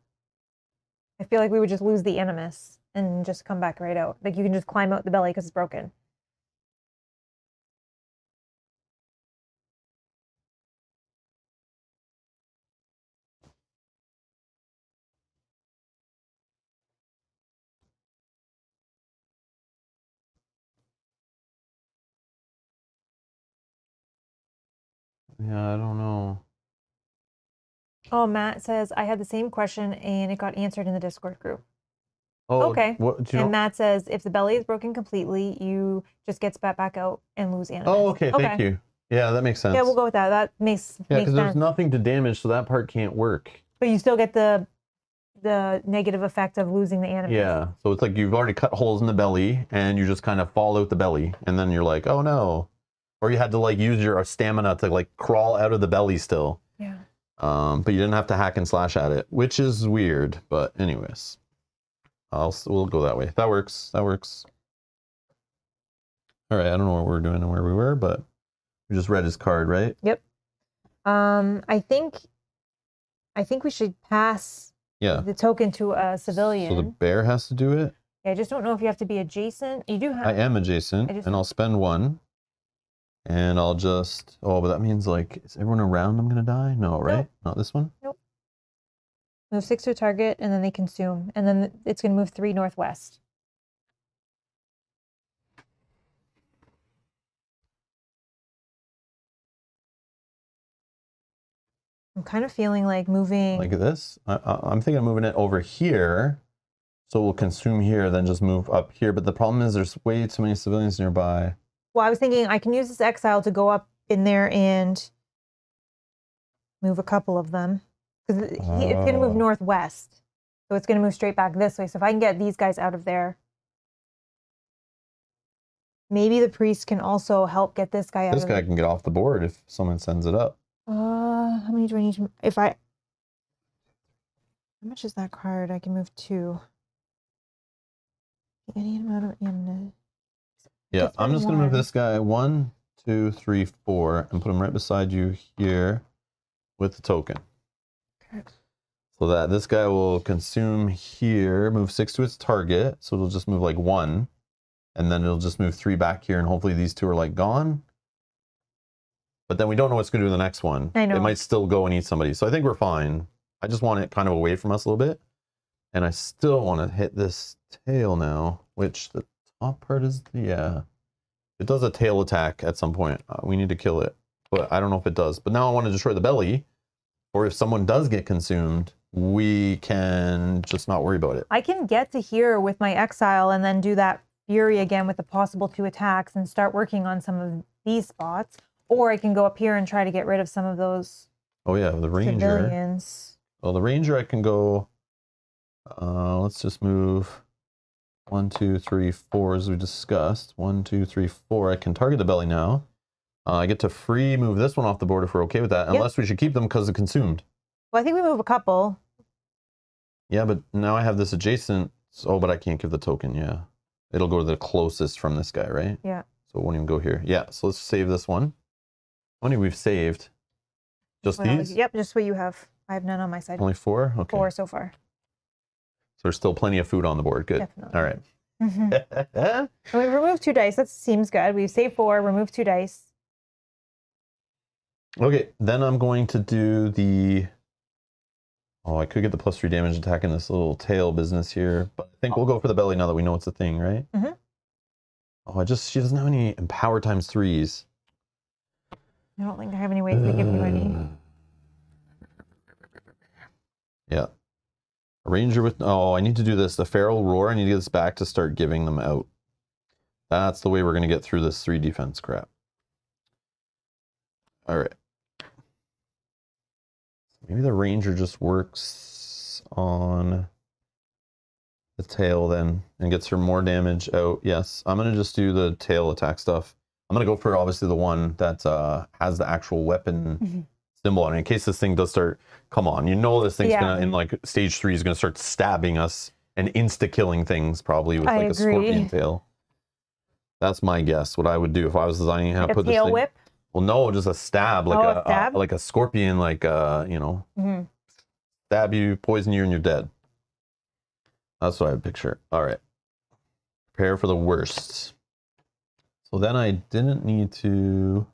B: I feel like we would just lose the animus and just come back right out. Like you can just climb out the belly because it's broken.
A: Yeah, I don't know.
B: Oh, Matt says I had the same question and it got answered in the Discord group.
A: Oh,
B: Okay.
A: What,
B: and
A: know?
B: Matt says if the belly is broken completely, you just get spat back out and lose oh, animus.
A: Oh, okay. Thank you. Yeah, that makes sense.
B: Yeah, we'll go with that. That makes
A: Yeah,
B: makes
A: because there's nothing to damage, so that part can't work.
B: But you still get the the negative effect of losing the animus.
A: Yeah, so it's like you've already cut holes in the belly, and you just kind of fall out the belly, and then you're like, oh no, or you had to like use your stamina to like crawl out of the belly still.
B: Yeah.
A: Um, but you didn't have to hack and slash at it, which is weird. But anyways, I'll we'll go that way. That works. That works. All right. I don't know what we're doing and where we were, but we just read his card, right? Yep.
B: Um, I think I think we should pass
A: Yeah.
B: the token to a civilian.
A: So the bear has to do it.
B: Yeah, I just don't know if you have to be adjacent. You do have
A: I am adjacent,
B: I just-
A: and I'll spend one. And I'll just oh, but that means like is everyone around I'm gonna die? No, right? Not this one. Nope.
B: move six to a target and then they consume. And then it's gonna move three northwest. I'm kind of feeling like moving
A: Like this. I, I, I'm thinking of moving it over here, so we'll consume here, then just move up here. But the problem is there's way too many civilians nearby.
B: Well, I was thinking I can use this exile to go up in there and move a couple of them because it's going to move
A: Oh.
B: northwest, so it's going to move straight back this way. So if I can get these guys out of there, maybe the priest can also help get this guy out.
A: This guy can get off the board if someone sends it up.
B: Uh, how many do I need to? If I, how much is that card? I can move two. Any amount of ammo.
A: Yeah, I'm just gonna move this guy one, two, three, four, and put him right beside you here with the token.
B: Okay.
A: So that this guy will consume here, move six to its target. So it'll just move like one. And then it'll just move three back here, and hopefully these two are like gone. But then we don't know what's going to do in the next one.
B: I know.
A: It might still go and eat somebody. So I think we're fine. I just want it kind of away from us a little bit. And I still want to hit this tail now, which the top part is, yeah. It does a tail attack at some point. Uh, we need to kill it. But I don't know if it does. But now I want to destroy the belly. Or if someone does get consumed, we can just not worry about it.
B: I can get to here with my exile and then do that fury again with the possible two attacks and start working on some of these spots. Or I can go up here and try to get rid of some of those
A: Oh yeah, the ranger.
B: civilians.
A: Well, the ranger I can go. Uh, let's just move one, two, three, four, as we discussed. One, two, three, four. I can target the belly now. Uh, I get to free move this one off the board if we're okay with that.
B: Yep.
A: Unless we should keep them because they're consumed.
B: Well, I think we move a couple.
A: Yeah, but now I have this adjacent, oh, but I can't give the token. Yeah, it'll go to the closest from this guy, right?
B: Yeah.
A: So it won't even go here. Yeah. So let's save this one. How many we've saved? Just these?
B: Yep, just what you have. I have none on my side.
A: Only four. Okay.
B: Four so far.
A: So there's still plenty of food on the board. Good.
B: Definitely.
A: All right. [laughs]
B: Mhm. And we remove two dice. That seems good. We've saved four, remove two dice.
A: Okay, then I'm going to do the. Oh, I could get the plus three damage attack in this little tail business here, but I think we'll go for the belly now that we know it's a thing, right?
B: Mhm.
A: Oh, I just she doesn't have any empower times threes.
B: I don't think I have any way to give you any. [sighs]
A: Yeah. Ranger with oh, I need to do this. The feral roar. I need to get this back to start giving them out. That's the way we're gonna get through this three defense crap. All right. Maybe the ranger just works on the tail then and gets her more damage out. Yes, I'm gonna just do the tail attack stuff. I'm gonna go for obviously the one that uh, has the actual weapon
B: Mhm.
A: Symbol on it in case this thing does start. Come on, you know this thing's
B: Yeah.
A: gonna in like stage three is gonna start stabbing us and insta killing things probably with
B: I
A: like a scorpion
B: agree.
A: tail. That's my guess. What I would do if I was designing how to
B: a
A: put this
B: tail
A: thing.
B: whip.
A: Well, no, just a stab, like
B: Oh,
A: a,
B: a stab?
A: like a scorpion, like uh, you know,
B: Mhm.
A: stab you, poison you, and you're dead. That's what I picture. All right. Prepare for the worst. So then I didn't need to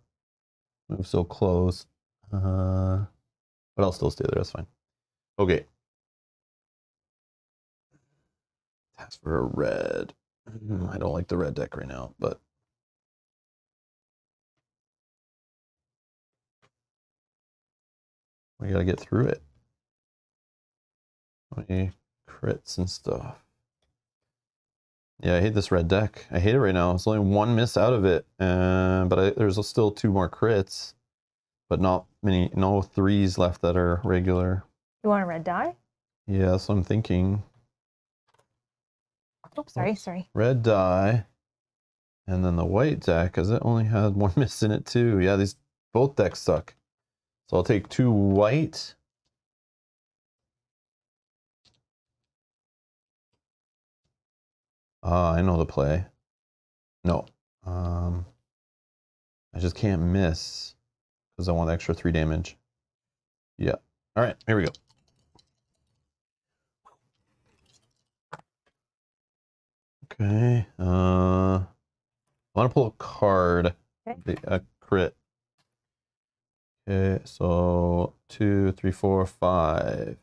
A: move so close. Uh, but I'll still stay there. That's fine. Okay. Ask for a red. Hmm, I don't like the red deck right now, but we gotta get through it. Many crits and stuff? Yeah, I hate this red deck. I hate it right now. It's only one miss out of it, uh, but I, there's still two more crits, but not many, no threes left that are regular.
B: You want a red die?
A: Yeah, that's what I'm thinking.
B: Oh, sorry, sorry.
A: Red die, and then the white deck, because it only had [laughs] one miss in it too. Yeah, these both decks suck. So I'll take two white. Ah, I know the play. No. Um, I just can't miss because I want the extra three damage. Yeah. All right, here we go. Okay. Uh, I want to pull a card.
B: Okay.
A: The- A crit. Okay, so two, three, four, five.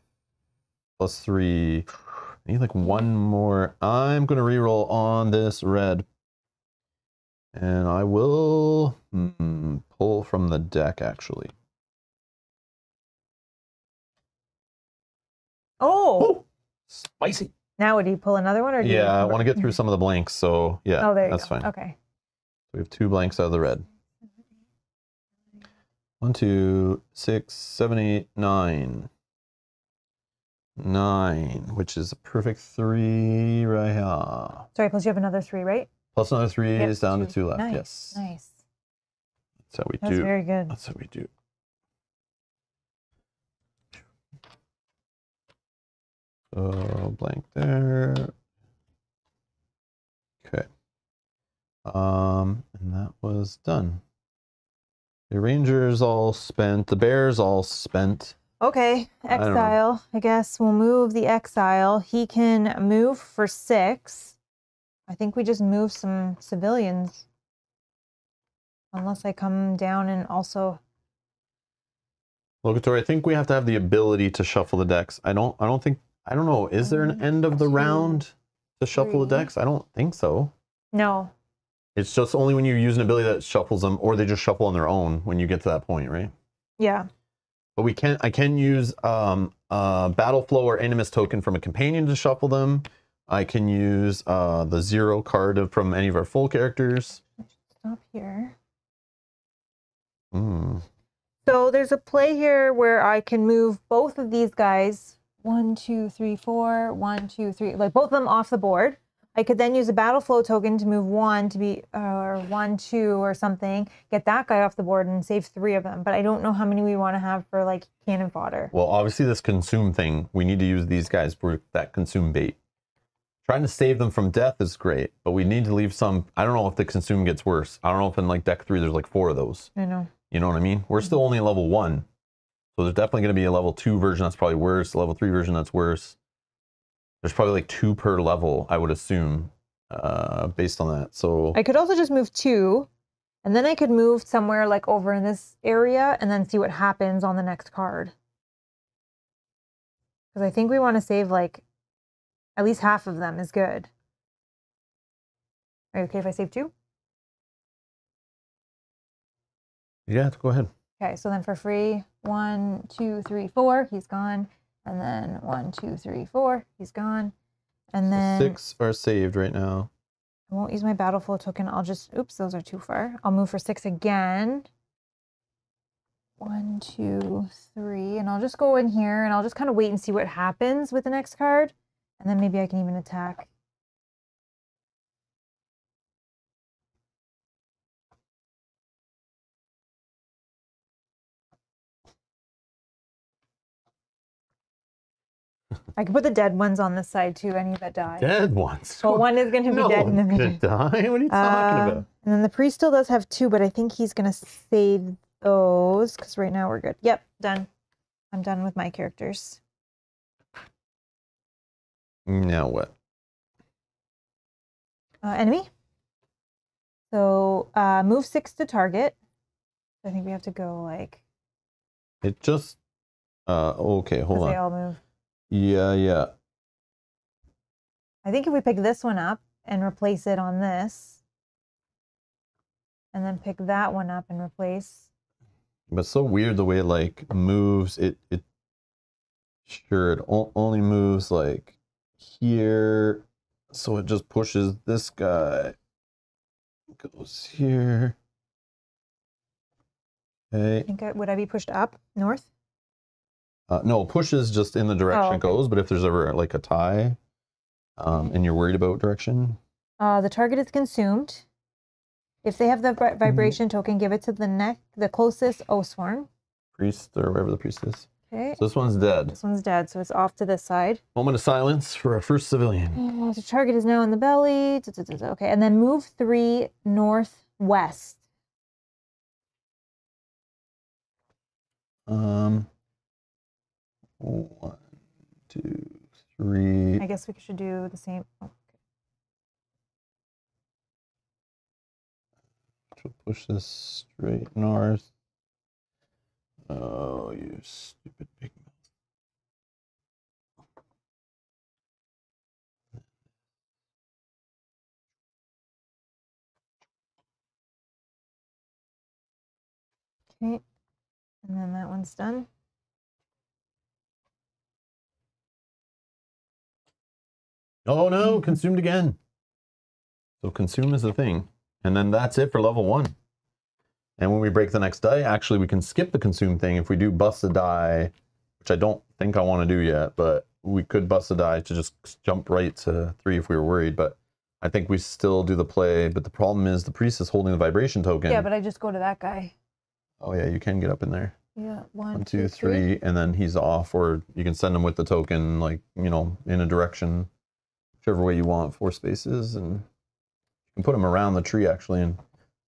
A: Plus three. I need like one more. I'm gonna reroll on this red. And I will hmm, pull from the deck actually.
B: Oh,
A: Oh, spicy.
B: now would you pull another one or do you
A: Yeah, I want to get through some of the blanks, so yeah,
B: Oh, there you
A: that's
B: go.
A: fine.
B: Okay.
A: We have two blanks out of the red. One, two, six, seven, eight, nine. Nine, which is a perfect three right here.
B: Sorry, plus you have another three, right?
A: Plus another three
B: Yep,
A: is down to
B: two.
A: two left.
B: Nice.
A: Yes.
B: Nice.
A: That's how we
B: That's
A: do.
B: very good.
A: That's how we do. So blank there. Okay. Um, and that was done. The Rangers all spent. The Bears all spent.
B: Okay,
A: I
B: exile. I guess we'll move the exile. He can move for six. I think we just move some civilians. Unless I come down and also.
A: Locator, I think we have to have the ability to shuffle the decks. I don't. I don't think. I don't know. Is there an end of the round to shuffle the decks? I don't think so.
B: No.
A: It's just only when you use an ability that shuffles them, or they just shuffle on their own when you get to that point, right?
B: Yeah.
A: But we can I can use um, uh, battle flow or animus token from a companion to shuffle them. I can use uh, the zero card of, from any of our full characters.
B: Stop here.
A: Hmm.
B: So there's a play here where I can move both of these guys one, two, three, four, one, two, three, like both of them off the board. I could then use a battle flow token to move one to be, or one, two, or something, get that guy off the board and save three of them. But I don't know how many we want to have for like cannon fodder.
A: Well, obviously this consume thing, we need to use these guys for that consume bait. Trying to save them from death is great, but we need to leave some. I don't know if the consume gets worse. I don't know if in like deck three there's like four of those.
B: I know.
A: You know what I mean? We're still only level one, so there's definitely going to be a level two version that's probably worse. A level three version that's worse. There's probably like two per level, I would assume, uh, based on that. So
B: I could also just move two, and then I could move somewhere like over in this area and then see what happens on the next card. Because I think we want to save like at least half of them is good. Are you okay if I save two?
A: yeah, go ahead.
B: Okay, so then for free, one, two, three, four, he's gone. And then one, two, three, four, he's gone. And then
A: six are saved right now.
B: I won't use my battle flow token. I'll just, oops, those are too far. I'll move for six again. One, two, three. And I'll just go in here and I'll just kind of wait and see what happens with the next card. And then maybe I can even attack. I can put the dead ones on this side too, any that die.
A: Dead ones.
B: Well, one is going to be
A: no
B: dead in
A: one's gonna die. What are you talking
B: Uh,
A: about?
B: And then the priest still does have two, but I think he's gonna save those because right now we're good. Yep, done. I'm done with my characters.
A: Now what?
B: Uh, enemy. So uh, move six to target. I think we have to go like
A: It just. Uh, okay, hold
B: as they
A: on.
B: all move.
A: Yeah, yeah.
B: I think if we pick this one up and replace it on this, and then pick that one up and replace.
A: But so weird the way it like moves. It it sure it only moves like here, so it just pushes this guy. Goes here.
B: I think I, would I be pushed up north?
A: Uh, no, pushes just in the direction
B: okay.
A: it goes. But if there's ever like a tie, um, and you're worried about direction,
B: Uh, the target is consumed. If they have the
A: Mm-hmm.
B: vibration token, give it to the neck, the closest Oathsworn.
A: priest or whatever the priest is.
B: Okay.
A: So this one's dead.
B: This one's dead, so it's off to this side.
A: Moment of silence for our first civilian.
B: Uh, The target is now in the belly. Okay, and then move three northwest.
A: Um, one, two, three.
B: I guess we should do the same. oh,
A: to push this straight north. Oh, you stupid big mouth.
B: Okay, and then that one's done.
A: Oh no, consumed again. So consume is the thing. And then that's it for level one. And when we break the next die, actually we can skip the consume thing if we do bust a die, which I don't think I want to do yet, but we could bust a die to just jump right to three if we were worried. But I think we still do the play. But the problem is the priest is holding the vibration token.
B: Yeah, but I just go to that guy.
A: oh yeah, you can get up in there.
B: Yeah,
A: One, two, three, and then he's off, or you can send him with the token, like you know, in a direction, whichever way you want, four spaces, and you can put him around the tree actually, and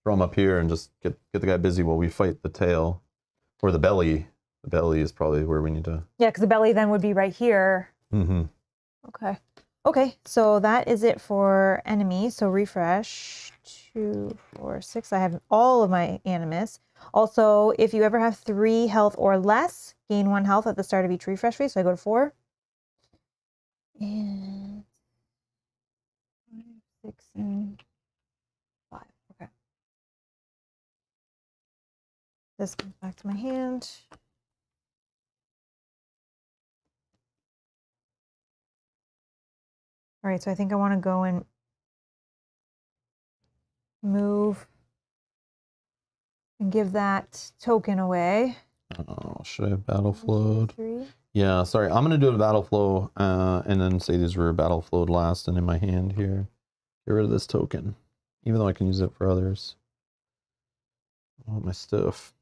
A: throw him up here, and just get get the guy busy while we fight the tail, or the belly. The belly is probably where we need to.
B: Yeah, because the belly then would be right here.
A: Mm-hmm.
B: Okay. Okay, so that is it for enemy. So refresh two, four, six. I have all of my animus. Also, if you ever have three health or less, gain one health at the start of each refresh phase. So I go to four. And five, six, and five. Okay. This comes back to my hand. All right, so I think I want to go and move and give that token away.
A: Oh, should I have battle flowed? Yeah, sorry. I'm gonna do a battle flow, uh, and then say these were battle flowed last, and in my hand here, get rid of this token, even though I can use it for others. I want my stuff.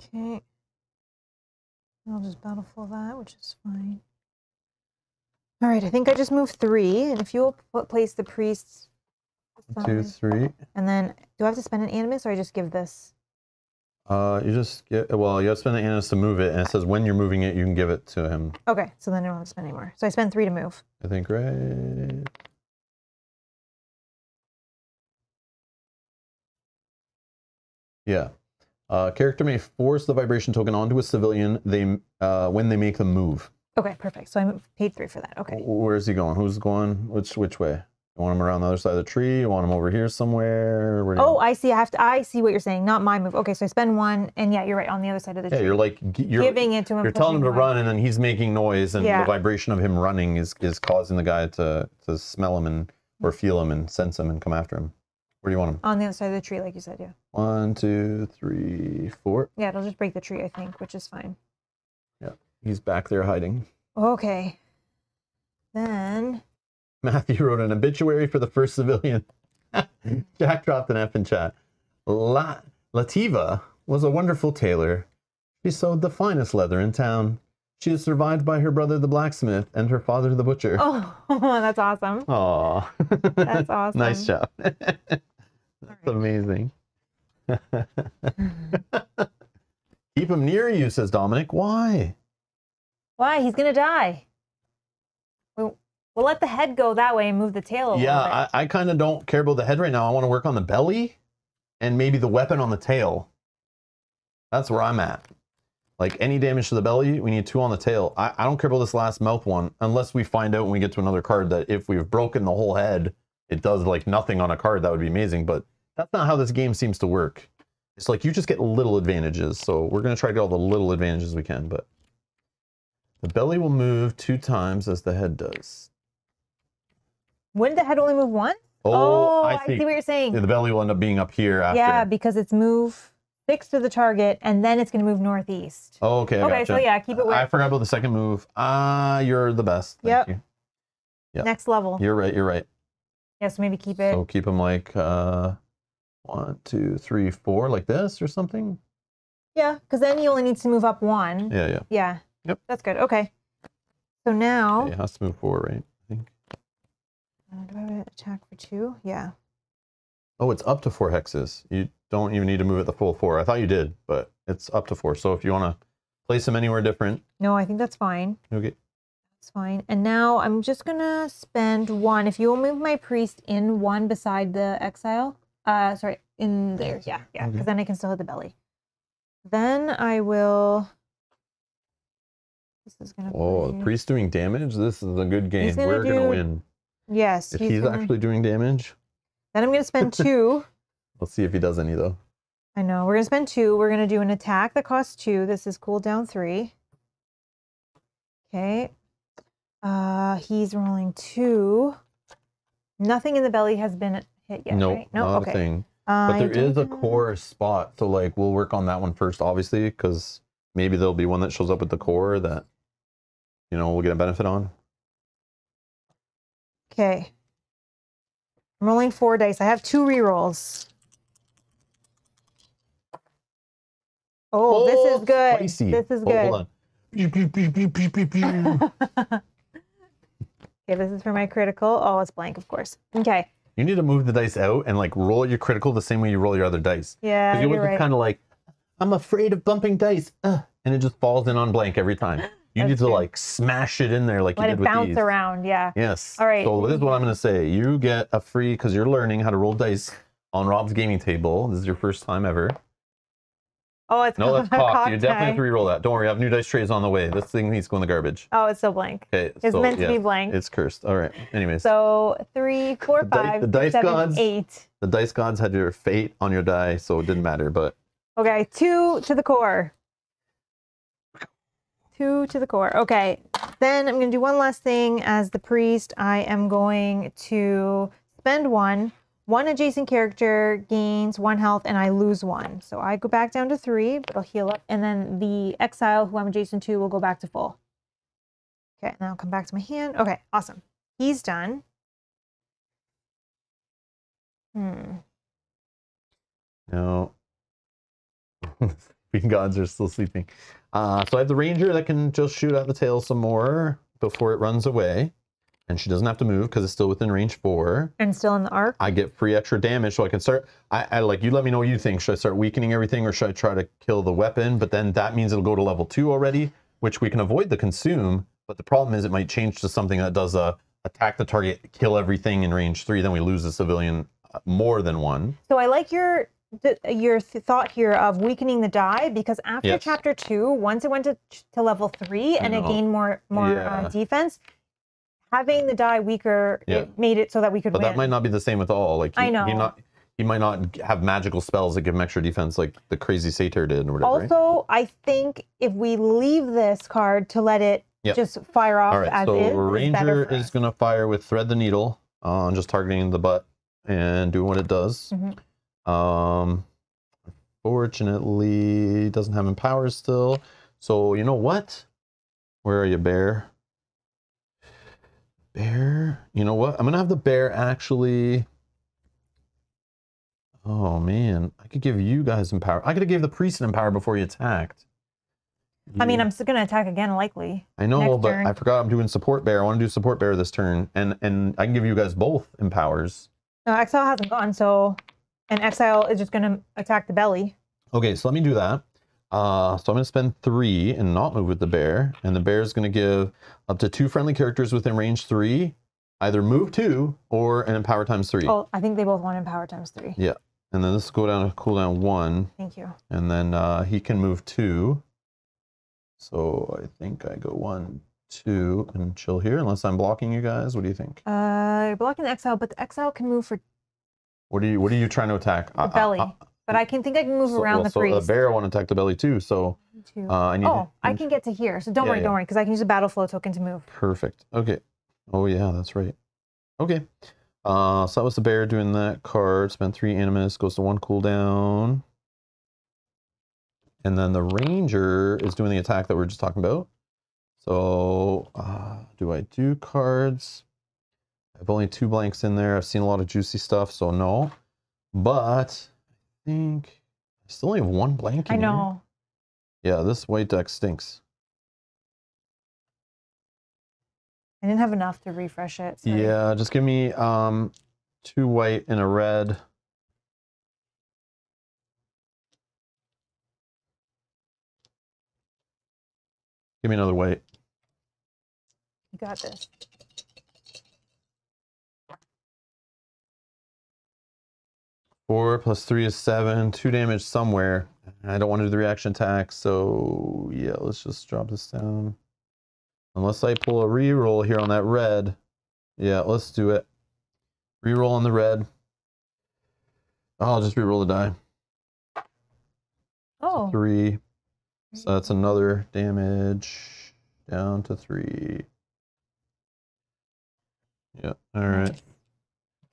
B: Okay. I'll just battle for that, which is fine. All right, I think I just moved three, and if you'll put, place the priests,
A: Two, three.
B: and then do I have to spend an animus, or I just give this?
A: Uh, you just get well. You have to spend the animus to move it, and it says when you're moving it, you can give it to him.
B: Okay, so then I don't have to spend any more. So I spend three to move.
A: I think, right? Yeah. Uh, character may force the vibration token onto a civilian. They uh, when they make them move.
B: Okay, perfect. So I mo- paid three for that. Okay.
A: Where's he going? Who's going? Which which way? You want him around the other side of the tree? You want him over here somewhere? Where
B: Oh, I see. I have to. I see what you're saying. Not my move. Okay, so I spend one, and yeah, you're right. On the other side of the
A: yeah,
B: tree,
A: you're like you're
B: giving it to him.
A: you're telling him to run, and then he's making noise, and
B: Yeah.
A: the vibration of him running is is causing the guy to to smell him and or feel him and sense him and come after him. Where do you want them?
B: on the other side of the tree, like you said. Yeah.
A: One, two, three, four.
B: Yeah, it'll just break the tree, I think, which is fine.
A: Yeah, he's back there hiding.
B: Okay. Then
A: Matthew wrote an obituary for the first civilian. [laughs] Jack dropped an F in chat. La- Lativa was a wonderful tailor. She sewed the finest leather in town. She is survived by her brother, the blacksmith, and her father, the butcher.
B: Oh, [laughs] that's awesome.
A: Aw. [laughs]
B: That's awesome.
A: nice job. That's amazing. Mm-hmm. [laughs] Keep him near you, says Dominic. Why?
B: Why? He's gonna die. We'll, we'll let the head go that way and move the tail a
A: Yeah,
B: bit.
A: I, I kind of don't care about the head right now. I want to work on the belly and maybe the weapon on the tail. That's where I'm at. Like any damage to the belly, we need two on the tail. I, I don't care about this last mouth one unless we find out when we get to another card that if we've broken the whole head, it does like nothing on a card. That would be amazing. But that's not how this game seems to work. It's like you just get little advantages. So we're going to try to get all the little advantages we can. But the belly will move two times as the head does.
B: Wouldn't the head only move once?
A: Oh,
B: I, see. what you're saying.
A: the belly will end up being up here after.
B: Yeah, because it's move fixed to the target, and then it's gonna move northeast.
A: Oh, okay. I
B: okay, so yeah, keep it where
A: I forgot about the second move. Ah, you're the best. Thank
B: Yep.
A: you. yep.
B: next level.
A: You're right. You're right.
B: Yeah, so maybe keep it.
A: So keep them like uh, one, two, three, four, like this or something.
B: Yeah, because then you only need to move up one.
A: Yeah, yeah.
B: Yeah.
A: Yep.
B: That's good. Okay. So now,
A: It has to move four, right? I think.
B: uh, do I have an attack for two? Yeah.
A: Oh, it's up to four hexes. You don't even need to move it the full four. I thought you did, but it's up to four. So if you want to place them anywhere different,
B: No, I think that's fine.
A: okay.
B: That's fine. And now I'm just gonna spend one. If you will move my priest in one beside the exile, uh, sorry, in there. Yeah, yeah, because
A: Okay.
B: then I can still hit the belly. Then I will. This is gonna.
A: Oh, the priest doing damage. This is a good game.
B: gonna
A: We're gonna win
B: Yes,
A: if he's,
B: gonna-
A: actually doing damage.
B: Then I'm gonna spend [laughs] two.
A: Let's see if he does any though.
B: I know. We're gonna spend two. We're gonna do an attack that costs two. This is cooldown three. Okay. Uh, he's rolling two. Nothing in the belly has been hit yet,
A: nope,
B: right? No.
A: not
B: okay.
A: a thing.
B: Uh,
A: But there is a core spot, so like we'll work on that one first, obviously, because maybe there'll be one that shows up with the core that you know we'll get a benefit on.
B: Okay. I'm rolling four dice. I have two rerolls. Oh, this is good.
A: Spicy.
B: This is
A: Oh,
B: good.
A: hold on. [laughs] Pew, pew, pew, pew, pew, pew, pew.
B: Okay, this is for my critical. Oh, it's blank, of course. Okay.
A: you need to move the dice out and like roll your critical the same way you roll your other dice.
B: Yeah,
A: Because you
B: you're
A: always
B: right.
A: kind of like, I'm afraid of bumping dice, Ugh, and it just falls in on blank every time. [gasps] You
B: That's
A: need to
B: true.
A: like smash it in there like
B: Let
A: you
B: it
A: did with
B: bounce
A: these.
B: around. Yeah.
A: Yes.
B: All right.
A: So this is what I'm going to say. You get a free because you're learning how to roll dice on Rob's gaming table. This is your first time ever.
B: Oh, it's
A: No, that's [laughs]
B: cocked.
A: You definitely have to re-roll that. Don't worry, I have new dice trays on the way. This thing needs to go in the garbage.
B: Oh, it's still blank.
A: Okay.
B: It's
A: so,
B: meant to
A: yeah,
B: be blank.
A: It's cursed. All right. Anyways,
B: So three, four,
A: The
B: five,
A: the dice
B: seven,
A: gods-
B: eight.
A: the dice gods had your fate on your die, so it didn't matter. But
B: Okay, two to the core. Two to the core. Okay, then I'm going to do one last thing. As the priest, I am going to spend one. One adjacent character gains one health, and I lose one. So I go back down to three, but I'll heal up. And then the exile, who I'm adjacent to, will go back to full. Okay, I'll come back to my hand. Okay, awesome. He's done. Hmm.
A: no. [laughs] Bean gods are still sleeping. Uh, so I have the ranger that can just shoot out the tail some more before it runs away, and she doesn't have to move because it's still within range four.
B: And still in the arc.
A: I get free extra damage, so I can start. I, I like you. Let me know what you think. Should I start weakening everything, or should I try to kill the weapon? But then that means it'll go to level two already, which we can avoid the consume. But the problem is it might change to something that does a attack the target, kill everything in range three. Then we lose the civilian uh, more than one.
B: So I like your your thought here of weakening the die because after
A: Yes.
B: chapter two, once it went to, to level three and it gained more more
A: Yeah.
B: uh, defense, having the die weaker
A: Yeah.
B: it made it so that we could
A: But
B: win.
A: that might not be the same with all. Like he,
B: I
A: he
B: know.
A: not he might not have magical spells that give him extra defense, like the crazy satyr did, or whatever. right?
B: also, I think if we leave this card to let it
A: Yep.
B: just fire off
A: All right,
B: as
A: so
B: is,
A: Ranger is going to fire with Thread the Needle on just targeting the butt and doing what it does.
B: Mhm.
A: Um, fortunately, doesn't have empowers still. So, you know what? Where are you, Bear? Bear? You know what? I'm going to have the Bear actually. Oh, man. I could give you guys empower. I could have gave the Priest an empower before he attacked.
B: I mean, I'm still gonna attack again, likely.
A: I know, but
B: turn.
A: I forgot I'm doing support bear. I want to do support bear this turn, and and I can give you guys both empowers.
B: No, exile hasn't gone, so and exile is just gonna attack the belly.
A: Okay, so let me do that. Uh, so I'm going to spend three and not move with the bear, and the bear is going to give up to two friendly characters within range three, either move two or an empower times three.
B: Oh, I think they both want empower times three.
A: Yeah, and then this will go down to cooldown one,
B: Thank you.
A: and then uh, he can move two. So I think I go one, two, and chill here, unless I'm blocking you guys. What do you think?
B: Uh, you're blocking the exile, but the exile can move for
A: What are you What are you trying to attack?
B: the belly. But I can think I can move
A: so,
B: around
A: well,
B: the
A: so the bear want to attack the belly too. So
B: Two.
A: uh, I need.
B: oh, I can get to here, so don't
A: Yeah,
B: worry,
A: yeah.
B: don't worry, because I can use a battle flow token to move.
A: Perfect. Okay. Oh yeah, that's right. Okay. Uh, so that was the bear doing that card. Spend three animus, goes to one cooldown. And then the ranger is doing the attack that we are just talking about. So uh, do I do cards? I have only two blanks in there. I've seen a lot of juicy stuff, so no. But think I still only have one blank
B: I
A: here.
B: know.
A: Yeah, this white deck stinks.
B: I didn't have enough to refresh it. sorry.
A: Yeah, just give me um two white and a red. Give me another white.
B: You got this.
A: Four plus three is seven. Two damage somewhere. I don't want to do the reaction attack, so yeah, let's just drop this down. Unless I pull a reroll here on that red. Yeah, let's do it. Reroll on the red. Oh, I'll just reroll the die.
B: Oh,
A: Three. So that's another damage down to three. Yeah, all right.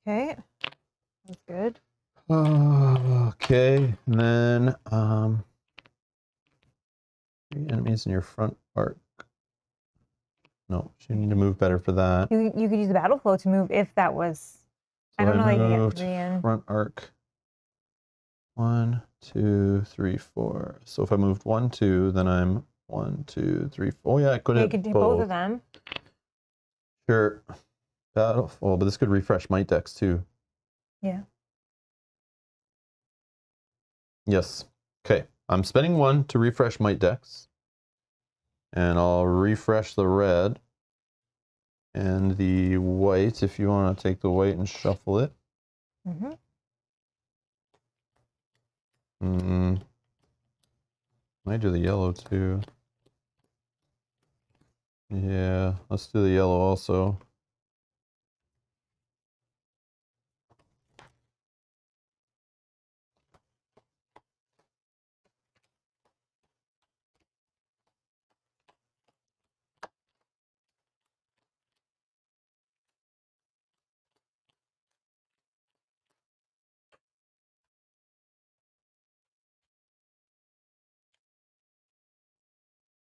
B: okay. That's good.
A: Okay, and then um, three enemies in your front arc. No, you need to move better for that.
B: You you could use the battle flow to move if that was. I don't know you can
A: moved
B: get three in.
A: front arc. One, two, three, four. So if I moved one, two, then I'm one, two, three, four. Oh yeah, I could
B: You could do both of them.
A: Sure. Battle. Oh, but this could refresh might decks too.
B: Yeah.
A: Yes. Okay. I'm spending one to refresh might decks. And I'll refresh the red and the white if you want to take the white and shuffle it.
B: Mm hmm
A: Mm. Might do the yellow too. Yeah, let's do the yellow also.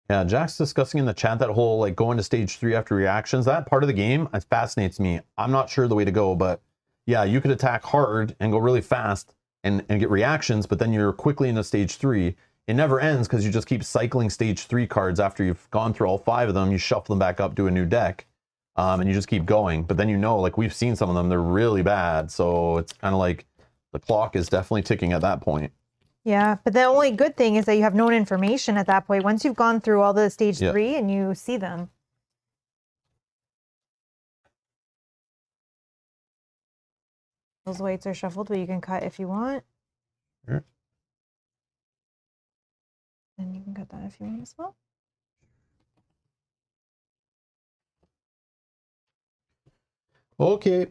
A: Yeah, Jack's discussing in the chat that whole like going to stage three after reactions. That part of the game fascinates me. I'm not sure the way to go, but yeah, you could attack hard and go really fast and, and get reactions, but then you're quickly into stage three. it never ends because you just keep cycling stage three cards after you've gone through all five of them. You shuffle them back up, do a new deck, um, and you just keep going. But then you know, like we've seen some of them, they're really bad. So it's kind of like the clock is definitely ticking at that point.
B: Yeah, but the only good thing is that you have known information at that point. Once you've gone through all the stage
A: Yeah.
B: three and you see them. Those weights are shuffled, but you can cut if you want.
A: Sure.
B: And you can cut that if you want as well.
A: Okay.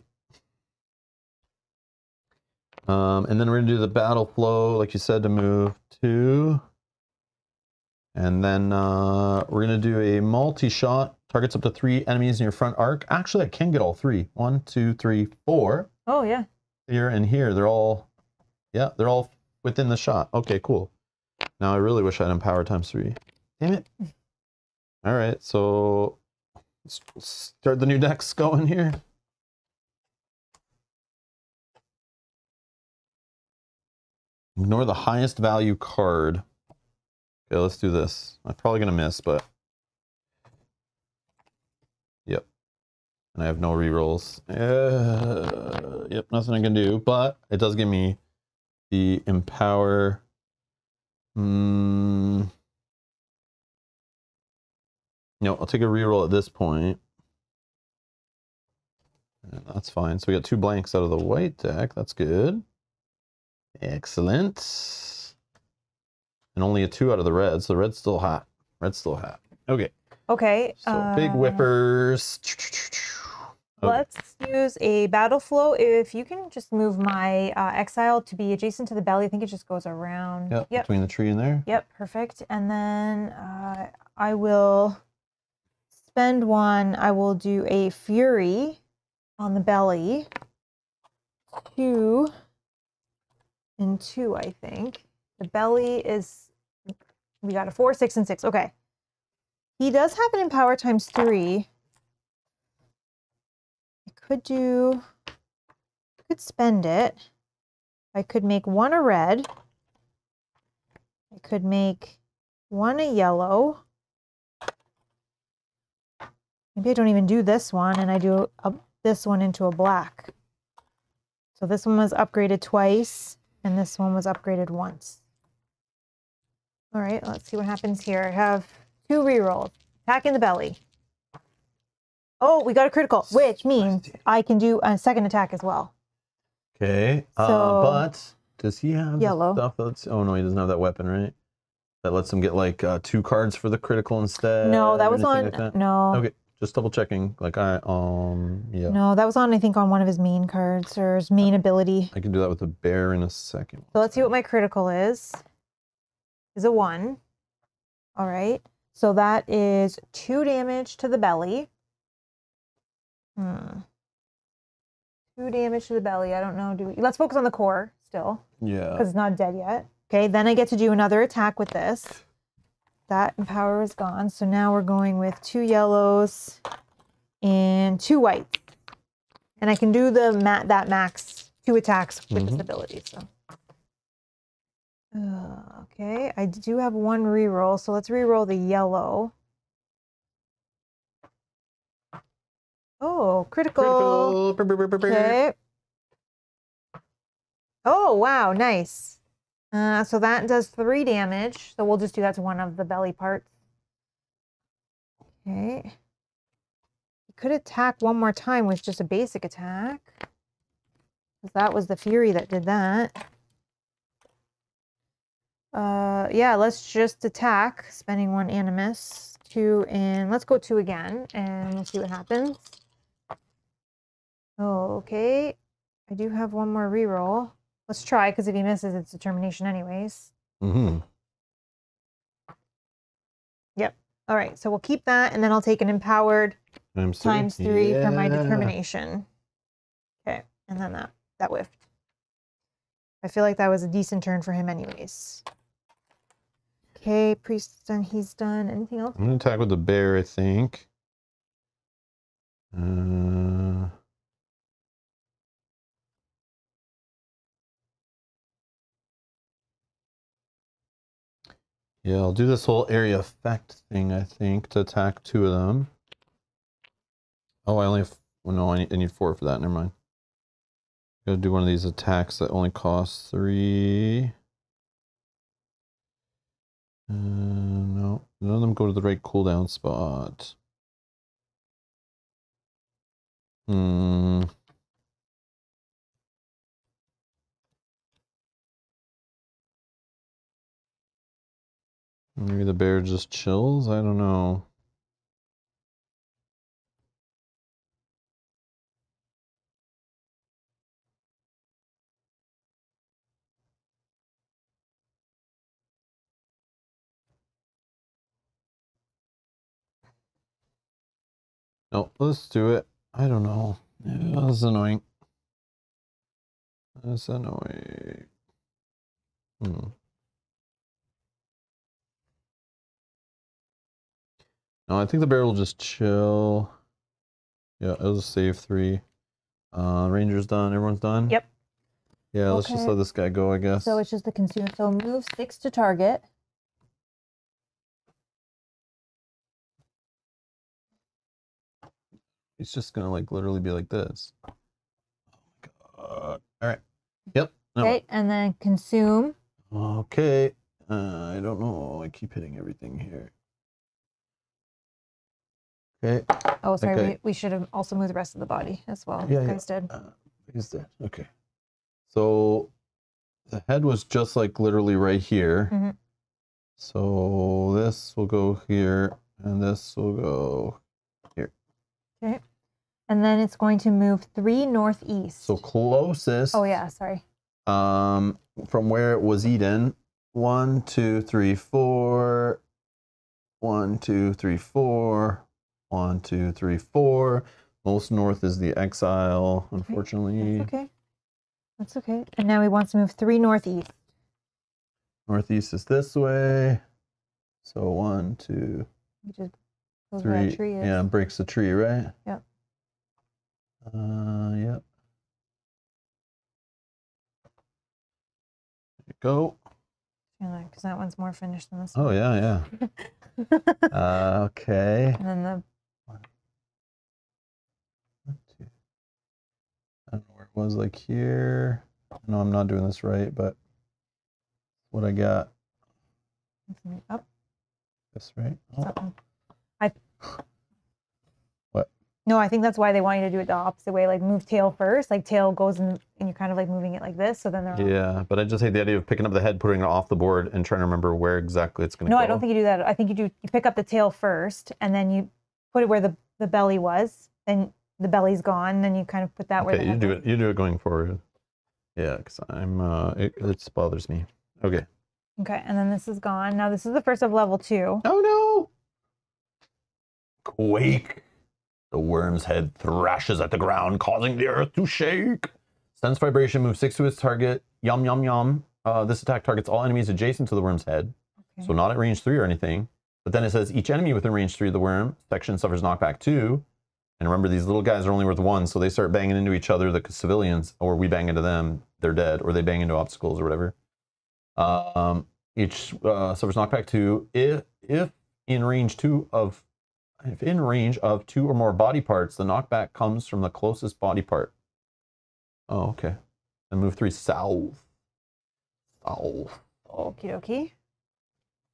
A: Um, and then we're gonna do the battle flow, like you said, to move two. And then uh, we're gonna do a multi-shot. Targets up to three enemies in your front arc. Actually, I can get all three. One, two, three, four.
B: Oh yeah.
A: Here and here. They're all, yeah, they're all within the shot. Okay, cool. Now I really wish I had empower times three. Damn it. [laughs] All right, so let's start the new decks going here. Ignore the highest value card. Okay, let's do this. I'm probably gonna miss, but yep. And I have no rerolls. Uh, yep, nothing I can do, but it does give me the empower. Mm, no, I'll take a reroll at this point. And that's fine. So we got two blanks out of the white deck. That's good. Excellent. And only a two out of the red, so the red's still hot. Red's still hot. Okay.
B: Okay.
A: So big
B: uh,
A: whippers. Okay.
B: Let's use a battle flow. If you can just move my uh, exile to be adjacent to the belly, I think it just goes around.
A: Yep,
B: Yep.
A: between the tree and there.
B: Yep, perfect. And then uh, I will spend one. I will do a fury on the belly. Two and two, I think. The belly is, we got a four, six, and six. Okay. He does have an empower times three. I could do, I could spend it. I could make one a red. I could make one a yellow. Maybe I don't even do this one and I do a, this one into a black. So this one was upgraded twice and this one was upgraded once. All right, let's see what happens here. I have two rerolls. Attack in the belly. Oh, we got a critical, which means I can do a second attack as well.
A: Okay.
B: So-
A: uh, but does he have
B: Yellow.
A: stuff that's? Oh no, he doesn't have that weapon, right? That lets him get like uh, two cards for the critical instead.
B: No, that was on.
A: like that?
B: No,
A: Okay, just double checking. Like I um yeah,
B: no, that was on. I think on one of his main cards or his main ability.
A: I can do that with the bear in a second.
B: So let's see what my critical is. Is a one. All right. So that is two damage to the belly. Hmm. Two damage to the belly. I don't know. Do we, let's focus on the core still
A: Yeah.
B: because it's not dead yet. Okay. Then I get to do another attack with this. That empower is gone. So now we're going with two yellows and two whites. And I can do the ma- that max two attacks with this
A: Mhm.
B: ability. So. Uh, okay, I do have one reroll, so let's reroll the yellow. Oh, critical.
A: Critical.
B: Okay. Oh, wow, nice. Uh, so that does three damage. So we'll just do that to one of the belly parts. Okay. He could attack one more time with just a basic attack. 'Cause that was the Fury that did that. Uh, yeah, let's just attack, spending one Animus. Two, and let's go two again, and we'll see what happens. Okay. I do have one more reroll. Let's try, because if he misses, it's determination anyways.
A: Mm-hmm. Yep.
B: All right, so we'll keep that, and then I'll take an empowered
A: Times three.
B: times three for my determination. Okay, and then that that whiffed. I feel like that was a decent turn for him, anyways. Okay, priest's done. He's done. Anything else?
A: I'm gonna attack with the bear, I think. Uh, Yeah, I'll do this whole area effect thing, I think, to attack two of them. Oh, I only have, well, no, I need, I need four for that. Never mind. Gotta do one of these attacks that only costs three. Uh, no, none of them go to the right cooldown spot. Hmm. Maybe the bear just chills? I don't know. No, let's do it. I don't know. Yeah, that's annoying. That's annoying. Hmm. No, I think the bear will just chill. Yeah, it'll just save three. Uh, Ranger's done. Everyone's done.
B: Yep.
A: Yeah, let's just let this guy go. I guess.
B: So it's just the consume. So move six to target.
A: It's just gonna like literally be like this. Oh my god! All right. Yep. No.
B: Okay, and then consume.
A: Okay. Uh, I don't know. I keep hitting everything here. Okay.
B: Oh, sorry.
A: Okay.
B: We, we should have also moved the rest of the body as well.
A: Yeah, yeah.
B: did.
A: Uh, is that okay? So the head was just like literally right here.
B: Mhm.
A: So this will go here, and this will go. Here.
B: Okay. And then it's going to move three northeast.
A: So closest.
B: oh yeah, sorry.
A: Um, from where it was eaten. One, two, three, four. One, two, three, four. One, two, three, four. Most north is the exile, unfortunately.
B: That's okay. That's okay. And now he wants to move three northeast.
A: Northeast is this way. So one, two,
B: just
A: three.
B: tree is.
A: Yeah, breaks the tree, right?
B: Yep.
A: Uh, yep. There you go.
B: Because that one's more finished than this
A: Oh
B: one.
A: yeah, yeah. Uh, [laughs] okay.
B: and then the
A: One, two. I don't know where it was, like here. No, I'm not doing this right, but what I got.
B: up.
A: This right? Oh.
B: I. [sighs]
A: What?
B: No, I think that's why they want you to do it the opposite way. Like move tail first. Like tail goes in, and you're kind of like moving it like this. So then they're.
A: Yeah, but I just hate the idea of picking up the head, putting it off the board, and trying to remember where exactly it's going to
B: No,
A: go.
B: I don't think you do that. I think you do. You pick up the tail first, and then you put it where the the belly was. Then the belly's gone. Then you kind of put that where
A: Okay, you do it. You do it going forward. Yeah, because I'm. Uh, it, it bothers me. Okay.
B: Okay, and then this is gone. Now this is the first of level two.
A: Oh no! Quake! The worm's head thrashes at the ground, causing the earth to shake. Sense vibration moves six to its target. Yum yum yum. Uh, this attack targets all enemies adjacent to the worm's head, so not at range three or anything. But then it says each enemy within range three of the worm section suffers knockback two. And remember, these little guys are only worth one, so they start banging into each other, the civilians, or we bang into them, they're dead, or they bang into obstacles or whatever. Um, each uh, suffers knockback two if if in range two of if in range of two or more body parts, the knockback comes from the closest body part. Oh, okay. Then move three south. South.
B: Okie dokie.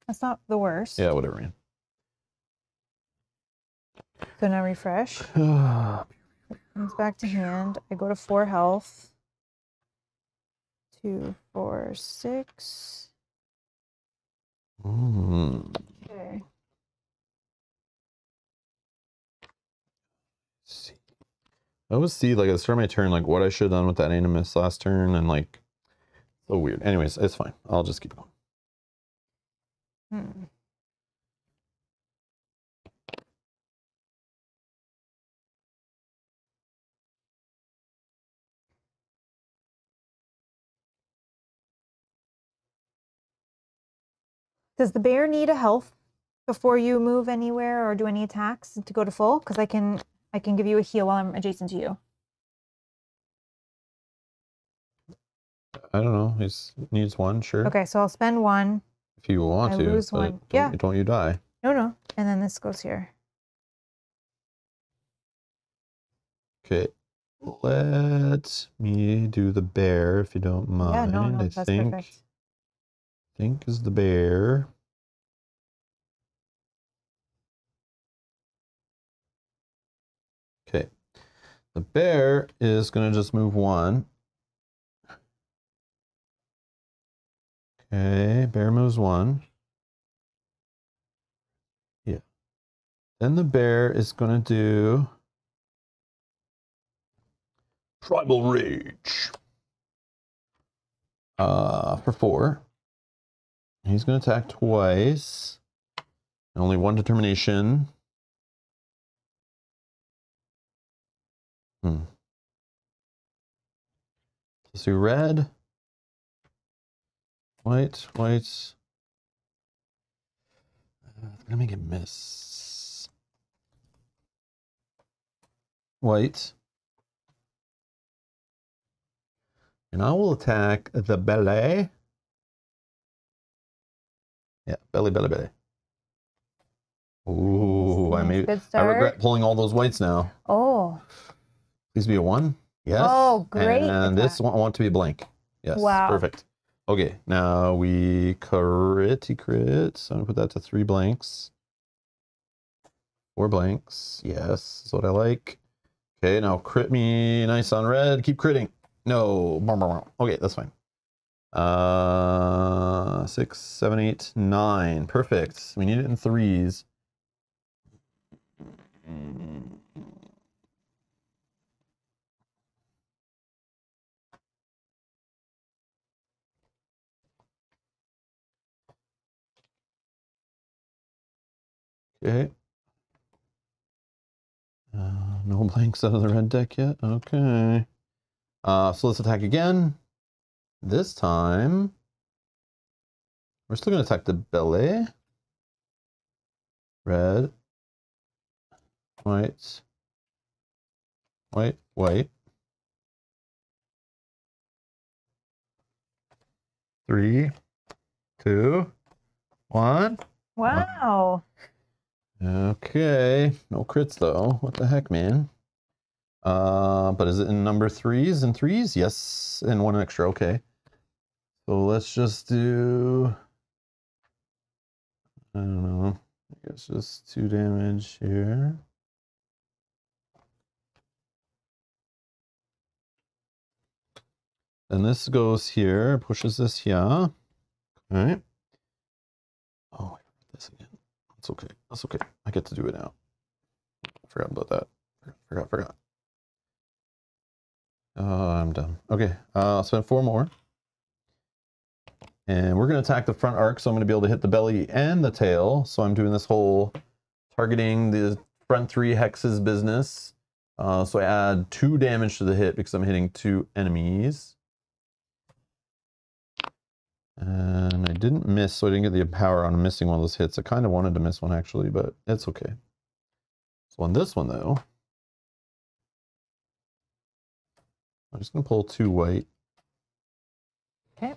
B: That's not the worst.
A: Yeah, whatever, man.
B: So now refresh. [sighs] Comes back to hand. I go to four health. Two, four, six.
A: Mm.
B: Okay.
A: see. I always see like at the start of my turn, like what I should have done with that animus last turn, and like so weird. Anyways, it's fine. I'll just keep going.
B: Hmm. Does the bear need a health before you move anywhere or do any attacks to go to full? Because I can I can give you a heal while I'm adjacent to you.
A: I don't know. He needs one, sure.
B: Okay, so I'll spend one.
A: If you want
D: I
A: to.
D: lose one.
A: Don't,
D: Yeah.
A: Don't you die.
D: No, no. And then this goes here.
A: Okay. Let me do the bear if you don't mind.
D: yeah, no, no,
A: I
D: that's
A: think
D: perfect.
A: Think is the bear. Okay. The bear is going to just move one. Okay, bear moves one. Yeah. Then the bear is going to do Tribal Rage. Uh, for four. He's going to attack twice. Only one determination. Hmm. Let's do red. White, white. Uh, I'm gonna make it miss. White. And I will attack the belly. Yeah, belly, belly, belly. Ooh, I made.
D: Good
A: I
D: start.
A: regret pulling all those whites now.
D: Oh,
A: Please be a one. Yes.
D: Oh, great
A: And this one I want to be blank. Yes.
D: Wow.
A: Perfect. Okay, now we crit crit. So I'm gonna put that to three blanks. Four blanks. Yes, that's what I like. Okay, now crit me nice on red. Keep critting. No. Okay, that's fine. Uh six, seven, eight, nine. Perfect. We need it in threes. Okay. Uh, no blanks out of the red deck yet. Okay. Uh, so let's attack again. This time, we're still going to attack the belly. Red. White. White. White. Three, two, one.
D: wow.
A: Okay, no crits though. What the heck, man? Uh, but is it in number threes and threes? Yes, and one extra. Okay. So let's just do. I don't know. I guess just two damage here. And this goes here, pushes this here. Okay. Oh, I forgot this again. It's okay. That's okay. I get to do it now. I Forgot about that. Forgot, forgot. Uh, I'm done. Okay, uh, I'll spend four more. And we're going to attack the front arc, so I'm going to be able to hit the belly and the tail. So I'm doing this whole targeting the front three hexes business. Uh, so I add two damage to the hit because I'm hitting two enemies. And I didn't miss, so I didn't get the power on missing one of those hits. I kind of wanted to miss one actually, but it's okay. So on this one though, I'm just gonna pull two white.
D: Okay.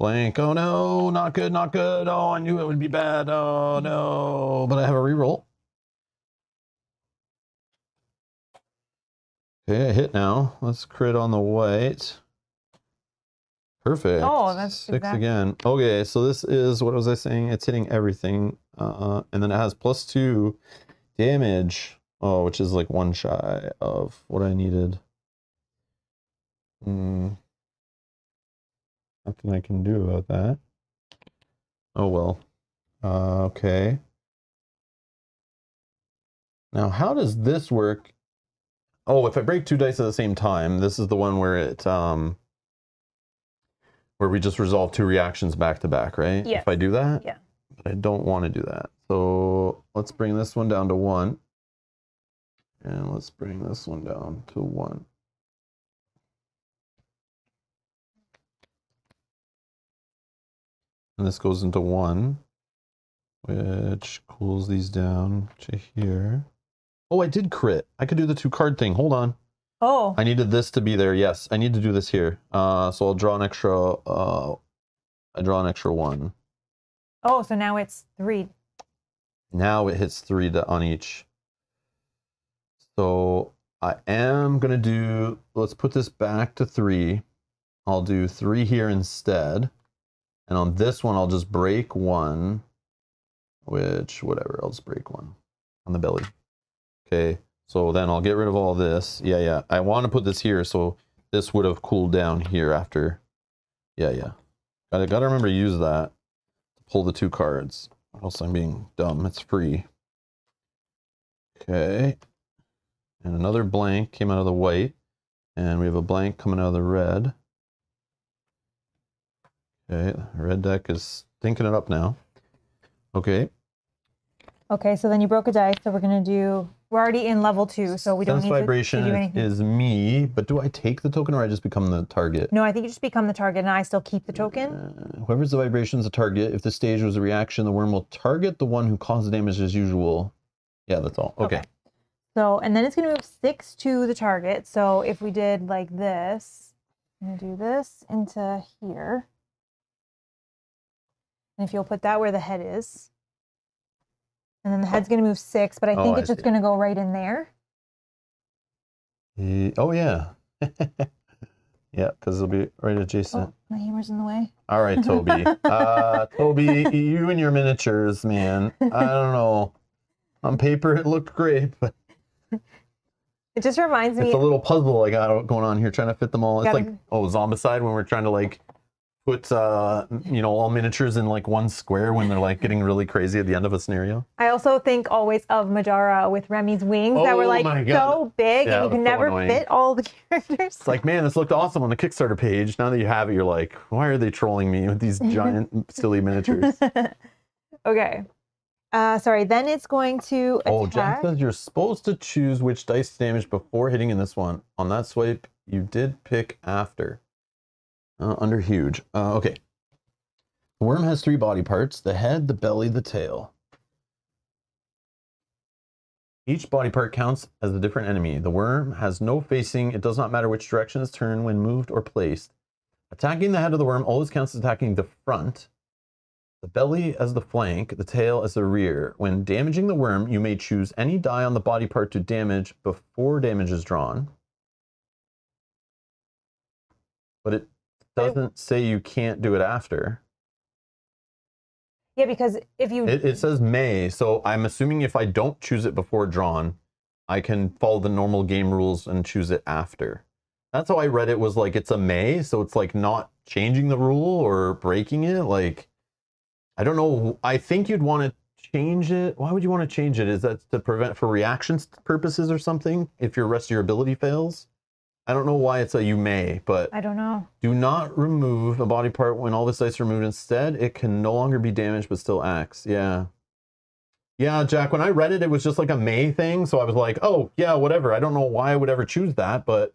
A: Blank. Oh no, not good, not good. Oh, I knew it would be bad. Oh no, but I have a reroll. Okay, I hit now. Let's crit on the white. Perfect.
D: Oh, that's
A: six
D: exact-
A: again. Okay, so this is what was I saying? It's hitting everything, uh, and then it has plus two damage. Oh, which is like one shy of what I needed. Hmm. Nothing I can do about that. Oh well. Uh, okay. Now, how does this work? Oh, if I break two dice at the same time, this is the one where it um where we just resolve two reactions back to back, right?
D: Yes.
A: If I do that?
D: Yeah.
A: But I don't want to do that. So let's bring this one down to one. And let's bring this one down to one. And this goes into one, which cools these down to here. Oh, I did crit. I could do the two card thing. Hold on.
B: Oh,
A: I needed this to be there. Yes, I need to do this here. Uh, so I'll draw an extra. Uh, I draw an extra one.
B: oh, so now it's three.
A: Now it hits three to, on each. So I am gonna do. Let's put this back to three. I'll do three here instead, and on this one I'll just break one. Which whatever, I'll just break one on the belly. Okay. So then I'll get rid of all this. Yeah, yeah. I want to put this here, so this would have cooled down here after. Yeah, yeah. Gotta gotta remember to use that to pull the two cards. Else I'm being dumb. It's free. Okay. And another blank came out of the white. And we have a blank coming out of the red. Okay, red deck is thinking it up now. Okay.
B: Okay, so then you broke a dice, so we're gonna do. We're already in level two, so we don't
A: Sense
B: need to-
A: vibration
B: to, do
A: is-
B: anything.
A: is me, but do I take the token or I just become the target?
B: no, I think you just become the target, and I still keep the token.
A: Uh, whoever's the vibration is a target. If the stage was a reaction, the worm will target the one who caused the damage as usual. Yeah, that's all. Okay.
B: Okay. So, and then it's gonna move six to the target. So if we did like this, I'm gonna do this into here. And if you'll put that where the head is. And then the head's gonna move six, but I
A: Oh,
B: think
A: I
B: it's just gonna go right in there.
A: Eh, oh, yeah. [laughs] yeah, because it'll be right adjacent.
B: Oh, my hammer's in the way.
A: All right, Toby. [laughs] uh, Toby, you and your miniatures, man. I don't [laughs] know. On paper, it looked great, but
B: It just reminds me
A: it's a little puzzle I got going on here trying to fit them all. It's
B: Gotta-
A: like, oh, Zombicide when we're trying to like put, uh, you know, all miniatures in like one square when they're like getting really crazy at the end of a scenario.
B: I also think always of Majara with Remy's wings that were
A: Oh
B: like so big
A: Yeah,
B: and you can never
A: annoying.
B: fit all the [laughs] characters.
A: It's like, man, this looked awesome on the Kickstarter page. Now that you have it, you're like, why are they trolling me with these [laughs] giant, silly miniatures? [laughs]
B: okay. Uh, sorry. Then it's going to
A: Oh, Jack
B: attack.
A: says you're supposed to choose which dice to damage before hitting in this one. On that swipe, you did pick after. Uh, under huge. Uh, okay. The worm has three body parts the head, the belly, the tail. Each body part counts as a different enemy. The worm has no facing. It does not matter which direction it's turned when moved or placed. Attacking the head of the worm always counts as attacking the front. The belly as the flank, the tail as the rear. When damaging the worm, you may choose any die on the body part to damage before damage is drawn. But it doesn't say you can't do it after.
B: Yeah, because if you
A: It, it says may, so I'm assuming if I don't choose it before drawn, I can follow the normal game rules and choose it after. That's how I read it was like it's a may, so it's like not changing the rule or breaking it. Like, I don't know. I think you'd want to change it. Why would you want to change it? Is that to prevent for reactions purposes or something? If your rest of your ability fails? I don't know why it's a you may, but
B: I don't know.
A: do not remove a body part when all the sites are removed. Instead, it can no longer be damaged but still acts. Yeah. Yeah, Jack, when I read it, it was just like a May thing. So I was like, oh, yeah, whatever. I don't know why I would ever choose that, but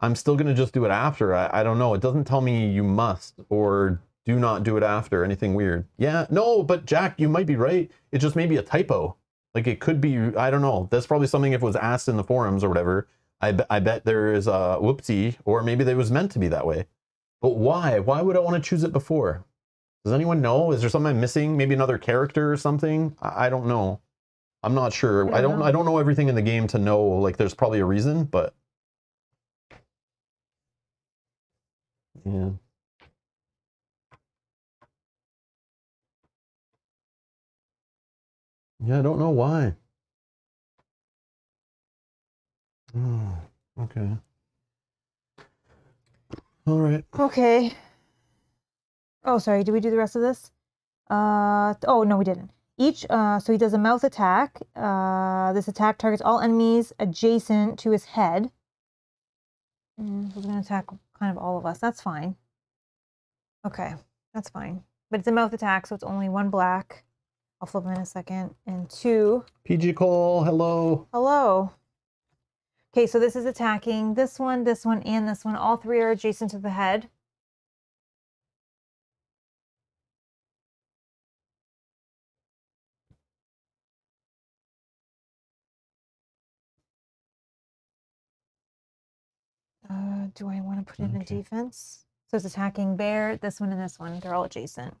A: I'm still going to just do it after. I, I don't know. It doesn't tell me you must or do not do it after, anything weird. Yeah, no, but Jack, you might be right. It just may be a typo. Like it could be, I don't know. That's probably something if it was asked in the forums or whatever. I, be- I bet there is a whoopsie, or maybe it was meant to be that way. But why? Why would I want to choose it before? Does anyone know? Is there something I'm missing? Maybe another character or something? I, I don't know. I'm not sure.
B: I
A: I
B: don't
A: don't. I don't know everything in the game to know. Like, there's probably a reason, but yeah. Yeah, I don't know why. Oh, okay. All right.
B: Okay. Oh, sorry. Did we do the rest of this? Uh, oh no, we didn't. Each, uh, so he does a mouth attack. Uh, this attack targets all enemies adjacent to his head. Mm, he's gonna attack kind of all of us. That's fine. Okay, that's fine. But it's a mouth attack, so it's only one black. I'll flip him in a second. And two.
A: PG Cole, hello.
B: Hello. Okay, so this is attacking this one, this one, and this one. All three are adjacent to the head. do I want to put in a defense? So it's attacking bear, this one and this one. They're all adjacent.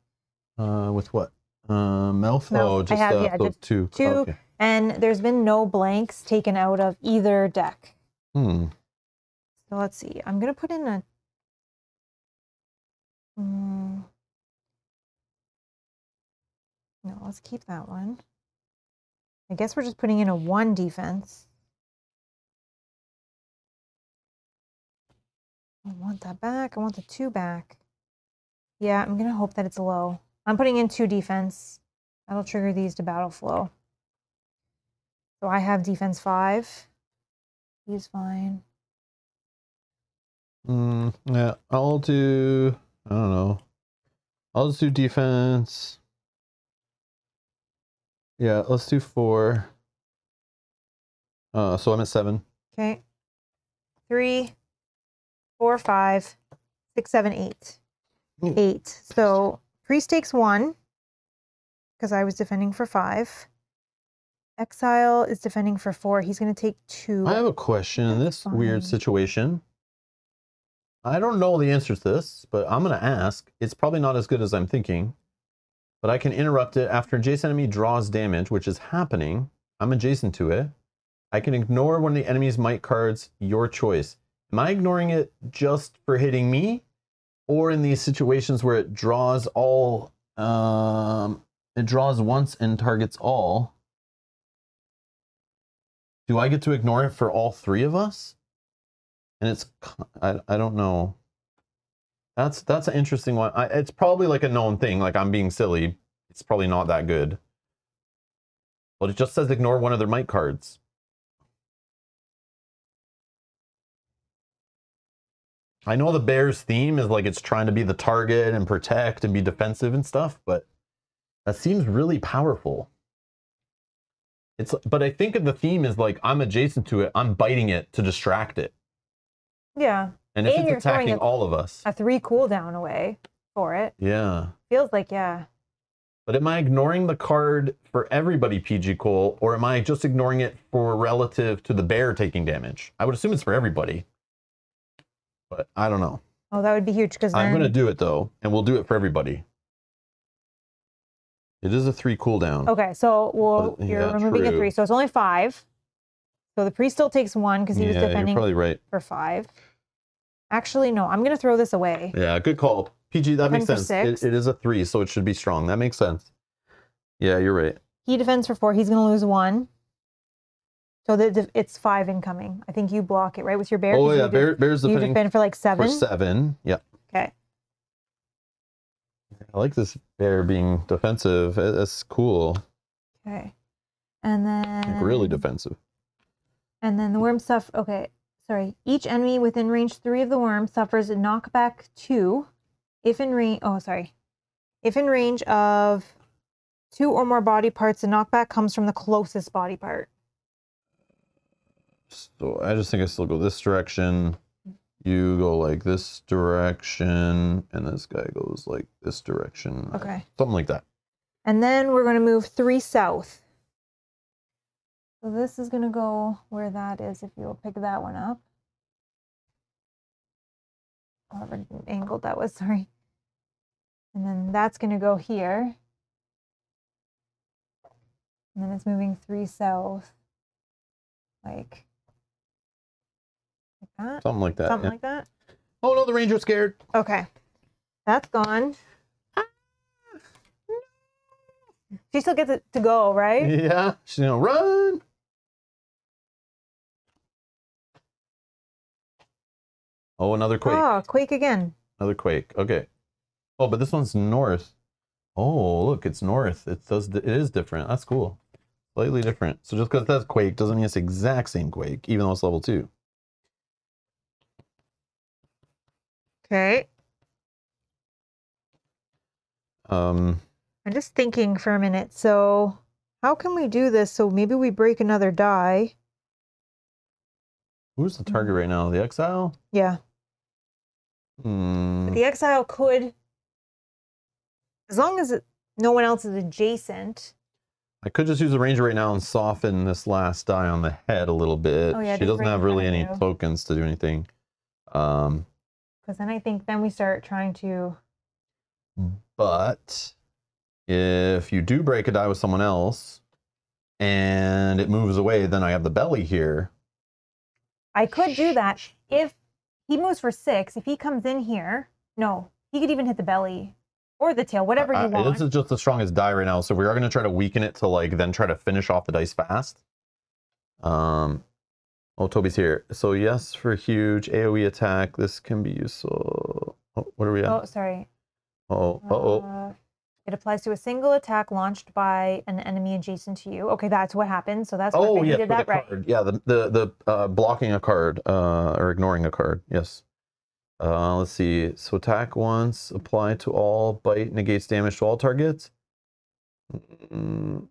A: Uh, with what? Uh? Melf. Oh,
B: I
A: just
B: have-
A: uh,
B: yeah, just
A: two.
B: two.
A: Okay.
B: And there's been no blanks taken out of either deck.
A: Hmm.
B: So let's see. I'm gonna put in a. Mm, no, let's keep that one. I guess we're just putting in a one defense. I want that back. I want the two back. Yeah, I'm gonna hope that it's low. I'm putting in two defense. That'll trigger these to battle flow. So I have defense five. He's fine.
A: Mm, yeah, I'll do. I don't know. I'll just do defense. Yeah, let's do four. Uh, so I'm at seven.
B: Okay. Three, four, five, six, seven, eight.
A: Ooh.
B: Eight. So priest takes one because I was defending for five. Exile is defending for four. He's going to take two.
A: I have a question in
B: That's
A: this weird situation. I don't know the answer to this, but I'm going to ask. It's probably not as good as I'm thinking, but I can interrupt it after adjacent enemy draws damage, which is happening. I'm adjacent to it. I can ignore one of the enemy's might cards, your choice. Am I ignoring it just for hitting me? Or in these situations where it draws all, um, it draws once and targets all? Do I get to ignore it for all three of us? And it's—I don't know. That's that's an interesting one. I, it's probably like a known thing. Like I'm being silly. It's probably not that good. But it just says ignore one of their might cards. I know the Bears theme is like it's trying to be the target and protect and be defensive and stuff, but that seems really powerful. It's but I think of the theme is like I'm adjacent to it, I'm biting it to distract it.
B: yeah.
A: And if
B: And you're
A: it's attacking
B: a-
A: all of us.
B: A three cooldown away for it.
A: Yeah.
B: Feels like, yeah.
A: But am I ignoring the card for everybody, PG Cole, or am I just ignoring it for relative to the bear taking damage? I would assume it's for everybody. But I don't know.
B: Oh, that would be huge because
A: I'm
B: then.
A: gonna do it though, and we'll do it for everybody. It is a three cooldown.
B: Okay, so well,
A: But-
B: you're
A: yeah,
B: removing a three, so it's only five. So the priest still takes one because he was
A: yeah, you're
B: defending
A: probably right.
B: for five. Actually, no, I'm gonna throw this away.
A: Yeah, good call. PG, that makes
B: Defend for
A: sense. It, it is a three, so it should be strong. That makes sense. Yeah, you're right.
B: He defends for four. He's gonna lose one. So the, the- it's five incoming. I think you block it right with your bear.
A: oh yeah,
B: you
A: bear,
B: def-
A: bear's
B: you
A: defending
B: defend for like seven.
A: for
B: seven.
A: Yeah.
B: Okay.
A: I like this bear being defensive. That- That's cool.
B: Okay. And then
A: Like really defensive.
B: And then the worm stuff. Okay, sorry. Each enemy within range three of the worm suffers a knockback two, if in range. Oh, sorry. If in range of two or more body parts, the knockback comes from the closest body part.
A: So I just think I still go this direction. You go like this direction, and this guy goes like this direction.
B: Okay.
A: Something like that.
B: And then we're going to move three south. So this is going to go where that is, if you'll pick that one up. However angled that was, [laughs] sorry. And then that's going to go here. And then it's moving three south. Like, like that.
A: Something like that.
B: Something
A: yeah.
B: like that.
A: oh no, the ranger's scared.
B: Okay. That's gone. Ah. She still gets it to go, right?
A: Yeah. She's gonna run. Oh, another quake.
B: Oh, quake again.
A: Another quake. Okay. Oh, but this one's north. Oh, look, it's north. It does. It is different. That's cool. Slightly different. So just because it says quake doesn't mean it's the exact same quake, even though it's level two.
B: Okay.
A: Um,
B: I'm just thinking for a minute. So, how can we do this? So maybe we break another die.
A: who's the target right now? The exile.
B: Yeah.
A: Hmm.
B: The exile could, as long as it, no one else is adjacent.
A: I could just use the ranger right now and soften this last die on the head a little bit.
B: Oh, yeah,
A: she doesn't have really any
B: to-
A: tokens to do anything. Um,
B: Because then I think then we start trying to.
A: but if you do break a die with someone else and it moves away, then I have the belly here.
B: I could do that if he moves for six. If he comes in here, no, he could even hit the belly or the tail, whatever you
A: I-
B: want.
A: This is just the strongest die right now, so we are going to try to weaken it to like then try to finish off the dice fast. Um, oh, Toby's here. So yes, for huge AOE attack, this can be useful. Oh, what are we at?
B: Oh, sorry.
A: Oh, uh oh.
B: Uh, it applies to a single attack launched by an enemy adjacent to you. Okay, that's what happened. So that's
A: oh, yeah,
B: did that
A: the
B: right.
A: card. Yeah, the the the uh, blocking a card uh, or ignoring a card. Yes. Uh, let's see. So attack once, apply to all, bite negates damage to all targets. Mm,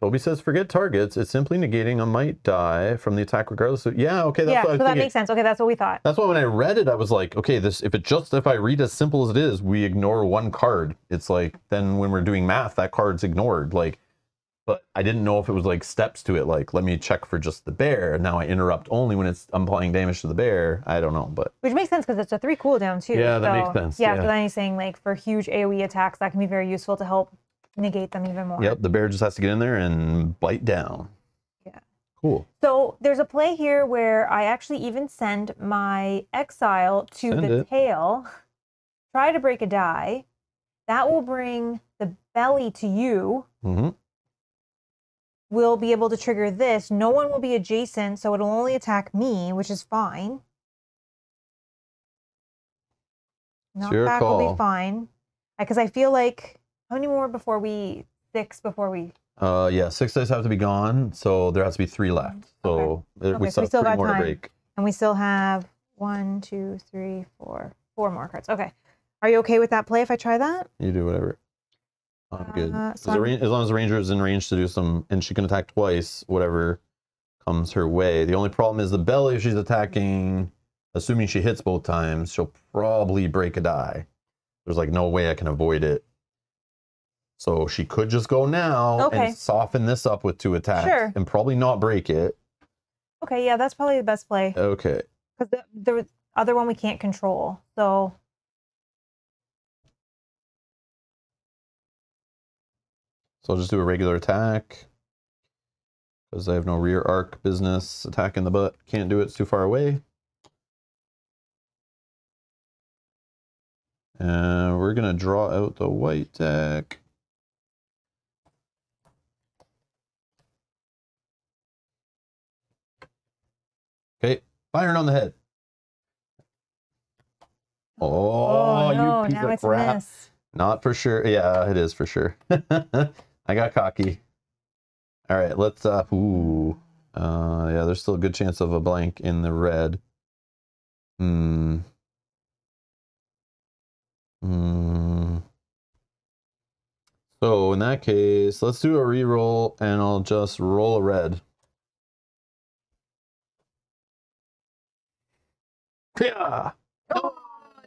A: Toby says, forget targets. It's simply negating a might die from the attack regardless of. Yeah, okay, that's
B: yeah,
A: what I
B: so that
A: thinking.
B: makes sense. Okay, that's what we thought.
A: That's why when I read it, I was like, okay, this if it just if I read as simple as it is, we ignore one card. It's like then when we're doing math, that card's ignored. Like, but I didn't know if it was like steps to it. Like, let me check for just the bear. Now I interrupt only when it's I'm applying damage to the bear. I don't know, but
B: Which makes sense because it's a three cooldown too.
A: Yeah, that makes sense,
B: Yeah,
A: yeah.
B: so then he's saying like for huge AoE attacks, that can be very useful to help negate them even more.
A: yep, the bear just has to get in there and bite down.
B: Yeah.
A: Cool.
B: So there's a play here where I actually even send my exile to
A: Send
B: the
A: it.
B: tail, try to break a die. That will bring the belly to you.
A: hmm
B: We'll be able to trigger this. No one will be adjacent, so it'll only attack me, which is fine. Knockback will be fine. Because I feel like how many more before we six before we
A: Uh, yeah, six days have to be gone, so there has to be three left. So uh,
B: Okay,
A: we
B: so
A: still
B: we
A: have
B: still
A: three
B: got
A: more to
B: time.
A: break.
B: and we still have one, two, three, four, four more cards. Okay. Are you okay with that play if I try that?
A: You do whatever. I'm good.
B: Uh,
A: As,
B: so I'm-
A: as long as the ranger is in range to do some, and she can attack twice, whatever comes her way. The only problem is the belly. If she's attacking, assuming she hits both times, she'll probably break a die. There's like no way I can avoid it. So she could just go now
B: Okay.
A: and soften this up with two attacks
B: Sure.
A: and probably not break it.
B: Okay, yeah, that's probably the best play
A: Okay.
B: because the, the other one we can't control. So
A: So I'll just do a regular attack. Because I have no rear arc business Attack in the butt. Can't do it, it's too far away. And we're going to draw out the white deck. Firing on the head. Oh,
B: no,
A: you piece of crap. Not for sure. Yeah, it is for sure. [laughs] I got cocky. All right, let's uh ooh. Uh yeah, there's still a good chance of a blank in the red. Hmm. Hmm. So in that case, let's do a re-roll and I'll just roll a red. Yeah.
B: Oh,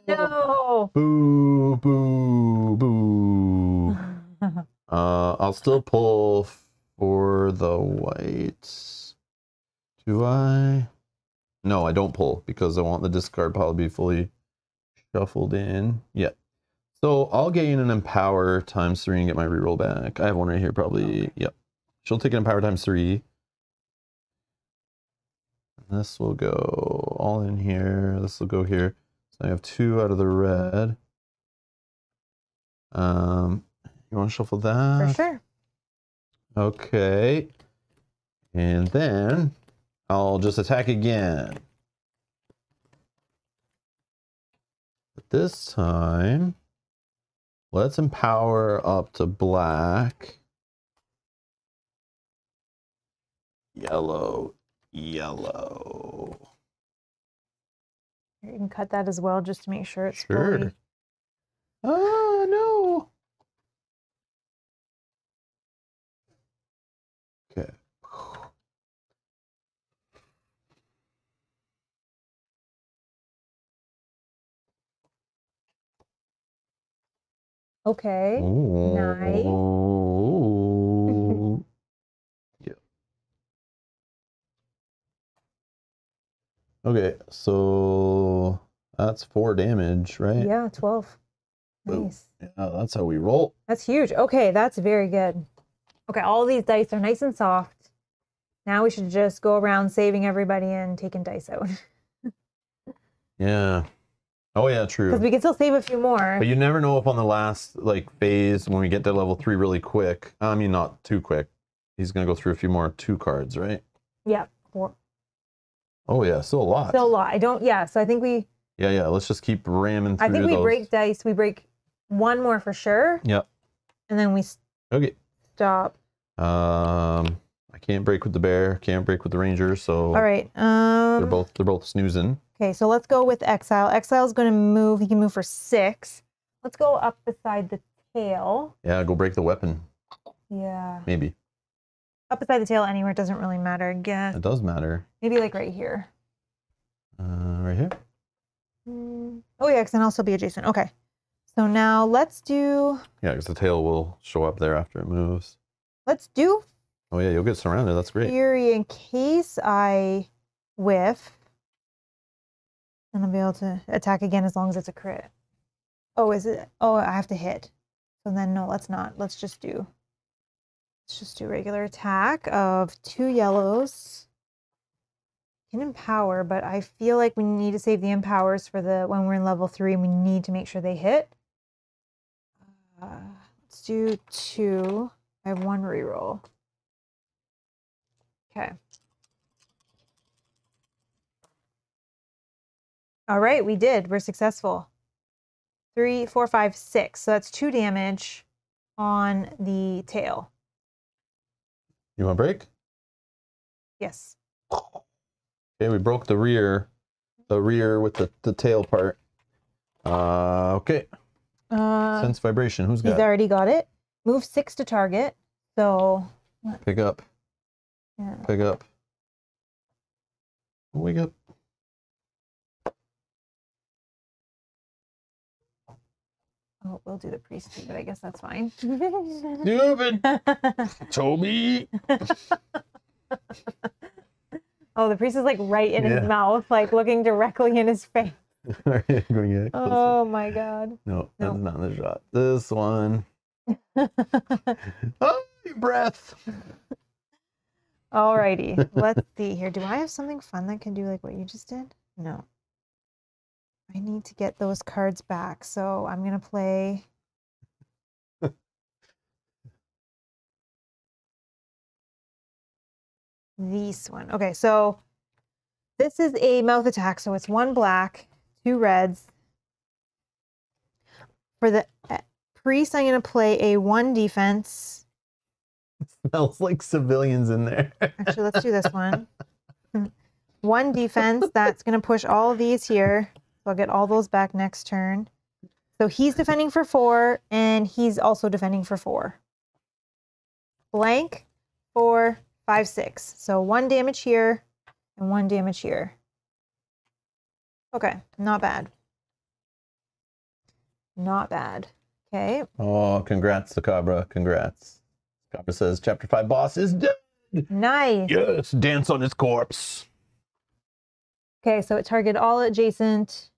B: No.
A: Boo, boo, boo. [laughs] Uh, I'll still pull for the whites. Do I? No, I don't pull because I want the discard pile to be fully shuffled in. Yeah. So I'll gain an empower times three and get my reroll back. I have one right here, probably. Yep. She'll take an empower times three. This will go all in here. This will go here. So I have two out of the red. Um, you want to shuffle that?
B: For sure.
A: Okay. And then I'll just attack again. But this time, let's empower up to black. Yellow, yellow.
B: You can cut that as well just to make sure it's
A: Sure.
B: fully.
A: Oh, no. Okay.
B: Okay. Oh. Nice.
A: Ooh. yeah. Okay, so that's four damage, right?
B: Yeah, 12.
A: Boom.
B: Nice.
A: Yeah, that's how we roll.
B: That's huge. Okay, that's very good. Okay, all these dice are nice and soft. Now we should just go around saving everybody and taking dice out. [laughs]
A: Yeah. Oh yeah, true.
B: Because we can still save a few more.
A: But you never know if on the last like phase when we get to level three really quick. I mean, not too quick. He's gonna go through a few more two cards, right?
B: Yeah, four.
A: Oh yeah, still a lot.
B: Still a lot. I don't, yeah, so I think we,
A: Yeah, yeah. Let's just keep ramming through
B: I think we
A: those.
B: break dice. We break one more for sure.
A: Yep.
B: And then we
A: Okay.
B: stop.
A: Um, I can't break with the bear. Can't break with the ranger. So
B: All right. Um.
A: they're both they're both snoozing.
B: Okay, so let's go with Exile. Exile's going to move. He can move for six. Let's go up beside the tail.
A: Yeah, go break the weapon.
B: Yeah.
A: Maybe
B: Up beside the tail anywhere. Doesn't really matter, I guess.
A: it does matter.
B: Maybe like right here.
A: Uh, right here.
B: Mm, Oh, yeah, because then I'll still be adjacent. Okay. So now let's do,
A: Yeah, because the tail will show up there after it moves.
B: let's do
A: Oh yeah, you'll get surrounded. That's great.
B: Fury in case I whiff. And I'll be able to attack again as long as it's a crit. Oh, is it? Oh, I have to hit. So then, no, let's not. Let's just do. Let's just do regular attack of two yellows. Can empower, but I feel like we need to save the empowers for the when we're in level three, and we need to make sure they hit. Uh, let's do two. I have one reroll. Okay. All right, we did. We're successful. Three, four, five, six. So that's two damage on the tail.
A: You want to break?
B: Yes.
A: Okay, we broke the rear, the rear with the, the tail part. Uh, okay.
B: Uh,
A: Sense vibration. Who's got? It?
B: He's already got it. Move six to target. So,
A: Pick up.
B: yeah.
A: Pick up. Wake up.
B: Oh, we'll do the priest but I guess that's fine.
A: Stupid. [laughs] Toby. [laughs]
B: oh, the priest is like right in
A: Yeah.
B: his mouth, like looking directly in his face. [laughs]
A: Going to get closer?
B: Oh my god.
A: no,
B: no.
A: that's not the shot. This one. Oh, your breath.
B: Alrighty, let's see here. Do I have something fun that can do like what you just did? No. I need to get those cards back, so I'm gonna play. this one. Okay, so this is a mouth attack, so it's one black, two reds. For the uh, priest, I'm gonna play a one defense. [laughs]
A: Smells like civilians in there.
B: Actually, let's do this one. [laughs] one defense that's going to push all these here. So I'll get all those back next turn. So he's defending for four, and he's also defending for four. Blank, four, five, six. So one damage here and one damage here. Okay, not bad. Not bad. Okay,
A: Oh, congrats to Cabra. Congrats. Cabra says chapter five boss is dead.
B: nice.
A: Yes, dance on his corpse.
B: Okay, so it targeted all adjacent,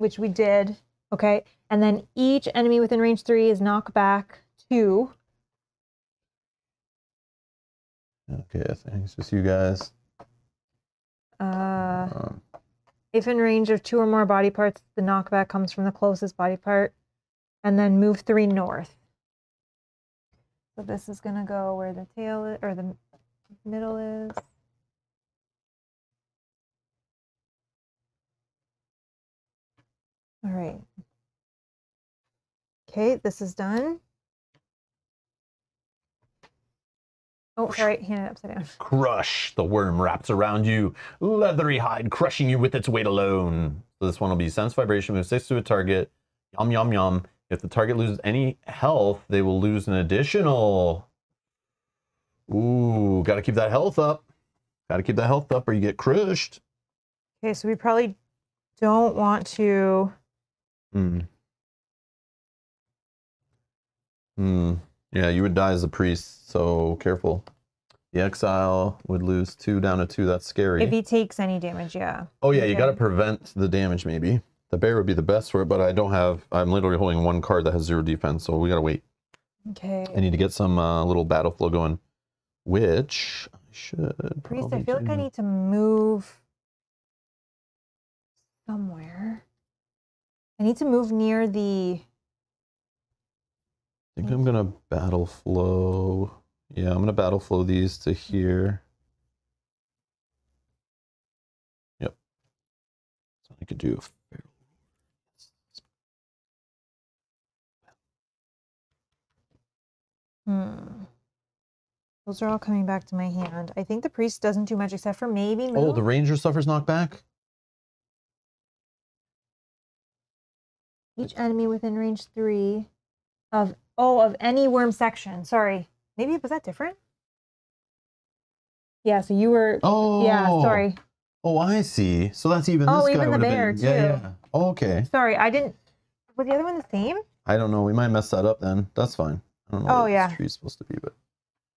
B: which we did. Okay, and then each enemy within range three is knocked back two.
A: Okay, I think it's just you guys.
B: Uh,
A: Um,
B: if in range of two or more body parts, the knockback comes from the closest body part, and then move three north. So this is gonna go where the tail is, or the middle is. All right. Okay, this is done. Oh, sorry, hand it upside down.
A: crush. The worm wraps around you, leathery hide crushing you with its weight alone. So this one will be sense vibration, move six to a target. Yum yum yum. If the target loses any health, they will lose an additional. Ooh, got to keep that health up. Got to keep that health up, or you get crushed.
B: Okay, so we probably don't want to.
A: Hmm. Hmm. Yeah, you would die as a priest, so careful. The exile would lose two down to two. That's scary.
B: If he takes any damage, yeah.
A: oh yeah, you got to prevent the damage. Maybe the bear would be the best for it, but I don't have. I'm literally holding one card that has zero defense, so we gotta wait.
B: Okay.
A: I need to get some uh, little battle flow going, which I should.
B: Priest, I feel like I need to move somewhere. I need to move near the.
A: I think I'm gonna battle flow. Yeah, I'm gonna battle flow these to here. Yep. So I could do. a fair-
B: Hmm. Those are all coming back to my hand. I think the priest doesn't do much except for maybe move.
A: Oh, the ranger suffers knockback.
B: Each enemy within range three of oh of any worm section. Sorry, maybe was that different? Yeah. So you were.
A: Oh,
B: Yeah. Sorry.
A: Oh, I see. So that's even.
B: Oh,
A: this guy
B: even the
A: would've
B: bear,
A: been, Yeah,
B: too.
A: yeah. Oh, okay.
B: Sorry. I didn't. Was the other one the same?
A: I don't know. We might mess that up then. That's fine. I don't know.
B: Oh, yeah.
A: Tree's supposed to be, but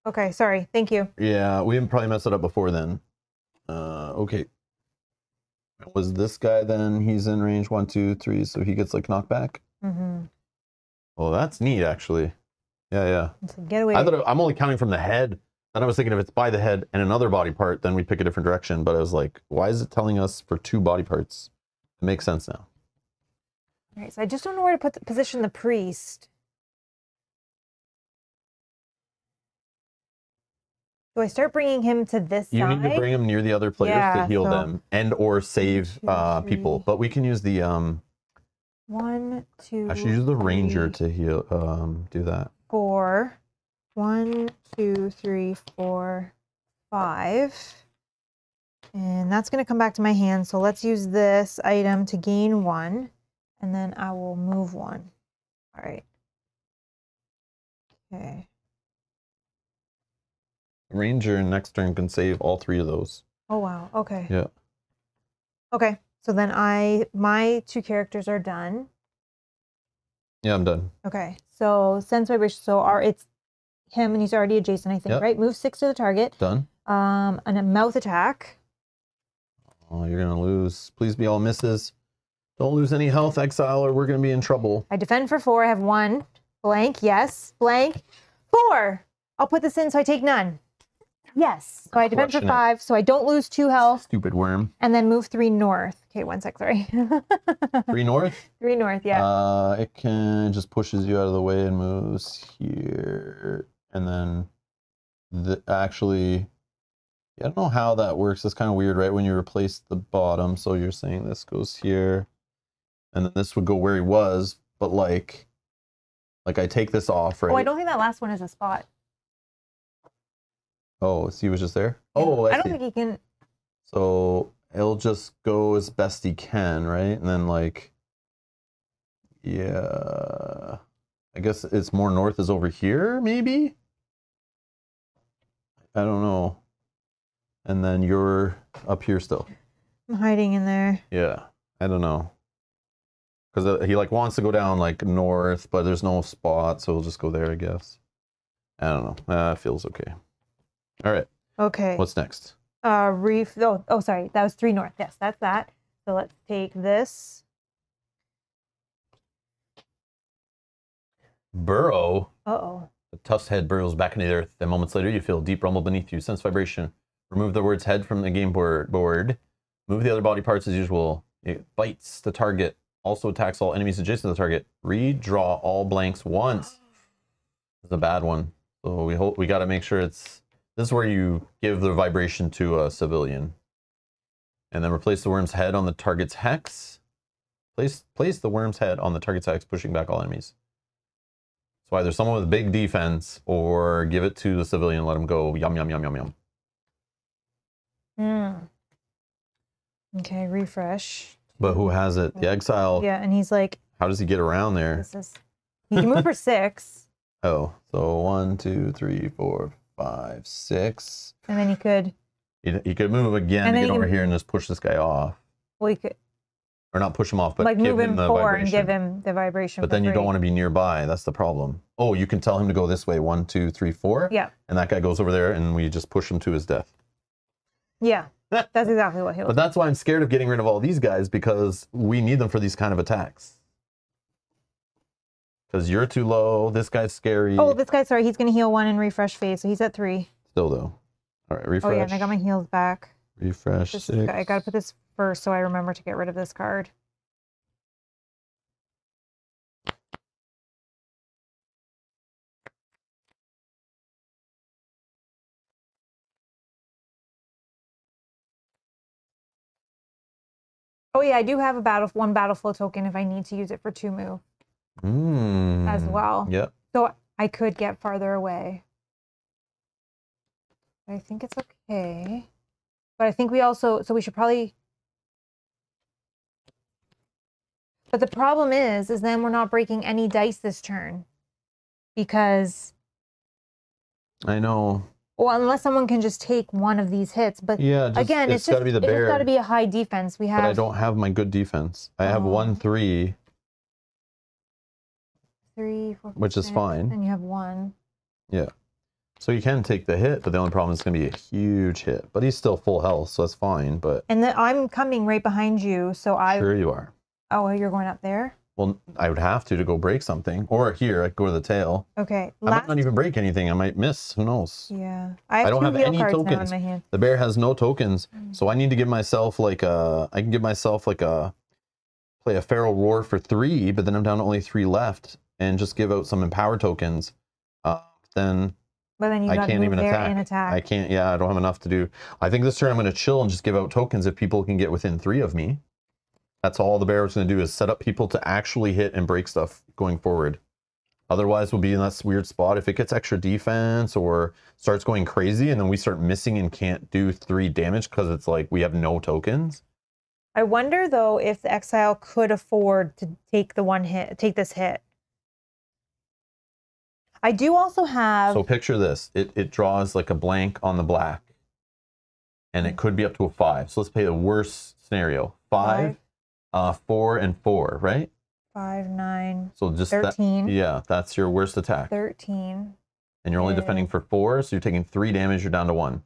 B: Okay. Sorry. Thank you.
A: yeah, we probably messed it up before then. Uh, okay. Was this guy then? He's in range one, two, three, so he gets like knockback.
B: Mm-hmm.
A: Oh, that's neat, actually. Yeah, yeah.
B: Get away.
A: I thought it- I'm only counting from the head. and I was thinking if it's by the head and another body part, then we pick a different direction. But I was like, why is it telling us for two body parts? It makes sense now.
B: All right. So I just don't know where to put the, position the priest. Do I start bringing him to this side?
A: You
B: side?
A: need to bring him near the other players to heal
B: so-
A: them and or save
B: two,
A: uh, people.
B: three.
A: But we can use the um.
B: One, two.
A: I should use the ranger
B: three,
A: to heal. Um, do that.
B: four. One, two, three, four, five. And that's going to come back to my hand. So let's use this item to gain one. And then I will move one. All right. Okay.
A: Ranger next turn can save all three of those.
B: Oh, wow. Okay.
A: Yeah.
B: Okay. So then I, my two characters are done.
A: Yeah, I'm done.
B: Okay. So sense vibration. So our, it's him and he's already adjacent, I think,
A: Yep.
B: right? Move six to the target.
A: Done.
B: Um, and a mouth attack.
A: Oh, you're gonna lose. Please be all misses. Don't lose any health, exile, or we're gonna be in trouble.
B: I defend for four. I have one. Blank. Yes. Blank. Four. I'll put this in so I take none. Yes. So I defend for five. So I don't lose two health
A: Stupid worm.
B: and then move three north. Okay, one sec. Sorry. [laughs]
A: Three north.
B: three north. Yeah.
A: Uh, it can just pushes you out of the way and moves here, and then the actually, I don't know how that works. It's kind of weird, right? When you replace the bottom, so you're saying this goes here, and then this would go where he was, but like, like I take this off, right?
B: Oh, I don't think that last one is a spot.
A: Oh, so he was just there. Oh, I,
B: I don't
A: see.
B: think he can.
A: So he'll just go as best he can, right? And then like, yeah, I guess it's more north is over here, maybe. I don't know. And then you're up here still.
B: I'm hiding in there.
A: Yeah, I don't know. Because he like wants to go down like north, but there's no spot, so we'll just go there, I guess. I don't know. Uh, feels okay. All right,
B: Okay.
A: what's next?
B: Uh, reef. Oh, oh, sorry. That was three north. Yes, that's that. So let's take this.
A: Burrow.
B: Uh oh.
A: The tusk's head burrows back into the earth. Then moments later, you feel a deep rumble beneath you. Sense vibration. Remove the word's head from the game board. board. Move the other body parts as usual. It bites the target. Also attacks all enemies adjacent to the target. Redraw all blanks once. It's a bad one. So we hope we got to make sure it's. This is where you give the vibration to a civilian. And then replace the worm's head on the target's hex. Place place the worm's head on the target's hex, pushing back all enemies. So either someone with big defense or give it to the civilian and let him go. Yum, yum, yum, yum, yum.
B: Hmm. Okay, refresh.
A: But who has it? The exile.
B: Yeah, and he's like,
A: How does he get around there?
B: this is. He can move for [laughs] six,
A: Oh, so one, two, three, four, five, six.
B: and then he could.
A: He, he could move him again
B: And
A: to get over
B: can-
A: here and just push this guy off.
B: Well, he could.
A: or not push him off, but
B: like
A: give
B: move him
A: him the
B: four and give him the vibration.
A: But then you don't want to be nearby. That's the problem. Oh, you can tell him to go this way. One, two, three, four.
B: Yeah,
A: And that guy goes over there, and we just push him to his death.
B: yeah. [laughs] That's exactly what he'll.
A: But that's why I'm scared of getting rid of all these guys because we need them for these kind of attacks. Because you're too low. This guy's scary.
B: Oh, this guy. Sorry, he's gonna heal one and refresh phase, so he's at three.
A: Still though. All right, refresh.
B: Oh yeah, and I got my heals back.
A: refresh.
B: This,
A: six.
B: I gotta put this first, so I remember to get rid of this card. Oh yeah, I do have a battle one battle flow token if I need to use it for two move
A: Mm.
B: as well.
A: Yep.
B: So I could get farther away. I think it's okay. But I think we also, so we should probably. But the problem is, is then we're not breaking any dice this turn. Because,
A: I know.
B: well, unless someone can just take one of these hits. But
A: Yeah. Just,
B: again,
A: it's
B: it's, just,
A: got to be the
B: it's
A: bear.
B: got to be a high defense. We have.
A: but I don't have my good defense. I have
B: Oh.
A: one three,
B: three,
A: which is
B: six,
A: fine.
B: And you have one. Yeah.
A: So you can take the hit, but the only problem is going to be a huge hit. But he's still full health, so that's fine. But
B: And then I'm coming right behind you. So I.
A: sure you are.
B: Oh, you're going up there?
A: Well, I would have to to go break something, or here I could go to the tail.
B: Okay.
A: I might not even break anything. I might miss. Who knows?
B: Yeah, I have
A: I don't have any tokens.
B: my hand.
A: The bear has no tokens,
B: Mm.
A: so I need to give myself like a. I can give myself like a play a feral roar for three, but then I'm down to only three left, and just give out some empower tokens. Uh, then
B: But then you
A: I can't even attack.
B: attack.
A: I can't. Yeah, I don't have enough to do. I think this turn I'm going to chill and just give out tokens if people can get within three of me. That's all the bear was going to do is set up people to actually hit and break stuff going forward. Otherwise, we'll be in this weird spot. If it gets extra defense or starts going crazy, and then we start missing and can't do three damage because it's like we have no tokens.
B: I wonder though if the exile could afford to take the one hit, take this hit. I do also have.
A: So picture this: it it draws like a blank on the black, and it could be up to a five. So let's play the worst scenario: five, uh, four, and four, right?
B: Five, nine,
A: So just that,
B: 13.
A: yeah, that's your worst attack,
B: 13.
A: and you're only defending for four, so you're taking three damage. You're down to one.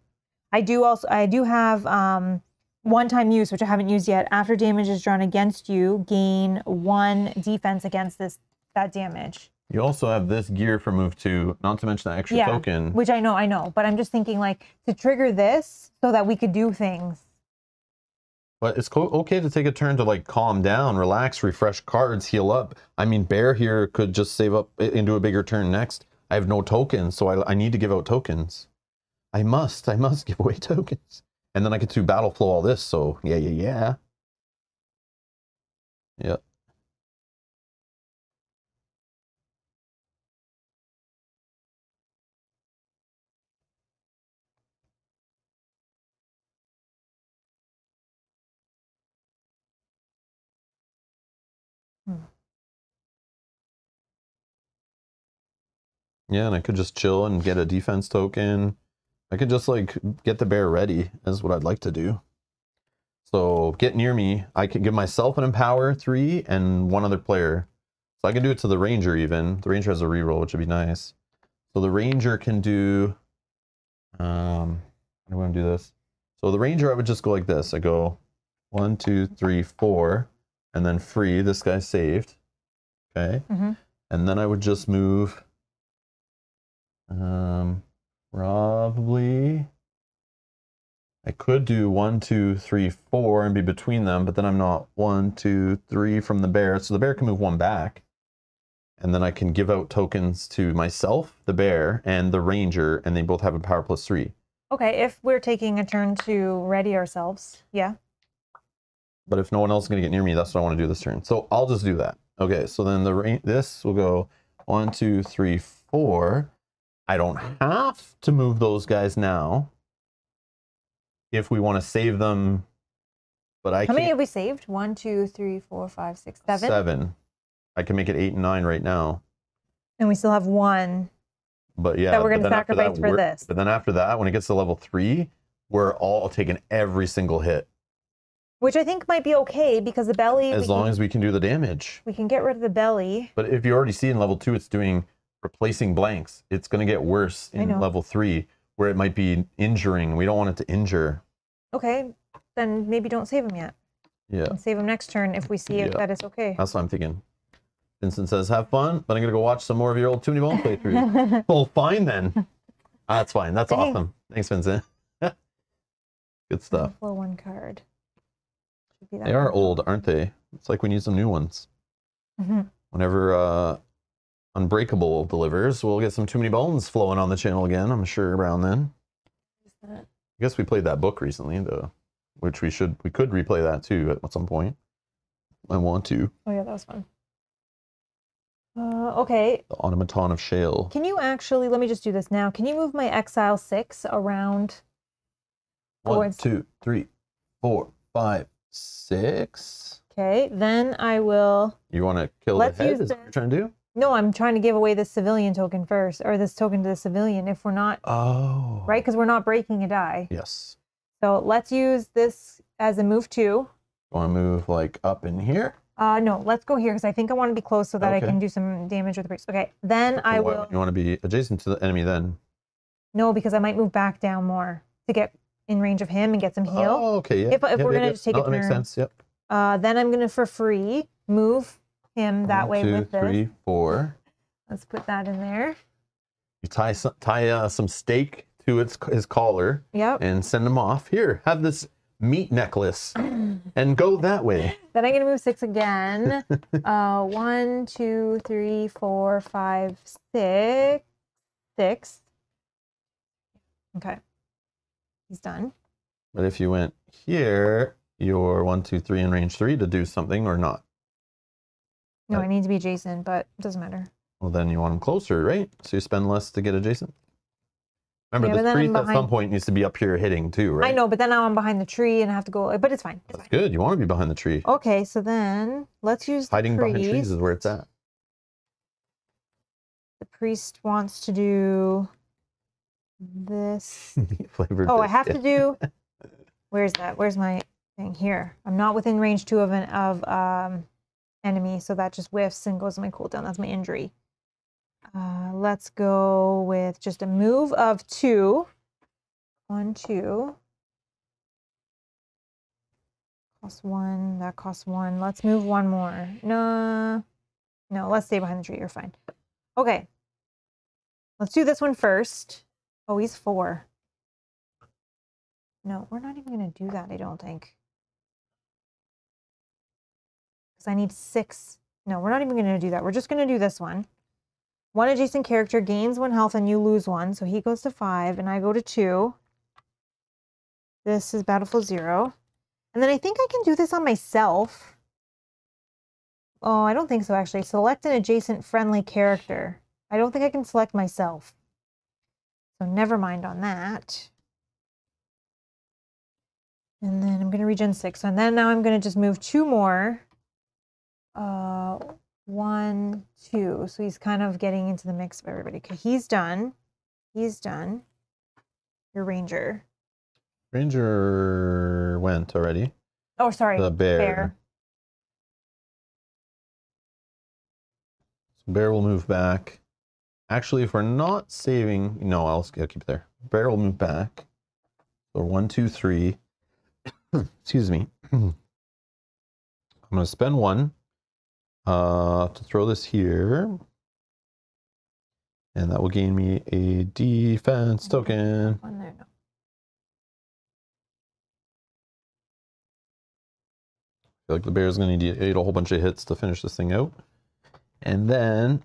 B: I do also I do have um one time use which I haven't used yet. After damage is drawn against you, gain one defense against this that damage.
A: You also have this gear for move two, not to mention that extra
B: Yeah,
A: token.
B: Which I know, I know, but I'm just thinking like to trigger this so that we could do things.
A: But it's okay to take a turn to like calm down, relax, refresh cards, heal up. I mean, Bear here could just save up into a bigger turn next. I have no tokens, so I, I need to give out tokens. I must, I must [laughs] give away tokens. And then I get to battle flow all this, so yeah, yeah, yeah. Yep. Yeah, and I could just chill and get a defense token. I could just like get the bear ready, is what I'd like to do. So get near me. I can give myself an empower three and one other player. So I can do it to the ranger even. The ranger has a reroll, which would be nice. So the ranger can do. Um, I want to do this? So the ranger, I would just go like this. I go one, two, three, four, and then free. This guy saved. Okay.
B: Mhm.
A: And then I would just move. Um, probably. I could do one, two, three, four, and be between them, but then I'm not one, two, three from the bear. So the bear can move one back. And then I can give out tokens to myself, the bear, and the ranger, and they both have a power plus three.
B: Okay, if we're taking a turn to ready ourselves, yeah.
A: But if no one else is going to get near me, that's what I want to do this turn. So I'll just do that. Okay, so then the this will go one, two, three, four. I don't have to move those guys now if we want to save them. But I
B: How many have we saved? One, two, three, four, five, six, seven.
A: Seven. I can make it eight and nine right now.
B: And we still have one.
A: But yeah,
B: That we're gonna
A: then after that,
B: sacrifice for this.
A: But then after that, when it gets to level three, we're all taking every single hit.
B: which I think might be okay because the belly.
A: As long
B: can,
A: as we can do the damage.
B: we can get rid of the belly.
A: But if you already see in level two, it's doing replacing blanks. It's going to get worse in level three, where it might be injuring. We don't want it to injure.
B: Okay, then maybe don't save him yet.
A: Yeah,
B: And save him next turn if we see if that is okay.
A: that's what I'm thinking. Vincent says, "Have fun," but I'm going to go watch some more of your old Too Many Bone [laughs] playthroughs. well, fine then. That's fine. That's
B: Dang.
A: awesome. Thanks, Vincent. [laughs] Good stuff.
B: Flow one card. Should be that
A: They are old, aren't they? It's like we need some new ones.
B: Mhm.
A: Whenever uh, Unbreakable delivers, we'll get some Too Many Bones flowing on the channel again. I'm sure around then. I guess we played that book recently, though, which we should we could replay that too at some point. I want to.
B: Oh yeah, that was fun. Uh, okay,
A: The Automaton of Shale.
B: can you actually? Let me just do this now. Can you move my Exile six around?
A: One, two, three, four, five, six.
B: Okay, then I will.
A: You want to kill the head? Is that what you're trying to do?
B: No, I'm trying to give away this civilian token first, or this token to the civilian. If we're not
A: Oh.
B: right, because we're not breaking a die.
A: Yes.
B: So let's use this as a move two.
A: Want to move like up in here?
B: Uh, no, let's go here because I think I want to be close so that I can do some damage with the priest. Okay, then I
A: Why
B: will.
A: You want to be adjacent to the enemy then?
B: No, because I might move back down more to get in range of him and get some heal.
A: Oh, okay. Yeah.
B: If- if
A: Yep,
B: we're
A: yep,
B: gonna
A: yep.
B: just take
A: no,
B: a
A: that makes sense. Yep.
B: Uh, then I'm gonna for free move him that
A: One,
B: way
A: two,
B: with this.
A: three, four.
B: Let's put that in there.
A: You tie some, tie uh, some steak to its his collar
B: Yep.
A: and send him off. Here, have this meat necklace [clears throat] and go that way.
B: Then I'm gonna move six again. [laughs] uh, one, two, three, four, five, six, six. Okay, he's done.
A: But if you went here, you're one, two, three in range three to do something or not.
B: No, I need to be Jason, but it doesn't matter.
A: Well, then you want them closer, right? So you spend less to get adjacent. Remember,
B: Yeah,
A: the tree at some point needs to be up here hitting too, right?
B: I know, but then now I'm behind the tree and I have to go. But it's fine. It's
A: That's
B: fine.
A: good. You want to be behind the tree.
B: Okay, so then let's use the
A: Hiding behind trees is where it's at.
B: The priest wants to do this. [laughs]
A: Flavored.
B: Oh, I have to do. [laughs] Where's that? Where's my thing here? I'm not within range two of an of um enemy, so that just whiffs and goes to my cooldown. That's my injury. Uh, let's go with just a move of two. One, two. Cost one. That costs one. Let's move one more. No, no. Let's stay behind the tree. You're fine. Okay. Let's do this one first. Oh, he's four. No, we're not even going to do that, I don't think. I need six. No, we're not even going to do that. We're just going to do this one. One adjacent character gains one health and you lose one. So he goes to five and I go to two. This is Battlefield Zero. And then I think I can do this on myself. Oh, I don't think so, actually. Select an adjacent friendly character. I don't think I can select myself. So never mind on that. And then I'm going to regen six. And then now I'm going to just move two more. Uh, one, two. So he's kind of getting into the mix of everybody. Okay, he's done. He's done. Your ranger.
A: Ranger went already.
B: Oh, sorry.
A: The bear.
B: bear.
A: So bear will move back. Actually, if we're not saving, no, I'll, I'll keep it there. Bear will move back. So one, two, three. [coughs] Excuse me. [coughs] I'm going to spend one uh, to throw this here. And that will gain me a defense token.
B: One there, no.
A: feel like the bear is going to need to eat a whole bunch of hits to finish this thing out. And then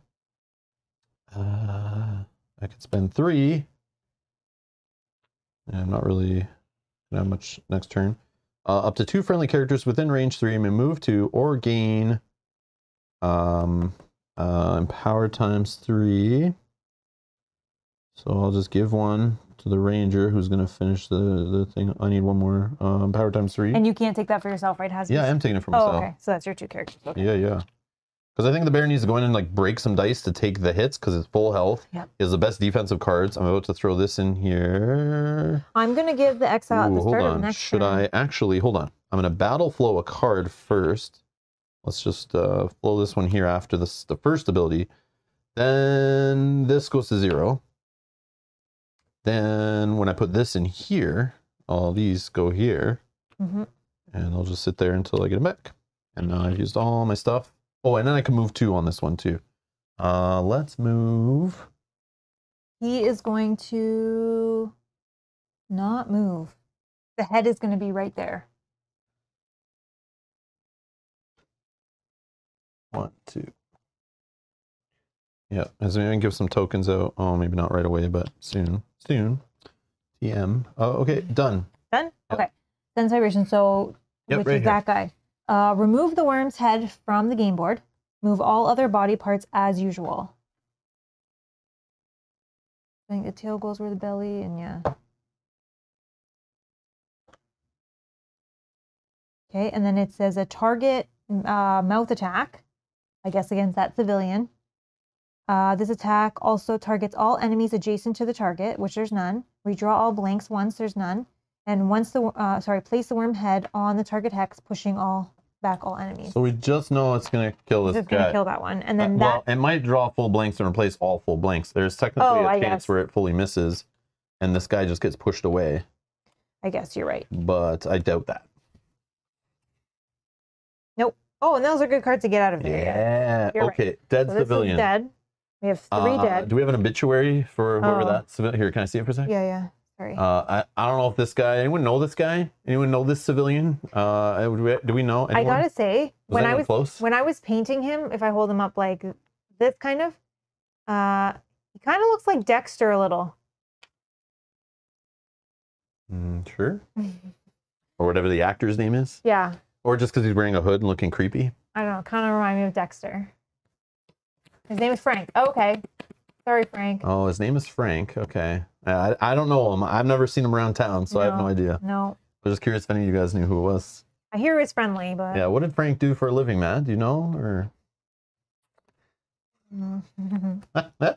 A: uh, I could spend three. And I'm not really have much next turn. Uh, up to two friendly characters within range three may move to or gain um, uh, empower times three. So I'll just give one to the ranger who's going to finish the, the thing. I need one more um, power times three.
B: And you can't take that for yourself, right? Has
A: Yeah, I am taking it for
B: Oh,
A: myself.
B: okay. So that's your two characters. Okay.
A: Yeah, yeah. Because I think the bear needs to go in and like break some dice to take the hits because it's full health.
B: Yep.
A: He has the best defensive cards. I'm about to throw this in here.
B: I'm gonna give the exile at the
A: hold
B: start of
A: on.
B: next
A: Should
B: turn.
A: I actually hold on? I'm gonna battle flow a card first. Let's just uh, flow this one here after this the first ability. Then this goes to zero. Then when I put this in here, all these go here,
B: hmm
A: and I'll just sit there until I get them back. And now I've used all my stuff. Oh, and then I can move two on this one too. Uh, let's move.
B: He is going to not move. The head is going to be right there.
A: One, two. Yeah, as we give some tokens out. Oh, maybe not right away, but soon. Soon. TM. Oh, okay, done.
B: Done?
A: Yep.
B: Okay. Sense vibration. So,
A: Yep,
B: which
A: right
B: is
A: here.
B: that guy. Uh, remove the worm's head from the game board. Move all other body parts as usual. I think the tail goes where the belly, and yeah. Okay, and then it says a target uh, mouth attack, I guess against that civilian. Uh, this attack also targets all enemies adjacent to the target, which there's none. Redraw all blanks once, there's none. And once the uh, sorry, place the worm head on the target hex, pushing all back all enemies.
A: So we just know it's gonna kill this
B: Just
A: guy.
B: gonna kill that one, and
A: Uh,
B: then
A: well, it might draw full blanks and replace all full blanks. There's technically
B: Oh,
A: a
B: I
A: chance
B: guess.
A: where it fully misses, and this guy just gets pushed away.
B: I guess you're right.
A: But I doubt that.
B: Oh, and those are good cards to get out of there.
A: Yeah.
B: Right.
A: Okay. Dead
B: So
A: civilian.
B: dead. We have three
A: Uh,
B: dead.
A: Do we have an obituary for whoever
B: Oh.
A: that civilian? Here, can I see it for a second?
B: Yeah, yeah. Sorry.
A: Uh, I, I don't know if this guy. Anyone know this guy? Anyone know this civilian? Uh, do we, do we know?
B: I gotta say,
A: Was
B: when I was
A: close?
B: when I was painting him, if I hold him up like this, kind of, uh, he kind of looks like Dexter a little.
A: Mm, sure. [laughs] Or whatever the actor's name is,
B: Yeah,
A: or just because he's wearing a hood and looking creepy.
B: I don't know. Kind of remind me of Dexter. His name is Frank. Okay, sorry, Frank.
A: Oh, his name is Frank. Okay. I, I don't know him. I've never seen him around town, so I have no
B: No.
A: idea.
B: No,
A: I was just curious if any of you guys knew who it was.
B: I hear he's friendly, but
A: Yeah. What did Frank do for a living, Matt? Do you know? Or [laughs]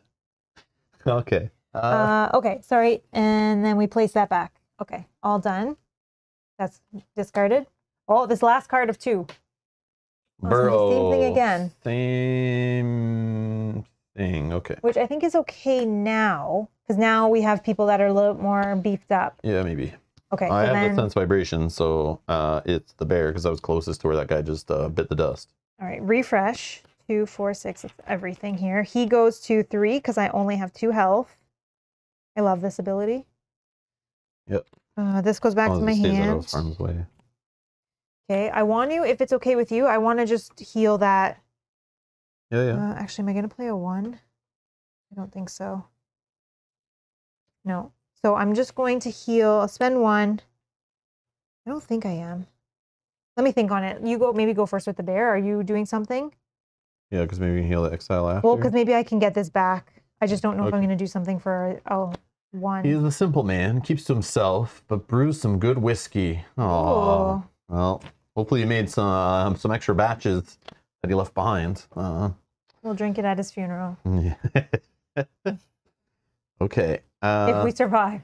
A: okay. Uh,
B: uh, okay, sorry. And then we place that back. Okay, all done. That's discarded. Oh, this last card of two. Oh,
A: Burrow.
B: same thing again.
A: Same thing. Okay.
B: which I think is okay now because now we have people that are a little more beefed up.
A: Yeah, maybe.
B: Okay,
A: I
B: so
A: have
B: then
A: the sense vibration, so uh, it's the bear because I was closest to where that guy just uh, bit the dust.
B: all right, refresh two, four, six. It's everything here. He goes to three because I only have two health. I love this ability.
A: Yep.
B: Uh, this goes back
A: Oh,
B: to my
A: this stays out of
B: hand. Okay, I want to, if it's okay with you, I want to just heal that.
A: Yeah, yeah.
B: Uh, actually, am I going to play a one? I don't think so. No. So I'm just going to heal, I'll spend one. I don't think I am. Let me think on it. You go, maybe go first with the bear. Are you doing something?
A: Yeah, because maybe you can heal the exile after.
B: Well, because maybe I can get this back. I just don't know if I'm going to do something for, oh, one.
A: He is a simple man, keeps to himself, but brews some good whiskey. Oh,
B: Oh.
A: Well, hopefully you made some um, some extra batches that he left behind. Uh,
B: We'll drink it at his funeral [laughs]
A: okay. Uh,
B: if we survive.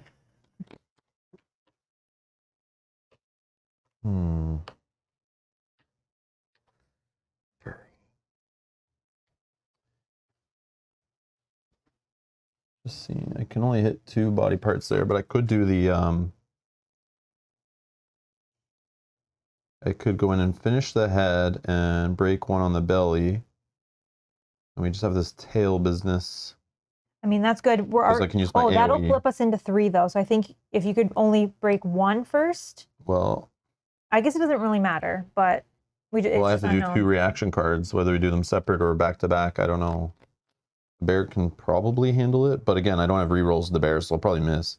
A: Hmm. Just seeing, I can only hit two body parts there, but I could do the um. I could go in and finish the head and break one on the belly. And we just have this tail business.
B: I mean, that's good. We're
A: 'Cause I
B: already,
A: can use my
B: oh, that'll flip us into three, though. So I think if you could only break one first,
A: Well,
B: I guess it doesn't really matter, but we just,
A: well, I have to do two reaction cards, whether we do them separate or back to back. I don't know. The bear can probably handle it, but again, I don't have rerolls of the bear, so I'll probably miss.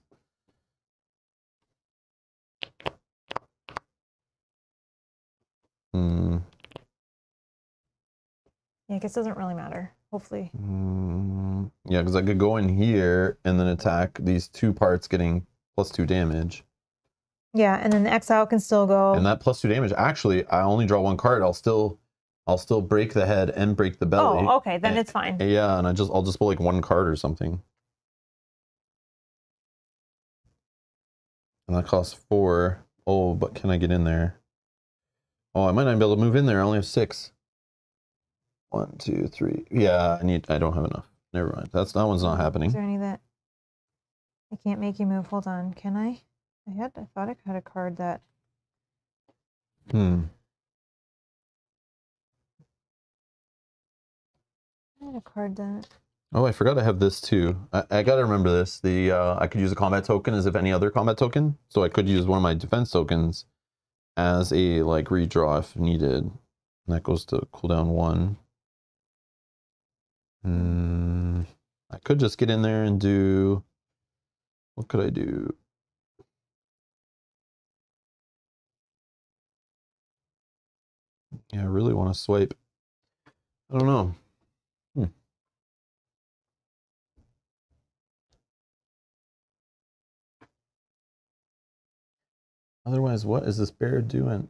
A: Hmm.
B: Yeah, I guess it doesn't really matter. Hopefully.
A: Mm, yeah, because I could go in here and then attack these two parts, getting plus two damage.
B: Yeah, and then the exile can still go.
A: And that plus two damage, actually, I only draw one card. I'll still, I'll still break the head and break the belly.
B: oh, okay, then
A: and-
B: it's fine.
A: Yeah, and I just, I'll just pull like one card or something. And that costs four. Oh, but can I get in there? Oh, I might not be able to move in there. I only have six. One, two, three. Yeah, I need. I don't have enough. Never mind. That's that one's not happening.
B: Is there any that I can't make you move? Hold on. Can I? I had. I thought I had a card that.
A: Hmm.
B: I had a card that.
A: Oh, I forgot I have this too. I, I gotta remember this. The uh, I could use a combat token as if any other combat token. So I could use one of my defense tokens as a like redraw if needed. And that goes to cooldown one. Hmm. I could just get in there and do. What could I do? Yeah, I really want to swipe. I don't know. Otherwise, what is this bear doing?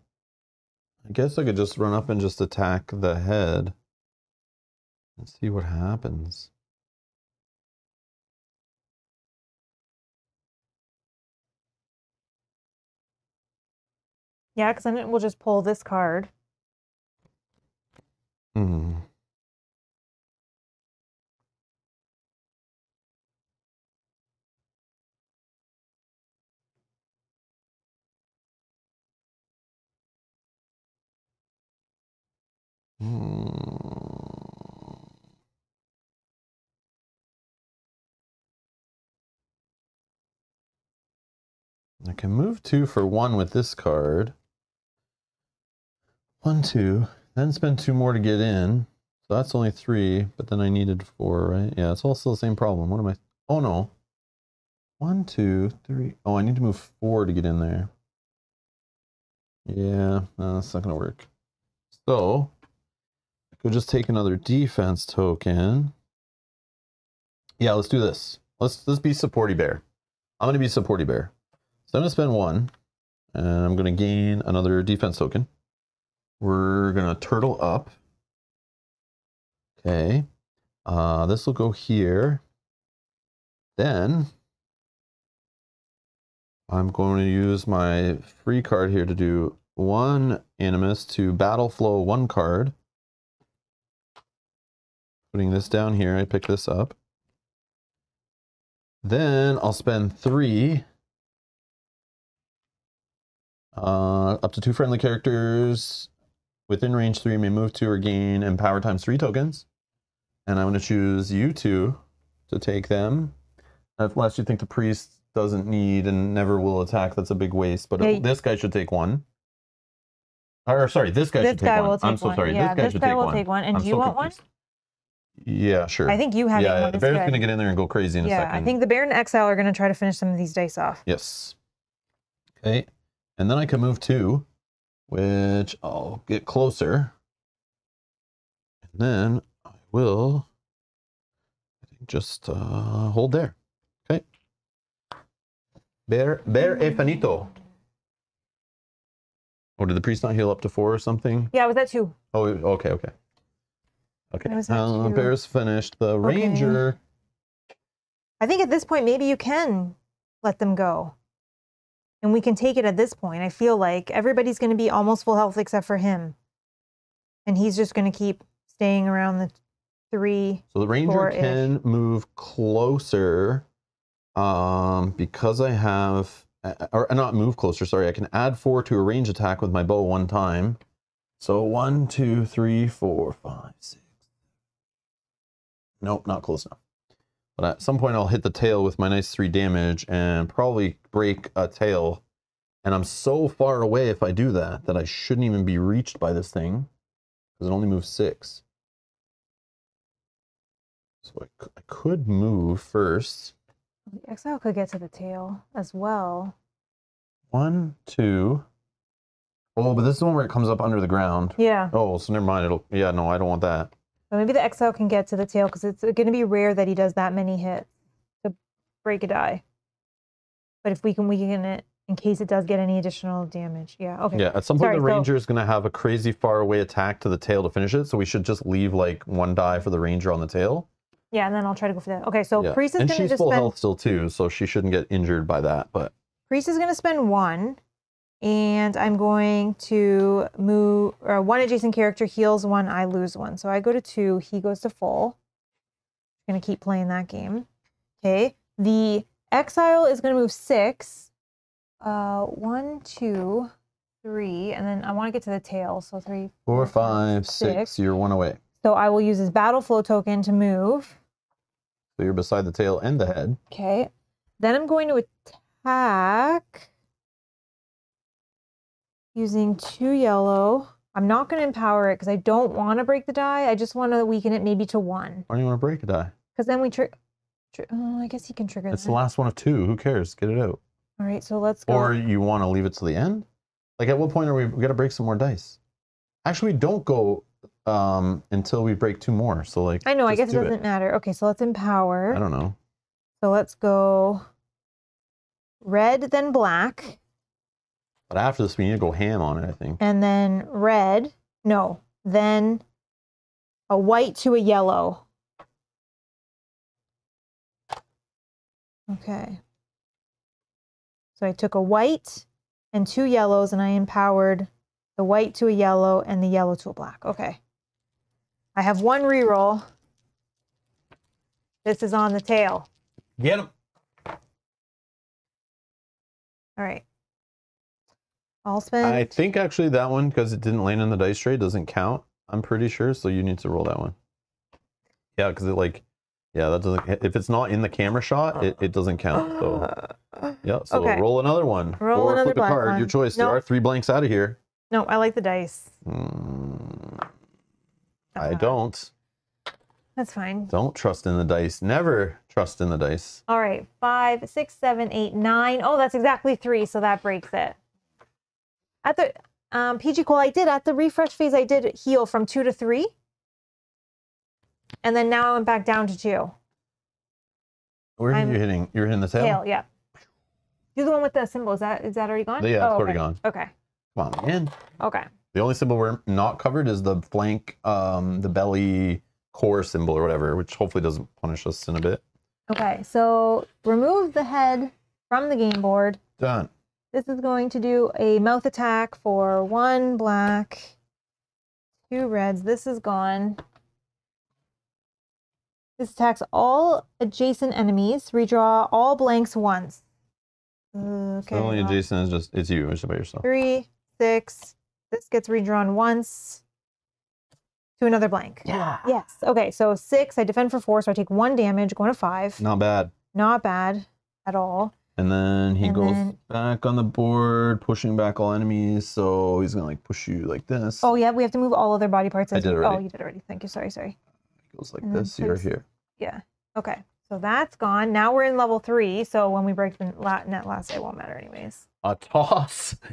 A: I guess I could just run up and just attack the head and see what happens.
B: Yeah, because then it will just pull this card.
A: Hmm. Hmm. I can move two for one with this card. One, two, then spend two more to get in. So that's only three, but then I needed four, right? Yeah, it's still the same problem. What am I? Oh no. One, two, three. Oh, I need to move four to get in there. Yeah, no, that's not gonna work. So Could just take another defense token. Yeah, let's do this. Let's let's be supporty bear. I'm gonna be supporty bear. So I'm gonna spend one, and I'm gonna gain another defense token. We're gonna turtle up. Okay. Uh, this will go here. Then I'm going to use my free card here to do one animus to battle flow one card. Putting this down here, I pick this up. Then I'll spend three uh, up to two friendly characters within range three may move to or gain empower times three tokens. And I'm going to choose you two to take them. Unless you think the priest doesn't need and never will attack, that's a big waste. But this guy should take one. Or sorry, this guy
B: this
A: should take
B: guy
A: one.
B: will take
A: I'm so
B: one.
A: sorry.
B: Yeah,
A: this guy should take
B: will
A: one.
B: take one. And
A: I'm
B: do you
A: so
B: want one?
A: Yeah, sure.
B: I think you have
A: yeah, the
B: is
A: bear's gonna get in there and go crazy in a
B: yeah,
A: second.
B: I think the bear and exile are going to try to finish some of these dice off.
A: Yes. Okay. And then I can move two, which I'll get closer. And then I will just uh, hold there. Okay. Bear, bear e finito. Oh, did the priest not heal up to four or something?
B: Yeah, was that two?
A: Oh, okay, okay. Okay.
B: It was at
A: Uh, bear's finished. The
B: Okay.
A: ranger.
B: I think at this point, maybe you can let them go. And we can take it at this point. I feel like everybody's going to be almost full health except for him. And he's just going to keep staying around the three.
A: So the ranger can move closer um, because I have, uh, or not move closer, sorry. I can add four to a range attack with my bow one time. So one, two, three, four, five, six. Nope, not close enough. But at some point I'll hit the tail with my nice three damage and probably break a tail. And I'm so far away if I do that that I shouldn't even be reached by this thing because it only moves six. So I, I could move first.
B: The exile could get to the tail as well.
A: One, two. Oh, but this is the one where it comes up under the ground.
B: Yeah.
A: Oh, so never mind. It'll. Yeah, no, I don't want that.
B: But maybe the exile can get to the tail because it's going to be rare that he does that many hits to break a die. But if we can weaken it in case it does get any additional damage. Yeah. Okay.
A: Yeah, at some point
B: Sorry,
A: the
B: so-
A: ranger is going to have a crazy far away attack to the tail to finish it. So we should just leave like one die for the ranger on the tail.
B: Yeah, and then I'll try to go for that. Okay, so
A: yeah.
B: priest is going to
A: she's
B: just
A: full
B: spend
A: health still too, so she shouldn't get injured by that. But
B: priest is going to spend one, And I'm going to move, or one adjacent character heals one, I lose one. So I go to two, he goes to full. I'm going to keep playing that game. Okay. The exile is going to move six. Uh, one, two, three, and then I want to get to the tail. So three,
A: Four, five, six.
B: six.
A: You're one away.
B: So I will use his battle flow token to move.
A: So you're beside the tail and the head.
B: Okay. Then I'm going to attack using two yellow. I'm not going to empower it because I don't want to break the die. I just want to weaken it maybe to one.
A: Why do you want to break a die?
B: Because then we trigger. Tri- oh, I guess he can trigger
A: It's
B: that.
A: the last one of two. Who cares? Get it out.
B: All right, so let's go.
A: Or you want to leave it to the end? Like at what point are we, we got to break some more dice? Actually, we don't go um until we break two more. So like
B: I know, I guess it doesn't matter. Okay, so let's empower.
A: I don't know.
B: So let's go red, then black,
A: But after this we need to go ham on it, I think.
B: and then red. No, then a white to a yellow. Okay. So I took a white and two yellows, and I empowered the white to a yellow and the yellow to a black. Okay. I have one reroll. This is on the tail.
A: Get him.
B: All right.
A: I think actually that one because it didn't land in the dice tray doesn't count. I'm pretty sure, so you need to roll that one. Yeah, because it like, yeah, that doesn't. If it's not in the camera shot, it, it doesn't count. So [gasps] yeah, so
B: Okay.
A: roll another one
B: Roll
A: or
B: another
A: flip a card. Your
B: one.
A: choice. There are three blanks out of here.
B: no, I like the dice.
A: Mm, I don't.
B: That's fine.
A: Don't trust in the dice. Never trust in the dice.
B: All right, five, six, seven, eight, nine. Oh, that's exactly three, so that breaks it. At the um, PG Cole, I did at the refresh phase. I did heal from two to three, and then now I went back down to two.
A: Where are you hitting? You're hitting the tail.
B: Tail, yeah. Do the one with the symbol. Is that is that already gone?
A: Yeah, it's
B: Oh,
A: already
B: okay.
A: gone.
B: Okay.
A: Come on, man.
B: Okay.
A: The only symbol we're not covered is the flank, um, the belly core symbol or whatever, which hopefully doesn't punish us in a bit.
B: Okay. So remove the head from the game board.
A: Done.
B: This is going to do a mouth attack for one black, two reds. This is gone. This attacks all adjacent enemies. Redraw all blanks once. Okay.
A: the only adjacent is just it's you. It's just by yourself.
B: Three, six. This gets redrawn once to another blank.
A: Yeah.
B: Yes. Okay. So six. I defend for four, so I take one damage, going to five.
A: Not bad.
B: Not bad at all.
A: And then he
B: And
A: goes
B: then-
A: back on the board, pushing back all enemies. So he's gonna like push you like this.
B: Oh yeah, we have to move all other body parts.
A: I did already.
B: Oh, you did already. Thank you. Sorry, sorry.
A: He goes like
B: and
A: this. You're here.
B: Yeah. Okay. So that's gone. Now we're in level three. So when we break the net last, it won't matter anyways.
A: A toss. [laughs]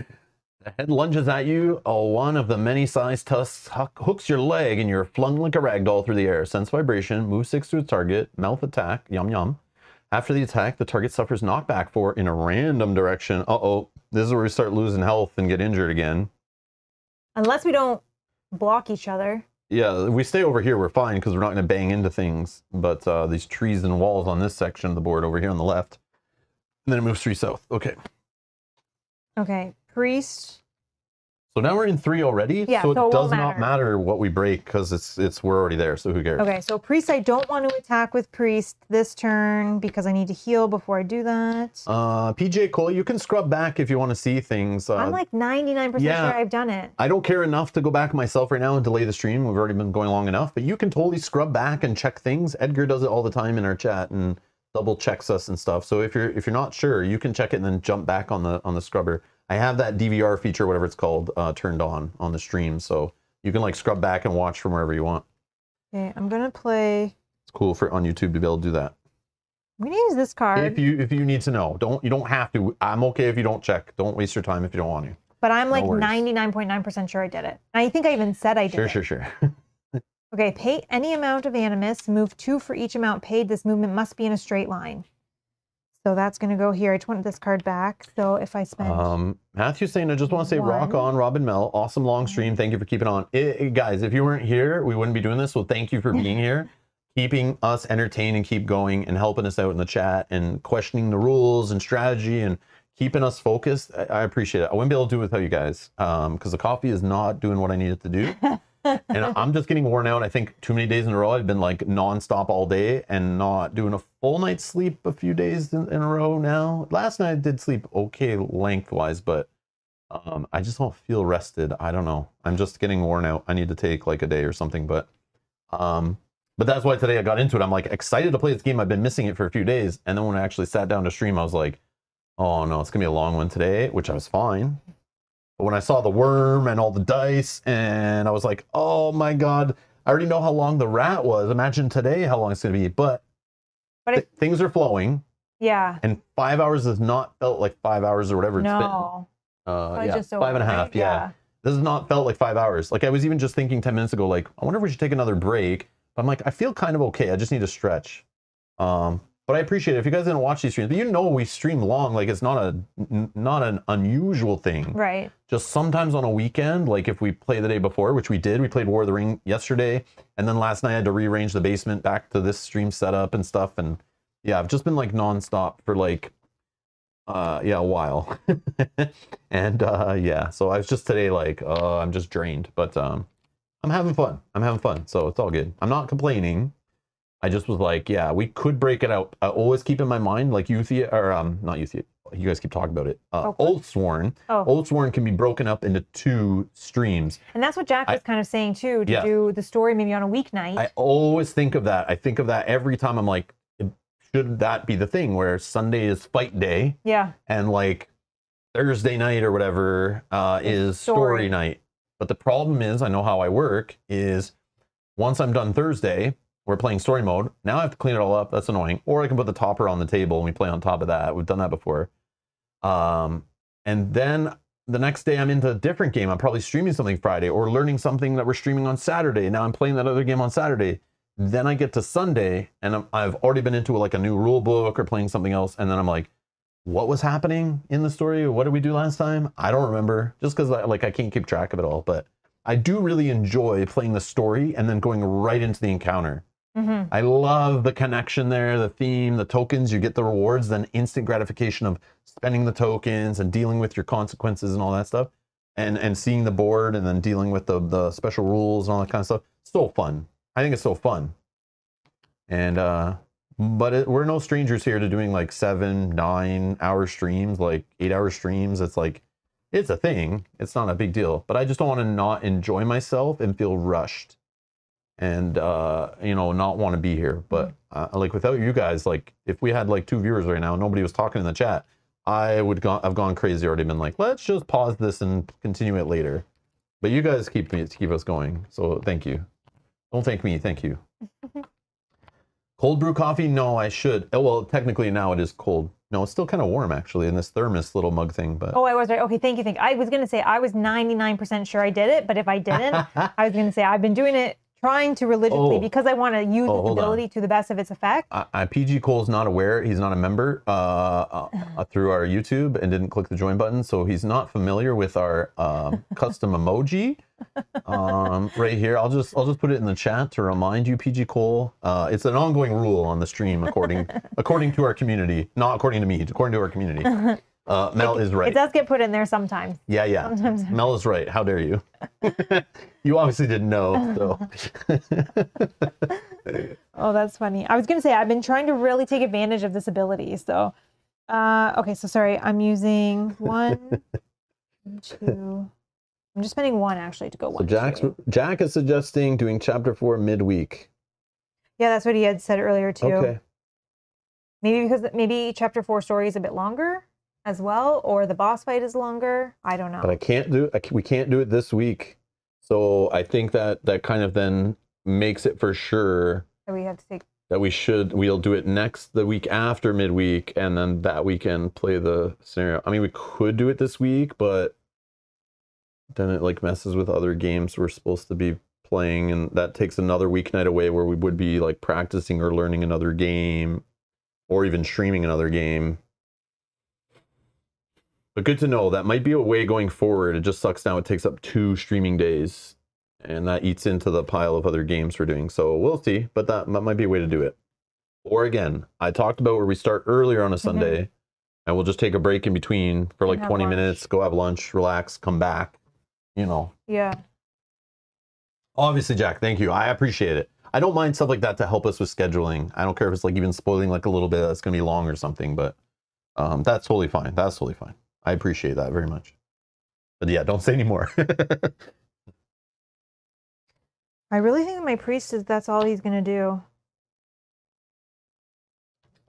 A: The head lunges at you. A one of the many sized tusks hooks your leg, and you're flung like a rag doll through the air. Sense vibration. Move six to its target. Mouth attack. Yum yum. After the attack, the target suffers knockback for in a random direction. Uh oh. This is where we start losing health and get injured again.
B: Unless we don't block each other.
A: Yeah, if we stay over here, we're fine because we're not going to bang into things. But uh, these trees and walls on this section of the board over here on the left. And then it moves three south. Okay.
B: Okay. Priest.
A: So now we're in three already.
B: Yeah,
A: so it
B: so it
A: does
B: won't
A: not
B: matter.
A: matter what we break because it's it's we're already there. So who cares?
B: Okay. So priest, I don't want to attack with priest this turn because I need to heal before I do that.
A: Uh, PJ Cole, you can scrub back if you want to see things. Uh,
B: I'm like 99%
A: yeah.
B: sure I've done it.
A: I don't care enough to go back myself right now and delay the stream. We've already been going long enough, but you can totally scrub back and check things. Edgar does it all the time in our chat and double checks us and stuff. So if you're if you're not sure, you can check it and then jump back on the on the scrubber. I have that DVR feature, whatever it's called, uh, turned on on the stream, so you can like scrub back and watch from wherever you want.
B: Okay. I'm going to play.
A: It's cool for on YouTube to be able to do that.
B: I'm to use this card.
A: If you if you need to know, don't you don't have to. I'm okay if you don't check. Don't waste your time if you don't want to.
B: But I'm like 99.9% sure I did it. I think I even said I did
A: Sure,
B: it.
A: sure, sure. [laughs]
B: Okay, pay any amount of animus, move two for each amount paid. This movement must be in a straight line. So that's going to go here. I just want this card back. So if I spend.
A: Um, Matthew's saying, I just want to say, rock on, Robin Mel. Awesome long stream. Thank you for keeping on. Eh, eh, guys, if you weren't here, we wouldn't be doing this. So thank you for being [laughs] here, keeping us entertained and keep going and helping us out in the chat and questioning the rules and strategy and keeping us focused. I, I appreciate it. I wouldn't be able to do it without you guys because the coffee is not doing what I need it to do. [laughs] and I'm just getting worn out. I think too many days in a row. I've been like nonstop all day and not doing a full night's sleep a few days in, in a row now. Last night I did sleep okay lengthwise, but um, I just don't feel rested. I don't know. I'm just getting worn out. I need to take like a day or something, but um, but that's why today I got into it. I'm like excited to play this game. I've been missing it for a few days, and then when I actually sat down to stream, I was like, oh no, it's gonna be a long one today, which I was fine. But when I saw the worm and all the dice, and I was like, oh my god, I already know how long the rat was. Imagine today how long it's gonna be. But,
B: But
A: th-
B: it-
A: things are flowing,
B: Yeah.
A: and five hours has not felt like five hours or whatever it's been.
B: No.
A: Uh,
B: Probably
A: yeah,
B: just
A: five and a half.
B: right?
A: yeah. This has not felt like five hours. Like I was even just thinking 10 minutes ago, like, I wonder if we should take another break. But I'm like, I feel kind of okay. I just need to stretch. Um, but I appreciate it. If you guys didn't watch these streams, but you know we stream long. Like it's not a not an unusual thing.
B: Right.
A: Just sometimes on a weekend, like if we play the day before, which we did, we played War of the Ring yesterday, and then last night I had to rearrange the basement back to this stream setup and stuff. And yeah, I've just been like nonstop for like uh yeah a while [laughs] and uh yeah so i was just today like uh i'm just drained but um i'm having fun i'm having fun so it's all good i'm not complaining i just was like yeah we could break it out i always keep in my mind like Euthia or um not Euthia you guys keep talking about it uh
B: Okay.
A: Oathsworn
B: Oh.
A: Oathsworn can be broken up into two streams
B: And that's what Jack
A: I-
B: was kind of saying too, to
A: Yeah.
B: do the story maybe on a weeknight.
A: I always think of that. I think of that every time. I'm like, should that be the thing where Sunday is fight day
B: yeah.
A: and like Thursday night or whatever uh, is story.
B: story.
A: night? But the problem is, I know how I work. Is once I'm done Thursday, we're playing story mode. Now I have to clean it all up. That's annoying. Or I can put the topper on the table and we play on top of that. We've done that before. Um, and then the next day I'm into a different game. I'm probably streaming something Friday or learning something that we're streaming on Saturday. Now I'm playing that other game on Saturday. Then I get to Sunday and I'm, I've already been into like a new rule book or playing something else. And then I'm like, what was happening in the story? What did we do last time? I don't remember. Just because like I can't keep track of it all. But I do really enjoy playing the story and then going right into the encounter.
B: Hmm
A: I love the connection there, the theme, the tokens. You get the rewards, then instant gratification of spending the tokens and dealing with your consequences and all that stuff, and and seeing the board and then dealing with the the special rules and all that kind of stuff. So fun. I think it's so fun. And uh, but it, we're no strangers here to doing like seven, nine hour streams, like eight hour streams. It's like it's a thing. It's not a big deal. But I just don't want to not enjoy myself and feel rushed and uh you know not want to be here but uh, like without you guys like if we had like two viewers right now nobody was talking in the chat i would go I've gone crazy already been like let's just pause this and continue it later but you guys keep me to keep us going so thank you don't thank me thank you [laughs] cold brew coffee no i should oh, well technically now it is cold no it's still kind of warm actually in this thermos little mug thing but
B: Oh, I was right. Okay, thank you. Thank you. I was going to say I was 99% sure I did it, but if I didn't, [laughs] I was going to say I've been doing it trying to religiously
A: Oh.
B: because I want to use
A: Oh,
B: its
A: hold on.
B: ability to the best of its effect.
A: I, I, PG Cole's not aware. He's not a member uh, uh, [sighs] uh, through our YouTube and didn't click the join button, so he's not familiar with our um, [laughs] custom emoji um, right here. I'll just I'll just put it in the chat to remind you, PG Cole. Uh, it's an ongoing rule on the stream, according [laughs] according to our community, not according to me, it's according to our community. [laughs] Uh, Mel is right.
B: It does get put in there sometimes.
A: Yeah, yeah.
B: Sometimes. [laughs]
A: Mel is right. How dare you? [laughs] you obviously didn't know. So. [laughs]
B: Oh, that's funny. I was going to say I've been trying to really take advantage of this ability. So, uh, okay, so sorry. I'm using one, two. I'm just spending one actually to go
A: So
B: one.
A: Jack's,
B: two.
A: Jack is suggesting doing chapter four midweek.
B: Yeah, that's what he had said earlier too.
A: Okay.
B: Maybe because maybe chapter four story is a bit longer as well, or the boss fight is longer. I don't know.
A: But I can't do I, we can't do it this week. So I think that that kind of then makes it for sure
B: that we have to take.
A: that we should we'll do it next the week after midweek and then that weekend play the scenario. I mean we could do it this week, but then it like messes with other games we're supposed to be playing and that takes another weeknight away where we would be like practicing or learning another game or even streaming another game. But good to know that might be a way going forward. It just sucks now it takes up two streaming days and that eats into the pile of other games we're doing. So we'll see, but that, that might be a way to do it. Or again, I talked about where we start earlier on a Sunday. and we'll just take a break in between for like 20
F: lunch.
A: minutes, go have lunch, relax, come back. You know,
F: Yeah.
A: obviously, Jack, thank you. I appreciate it. I don't mind stuff like that to help us with scheduling. I don't care if it's like even spoiling like a little bit that's going to be long or something, but um, that's totally fine. That's totally fine. I appreciate that very much. But yeah, don't say anymore. [laughs]
B: I really think my priest is that's all he's gonna do.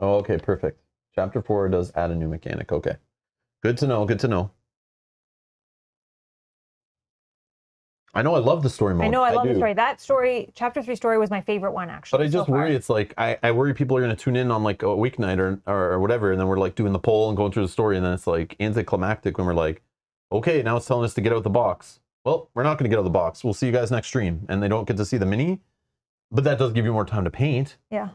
A: oh, okay, perfect. Chapter four does add a new mechanic. Okay. Good to know. Good to know. I know I love the story mode.
B: I know I love the story. That story, chapter three story, was my favorite one actually.
A: But I just
B: far.
A: worry it's like I, I worry people are gonna tune in on like a weeknight or, or or whatever, and then we're like doing the poll and going through the story, and then it's like anticlimactic when we're like, okay, now it's telling us to get out of the box. Well, we're not gonna get out of the box. We'll see you guys next stream, and they don't get to see the mini, but that does give you more time to paint,
B: Yeah.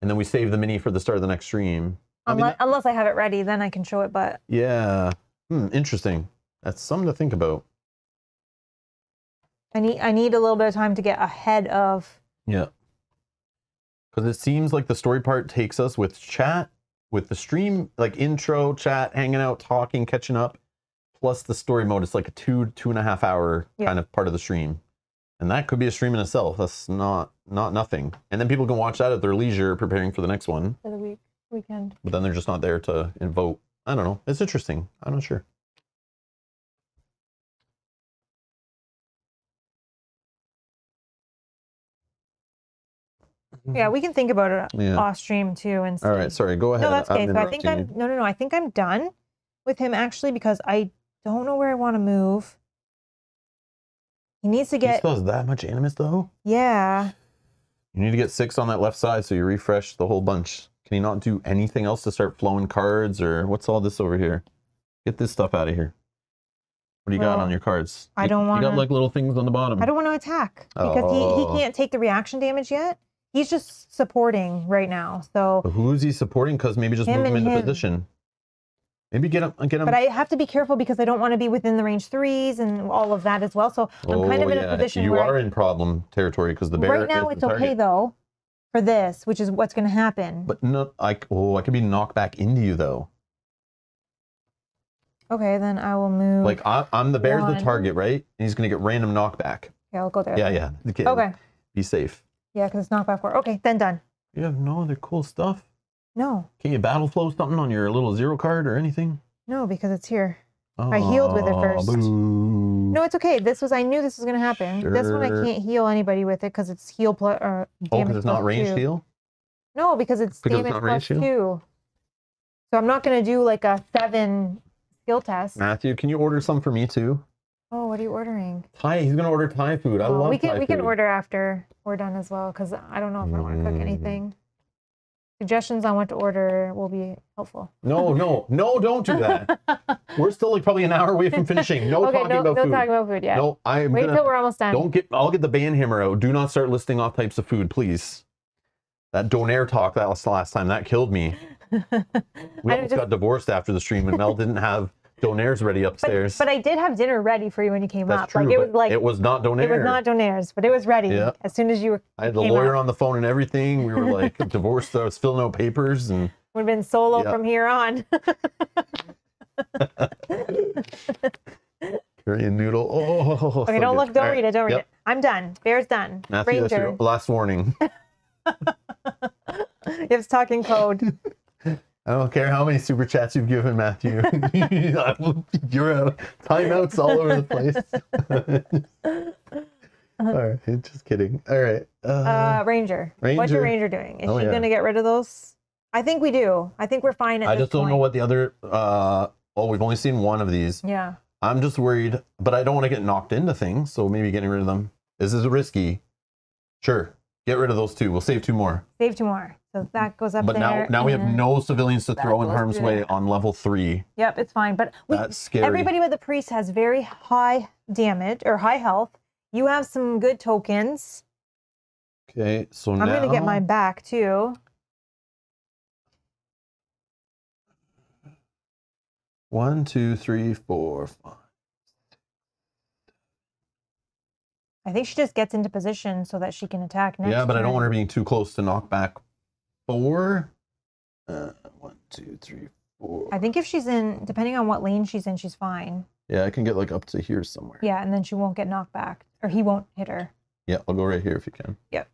A: and then we save the mini for the start of the next stream. I mean,
B: Unless, unless I have it ready, then I can show it. But
A: yeah, hmm, interesting. That's something to think about.
B: I need I need a little bit of time to get ahead of.
A: Yeah. Because it seems like the story part takes us with chat, with the stream, like intro, chat, hanging out, talking, catching up, plus the story mode. It's like a two, two and a half hour
B: Yeah.
A: kind of part of the stream. And that could be a stream in itself. That's not not nothing. And then people can watch that at their leisure preparing for the next one.
B: For the week weekend.
A: But then they're just not there to vote. I don't know. It's interesting. I'm not sure.
B: Yeah, mm-hmm. we can think about it
A: Yeah.
B: off stream too. And
A: All right. Sorry. Go ahead.
B: No, that's okay. So I think I'm no, no, no. I think I'm done with him actually because I don't know where I want to move. He needs to
A: get. He still has that much animus though?
B: yeah.
A: You need to get six on that left side so you refresh the whole bunch. Can you not do anything else to start flowing cards or what's all this over here? Get this stuff out of here. What do you got on your cards?
B: I don't want.
A: You got like little things on the bottom.
B: I don't want to attack because he,
A: Oh.
B: he can't take the reaction damage yet. He's just supporting right now. So,
A: who's he supporting? Because maybe just move him into
B: him.
A: position. Maybe get him. Get him.
B: but I have to be careful because I don't want to be within the range threes and all of that as well. So I'm oh, kind of in a position
A: Oh, You are
B: I-
A: in problem territory because the bear.
B: right now it's okay though for this, which is what's going to happen.
A: But no, I oh, I could be knocked back into you though.
B: okay, then I will move.
A: Like I, I'm the bear's the target, right? And he's gonna get random knockback.
B: Yeah, I'll go there.
A: Yeah, yeah. Kid-
B: Okay.
A: Be safe.
B: Yeah, because it's not back four. Okay, then done.
A: You have no other cool stuff.
B: No,
A: Can you battle flow something on your little zero card or anything?
B: no, because it's here. I healed with it first.
A: boo.
B: No, it's okay. This was I knew this was going to happen. This one I can't heal anybody with it because it's heal plus uh, or
A: Oh,
B: damage
A: because it's not range
B: two.
A: heal?
B: No, because it's
A: Because it's
B: damage
A: not
B: plus
A: range heal?
B: two. So I'm not going to do like a seven skill test.
A: Matthew, can you order some for me too?
B: Oh, what are you ordering?
A: Thai, he's gonna order Thai food. I
B: Oh,
A: love
B: we can
A: Thai
B: we can
A: food.
B: order after we're done as well because I don't know if I want to cook
A: Mm.
B: anything. Suggestions on what to order will be helpful.
A: No, no, no, don't do that. [laughs] We're still like probably an hour away from finishing. No [laughs]
B: okay,
A: talking
B: no,
A: about
B: no
A: food.
B: talking about food yet.
A: No, I'm
B: Wait
A: gonna
B: till we're almost done.
A: don't get I'll get the band hammer out. Do not start listing off types of food, please. That donair talk that was the last time that killed me. [laughs] We
B: I
A: almost
B: just-
A: got divorced after the stream and Mel didn't have donairs ready upstairs.
B: but I did have dinner ready for you when you came
A: That's
B: up.
A: true.
B: like it
A: but
B: was like
A: it was not donair.
B: it was not donairs, but it was ready
A: Yeah.
B: as soon as you were
A: I had the lawyer
B: up.
A: on the phone and everything. We were like [laughs] divorced. I was filling out papers and
B: would have been solo
A: Yeah.
B: from here on. [laughs]
A: Korean noodle. Oh,
B: okay,
A: so
B: don't
A: good.
B: look, don't
A: All
B: read
A: right.
B: it, don't read
A: Yep.
B: it. I'm done. Bear's done.
A: Matthew, that's
B: Ranger,
A: your last warning. [laughs]
B: it's talking code.
A: I don't care how many super chats you've given, Matthew. [laughs] You're out. Timeouts all over the place. [laughs] all right, just kidding. All right. Uh,
B: Uh, Ranger. What's your
A: Ranger.
B: Ranger doing? Is
A: Oh,
B: she
A: yeah.
B: gonna get rid of those? I think we do. I think we're fine at
A: I just don't know what the other. Uh, oh, we've only seen one of these.
B: Yeah.
A: I'm just worried, but I don't want to get knocked into things. So maybe getting rid of them. Is this risky? Sure. Get rid of those two. We'll save two more.
B: Save two more. So that goes up
A: But now,
B: there.
A: now we have no civilians to throw in harm's way on level three.
B: Yep, it's fine. But we,
A: That's scary.
B: everybody with the priest has very high damage or high health. You have some good tokens.
A: Okay, so now
B: I'm
A: now
B: gonna get my back too.
A: One, two, three, four, five.
B: I think she just gets into position so that she can attack next.
A: yeah, but I don't want her being too close to knock back four. Uh, one, two, three,
B: I think if she's in, depending on what lane she's in, she's fine.
A: Yeah, I can get like up to here somewhere.
B: Yeah, and then she won't get knocked back, or he won't hit her.
A: Yeah, I'll go right here if you can.
B: Yep.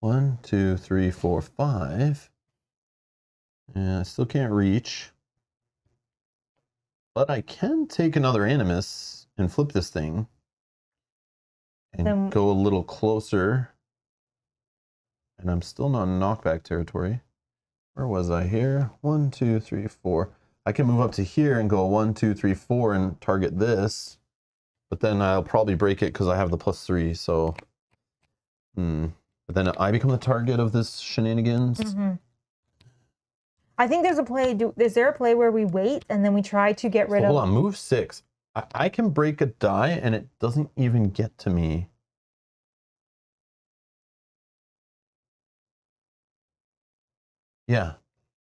A: One, two, three, four, five. Yeah, I still can't reach. But I can take another animus and flip this thing. And
B: Then-
A: go a little closer. And I'm still not in knockback territory. Where was I here? One, two, three, four. I can move up to here and go one, two, three, four and target this. But then I'll probably break it because I have the plus three, so. Hmm. But then I become the target of this shenanigans.
B: Mhm. I think there's a play. Do, is there a play where we wait and then we try to get
A: So
B: rid
A: hold
B: of?
A: on, move six. I, I can break a die and it doesn't even get to me. Yeah.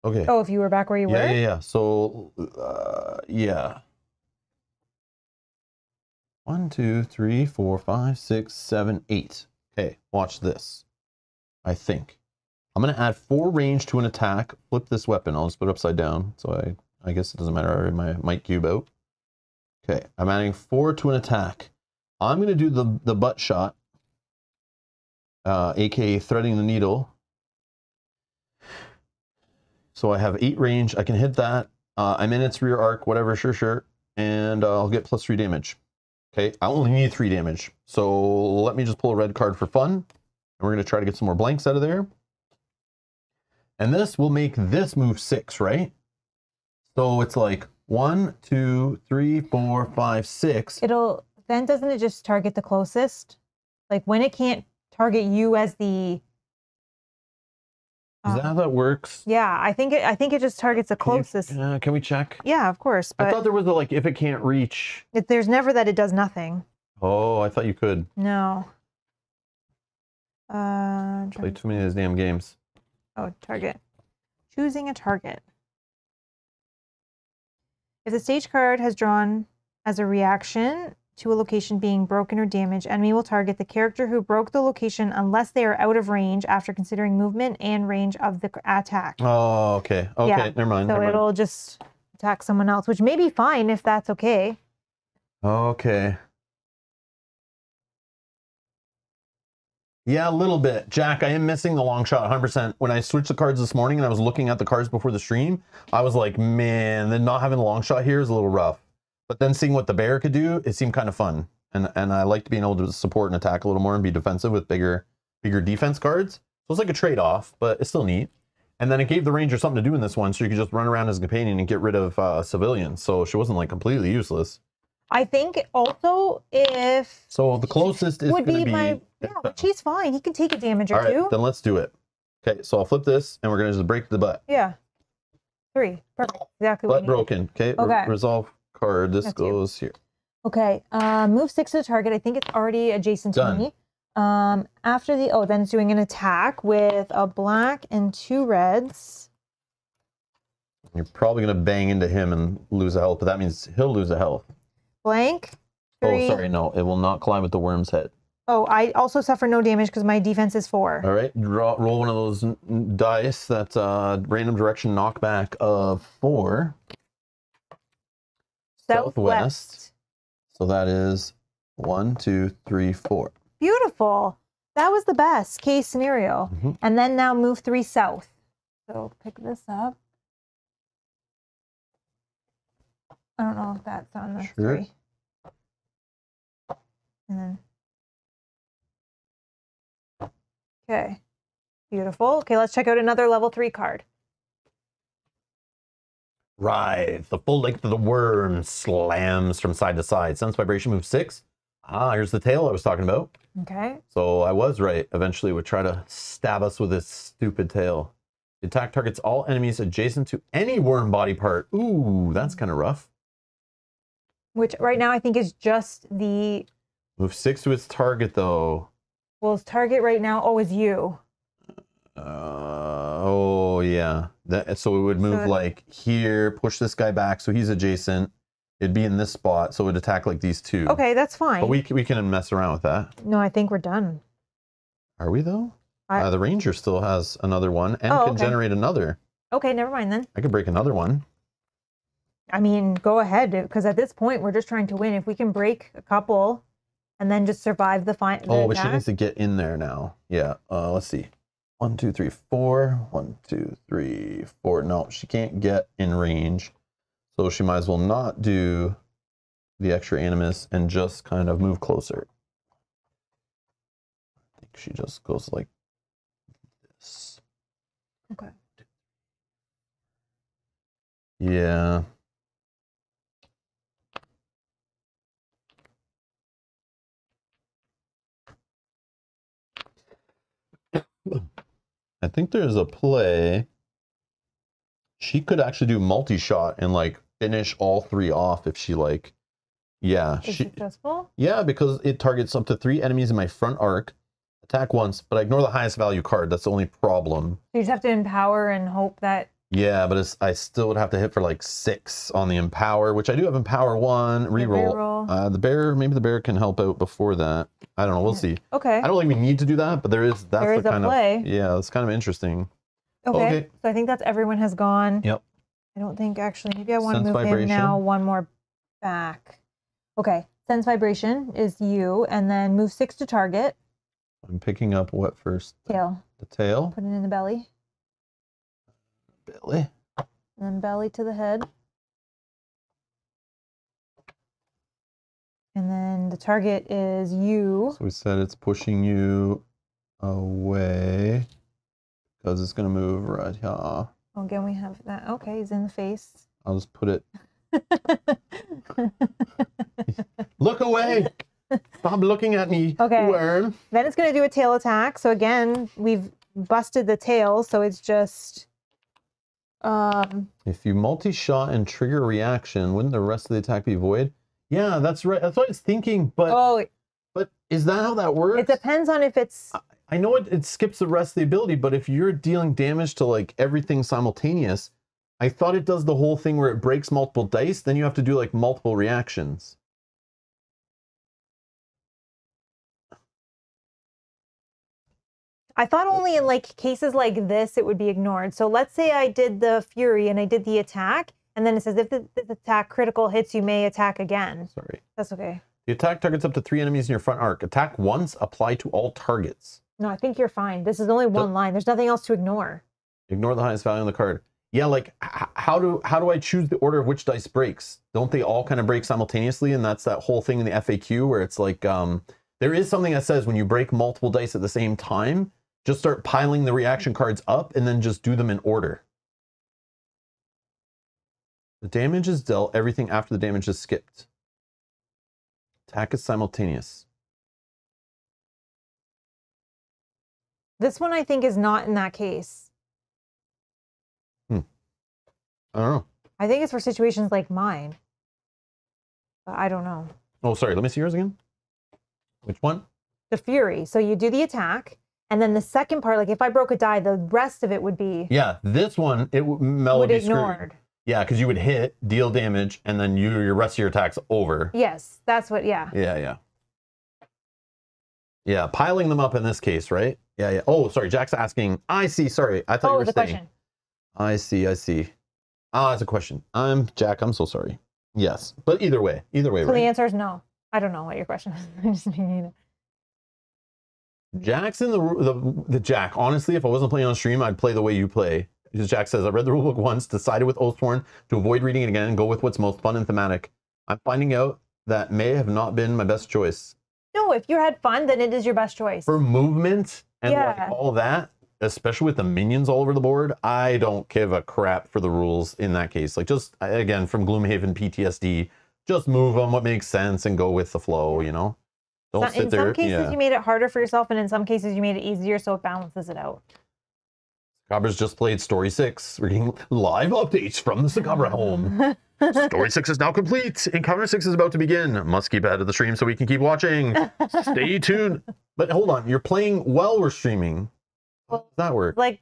A: Okay.
B: Oh, if you were back where you
A: yeah,
B: were.
A: yeah, yeah. So, uh, yeah. One, two, three, four, five, six, seven, eight. Okay, watch this. I think. I'm going to add four range to an attack. Flip this weapon. I'll just put it upside down. So I, I guess it doesn't matter. I already my mic cube out. Okay, I'm adding four to an attack. I'm going to do the, the butt shot, uh, aka threading the needle. So I have eight range. I can hit that. Uh, I'm in its rear arc, whatever, sure, sure. And uh, I'll get plus three damage. Okay, I only need three damage. So let me just pull a red card for fun. And we're going to try to get some more blanks out of there. And this will make this move six, right? So it's like one, two, three, four, five, six.
B: It'll then doesn't it just target the closest? Like when it can't target you as the.
A: Is that how
B: um,
A: that works?
B: yeah, I think it. I think it just targets the
A: Can you-
B: closest.
A: uh, can we check?
B: Yeah, of course,
A: I thought there was a like if it can't reach.
B: it, there's never that it does nothing.
A: Oh, I thought you could
B: No. Uh,
A: play too many of those damn games.
B: Oh, target. Choosing a target. If the stage card has drawn as a reaction to a location being broken or damaged, enemy will target the character who broke the location unless they are out of range after considering movement and range of the attack.
A: Oh, okay. Okay,
B: Yeah,
A: never mind.
B: so
A: never
B: it'll just attack someone else, which may be fine if that's okay.
A: Okay. Yeah, a little bit. Jack, I am missing the long shot 100%. When I switched the cards this morning and I was looking at the cards before the stream, I was like, man, then not having the long shot here is a little rough. But then seeing what the bear could do, it seemed kind of fun. And and I liked being able to support and attack a little more and be defensive with bigger bigger defense cards. So it's like a trade-off, but it's still neat. And then it gave the ranger something to do in this one, so you could just run around as a companion and get rid of uh, civilians. So she wasn't like completely useless.
B: I think also if
A: So the closest is
B: would be,
A: be.
B: my yeah, but she's fine. He can take a damage or
A: All right,
B: two.
A: then let's do it. Okay, so I'll flip this, and we're going to just break the butt.
B: Yeah. Three. Perfect. Exactly
A: Butt broken. Okay. re-
B: Okay.
A: resolve card. This
B: That's you.
A: goes here.
B: Okay. Uh, move six to the target. I think it's already adjacent to
A: Done.
B: me. Um, after the oh, then it's doing an attack with a black and two reds.
A: You're probably going to bang into him and lose a health, but that means he'll lose a health.
B: Blank.
A: Oh, sorry, no, it will not climb with the worm's head.
B: Oh, I also suffer no damage because my defense is four.
A: All right, draw, roll one of those dice. That's uh, random direction knockback of four. Southwest. So that is one, two, three, four.
B: Beautiful. That was the best case scenario.
A: Mhm.
B: And then now move three south. So pick this up. I don't know if that's on the
A: Sure.
B: three. And then. Okay. Beautiful. Okay, let's check out another level three card.
A: Right, the full length of the worm slams from side to side. Sense vibration move six. Ah, here's the tail I was talking about.
B: Okay.
A: So I was right. Eventually, it would try to stab us with its stupid tail. The attack targets all enemies adjacent to any worm body part. Ooh, that's kind of rough.
B: Which right now I think is just the
A: Move six to its target, though.
B: well, its target right now. Oh, is you.
A: Uh, oh yeah. That so it would move
B: So-
A: like here, push this guy back, so he's adjacent. It'd be in this spot, so it would attack like these two.
B: Okay, that's fine.
A: But we we can mess around with that.
B: no, I think we're done.
A: Are we though?
B: I-
A: uh, the ranger still has another one and
B: Oh,
A: can
B: okay.
A: generate another.
B: Okay, never mind then.
A: I could break another one.
B: I mean, go ahead because at this point we're just trying to win. If we can break a couple and then just survive the fight.
A: Oh, but she needs to get in there now. Yeah. Uh, let's see. One, two, three, four. One, two, three, four. No, she can't get in range. So she might as well not do the extra animus and just kind of move closer. I think she just goes like this.
B: Okay.
A: Yeah. I think there's a play. She could actually do multi-shot and like finish all three off if she like yeah,
B: Is
A: she
B: successful?
A: yeah, because it targets up to three enemies in my front arc. Attack once, but I ignore the highest value card. That's the only problem.
B: You just have to empower and hope that
A: Yeah, but it's, I still would have to hit for like six on the empower, which I do have empower one reroll.
B: reroll.
A: Uh, the bear, maybe the bear can help out before that. I don't know. We'll see.
B: okay.
A: I don't think we need to do that, but there is that's
B: There
A: the
B: a
A: kind
B: play.
A: of yeah, that's kind of interesting.
B: Okay.
A: okay.
B: So I think that's everyone has gone.
A: Yep.
B: I don't think actually maybe I want to
A: Sense
B: move him
A: vibration.
B: now one more back. Okay. Sense vibration is you and then move six to target.
A: I'm picking up what first?
B: Tail.
A: The tail.
B: Put it in the belly.
A: Billy.
B: And then belly to the head. And then the target is you.
A: So we said it's pushing you away because it's gonna move right here.
B: Oh, again, we have that. Okay, he's in the face.
A: I'll just put it. [laughs] Look away! Stop looking at me,
B: Okay.
A: worm.
B: then it's going to do a tail attack. So again, we've busted the tail. So it's just. Um,
A: If you multi-shot and trigger a reaction, wouldn't the rest of the attack be void? Yeah, that's right. That's what I was thinking. But
B: oh,
A: but is that how that works?
B: it depends on if it's.
A: I know it, it skips the rest of the ability, but if you're dealing damage to like everything simultaneous, I thought it does the whole thing where it breaks multiple dice, then you have to do like multiple reactions.
B: I thought only in like cases like this it would be ignored. So let's say I did the fury and I did the attack, and then it says if the, this attack critical hits, you may attack again.
A: Sorry.
B: That's okay.
A: The attack targets up to three enemies in your front arc. Attack once, apply to all targets.
B: No, I think you're fine. This is only one line. There's nothing else to ignore.
A: Ignore the highest value on the card. Yeah, like how do how do I choose the order of which dice breaks? Don't they all kind of break simultaneously? And that's that whole thing in the FAQ where it's like um, there is something that says when you break multiple dice at the same time, just start piling the reaction cards up and then just do them in order. The damage is dealt. Everything after the damage is skipped. Attack is simultaneous.
B: This one I think is not in that case. Hmm.
A: I don't know.
B: I think it's for situations like mine. But I don't know.
A: Oh, sorry. Let me see yours again. Which one?
B: The fury. So you do the attack, and then the second part, like if I broke a die, the rest of it would be
A: Yeah, this one it would Mel
B: would
A: would be screwed.
B: ignored.
A: Yeah, because you would hit, deal damage, and then you your rest of your attacks over.
B: Yes, that's what. Yeah.
A: Yeah, yeah. Yeah, piling them up in this case, right? Yeah, yeah. Oh, sorry, Jack's asking. I see. Sorry, I thought you
B: Oh,
A: were
B: the
A: saying.
B: question.
A: I see. I see. Ah, it's a question. I'm Jack. I'm so sorry. Yes, but either way, either way,
B: So the answer is no. I don't know what your question is. [laughs] I'm just being, you know.
A: Jack's in the, the the Jack. Honestly, if I wasn't playing on stream, I'd play the way you play. Because Jack says, I read the rulebook once, decided with Oathsworn to avoid reading it again and go with what's most fun and thematic. I'm finding out that may have not been my best choice.
B: No, if you had fun, then it is your best choice.
A: For movement and
B: Yeah.
A: like all that, especially with the minions all over the board, I don't give a crap for the rules in that case. Like just again from Gloomhaven PTSD, just move them what makes sense and go with the flow, you know? Don't
B: Some-
A: sit
B: in
A: there.
B: some cases,
A: yeah.
B: you made it harder for yourself, and in some cases, you made it easier, so it balances it out.
A: Cabra's just played Story 6. We're getting live updates from the Sakabra home. Story [laughs] 6 is now complete. Encounter 6 is about to begin. Must keep ahead of the stream so we can keep watching. Stay [laughs] tuned. But hold on, you're playing while we're streaming. How does that work?
B: like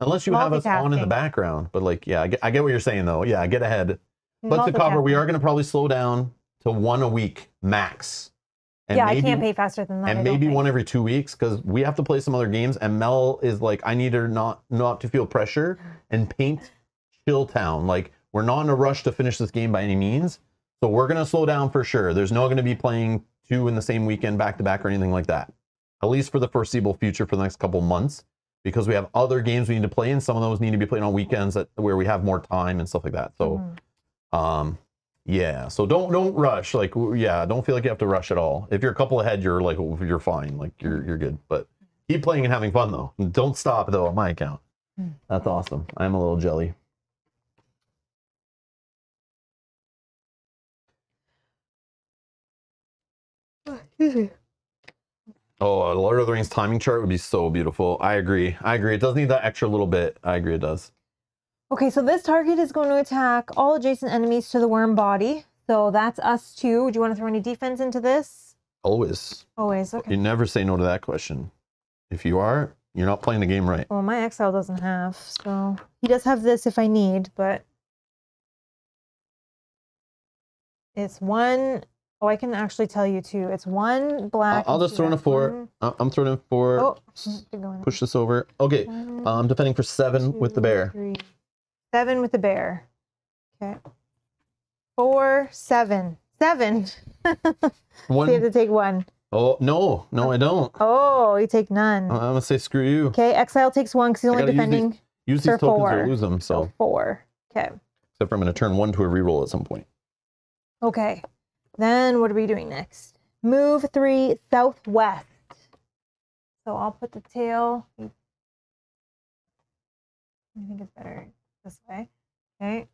A: Unless you have us on in the background. But like, yeah, I get, I get what you're saying though. Yeah, get ahead. But Sakabra, we are going to probably slow down to one a week max And
G: yeah,
A: maybe,
G: I can't pay faster than that.
A: And maybe
G: think.
A: one every two weeks because we have to play some other games. And Mel is like, I need her not not to feel pressure and paint Chill Town. Like we're not in a rush to finish this game by any means, so we're gonna slow down for sure. There's no gonna be playing two in the same weekend back to back or anything like that. At least for the foreseeable future for the next couple months, because we have other games we need to play, and some of those need to be played on weekends that where we have more time and stuff like that. So.
G: Mhm.
A: Um, yeah. So don't don't rush. Like yeah, don't feel like you have to rush at all. If you're a couple ahead, you're like you're fine. Like you're you're good. But keep playing and having fun though. Don't stop though on my account.
G: Hmm.
A: That's awesome. I'm a little jelly. Oh, a Lord of the Rings timing chart would be so beautiful. I agree. I agree. It does need that extra little bit. I agree. It does.
B: Okay, so this target is going to attack all adjacent enemies to the worm body. So that's us too. Do you want to throw any defense into this?
A: Always.
B: Always. Okay.
A: You never say no to that question. If you are, you're not playing the game right.
B: Well, my exile doesn't have, so he does have this if I need, but it's one oh I can actually tell you too. It's one black.
A: I'll just throw in a four.
B: One-
A: I'm throwing in four.
B: Oh, going.
A: Push this over. Okay. I'm um, defending for seven with the bear.
B: three. Seven with the bear. Okay. Four, seven. Seven. so you have to take one.
A: Oh no, no, I don't.
B: Oh, you take none.
A: I'm gonna say screw you.
B: Okay, exile takes one because he's only
A: gotta use these-
B: defending.
A: Use these tokens
B: four.
A: or lose them.
B: So
A: So,
B: four. Okay.
A: except for I'm gonna turn one to a reroll at some point.
B: Okay. Then what are we doing next? Move three southwest. So I'll put the tail. I think it's better this way. Okay.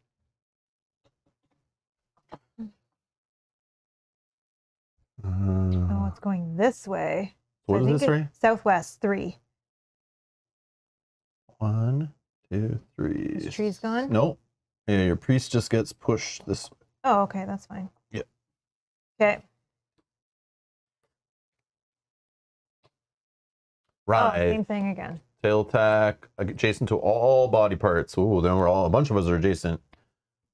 B: Oh,
A: Uh,
B: it's going this way. So I
A: what is this, right?
B: Southwest three.
A: One, two, three.
B: This tree's gone?
A: Nope. Yeah, your priest just gets pushed this. way.
B: Oh, okay, that's fine.
A: Yep.
B: Okay. Oh,
A: Right.
B: same thing again.
A: Tail attack adjacent uh, to all body parts. Ooh, then we're all a bunch of us are adjacent.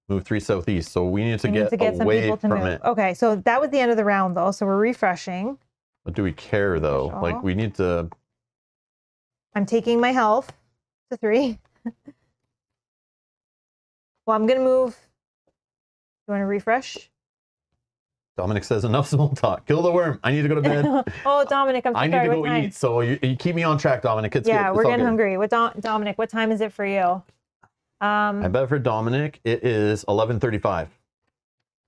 A: Move three southeast. So we need to
B: We
A: get,
B: need to get
A: away
B: to
A: from
B: move.
A: it.
B: Okay, so that was the end of the round though. So we're refreshing.
A: But do we care though?
B: Sure.
A: Like we need to.
B: I'm taking my health to three. [laughs] well, I'm gonna move. You want to refresh?
A: Dominic says enough small talk. Kill the worm. I need to go to bed. [laughs]
B: oh, Dominic, I'm so [laughs]
A: I need
B: sorry.
A: to
B: what
A: go
B: time?
A: eat. So you, you keep me on track, Dominic. It's
B: yeah,
A: good.
B: we're getting
A: good.
B: hungry. What Dom- Dominic? What time is it for you? Um.
A: I bet for Dominic it is 11:35.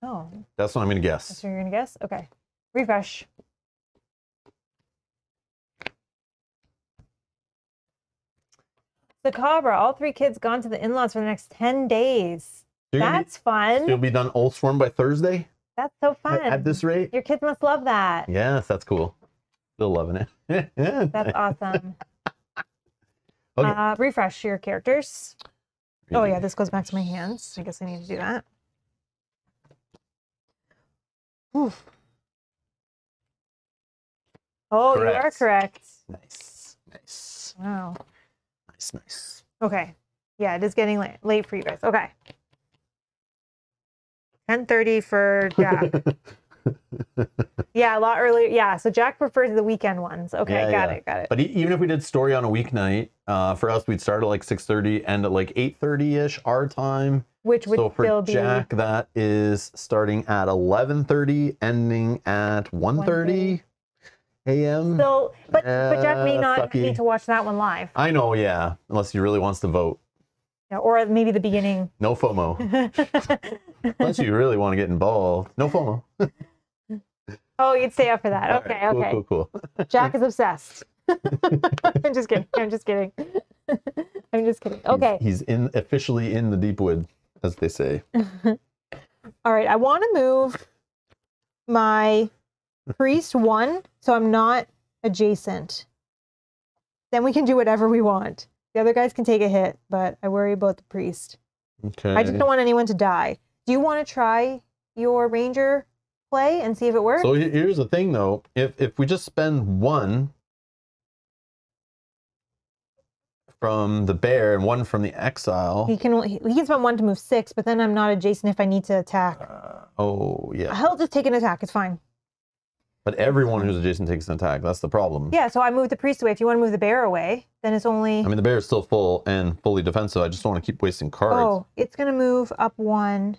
B: oh,
A: That's what I'm gonna guess.
B: that's what you're gonna guess. Okay, refresh. The Cabra, all three kids gone to the in-laws for the next 10 days.
A: Gonna be-
B: That's fun.
A: You'll be done Oathsworn by Thursday
B: That's so fun.
A: at this rate.
B: Your kids must love that.
A: Yes, that's cool. Still loving it. [laughs]
B: That's awesome. [laughs]
A: Okay.
B: Uh, refresh your characters. Oh yeah, this goes back to my hands. I guess I need to do that. Oof. Oh, you are
A: Correct.
B: correct.
A: Nice, nice,
B: Wow.
A: nice, nice.
B: Okay. Yeah, it is getting late, late for you guys. Okay. 10:30 for Jack. [laughs] yeah, a lot earlier. Yeah, so Jack prefers the weekend ones. Okay,
A: Yeah,
B: got
A: yeah.
B: it, got it.
A: But even if we did story on a weeknight, uh, for us we'd start at like 6:30, end at like 8:30 ish our time.
B: Which would
A: so for
B: still be
A: Jack, that is starting at 11:30, ending at 1:30 a.m.
B: So, but but Jack may
A: Uh,
B: not
A: sucky.
B: need to watch that one live.
A: I know, yeah, unless he really wants to vote.
B: Yeah, or maybe the beginning. [laughs]
A: No FOMO. [laughs] unless you really want to get involved. No FOMO. [laughs]
B: oh, you'd stay up for that.
A: All
B: Okay,
A: right, cool,
B: okay.
A: Cool, cool.
B: Jack is obsessed. I'm just kidding. I'm just kidding. I'm just kidding.
A: He's-
B: Okay.
A: He's, in officially in the deep wood, as they say.
B: All right. I want to move my priest one so I'm not adjacent. Then we can do whatever we want. The other guys can take a hit, but I worry about the priest.
A: Okay.
B: I just don't want anyone to die. Do you want to try your ranger play and see if it works?
A: So here's the thing, though. If if we just spend one from the bear and one from the exile,
B: he can only, he can spend one to move six, but then I'm not adjacent if I need to attack.
A: uh, oh yeah.
B: He'll just take an attack. It's fine.
A: But everyone who's adjacent takes an attack. That's the problem.
B: Yeah, so I moved the priest away. If you want to move the bear away, then it's only.
A: I mean, the bear is still full and fully defensive. I just don't want to keep wasting cards.
B: oh, it's gonna move up one.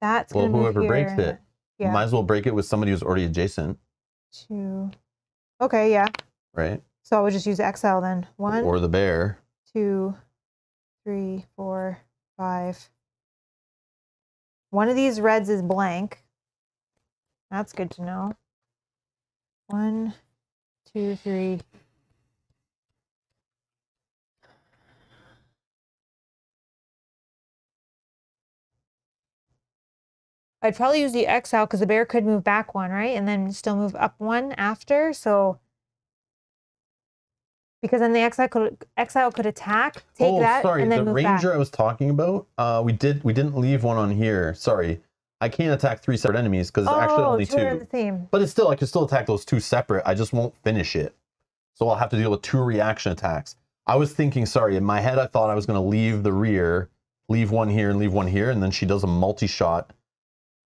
B: That's
A: well,
B: move
A: whoever breaks it,
B: Yeah.
A: might as well break it with somebody who's already adjacent,
B: Two. Okay, yeah.
A: right?
B: So I would just use exile then. One,
A: Or the bear.
B: two, three, four, five. One of these reds is blank. That's good to know. One, two, three. I'd probably use the exile because the bear could move back one, right? And then still move up one after. So because then the exile could exile could attack, take
A: oh,
B: that,
A: sorry.
B: and then
A: the
B: move
A: ranger
B: back.
A: I was talking about, uh, we did we didn't leave one on here. Sorry, I can't attack three separate enemies because it's actually
B: oh,
A: only
B: two
A: two.
B: the same.
A: But it's still I can still attack those two separate. I just won't finish it. So I'll have to deal with two reaction attacks. I was thinking, sorry, in my head I thought I was gonna leave the rear, leave one here and leave one here, and then she does a multi-shot,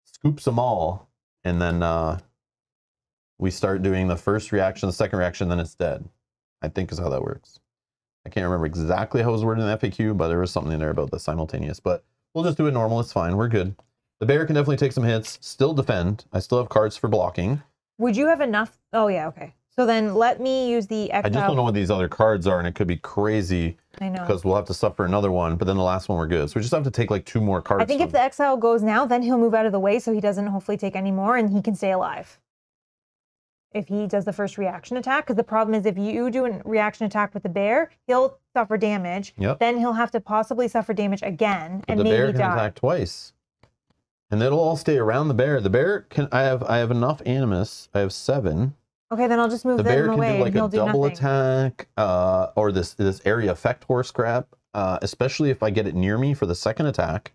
A: scoops them all, and then uh we start doing the first reaction, the second reaction, then it's dead. I think is how that works. I can't remember exactly how it was worded in the FAQ, but there was something in there about the simultaneous. But we'll just do it normal. It's fine. We're good. The bear can definitely take some hits, still defend. I still have cards for blocking.
B: Would you have enough? Oh yeah, okay. So then let me use the exile.
A: I just don't know what these other cards are, and it could be crazy
B: I know.
A: because we'll have to suffer another one. But then the last one we're good, so we just have to take like two more cards.
B: I think if the exile goes now, then he'll move out of the way so he doesn't hopefully take any more and he can stay alive. If he does the first reaction attack, because the problem is if you do a reaction attack with the bear, he'll suffer damage.
A: Yep.
B: Then he'll have to possibly suffer damage again
A: But
B: and
A: the
B: maybe
A: bear can
B: die.
A: attack twice, and it'll all stay around the bear. The bear can. I have. I have enough animus. I have seven.
B: Okay, then I'll just move
A: the bear can
B: away
A: do like a
B: do
A: double
B: nothing.
A: attack uh, or this this area effect horse grab uh, especially if i get it near me for the second attack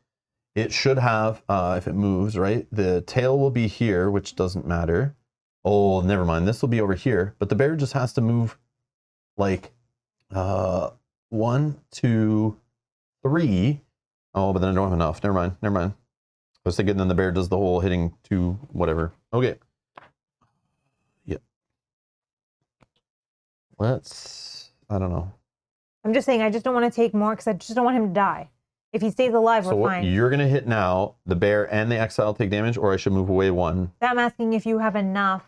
A: it should have uh, if it moves right the tail will be here which doesn't matter oh never mind this will be over here but the bear just has to move like uh one two three oh but then i don't have enough never mind never mind was thinking then the bear does the whole hitting two whatever okay Yep. Let's. I don't know.
B: I'm just saying, I just don't want to take more because I just don't want him to die. If he stays alive,
A: So
B: we're
A: what,
B: fine.
A: you're gonna hit now. The bear and the exile take damage, or I should move away one.
B: I'm asking if you have enough.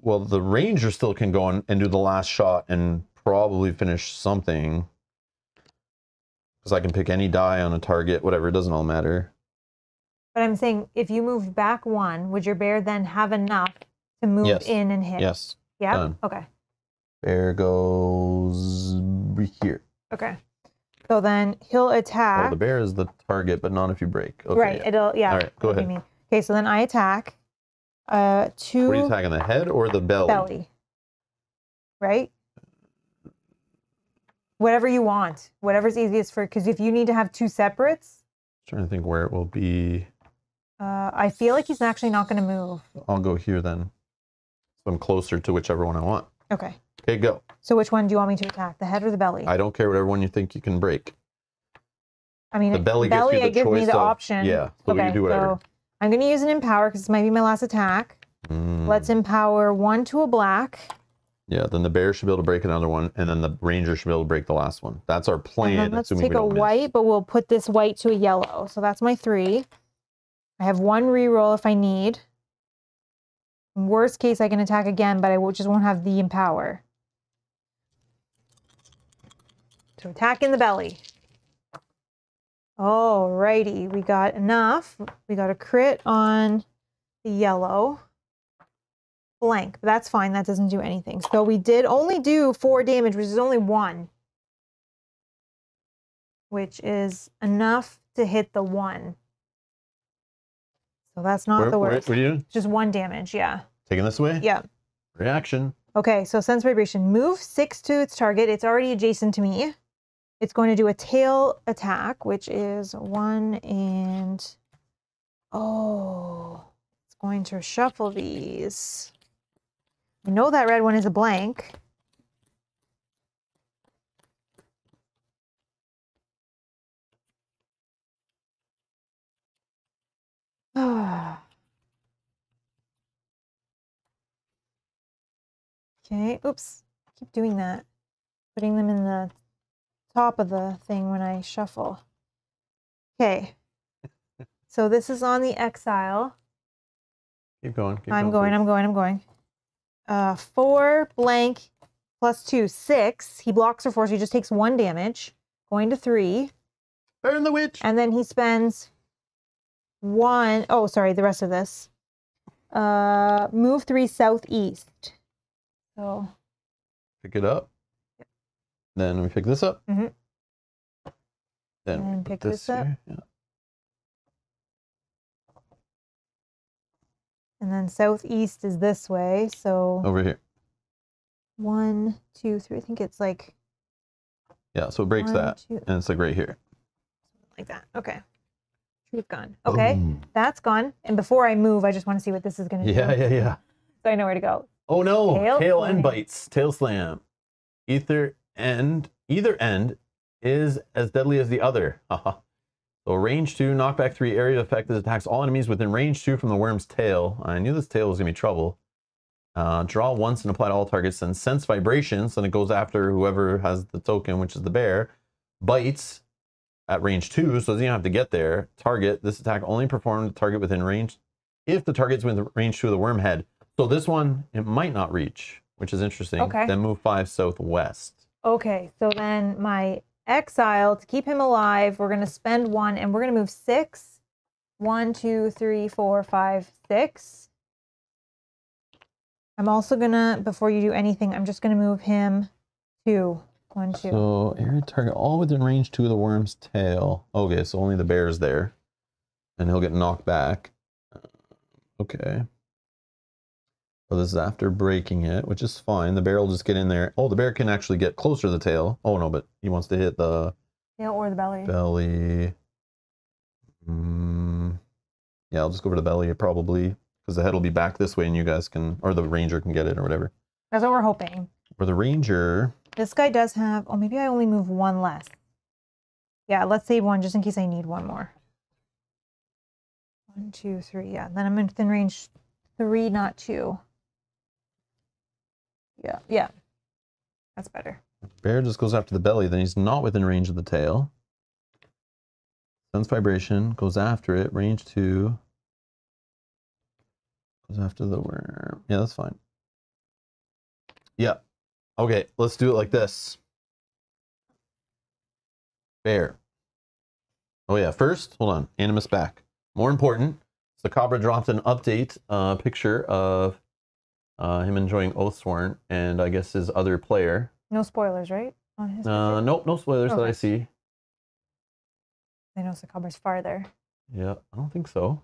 A: Well, the ranger still can go on and do the last shot and probably finish something. Because I can pick any die on a target, whatever. It doesn't all matter.
B: But I'm saying if you move back one, would your bear then have enough to move
A: Yes.
B: in and hit?
A: Yes.
B: Yeah.
A: done.
B: Okay.
A: Bear goes here.
B: Okay. So then he'll
A: Oh,
B: attack.
A: the bear is the target, but not if you break. Okay,
B: right.
A: yeah.
B: It'll yeah.
A: All right, go
B: what do you
A: ahead.
B: Okay. So then I attack. Uh, two
A: What are you attacking? The head or the belly?
B: belly. Right. Whatever you want. Whatever's easiest for. Because if you need to have two separates, I'm
A: trying to think where it will be.
B: uh, I feel like he's actually not going to move.
A: I'll go here then. So I'm closer to whichever one I want.
B: Okay.
A: Okay, go.
B: So which one do you want me to attack? The head or the belly?
A: I don't care whatever one you think you can break.
B: I mean,
A: The belly gives you the
B: me the
A: of-
B: option.
A: yeah, so you
B: okay,
A: do whatever.
B: so I'm going to use an empower because this might be my last attack.
A: Mm.
B: Let's empower one to a black.
A: Yeah, then the bear should be able to break another one, and then the ranger should be able to break the last one. That's our plan.
B: let's take a
A: don't miss.
B: white, but we'll put this white to a yellow. So that's my three. I have one reroll if I need. Worst case, I can attack again, but I will- just won't have the empower. So attack in the belly. Alrighty, we got enough. We got a crit on the yellow. Blank, but that's fine. That doesn't do anything. So we did only do four damage, which is only one. Which is enough to hit the one. So that's not
A: Where-
B: the worst.
A: what are you?
B: Just one damage, yeah.
A: Taking this way?
B: Yeah.
A: Reaction.
B: Okay, so sense vibration. Move six to its target. It's already adjacent to me. It's going to do a tail attack, which is one and oh, it's going to shuffle these. I know that red one is a blank. [sighs] Okay. Oops. Keep doing that. Putting them in the top of the thing when I shuffle. Okay. So this is on the exile.
A: Keep going. Keep
B: I'm going,
A: please.
B: I'm going, I'm going. Uh, four blank plus two, six. He blocks for four, so he just takes one damage. Going to three.
A: Burn the witch.
B: And then he spends one oh sorry, the rest of this. Uh move three southeast. So
A: Pick it up. Then we pick this up.
B: Mhm.
A: Then we
B: And pick this up.
A: here. Yeah.
B: And then southeast is this way. So
A: Over here.
B: one, two, three. I think it's like
A: Yeah. So it breaks
B: one,
A: that,
B: two,
A: and it's like right here.
B: like that. Okay. Truth gone. Okay.
A: Boom.
B: That's gone. And before I move, I just want to see what this is gonna
A: Yeah,
B: do.
A: yeah, yeah.
B: So I know where to go.
A: Oh no!
H: Tail
A: Tail, end bites. Tail slam. Either end, either end is as deadly as the other. Haha. [laughs] so range two, knockback three, area effect that attacks all enemies within range two from the worm's tail. I knew this tail was gonna be trouble. Uh, draw once and apply to all targets. Then sense vibrations, and it goes after whoever has the token, which is the bear. Bites at range two, so it doesn't even have to get there. Target. This attack only performed the target within range if the target's within range two of the worm head. So this one, it might not reach, which is interesting.
H: Okay.
A: Then move five southwest.
B: Okay, so then my exile to keep him alive, we're gonna spend one and we're gonna move six. One, two, three, four, five, six. I'm also gonna, before you do anything, I'm just gonna move him two. One, two.
A: So area target all within range two of the worm's tail. Okay, so only the bear's there, and he'll get knocked back. Okay. So this is after breaking it, which is fine. The bear will just get in there. Oh, the bear can actually get closer to the tail. Oh no, but he wants to hit the
H: Yeah, or the belly.
A: belly. Mm, yeah, I'll just go over the belly probably because the head will be back this way, and you guys can, or the ranger can get it, or whatever.
H: That's what we're hoping.
A: Or the ranger.
B: This guy does have, oh, maybe I only move one less. Yeah, let's save one just in case I need one more. One, two, three. Yeah, then I'm in within range three, not two. Yeah, yeah. That's better.
A: Bear just goes after the belly, then he's not within range of the tail. Sense vibration, goes after it, range two. Goes after the worm. Yeah, that's fine. Yeah. Okay, let's do it like this. Bear. Oh yeah, first, hold on. Animus back. More important, Sakabra dropped an update uh, picture of uh, him enjoying Oathsworn and I guess his other player.
H: No spoilers, right? On his
A: Uh, nope, no spoilers that I see.
H: I know Sakabra's farther.
A: Yeah, I don't think so.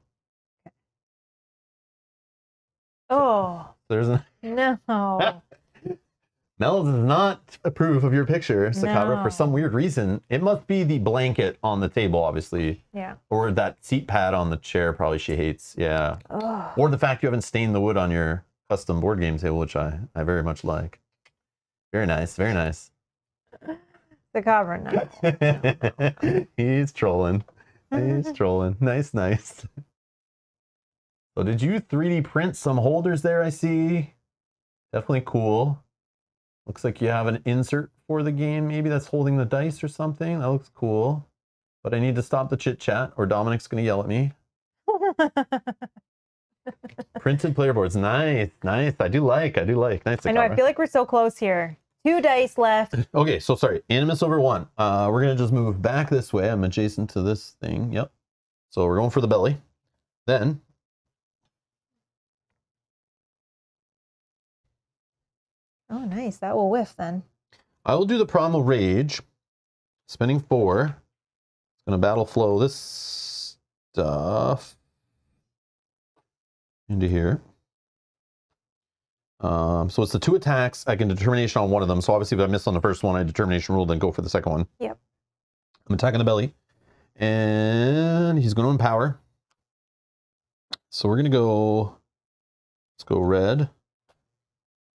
H: Oh
A: There's a [laughs]
H: no!
A: Mel does not approve of your picture, Sakabra, for some weird reason. It must be the blanket on the table, obviously,
H: yeah.
A: or that seat pad on the chair. Probably she hates. Yeah,
H: Oh.
A: or the fact you haven't stained the wood on your custom board game table, which I I very much like. Very nice, very nice. [laughs]
H: Sakabra, no. [laughs]
A: He's trolling. He's [laughs] trolling. Nice, nice. So did you 3D print some holders there, I see? Definitely cool. Looks like you have an insert for the game, maybe that's holding the dice or something. That looks cool. But I need to stop the chit chat or Dominic's gonna yell at me. Printed player boards. Nice, nice. I do like, I do like. Nice.
H: I know. I feel like we're so close here. Two dice left. [laughs]
A: Okay, so sorry, Animus over one. Uh, we're gonna just move back this way. I'm adjacent to this thing. Yep. So we're going for the belly. Then
B: Oh, nice. That will whiff then.
A: I will do the primal rage. Spending four. It's gonna battle flow this stuff into here. Um, so it's the two attacks. I can determination on one of them. So obviously, if I miss on the first one, I determination rule, then go for the second one.
H: Yep.
A: I'm attacking the belly, and he's going to empower. So we're gonna go. Let's go red,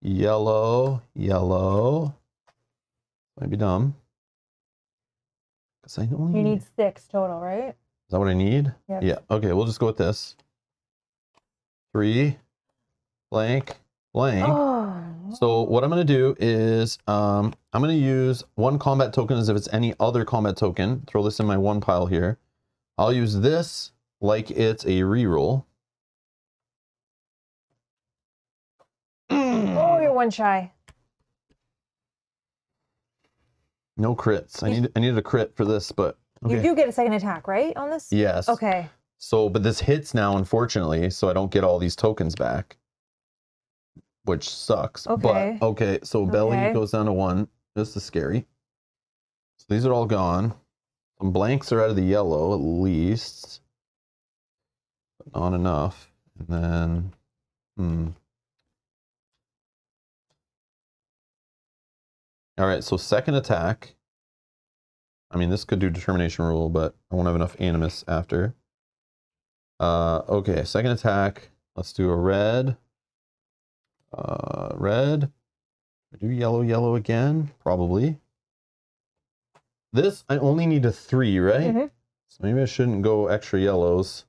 A: yellow, yellow. Might be dumb. Because I only
H: You need six total, right?
A: Is that what I need?
H: Yep.
A: Yeah. Okay, we'll just go with this. Three, blank, blank.
H: Oh
A: So what I'm going to do is um, I'm going to use one combat token as if it's any other combat token. Throw this in my one pile here. I'll use this like it's a reroll.
B: Oh, you're one shy.
A: No crits. I need I needed a crit for this, but okay.
B: You do get a second attack, right? On this?
A: Yes.
B: Okay.
A: So, but this hits now, unfortunately, so I don't get all these tokens back, which sucks.
B: Okay.
A: But okay, so belly
B: Okay.
A: goes down to one. This is scary. So these are all gone. Some blanks are out of the yellow at least, but not enough. And then, hmm. All right, so second attack. I mean, this could do determination rule, but I won't have enough animus after. Uh, okay, second attack. Let's do a red. Uh, red. Do yellow, yellow again, probably. This I only need a three, right?
B: Mhm.
A: So maybe I shouldn't go extra yellows.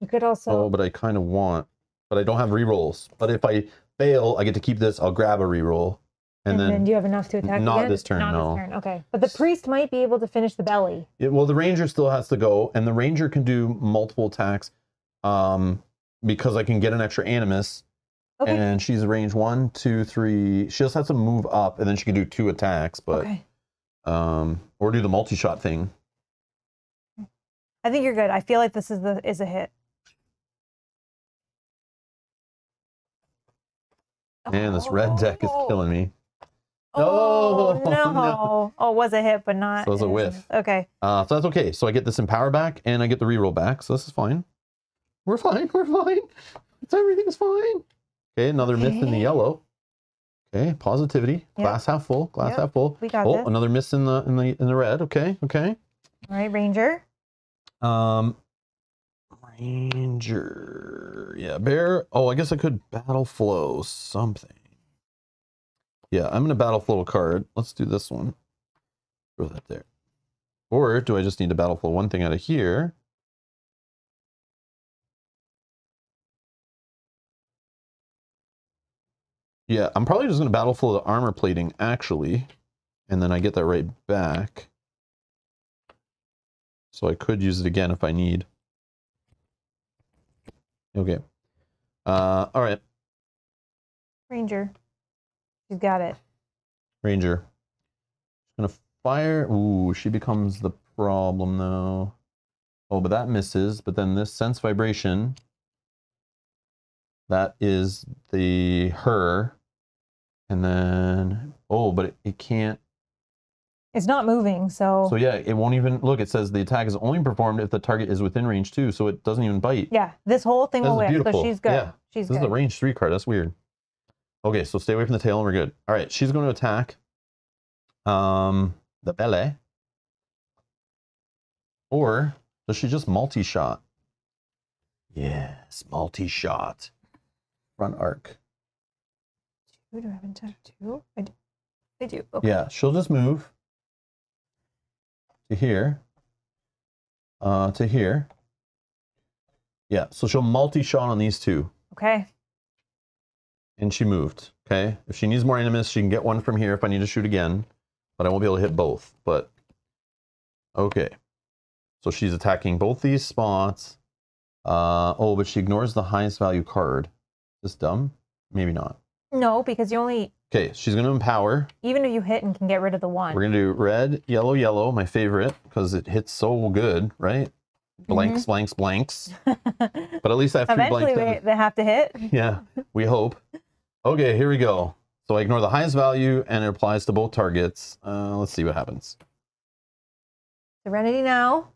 B: You could also.
A: oh, but I kind of want. But I don't have rerolls. But if I fail, I get to keep this. I'll grab a reroll, and,
B: and,
A: then,
B: then, do you have enough to attack
A: not
B: again?
A: this turn,
B: Not
A: no.
B: this turn. Okay. But the priest might be able to finish the belly.
A: It, well, the ranger still has to go, and the ranger can do multiple attacks, um, because I can get an extra animus,
B: Okay.
A: and she's range one, two, three. She just has to move up, and then she can do two attacks, but
B: okay.
A: um, or do the multi-shot thing.
B: I think you're good. I feel like this is the is a hit.
A: Man, this red deck is killing me.
B: Oh, [laughs]
A: No,
B: no. Oh, it was a hit, but not.
A: So it was a whiff.
B: Okay.
A: Uh, so that's okay. So I get this empower back, and I get the reroll back. So this is fine. We're fine. [laughs] We're fine. It's everything's fine. Okay, another myth in the yellow. Okay, positivity. Glass half full. Glass
B: Yep.
A: half full.
B: We got
A: oh,
B: this.
A: another miss in the in the in the red. Okay, okay.
B: All right, Ranger.
A: Um, Ranger. Yeah, bear. Oh, I guess I could battle flow something. Yeah, I'm gonna battle flow a card. Let's do this one. Throw that there. Or do I just need to battle flow one thing out of here? Yeah, I'm probably just gonna battle flow the armor plating actually, and then I get that right back. So I could use it again if I need. Okay. Uh, all right,
B: Ranger. She's got it.
A: Ranger. Gonna fire. Ooh, she becomes the problem though. Oh, but that misses. But then this sense vibration. That is the her. And then oh, but it, it can't.
B: It's not moving, so.
A: So yeah, it won't even look. It says the attack is only performed if the target is within range two, so it doesn't even bite.
B: yeah, this whole thing
A: This
B: will whiff. So she's good.
A: Yeah.
B: She's
A: This
B: good.
A: is a range three card. That's weird. Okay, so stay away from the tail and we're good. All right, she's going to attack um, the belly. Or does she just multi-shot? Yes, multi-shot. Front arc.
B: Two, do I have two? I do. I do. Okay.
A: Yeah, she'll just move to here, uh, to here. Yeah, so she'll multi-shot on these two.
B: Okay.
A: And she moved. Okay. If she needs more animus, she can get one from here if I need to shoot again, but I won't be able to hit both. But okay. So she's attacking both these spots. Uh, oh, but she ignores the highest value card. Is this dumb? Maybe not.
B: No, because you only,
A: Okay, she's going to empower.
B: even if you hit and can get rid of the one.
A: We're going to do red, yellow, yellow, my favorite, because it hits so good, right? Blanks, blanks, blanks. [laughs] But at least I have three.
B: Eventually,
A: blanks.
B: they, they have to hit.
A: Yeah, we hope. Okay, here we go. So I ignore the highest value and it applies to both targets. Uh, let's see what happens.
B: Serenity now.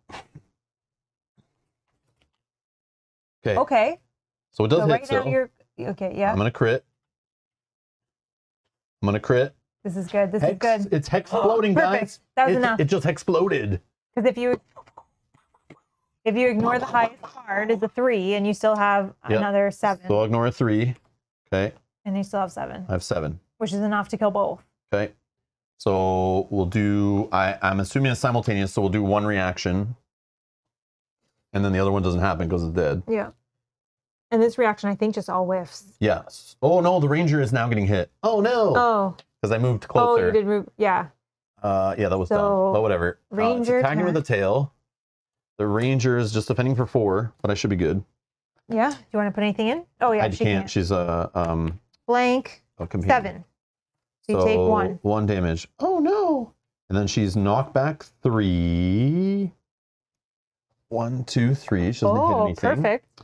A: Okay,
B: Okay.
A: so it does
B: so
A: hit.
B: right now you're okay. Yeah.
A: I'm gonna crit. I'm gonna crit.
B: This is good. This
A: Hex,
B: is good.
A: It's hex [gasps] exploding, guys.
B: That was
A: it,
B: enough.
A: It just exploded.
B: Because if you if you ignore the highest card is a three, and you still have
A: Yep.
B: another seven,
A: So I'll ignore a three. Okay,
B: and you still have seven,
A: I have seven.
B: which is enough to kill both.
A: Okay, so we'll do. I I'm assuming it's simultaneous, so we'll do one reaction, and then the other one doesn't happen because it's dead.
B: Yeah. And this reaction, I think, just all whiffs.
A: Yes. Oh no, the ranger is now getting hit. Oh no,
B: Oh,
A: because I moved closer.
B: oh, you did move. Yeah.
A: Uh, yeah, that was
B: So,
A: dumb. But whatever. Uh,
B: ranger
A: it's attacking with
B: a
A: tail. The ranger is just defending for four, but I should be good.
B: Yeah. Do you want to put anything in? Oh, yeah.
A: I
B: she
A: can't.
B: can't.
A: She's a um
B: Blank.
A: a companion.
B: Seven. So you take one.
A: One damage. Oh no. And then she's knocked back three. One, two, three. She doesn't hit
B: Oh,
A: anything.
B: perfect.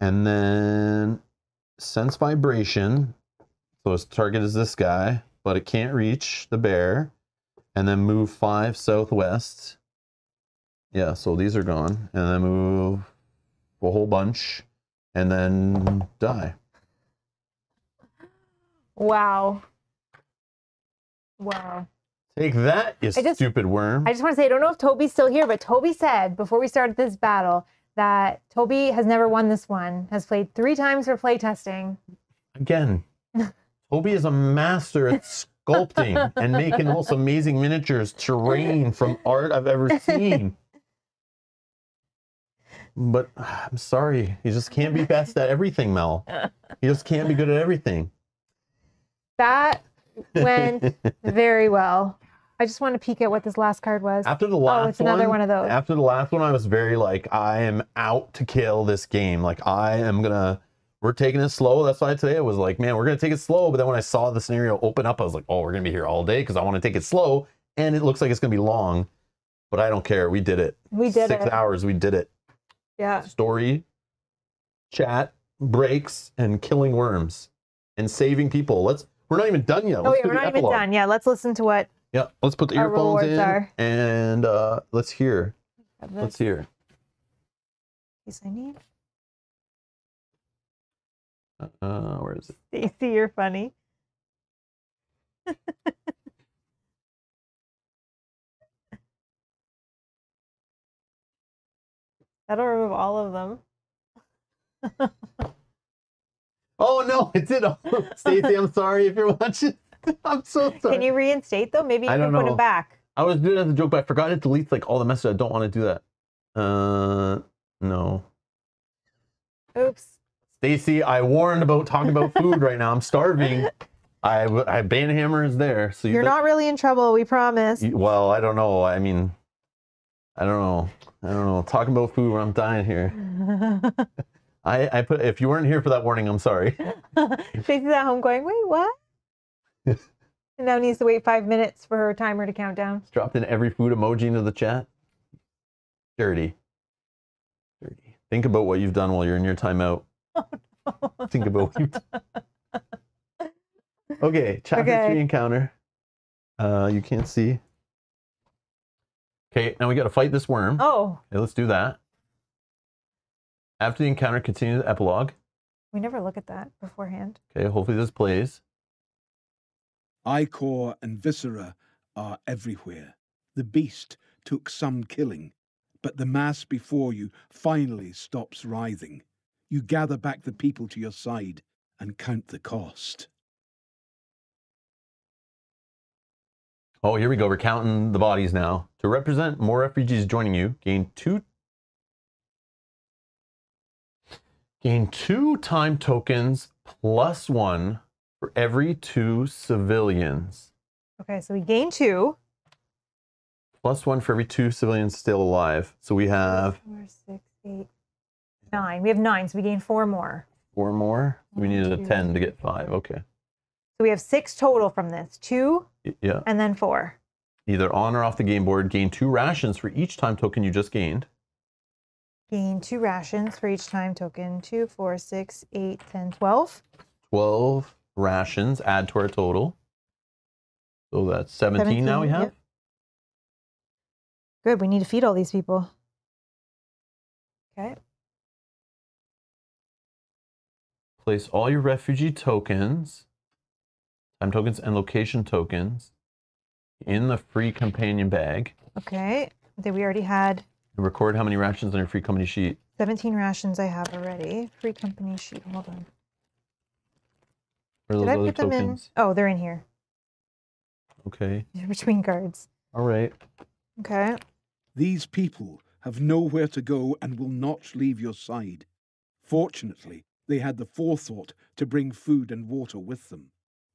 A: And then sense vibration. So its target is this guy, but it can't reach the bear. And then move five southwest. Yeah, so these are gone. And then move a whole bunch. And then die.
B: Wow. Wow.
A: Take that, you
B: just-
A: stupid worm.
B: I just want to say, I don't know if Toby's still here, but Toby said before we started this battle that Toby has never won this one, has played three times for playtesting.
A: Again, [laughs] Toby is a master at sculpting and making the most amazing miniatures, terrain from art I've ever seen. But [sighs] I'm sorry, he just can't be best at everything, Mel. He just can't be good at everything.
B: That went [laughs] very well. I just want to peek at what this last card was.
A: After the oh, last
B: oh, it's another one of those.
A: After the last one, I was very like, I am out to kill this game. Like, I am gonna. We're taking it slow. That's why today I was like, man, we're gonna take it slow. But then when I saw the scenario open up, I was like, oh, we're gonna be here all day because I want to take it slow, and it looks like it's gonna be long. But I don't care. We did it.
B: We did
A: Six
B: it.
A: hours. We did it.
B: Yeah.
A: Story, chat, breaks, and killing worms, and saving people. Let's. We're not even done yet.
B: Oh,
A: Let's
B: yeah,
A: do
B: we're not even done. Yeah, let's listen to what
A: Yeah, let's put the earphones in
B: are.
A: and uh, let's hear. Let's hear.
B: piece I need.
A: Uh, where is it?
B: Stacy, you're funny. [laughs] That'll remove all of them. [laughs]
A: Oh no, it did. Stacy, I'm sorry if you're watching. [laughs] I'm so sorry.
B: Can you reinstate though? Maybe you
A: I
B: can
A: don't
B: put
A: know.
B: it back.
A: I was doing it as a joke, but I forgot it deletes like all the messages. I don't want to do that. Uh, no.
B: Oops.
A: Stacy, I warned about talking about food right now. I'm starving. [laughs] I I Banhammer is there, so you
B: You're
A: bet-
B: not really in trouble, we promise.
A: you- well, I don't know. I mean, I don't know. I don't know. Talking about food when I'm dying here. [laughs] I, I put. If you weren't here for that warning, I'm sorry. [laughs]
B: Stacy's at home going, wait, what? [laughs] and now needs to wait five minutes for her timer to count down.
A: dropped in every food emoji into the chat. Dirty. Dirty. Think about what you've done while you're in your timeout. [laughs] Think about what you've done. Okay, chapter
B: Okay.
A: three encounter. Uh, you can't see. Okay, now we got to fight this worm.
B: Oh,
A: Okay, let's do that. After the encounter, continue the epilogue.
B: we never look at that beforehand.
A: Okay, hopefully this plays.
C: Ichor and Viscera are everywhere. The beast took some killing, but the mass before you finally stops writhing. You gather back the people to your side and count the cost.
A: Oh, here we go. We're counting the bodies now. To represent more refugees joining you, gain two gain two time tokens plus one for every two civilians.
B: Okay, so we gain two.
A: Plus one for every two civilians still alive. So we have
B: Four, six, eight, nine. We have nine, so we gain four more.
A: four more. We needed a 10 to get five. Okay.
B: So we have six total from this two
A: Yeah.
B: and then four.
A: Either on or off the game board. Gain two rations for each time token you just gained.
B: Gain two rations for each time token. Two, four, six, eight, ten, twelve.
A: 12 rations add to our total. So that's 17, now we have.
B: yep. Good. We need to feed all these people. Okay.
A: Place all your refugee tokens, time tokens, and location tokens in the free companion bag.
B: Okay. Then we already had
A: And record how many rations on your free company sheet.
B: 17 rations I have already. Free company sheet. Hold on.
A: Where
B: Did I
A: other
B: put them
A: tokens?
B: in? Oh, they're in here.
A: Okay. [laughs]
B: They're between cards.
A: All right.
B: Okay.
C: These people have nowhere to go and will not leave your side. Fortunately, they had the forethought to bring food and water with them.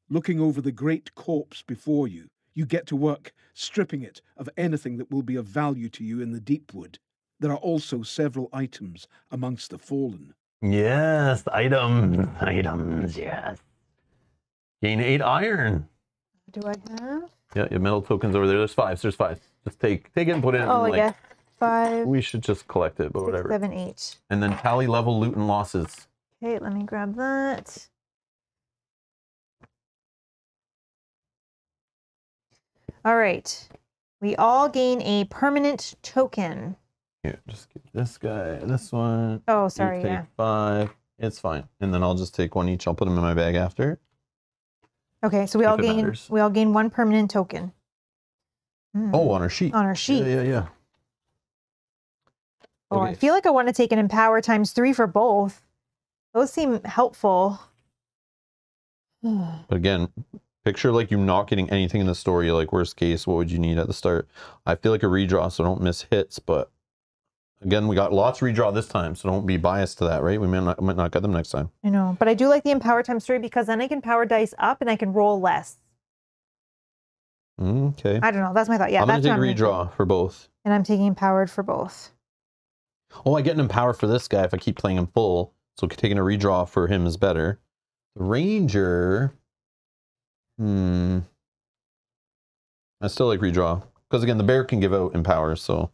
C: Looking over the great corpse before you, you get to work stripping it of anything that will be of value to you in the deep wood. There are also several items amongst the fallen.
A: Yes, items, items, yes. Gain eight iron.
B: Do I have?
A: Yeah, your metal tokens over there. There's five. There's five. Just take take it and put it in.
B: Oh,
A: like,
B: yes. Five,
A: We should just collect it, but
B: six,
A: whatever.
B: seven, eight.
A: And then tally level loot and losses.
B: Okay, let me grab that. All right. We all gain a permanent token.
A: Here, just get this guy, this one.
B: Oh,
A: You
B: sorry.
A: take
B: Yeah.
A: five. It's fine. And then I'll just take one each. I'll put them in my bag after.
B: Okay, so we
A: If
B: all gain
A: matters.
B: we all gain one permanent token. Hmm,
A: Oh, on our sheet.
B: on our sheet.
A: Yeah, yeah, yeah.
B: Oh, I feel like I want to take an empower times three for both. Those seem helpful.
A: But [sighs] again, picture like you not getting anything in the story. Like worst case, what would you need at the start? I feel like a redraw, so don't miss hits. But again, we got lots redraw this time, so don't be biased to that, right? We might not, might not get them next time.
B: I know, but I do like the empower times three because then I can power dice up and I can roll less.
A: Mm, okay.
B: I don't know. That's my thought. Yeah,
A: I'm gonna
B: that's
A: take
B: what I'm thinking.
A: redraw for both.
B: And I'm taking empowered for both.
A: Oh, I get an empower for this guy if I keep playing him full. So taking a redraw for him is better. The ranger. Hmm. I still like redraw because again, the bear can give out empower, so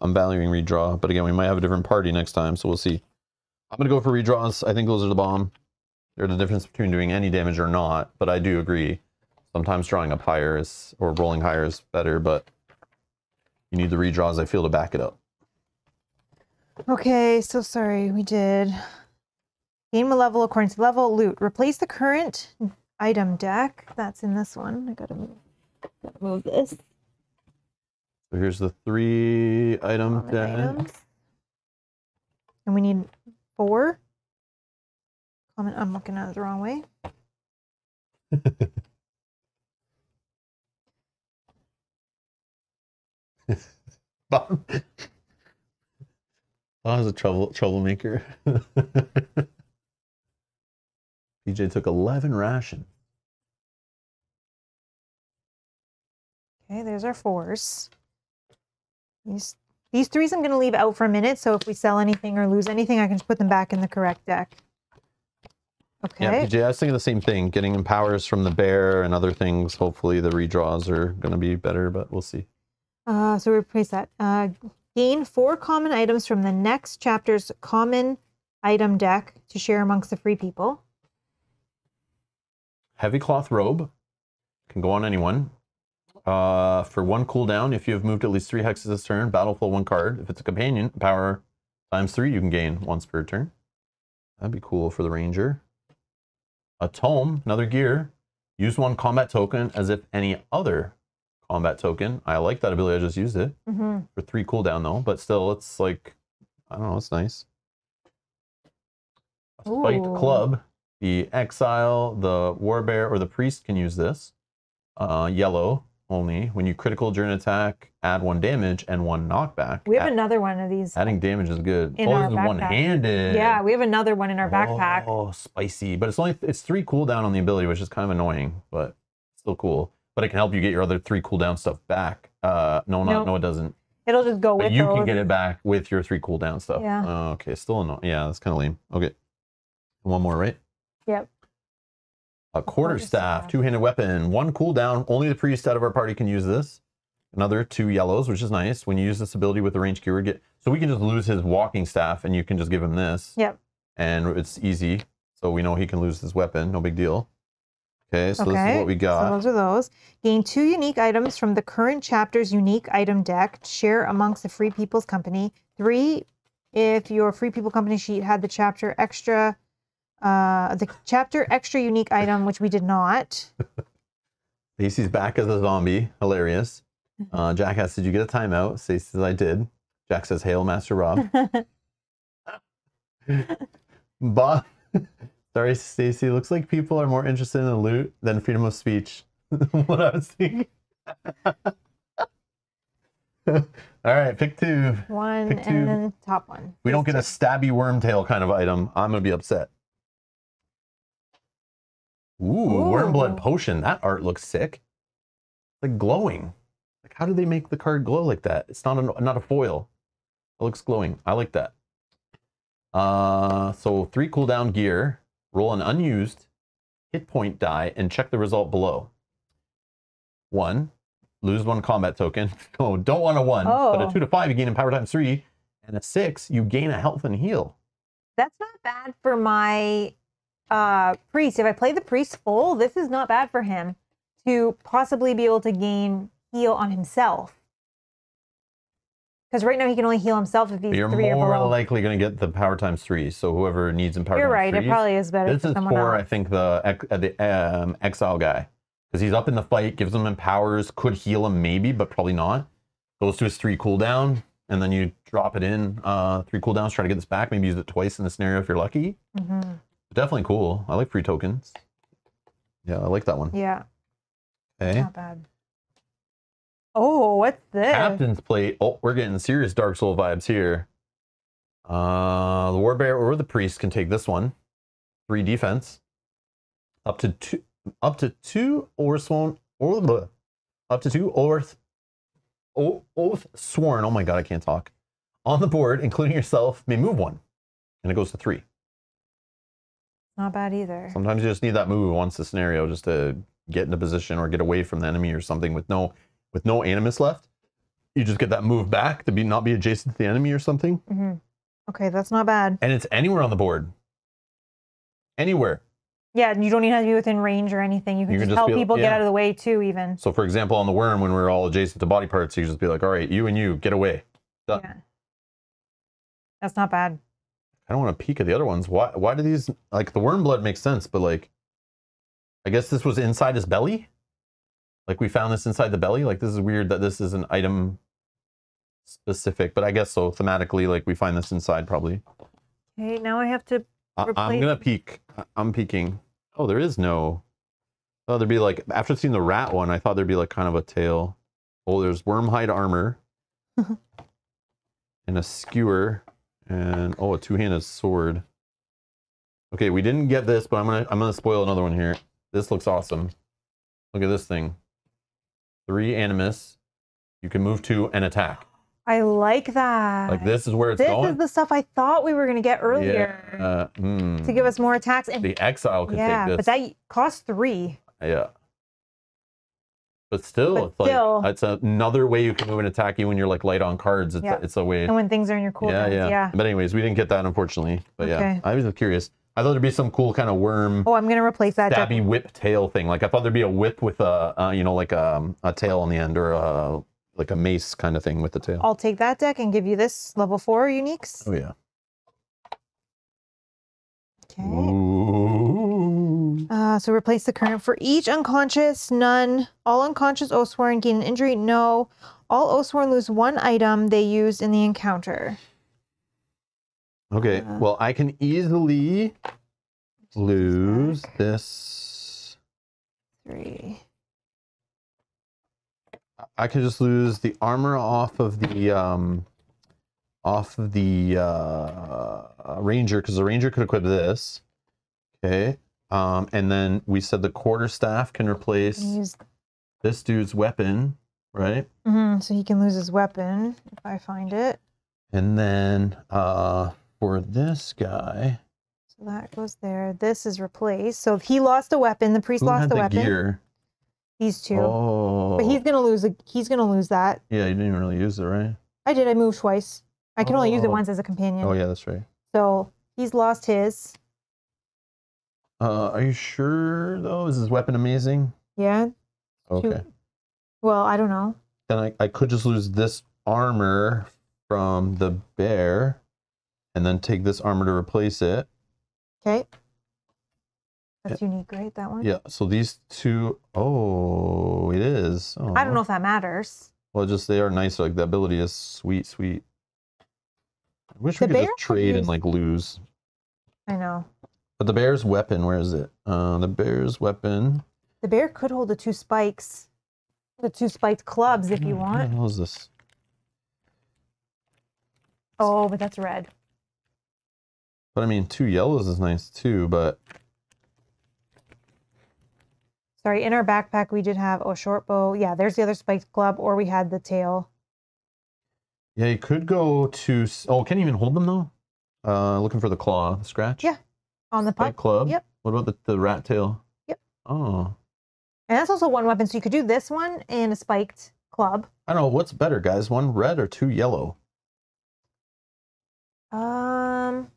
A: I'm valuing redraw. But again, we might have a different party next time, so we'll see. I'm gonna go for redraws. I think those are the bomb. They're the difference between doing any damage or not. But I do agree. Sometimes drawing up higher is or rolling higher is better, but you need the redraws. I feel to back it up.
B: Okay, so sorry, we did gain a level according to level. Loot. Replace the current item deck. That's in this one. I gotta move, gotta move this.
A: So here's the three item
B: common
A: deck.
B: items. And we need four. Common. I'm looking at it the wrong way. [laughs]
A: Bob. Bob was a trouble troublemaker. [laughs] PJ took 11 ration.
B: Okay, there's our fours. These these threes I'm going to leave out for a minute. So if we sell anything or lose anything, I can just put them back in the correct deck. Okay.
A: Yeah, PJ, I was thinking the same thing. Getting empowers from the bear and other things. Hopefully the redraws are going to be better, but we'll see.
B: Uh, so we replace that. Uh, gain four common items from the next chapter's common item deck to share amongst the free people.
A: Heavy cloth robe can go on anyone. Uh, for one cooldown, if you have moved at least three hexes this turn, battle flow one card. If it's a companion, power times three, you can gain once per turn. That'd be cool for the ranger. A tome, another gear. Use one combat token as if any other combat token. I like that ability. I just used it
B: Mm-hmm.
A: for three cooldown though, but still, it's like I don't know. It's nice. A spiked
B: Ooh.
A: club. The exile, the warbear, or the priest can use this. Uh, yellow only. When you critical during attack, add one damage and one knockback.
B: We have
A: Add-
B: another one of these.
A: adding damage is good.
B: in
A: oh,
B: our
A: this is
B: backpack.
A: one-handed.
B: Yeah, we have another one in our backpack.
A: Oh, spicy. But it's only it's three cooldown on the ability, which is kind of annoying, but still cool. But it can help you get your other three cooldown stuff back. Uh, no, not
B: Nope.
A: no, it doesn't.
B: It'll just go
A: But
B: with
A: you
B: those.
A: can get it back with your three cooldown stuff.
B: Yeah.
A: Oh, okay, still annoying. Yeah, that's kind of lame. Okay. One more, right?
B: Yep.
A: A quarter
B: Quarter
A: staff,
B: staff.
A: two-handed weapon, one cooldown. Only the priest out of our party can use this. Another two yellows, which is nice. When you use this ability with the range keyword, get so we can just lose his walking staff, and you can just give him this,
B: Yep.
A: and it's easy. So we know he can lose his weapon, no big deal. Okay, so this
B: okay.
A: is what we got.
B: So those are those. Gain two unique items from the current chapter's unique item deck. Share amongst the Free People's Company. Three, if your Free People Company sheet had the chapter extra, uh, the chapter extra unique item, which we did not. [laughs]
A: Stacy's back as a zombie. Hilarious. [laughs] Uh, Jack asks, "Did you get a timeout?" Stacy says, "I did." Jack says, "Hail, Master Rob." [laughs] Bob, sorry, Stacy. Looks like people are more interested in the loot than freedom of speech. what I was thinking. All right, pick two.
B: one
A: Pick two.
B: and then top one.
A: We don't get a stabby wormtail kind of item. I'm gonna be upset. Ooh, worm blood potion. That art looks sick. Like glowing. Like how do they make the card glow like that? It's not a not a foil. It looks glowing. I like that. Uh, so three cooldown gear. Roll an unused hit point die and check the result below. One, lose one combat token. [laughs] Oh, don't want a one, but
I: Oh.
A: a two to five you gain empower times three, and a six you gain a health and heal.
B: That's not bad for my uh, priest. If I play the priest full, this is not bad for him to possibly be able to gain heal on himself. Because right now he can only heal himself if he's
A: you're
B: three or
A: more
B: below.
A: likely going to get the power times three. So whoever needs empower
B: You're
A: times
B: right. It probably is better
A: This is for, I think, the uh, the um, exile guy because he's up in the fight, gives him empowers, could heal him maybe, but probably not. Goes to his three cooldown, and then you drop it in uh, three cooldowns, try to get this back. Maybe use it twice in the scenario if you're lucky.
B: Mhm.
A: Definitely cool. I like free tokens. Yeah, I like that one.
B: Yeah,
A: Okay.
B: not bad. Oh, what's this?
A: Captain's plate. Oh, we're getting serious Dark Soul vibes here. Uh, the Warbear or the Priest can take this one. Three defense. Up to two. Up to two or sworn or bleh. up to two oath. Oath sworn. Oh my god, I can't talk. On the board, including yourself, may move one, and it goes to three.
B: Not bad either.
A: Sometimes you just need that move once the scenario just to get into position or get away from the enemy or something with no with no animus left. You just get that move back to be not be adjacent to the enemy or something.
B: hmm Okay, that's not bad.
A: And it's anywhere on the board. Anywhere.
B: Yeah, you don't even have to be within range or anything. You can
A: You can
B: just
A: just
B: help people get
A: yeah.
B: out of the way too, even.
A: So for example, on the worm, when we're all adjacent to body parts, you just be like, all right, you and you, get away. Done.
B: Yeah. That's not bad.
A: I don't want to peek at the other ones. Why why do these like the worm blood makes sense, but like I guess this was inside his belly? Like we found this inside the belly? Like this is weird that this is an item specific, but I guess so thematically, like we find this inside probably.
B: Okay, now I have to.
A: I, I'm gonna peek. I'm peeking. Oh, there is no. Oh, there'd be like after seeing the rat one, I thought there'd be like kind of a tail. Oh, there's worm hide armor [laughs] and a skewer and oh, a two-handed sword. Okay, we didn't get this, but I'm gonna I'm gonna spoil another one here. This looks awesome. Look at this thing. Three animus. You can move to and attack.
B: I like that.
A: Like this is where it's
B: This
A: going.
B: This is the stuff I thought we were going to get earlier
A: Yeah. Uh, mm.
B: to give us more attacks. And
A: the exile could
B: yeah,
A: take this.
B: but that costs three.
A: Yeah. But still,
B: But
A: it's like
B: still-
A: it's another way you can move and attack you when you're like light on cards. It's
B: Yeah.
A: a, it's a way.
B: And when things are in your
A: yeah,
B: cooldowns.
A: yeah,
B: yeah.
A: But anyways, we didn't get that unfortunately. But yeah, I was curious. I thought there'd be some cool kind of worm
B: Oh, I'm going to replace that.
A: stabby
B: definitely.
A: whip tail thing. Like I thought there'd be a whip with a uh, you know like a, a tail on the end or a like a mace kind of thing with the tail.
B: I'll take that deck and give you this level four uniques.
A: Oh yeah.
B: Okay.
A: Ooh.
B: Uh, so replace the current for each unconscious, none. All unconscious Oathsworn gain an injury, no. All Oathsworn lose one item they used in the encounter.
A: Okay,
B: Uh,
A: well I can easily lose this.
B: Three.
A: I could just lose the armor off of the um off of the uh ranger because the ranger could equip this. Okay. Um and then we said the quarter staff can replace
B: Use,
A: this dude's weapon, right?
B: Mhm, So he can lose his weapon if I find it.
A: And then uh for this guy,
B: So that goes there. This is replaced. So if he lost a weapon, the priest lost a
A: the
B: weapon.
A: gear?
B: These two.
A: Oh,
B: But he's gonna lose. A, he's gonna lose that.
A: yeah, you didn't really use it, right?
B: I did. I moved twice. I can only use it
A: Oh.
B: once as a companion.
A: Oh yeah, that's right.
B: So he's lost his.
A: Uh, are you sure though? Is his weapon amazing?
B: Yeah.
A: Okay.
B: Well, I don't know.
A: Then I, I could just lose this armor from the bear and then take this armor to replace it.
B: Okay. That's unique, right? That one.
A: Yeah, so these two oh it is. Oh.
B: I don't know if that matters.
A: Well just they are nice, like the ability is sweet, sweet. I wish
B: The
A: we could just
B: could
A: trade and like lose.
B: I know.
A: But the bear's weapon, where is it? Uh the bear's weapon.
B: The bear could hold the two spikes, the two spiked clubs if you want.
A: hell is this?
B: Oh, but that's red.
A: But I mean two yellows is nice too, but
B: Sorry, in our backpack we did have oh short bow. Yeah, there's the other spiked club, or we had the tail.
A: Yeah, you could go to. Oh, can you even hold them though? Uh, looking for the claw, the scratch.
B: Yeah. On the puck.
A: club.
B: Yep.
A: What about the, the rat tail?
B: Yep.
A: Oh,
B: And that's also one weapon. So you could do this one and a spiked club.
A: I don't know. What's better, guys? One red or two yellow?
B: Um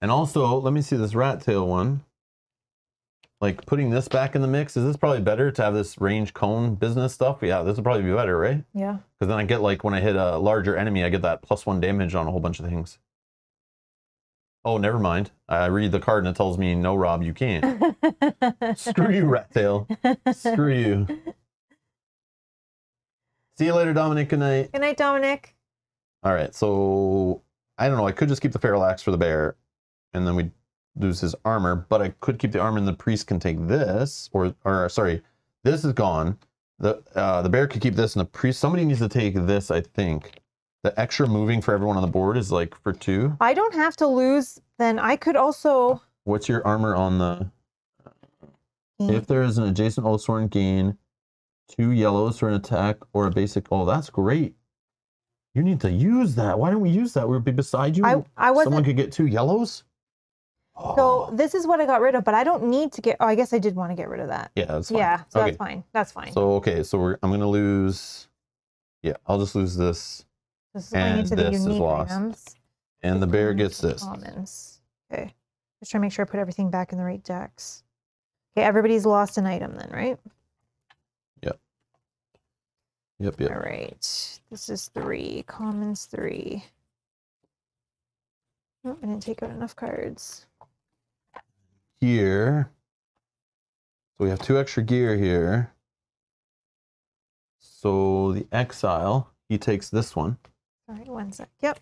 A: And also, let me see this rat tail one. Like putting this back in the mix, is this probably better to have this range cone business stuff? Yeah, this would probably be better, right?
B: yeah.
A: Because then I get like when I hit a larger enemy, I get that plus one damage on a whole bunch of things. Oh, never mind. I read the card and it tells me, no, Rob, you can't. [laughs] Screw you, rat tail. Screw you. See you later, Dominic. Good night.
B: Good night, Dominic.
A: All right, so I don't know. I could just keep the feral axe for the bear, and then we lose his armor. But I could keep the armor, and the priest can take this, or or sorry, this is gone. The uh, the bear could keep this, and the priest. Somebody needs to take this. I think the extra moving for everyone on the board is like for two.
B: I don't have to lose. Then I could also.
A: What's your armor on the? If there is an adjacent Oathsworn gain, two yellows for an attack or a basic. Oh, that's great. You need to use that. Why don't we use that? We'd be beside you.
B: I I wasn't.
A: Someone could get two yellows.
B: So
A: Oh,
B: this is what I got rid of, but I don't need to get. Oh, I guess I did want to get rid of that.
A: yeah, that's fine.
B: Yeah, so
A: okay.
B: that's fine. That's fine.
A: So okay, so we're I'm gonna lose. Yeah, I'll just lose this,
B: this is going
A: and
B: into the unique
A: lost.
B: items.
A: and the bear gets this.
B: Commons. Okay. Just trying to make sure I put everything back in the right decks. Okay, everybody's lost an item then, right?
A: Yep. Yep, yep.
B: All right. This is three. Commons three. Oh, I didn't take out enough cards.
A: Here, so we have two extra gear here. So the exile, he takes this one,
B: All right, one sec. Yep.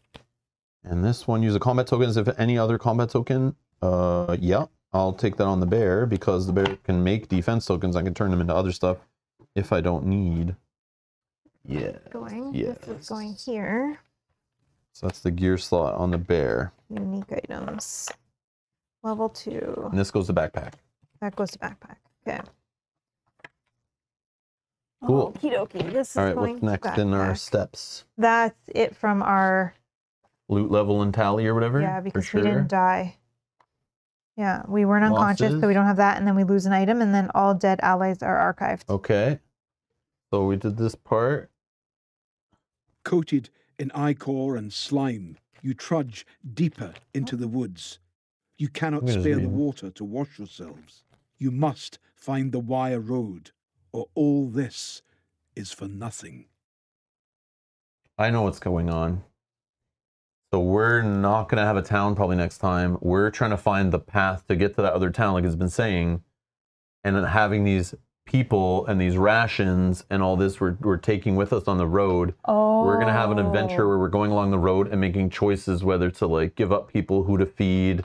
A: and this one use a combat token as if any other combat token. Uh, yeah, I'll take that on the bear because the bear can make defense tokens. I can turn them into other stuff if I don't need. Yeah.
B: Going. This is going here.
A: So that's the gear slot on the bear.
B: Unique items. Level two.
A: And this goes to backpack.
B: That goes to backpack. Okay.
A: Oh, cool.
B: Okie dokie. This is
A: All right,
B: going
A: what's
B: to
A: next in our
B: backpack.
A: steps?
B: That's it from our
A: Loot level and tally or whatever?
B: yeah because
A: sure.
B: we didn't die. Yeah, we weren't unconscious, so we don't have that, and then we lose an item, and then all dead allies are archived.
A: Okay. So we did this part.
C: Coated in ichor and slime, you trudge deeper into the oh. woods. You cannot spare the water to wash yourselves. You must find the wire road, or all this is for nothing.
A: I know what's going on. So we're not gonna have a town probably next time. We're trying to find the path to get to that other town, like it's been saying, and then having these people and these rations and all this we're, we're taking with us on the road.
J: Oh.
A: We're gonna have an adventure oh. where we're going along the road and making choices whether to like give up people, who to feed.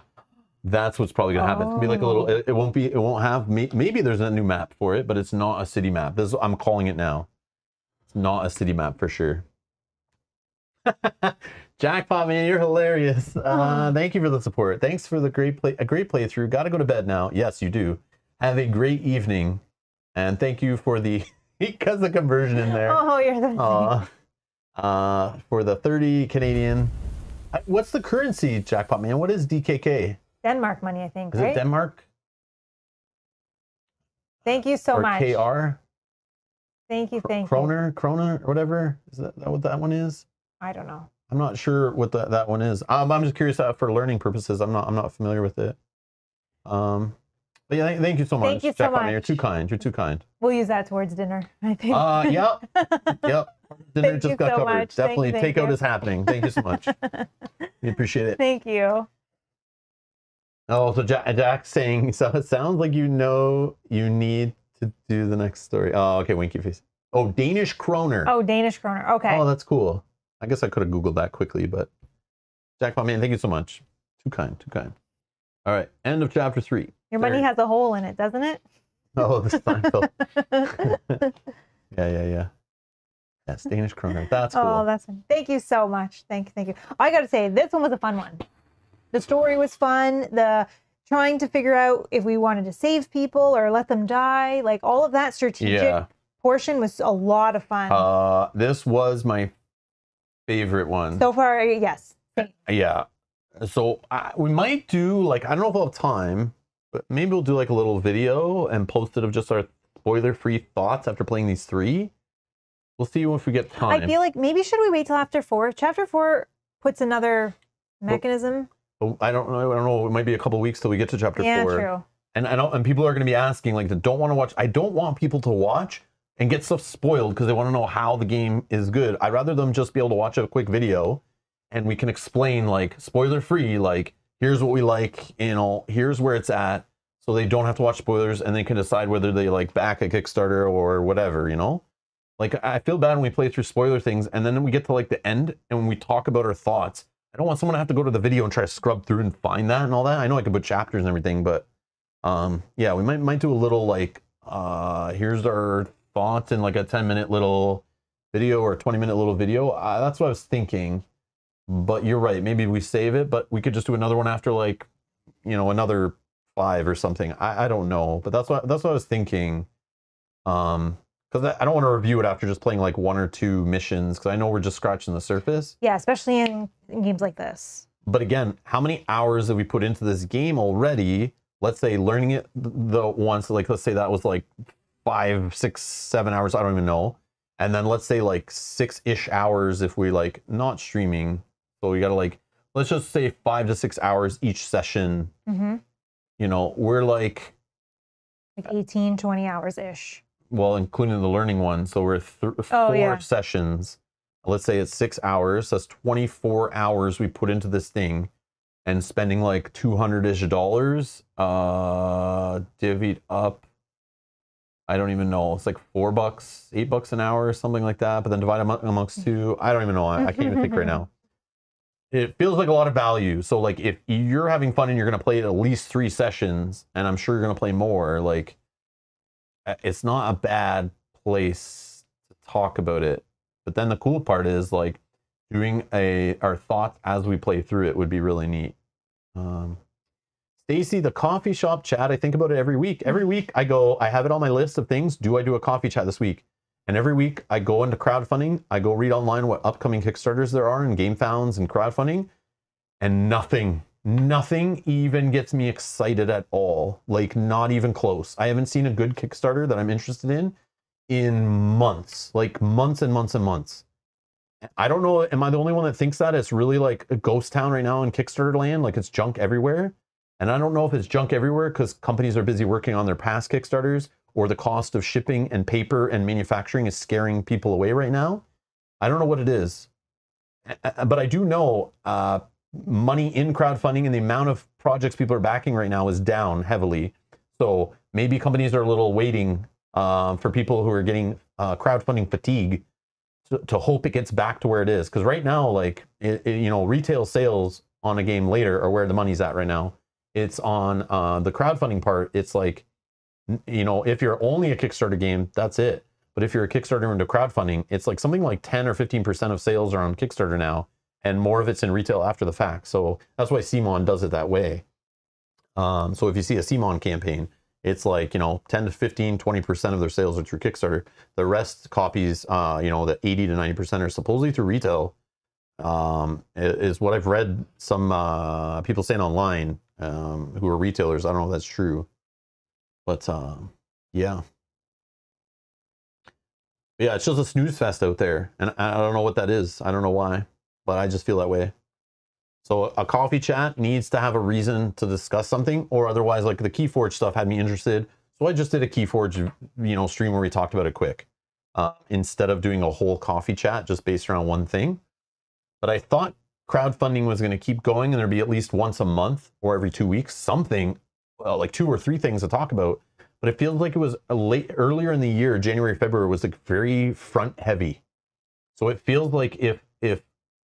A: That's what's probably gonna happen. It's gonna be like a little. It, it won't be. It won't have. may- Maybe there's a new map for it, but it's not a city map. This is, I'm calling it now. It's not a city map for sure. [laughs] Jackpot man, you're hilarious. [laughs] Uh, thank you for the support. Thanks for the great play. A great playthrough. Got to go to bed now. Yes, you do. Have a great evening, and thank you for the [laughs] because the conversion in there.
B: Oh, you're the
A: Uh, uh, for the 30 Canadian. I- What's the currency, Jackpot Man? What is DKK?
B: Denmark money, I think,
A: Is
B: right?
A: it Denmark
B: thank you so
A: or
B: much.
A: KR?
B: Thank you, thank you.
A: Kroner, Kroner, or whatever. Is that, that what that one is?
B: I don't know.
A: I'm not sure what that that one is. Um, I'm just curious uh, for learning purposes. I'm not I'm not familiar with it. Um, but yeah, thank, thank you so much,
B: Thank you so
A: Jackpot Man. You're too kind. You're too kind.
B: We'll use that towards dinner, I think.
A: Uh, yep, [laughs] yep. Dinner
B: Thank
A: just
B: you
A: got
B: so
A: covered.
B: much.
A: Definitely
B: you, thank
A: takeout
B: you.
A: is happening. Thank you so much. [laughs] we appreciate it.
B: Thank you.
A: Oh, so Jack, Jack's saying, [laughs] so it sounds like you know you need to do the next story. Oh, okay, winky face. Oh, Danish kroner.
B: Oh, Danish kroner. Okay.
A: Oh, that's cool. I guess I could have Googled that quickly, but Jackpot Man, thank you so much. Too kind, too kind. All right, end of chapter three.
B: Your money has a hole in it, doesn't it? [laughs]
A: Oh, this Seinfeld. [laughs] yeah, yeah, yeah. Yes, Danish kroner. That's oh, cool.
B: Oh, that's fun. Thank you so much. Thank you, thank you. I got to say, this one was a fun one. The story was fun. The
D: trying to figure out if we wanted to save people or let them die. Like all of that strategic
A: Yeah.
D: portion was a lot of fun.
A: Uh, this was my favorite one.
D: so far, yes.
A: Yeah. So I, we might do like I don't know if we'll have time, but maybe we'll do like a little video and post it of just our spoiler-free thoughts after playing these three. We'll see if we get time.
D: I feel like maybe should we wait till after four? Chapter four puts another mechanism.
A: But Oh, I don't know. I don't know. It might be a couple weeks till we get to chapter
D: yeah,
A: four.
D: true.
A: And I don't. And people are going to be asking like, don't want to watch. I don't want people to watch and get stuff spoiled because they want to know how the game is good. I'd rather them just be able to watch a quick video, and we can explain like spoiler free. Like here's what we like. You know, here's where it's at, so they don't have to watch spoilers and they can decide whether they like back a Kickstarter or whatever. You know. Like I feel bad when we play through spoiler things and then we get to like the end and when we talk about our thoughts, I don't want someone to have to go to the video and try to scrub through and find that and all that. I know I can put chapters and everything, but um yeah, we might might do a little like uh here's our thoughts in like a 10 minute little video or a 20 minute little video. Uh, that's what I was thinking. But you're right, maybe we save it, but we could just do another one after like you know another 5 or something. I I don't know, but that's what that's what I was thinking. Um because I don't want to review it after just playing like one or two missions because I know we're just scratching the surface.
D: Yeah, especially in, games like this.
A: But again, how many hours have we put into this game already? Let's say learning it the once, like let's say that was like five, six, seven hours. I don't even know. And then let's say like six ish hours if we like not streaming. So we got to like, let's just say five to six hours each session.
D: hmm
A: You know, we're like,
D: Like 18, 20 hours ish.
A: Well, including the learning one. So we're th-
D: Oh,
A: four
D: yeah.
A: sessions. Let's say it's six hours. That's 24 hours we put into this thing and spending like 200 ish dollars. Uh, divvied up. I don't even know. It's like four bucks, eight bucks an hour or something like that. But then divide among, amongst two. I don't even know. I, I can't even think right now. It feels like a lot of value. So like if you're having fun and you're gonna play at least three sessions, and I'm sure you're gonna play more, like it's not a bad place to talk about it. But then the cool part is like doing a our thoughts as we play through it would be really neat. Um, Stacy, the coffee shop chat, I think about it every week. Every week I go, I have it on my list of things. Do I do a coffee chat this week? And every week I go into crowdfunding. I go read online what upcoming Kickstarters there are and Gamefounds and crowdfunding, and nothing, nothing even gets me excited at all. Like not even close. I haven't seen a good Kickstarter that I'm interested in in months, like months and months and months. I don't know. Am I the only one that thinks that it's really like a ghost town right now in Kickstarter land? Like it's junk everywhere. And I don't know if it's junk everywhere because companies are busy working on their past Kickstarters or the cost of shipping and paper and manufacturing is scaring people away right now. I don't know what it is. But I do know uh, money in crowdfunding and the amount of projects people are backing right now is down heavily. So maybe companies are a little waiting um, for people who are getting uh, crowdfunding fatigue to, to hope it gets back to where it is. Because right now, like it, it- you know, retail sales on a game later are where the money's at right now. It's on uh, the crowdfunding part. It's like, you know, if you're only a Kickstarter game, that's it. But if you're a Kickstarter into crowdfunding, it's like something like 10 or 15% of sales are on Kickstarter now, and more of it's in retail after the fact. So that's why Simon does it that way. Um, so if you see a Simon campaign, it's like, you know, 10 to 15, 20% of their sales are through Kickstarter. The rest copies, uh, you know, the 80 to 90% are supposedly through retail. Um, is what I've read some uh, people saying online um, who are retailers. I don't know if that's true, but um, yeah. Yeah, it's just a snooze fest out there, and I don't know what that is. I don't know why, but I just feel that way. So a coffee chat needs to have a reason to discuss something, or otherwise, like the KeyForge stuff had me interested. So I just did a KeyForge, you know, stream where we talked about it quick, uh, instead of doing a whole coffee chat just based around one thing. But I thought crowdfunding was going to keep going, and there'd be at least once a month or every two weeks something, well, like two or three things to talk about. But it feels like it was a late earlier in the year, January, February was like very front heavy. So it feels like if if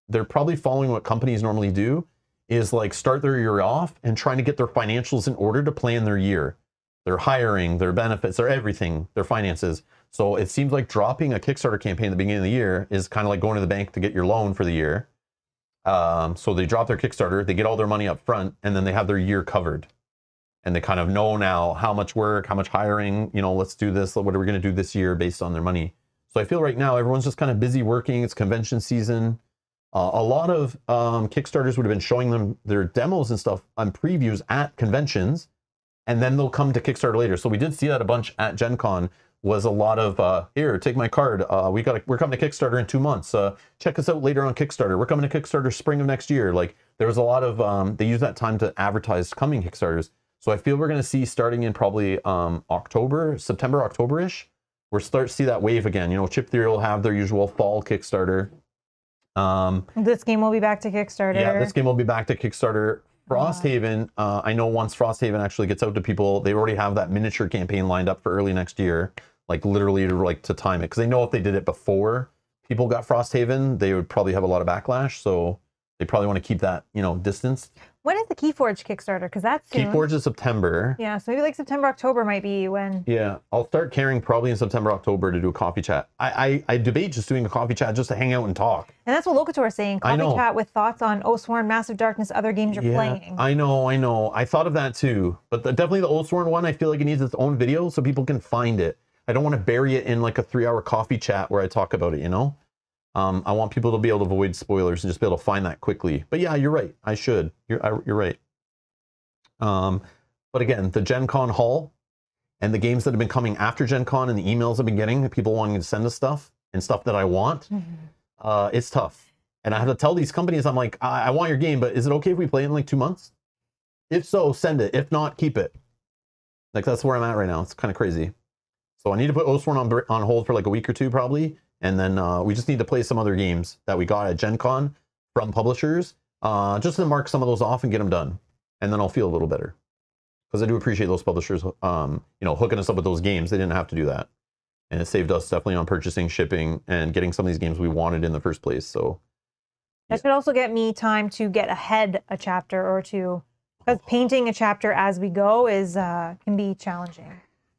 A: they're probably following what companies normally do is like start their year off and trying to get their financials in order to plan their year their hiring their benefits their everything their finances so it seems like dropping a kickstarter campaign at the beginning of the year is kind of like going to the bank to get your loan for the year um, so they drop their kickstarter they get all their money up front and then they have their year covered and they kind of know now how much work, how much hiring, you know, let's do this. What are we going to do this year based on their money? So I feel right now everyone's just kind of busy working. It's convention season. Uh, a lot of um, Kickstarters would have been showing them their demos and stuff on previews at conventions, and then they'll come to Kickstarter later. So we did see that a bunch at Gen Con was a lot of uh, here, take my card. Uh, we got we're coming to Kickstarter in two months. Uh, check us out later on Kickstarter. We're coming to Kickstarter spring of next year. Like there was a lot of um, they use that time to advertise coming Kickstarters. So I feel we're going to see starting in probably um, October, September, October-ish. We're start to see that wave again. You know, Chip Theory will have their usual fall Kickstarter. Um,
B: This game will be back to Kickstarter.
A: yeah, this game will be back to Kickstarter. Frosthaven, uh, I know once Frosthaven actually gets out to people, they already have that miniature campaign lined up for early next year, like literally to like to time it, because they know if they did it before people got Frosthaven, they would probably have a lot of backlash. So they probably want to keep that you know distance.
B: When is the Keyforge Kickstarter? Because that's soon.
A: Keyforge is September.
B: Yeah, so maybe like September, October might be when.
A: Yeah, I'll start caring probably in September, October to do a coffee chat. I, I I debate just doing a coffee chat just to hang out and talk.
B: And that's what Locator is saying.
A: I
B: Coffee
A: know.
B: chat with thoughts on Oathsworn, Massive Darkness, other games you're playing.
A: I know, I know. I thought of that too. But the, definitely the Oathsworn one, I feel like it needs its own video so people can find it. I don't want to bury it in like a three hour coffee chat where I talk about it, you know? Um, I want people to be able to avoid spoilers and just be able to find that quickly. But yeah, you're right. I should. You're, I, you're right. Um, but again, the Gen Con haul and the games that have been coming after Gen Con and the emails I've been getting, people wanting to send us stuff and stuff that I want, uh, it's tough. And I have to tell these companies, I'm like, I, I want your game, but is it okay if we play it in like two months? If so, send it. If not, keep it. Like that's where I'm at right now. It's kind of crazy. So I need to put Oathsworn on on hold for like a week or two probably, and then uh, we just need to play some other games that we got at Gen Con from publishers, uh, just to mark some of those off and get them done, and then I'll feel a little better. Because I do appreciate those publishers, um, you know, hooking us up with those games. They didn't have to do that, and it saved us definitely on purchasing, shipping, and getting some of these games we wanted in the first place. So
B: That should also get me time to get ahead a chapter or two. Because painting a chapter as we go is uh, can be challenging.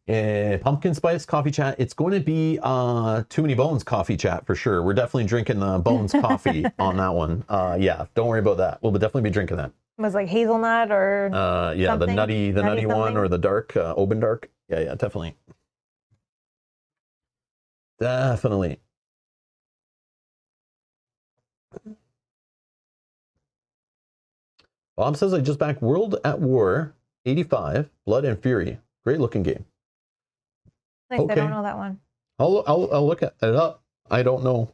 A: Uh, pumpkin spice coffee chat. It's going to be uh, too many bones coffee chat for sure. We're definitely drinking the bones [laughs] coffee on that one. Uh, yeah, don't worry about that. We'll definitely be drinking that.
B: was like hazelnut or
A: Uh, yeah, the nutty, the
B: Nutty
A: nutty, one or the dark, uh, open dark. Yeah, yeah, definitely, definitely. Bob says I just backed World at War 85, Blood and Fury. Great looking game.
B: I
A: Okay.
B: don't know that one.
A: I'll, I'll I'll look at it up. I don't know.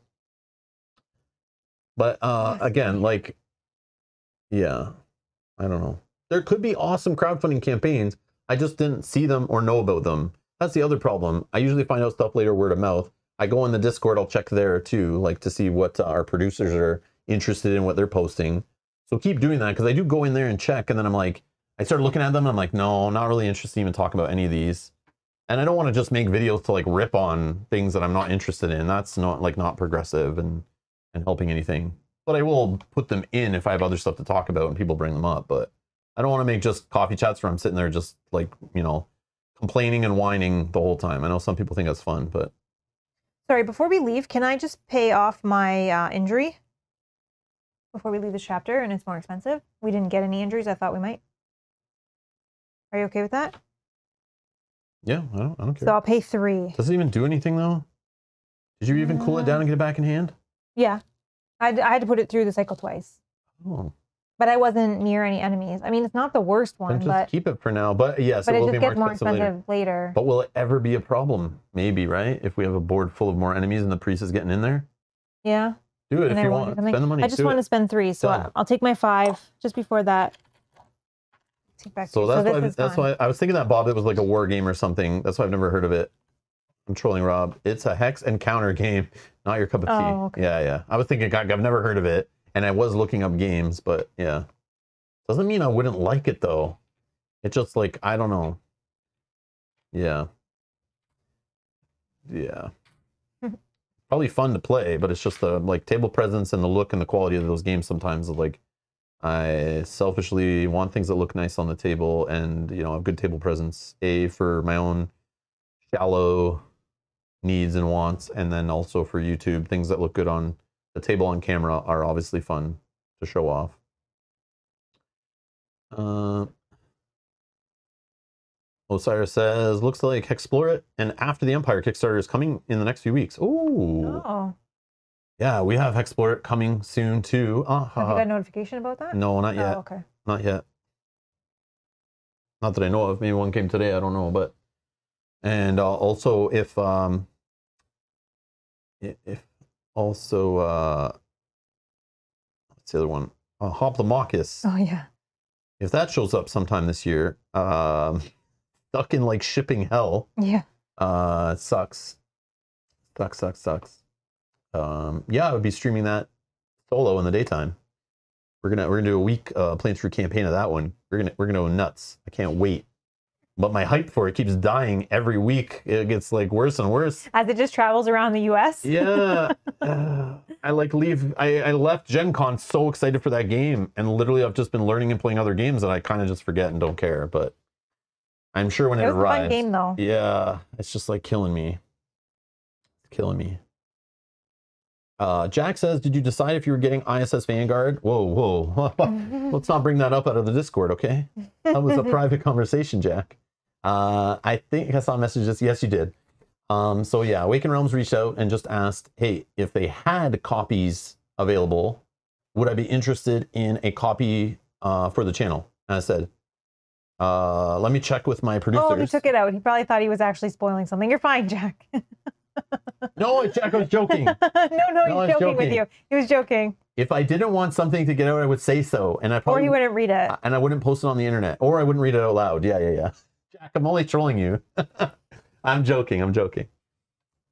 A: But uh again, like yeah, I don't know. There could be awesome crowdfunding campaigns. I just didn't see them or know about them. That's the other problem. I usually find out stuff later word of mouth. I go in the Discord, I'll check there too, like to see what uh, our producers are interested in, what they're posting. So keep doing that because I do go in there and check, and then I'm like, I start looking at them, and I'm like, no, not really interested in even talking about any of these and I don't want to just make videos to like rip on things that I'm not interested in. That's not like not progressive and and helping anything. But I will put them in if I have other stuff to talk about and people bring them up. But I don't want to make just coffee chats where I'm sitting there just like you know complaining and whining the whole time. I know some people think that's fun, but
B: Sorry, before we leave, can I just pay off my uh, injury before we leave this chapter? And it's more expensive. We didn't get any injuries. I thought we might. Are you okay with that?
A: Yeah, I don't, I don't care.
B: So I'll pay three.
A: Does it even do anything though? Did you even cool it down and get it back in hand?
B: Yeah, I had, I had to put it through the cycle twice,
A: Oh,
B: but I wasn't near any enemies. I mean, it's not the worst
A: then
B: one,
A: just
B: but
A: keep it for now. But yes,
B: but
A: it
B: it
A: will
B: just
A: be more
B: gets more
A: expensive later.
B: later.
A: But will it ever be a problem? Maybe, right? If we have a board full of more enemies and the priest is getting in there,
B: Yeah,
A: do it
B: and
A: if
B: I
A: you want. Spend the money.
B: I just
A: do
B: want
A: it.
B: to spend three, so
A: Done.
B: I'll take my five just before that. Take back
A: So that's
B: this
A: why.
B: is
A: why I was thinking that Bob. It was like a war game or something. That's why I've never heard of it. I'm trolling Rob. It's a hex and counter game, not your cup of tea.
B: Oh, okay.
A: Yeah, yeah. I was thinking, I've never heard of it, and I was looking up games, but yeah, doesn't mean I wouldn't like it though. It's just like I don't know. Yeah. Yeah. [laughs] Probably fun to play, but it's just the like table presence and the look and the quality of those games sometimes is like I selfishly want things that look nice on the table and you know have good table presence. A for my own shallow needs and wants, and then also for YouTube, things that look good on the table on camera are obviously fun to show off. Uh, Osiris says, looks like Explore It and After the Empire Kickstarter is coming in the next few weeks. Ooh.
D: Oh,
A: Yeah, we have Explore coming soon too. Uh,
D: have you got a notification about that?
A: no, not yet.
D: Oh, okay.
A: Not yet. Not that I know of. Maybe one came today. I don't know. But and uh, also if um if also uh what's the other one? Uh, Hoplomachus.
D: Oh yeah.
A: If that shows up sometime this year, um, [laughs] stuck in like shipping hell.
D: Yeah.
A: Uh, sucks. Sucks, sucks, sucks. Um, yeah, I would be streaming that solo in the daytime. We're gonna we're gonna do a week uh, playing through campaign of that one. We're gonna we're gonna go nuts. I can't wait. But my hype for it keeps dying every week. It gets like worse and worse.
D: As it just travels around the U.S.
A: Yeah, uh, [sighs] I like leave. I, I left Gen Con so excited for that game, and literally I've just been learning and playing other games that I kind of just forget and don't care. But I'm sure when it,
D: It was a
A: arrives,
D: fun game though.
A: yeah, it's just like killing me. It's killing me. Uh, Jack says, "Did you decide if you were getting ISS Vanguard?" Whoa, whoa! [laughs] Let's not bring that up out of the Discord, okay? That was a [laughs] private conversation, Jack. Uh, I think I saw messages. Yes, you did. Um, so yeah, Awaken Realms reached out and just asked, "Hey, if they had copies available, would I be interested in a copy uh, for the channel?" And I said, uh, "Let me check with my producers."
D: Oh, he took it out. He probably thought he was actually spoiling something. You're fine, Jack. [laughs]
A: No, Jack, I was joking. [laughs]
D: no, no,
A: No,
D: he's joking, with you. He was joking.
A: if I didn't want something to get out, I would say so, and I
D: Or
A: probably
D: he wouldn't read it.
A: and I wouldn't post it on the internet, or I wouldn't read it out loud. Yeah, yeah, yeah. Jack, I'm only trolling you. [laughs] I'm joking. I'm joking.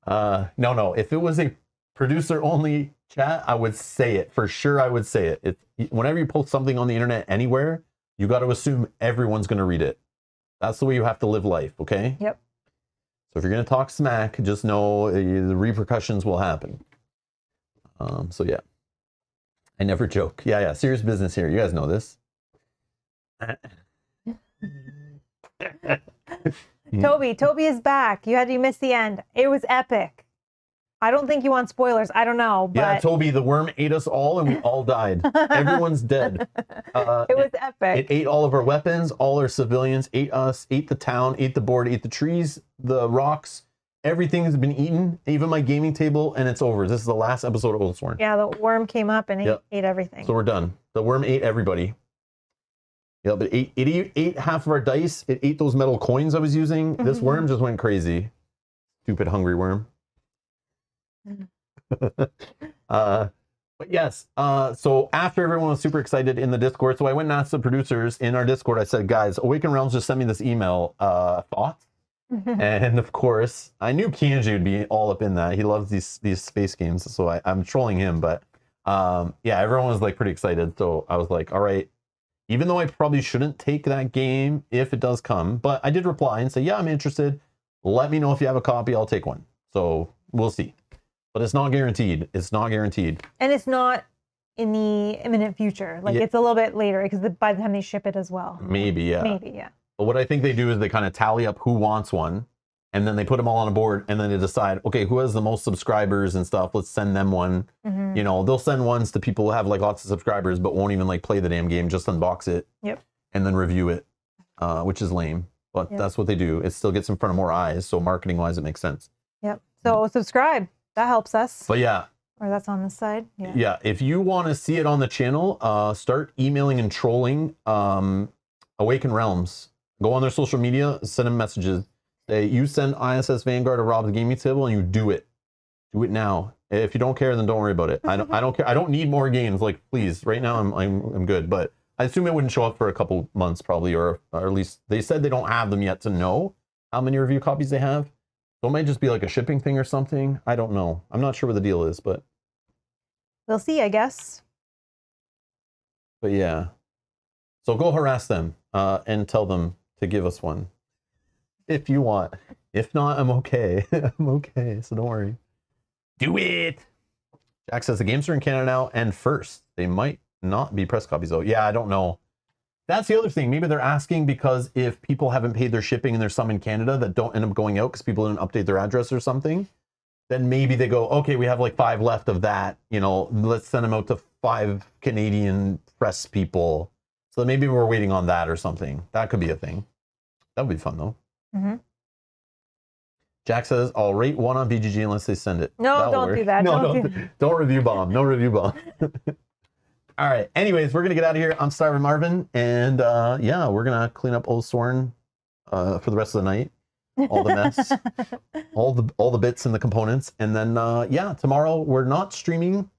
A: Uh, no, no. If it was a producer only chat, I would say it for sure. I would say it. It whenever you post something on the internet anywhere, you got to assume everyone's going to read it. That's the way you have to live life. Okay.
D: Yep.
A: So if you're going to talk smack, just know uh, the repercussions will happen. Um, so yeah, I never joke. Yeah, yeah, serious business here. You guys know this. [laughs]
D: Toby, Toby is back. You had you missed the end. It was epic. I don't think you want spoilers. I don't know,
A: Yeah, Toby, the worm ate us all and we all died. [laughs] Everyone's dead. Uh, [laughs]
D: it was
A: It
D: epic.
A: It ate all of our weapons, all our civilians, ate us, ate the town, ate the board, ate the trees, the rocks. Everything has been eaten, even my gaming table, and it's over. This is the last episode of Oathsworn.
D: yeah, the worm came up and ate,
A: Yep.
D: ate everything.
A: So we're done. The worm ate everybody. Yeah, but it ate, it ate, half of our dice. It ate those metal coins I was using. This
D: Mhm.
A: worm just went crazy. Stupid hungry worm. [laughs] uh, but yes, uh, so after everyone was super excited in the Discord, so I went and asked the producers in our Discord. I said, guys, Awaken Realms just sent me this email. Uh, thoughts? and of course, I knew Kianji would be all up in that. He loves these these space games, so I, I'm trolling him. But um, yeah, everyone was like pretty excited. So I was like, all right. Even though I probably shouldn't take that game if it does come, but I did reply and say, yeah, I'm interested. Let me know if you have a copy. I'll take one. So we'll see. But it's not guaranteed. It's not guaranteed.
D: and it's not in the imminent future. Like
A: Yeah.
D: it's a little bit later because by the time they ship it as well.
A: Maybe, yeah.
D: Maybe, yeah.
A: But what I think they do is they kind of tally up who wants one, and then they put them all on a board, and then they decide, okay, who has the most subscribers and stuff. Let's send them one.
D: Mhm.
A: You know, they'll send ones to people who have like lots of subscribers, but won't even like play the damn game, just unbox it.
D: Yep.
A: And then review it, uh, which is lame. But
D: Yep.
A: that's what they do. It still gets in front of more eyes, so marketing wise, it makes sense.
D: Yep. So subscribe. That helps us.
A: But yeah,
D: or that's on the side. Yeah.
A: yeah if you want to see it on the channel uh start emailing and trolling um awaken realms. Go on their social media send them messages. Say you send iss vanguard to rob the gaming table and you do it. Do it now. If you don't care then don't worry about it. I don't i don't care i don't need more games. Like please right now i'm i'm, I'm good. But i assume it wouldn't show up for a couple months probably or, or at least they said they don't have them yet to know how many review copies they have so it might just be like a shipping thing or something i don't know i'm not sure what the deal is but
D: We'll see, I guess.
A: But yeah. So go harass them uh, and tell them to give us one if you want. If not, I'm okay. [laughs] I'm okay. So don't worry. Do it. Jack says the games are in Canada now and first. They might not be press copies though. Yeah, I don't know. That's the other thing. Maybe they're asking because if people haven't paid their shipping and there's some in Canada that don't end up going out because people didn't update their address or something, then maybe they go, okay, we have like five left of that. You know, let's send them out to five Canadian press people. So maybe we're waiting on that or something. That could be a thing. That would be fun though.
D: hmm
A: Jack says, "I'll rate one on BGG unless they send it."
D: No,
A: That'll
D: don't
A: work.
D: do that. [laughs]
A: No,
D: Don't
A: don't,
D: do-
A: don't review bomb. No review bomb. [laughs] All right. Anyways, we're gonna get out of here. I'm Starvin Marvin, and uh, yeah, we're gonna clean up Oathsworn uh, for the rest of the night. All the mess, [laughs] all the all the bits and the components, and then uh, yeah, tomorrow we're not streaming.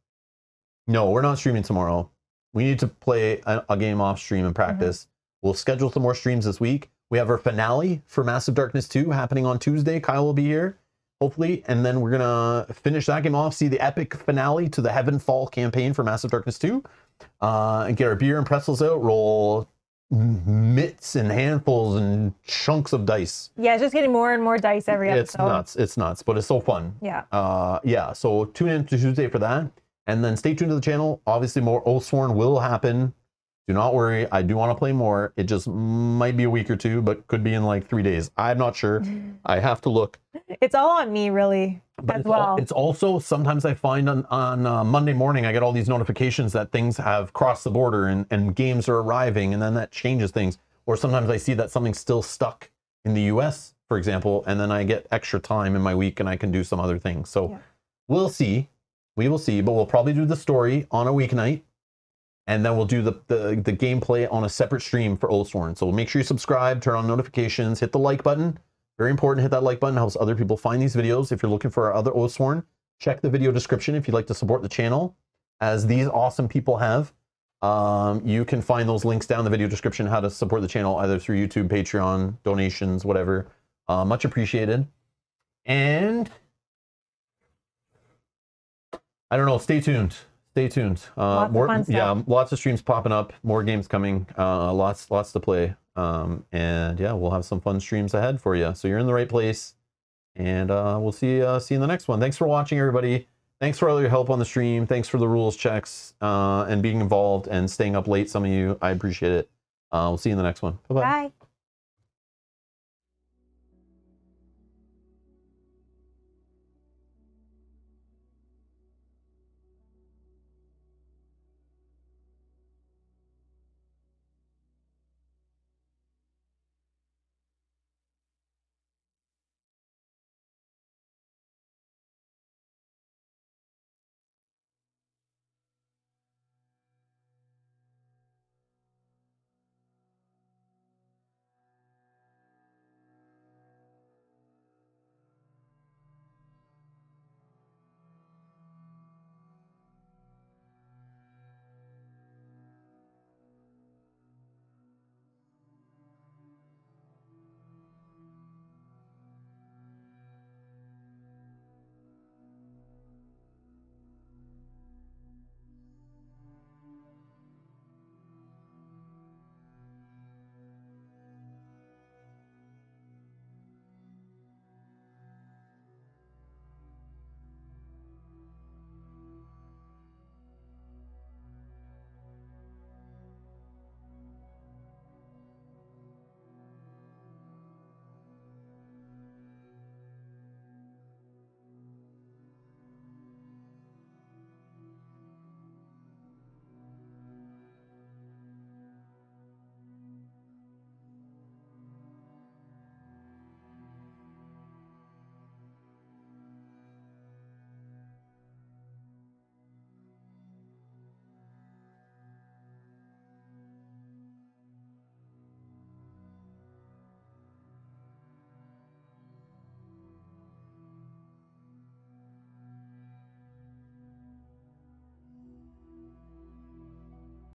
A: No, we're not streaming tomorrow. We need to play a, a game off stream and practice. We'll schedule some more streams this week. We have our finale for Massive Darkness 2 happening on Tuesday. Kyle will be here, hopefully. And then we're going to finish that game off, see the epic finale to the Heavenfall campaign for Massive Darkness 2, uh, and get our beer and pretzels out, roll mitts and handfuls and chunks of dice.
D: yeah, it's just getting more and more dice every episode.
A: It's nuts. It's nuts, but it's so fun
D: Yeah.
A: uh yeah so tune in to tuesday for that and then stay tuned to the channel obviously more Oathsworn will happen do not worry i do want to play more it just might be a week or two but could be in like three days i'm not sure [laughs] i have to look
D: It's all on me, really,
A: but
D: as
A: it's, al- it's also sometimes i find on on uh, monday morning i get all these notifications that things have crossed the border and and games are arriving and then that changes things or sometimes i see that something's still stuck in the us for example and then i get extra time in my week and i can do some other things so
D: Yeah.
A: we'll see we will see but we'll probably do the story on a weeknight and then we'll do the, the the gameplay on a separate stream for Oathsworn. So make sure you subscribe, turn on notifications, hit the like button. Very important, hit that like button, helps other people find these videos. If you're looking for our other Oathsworn, check the video description if you'd like to support the channel, as these awesome people have. Um, you can find those links down the video description how to support the channel either through YouTube, Patreon, donations, whatever. Uh, much appreciated. And I don't know. Stay tuned. Stay tuned. Uh,
D: Lots of
A: more, yeah, lots of streams popping up. More games coming. Uh, lots, lots to play. Um, and yeah, we'll have some fun streams ahead for you. So you're in the right place. And uh, we'll see. Uh, see you in the next one. Thanks for watching, everybody. Thanks for all your help on the stream. Thanks for the rules checks uh, and being involved and staying up late. Some of you, I appreciate it. Uh, we'll see you in the next one. Bye bye.
D: Bye.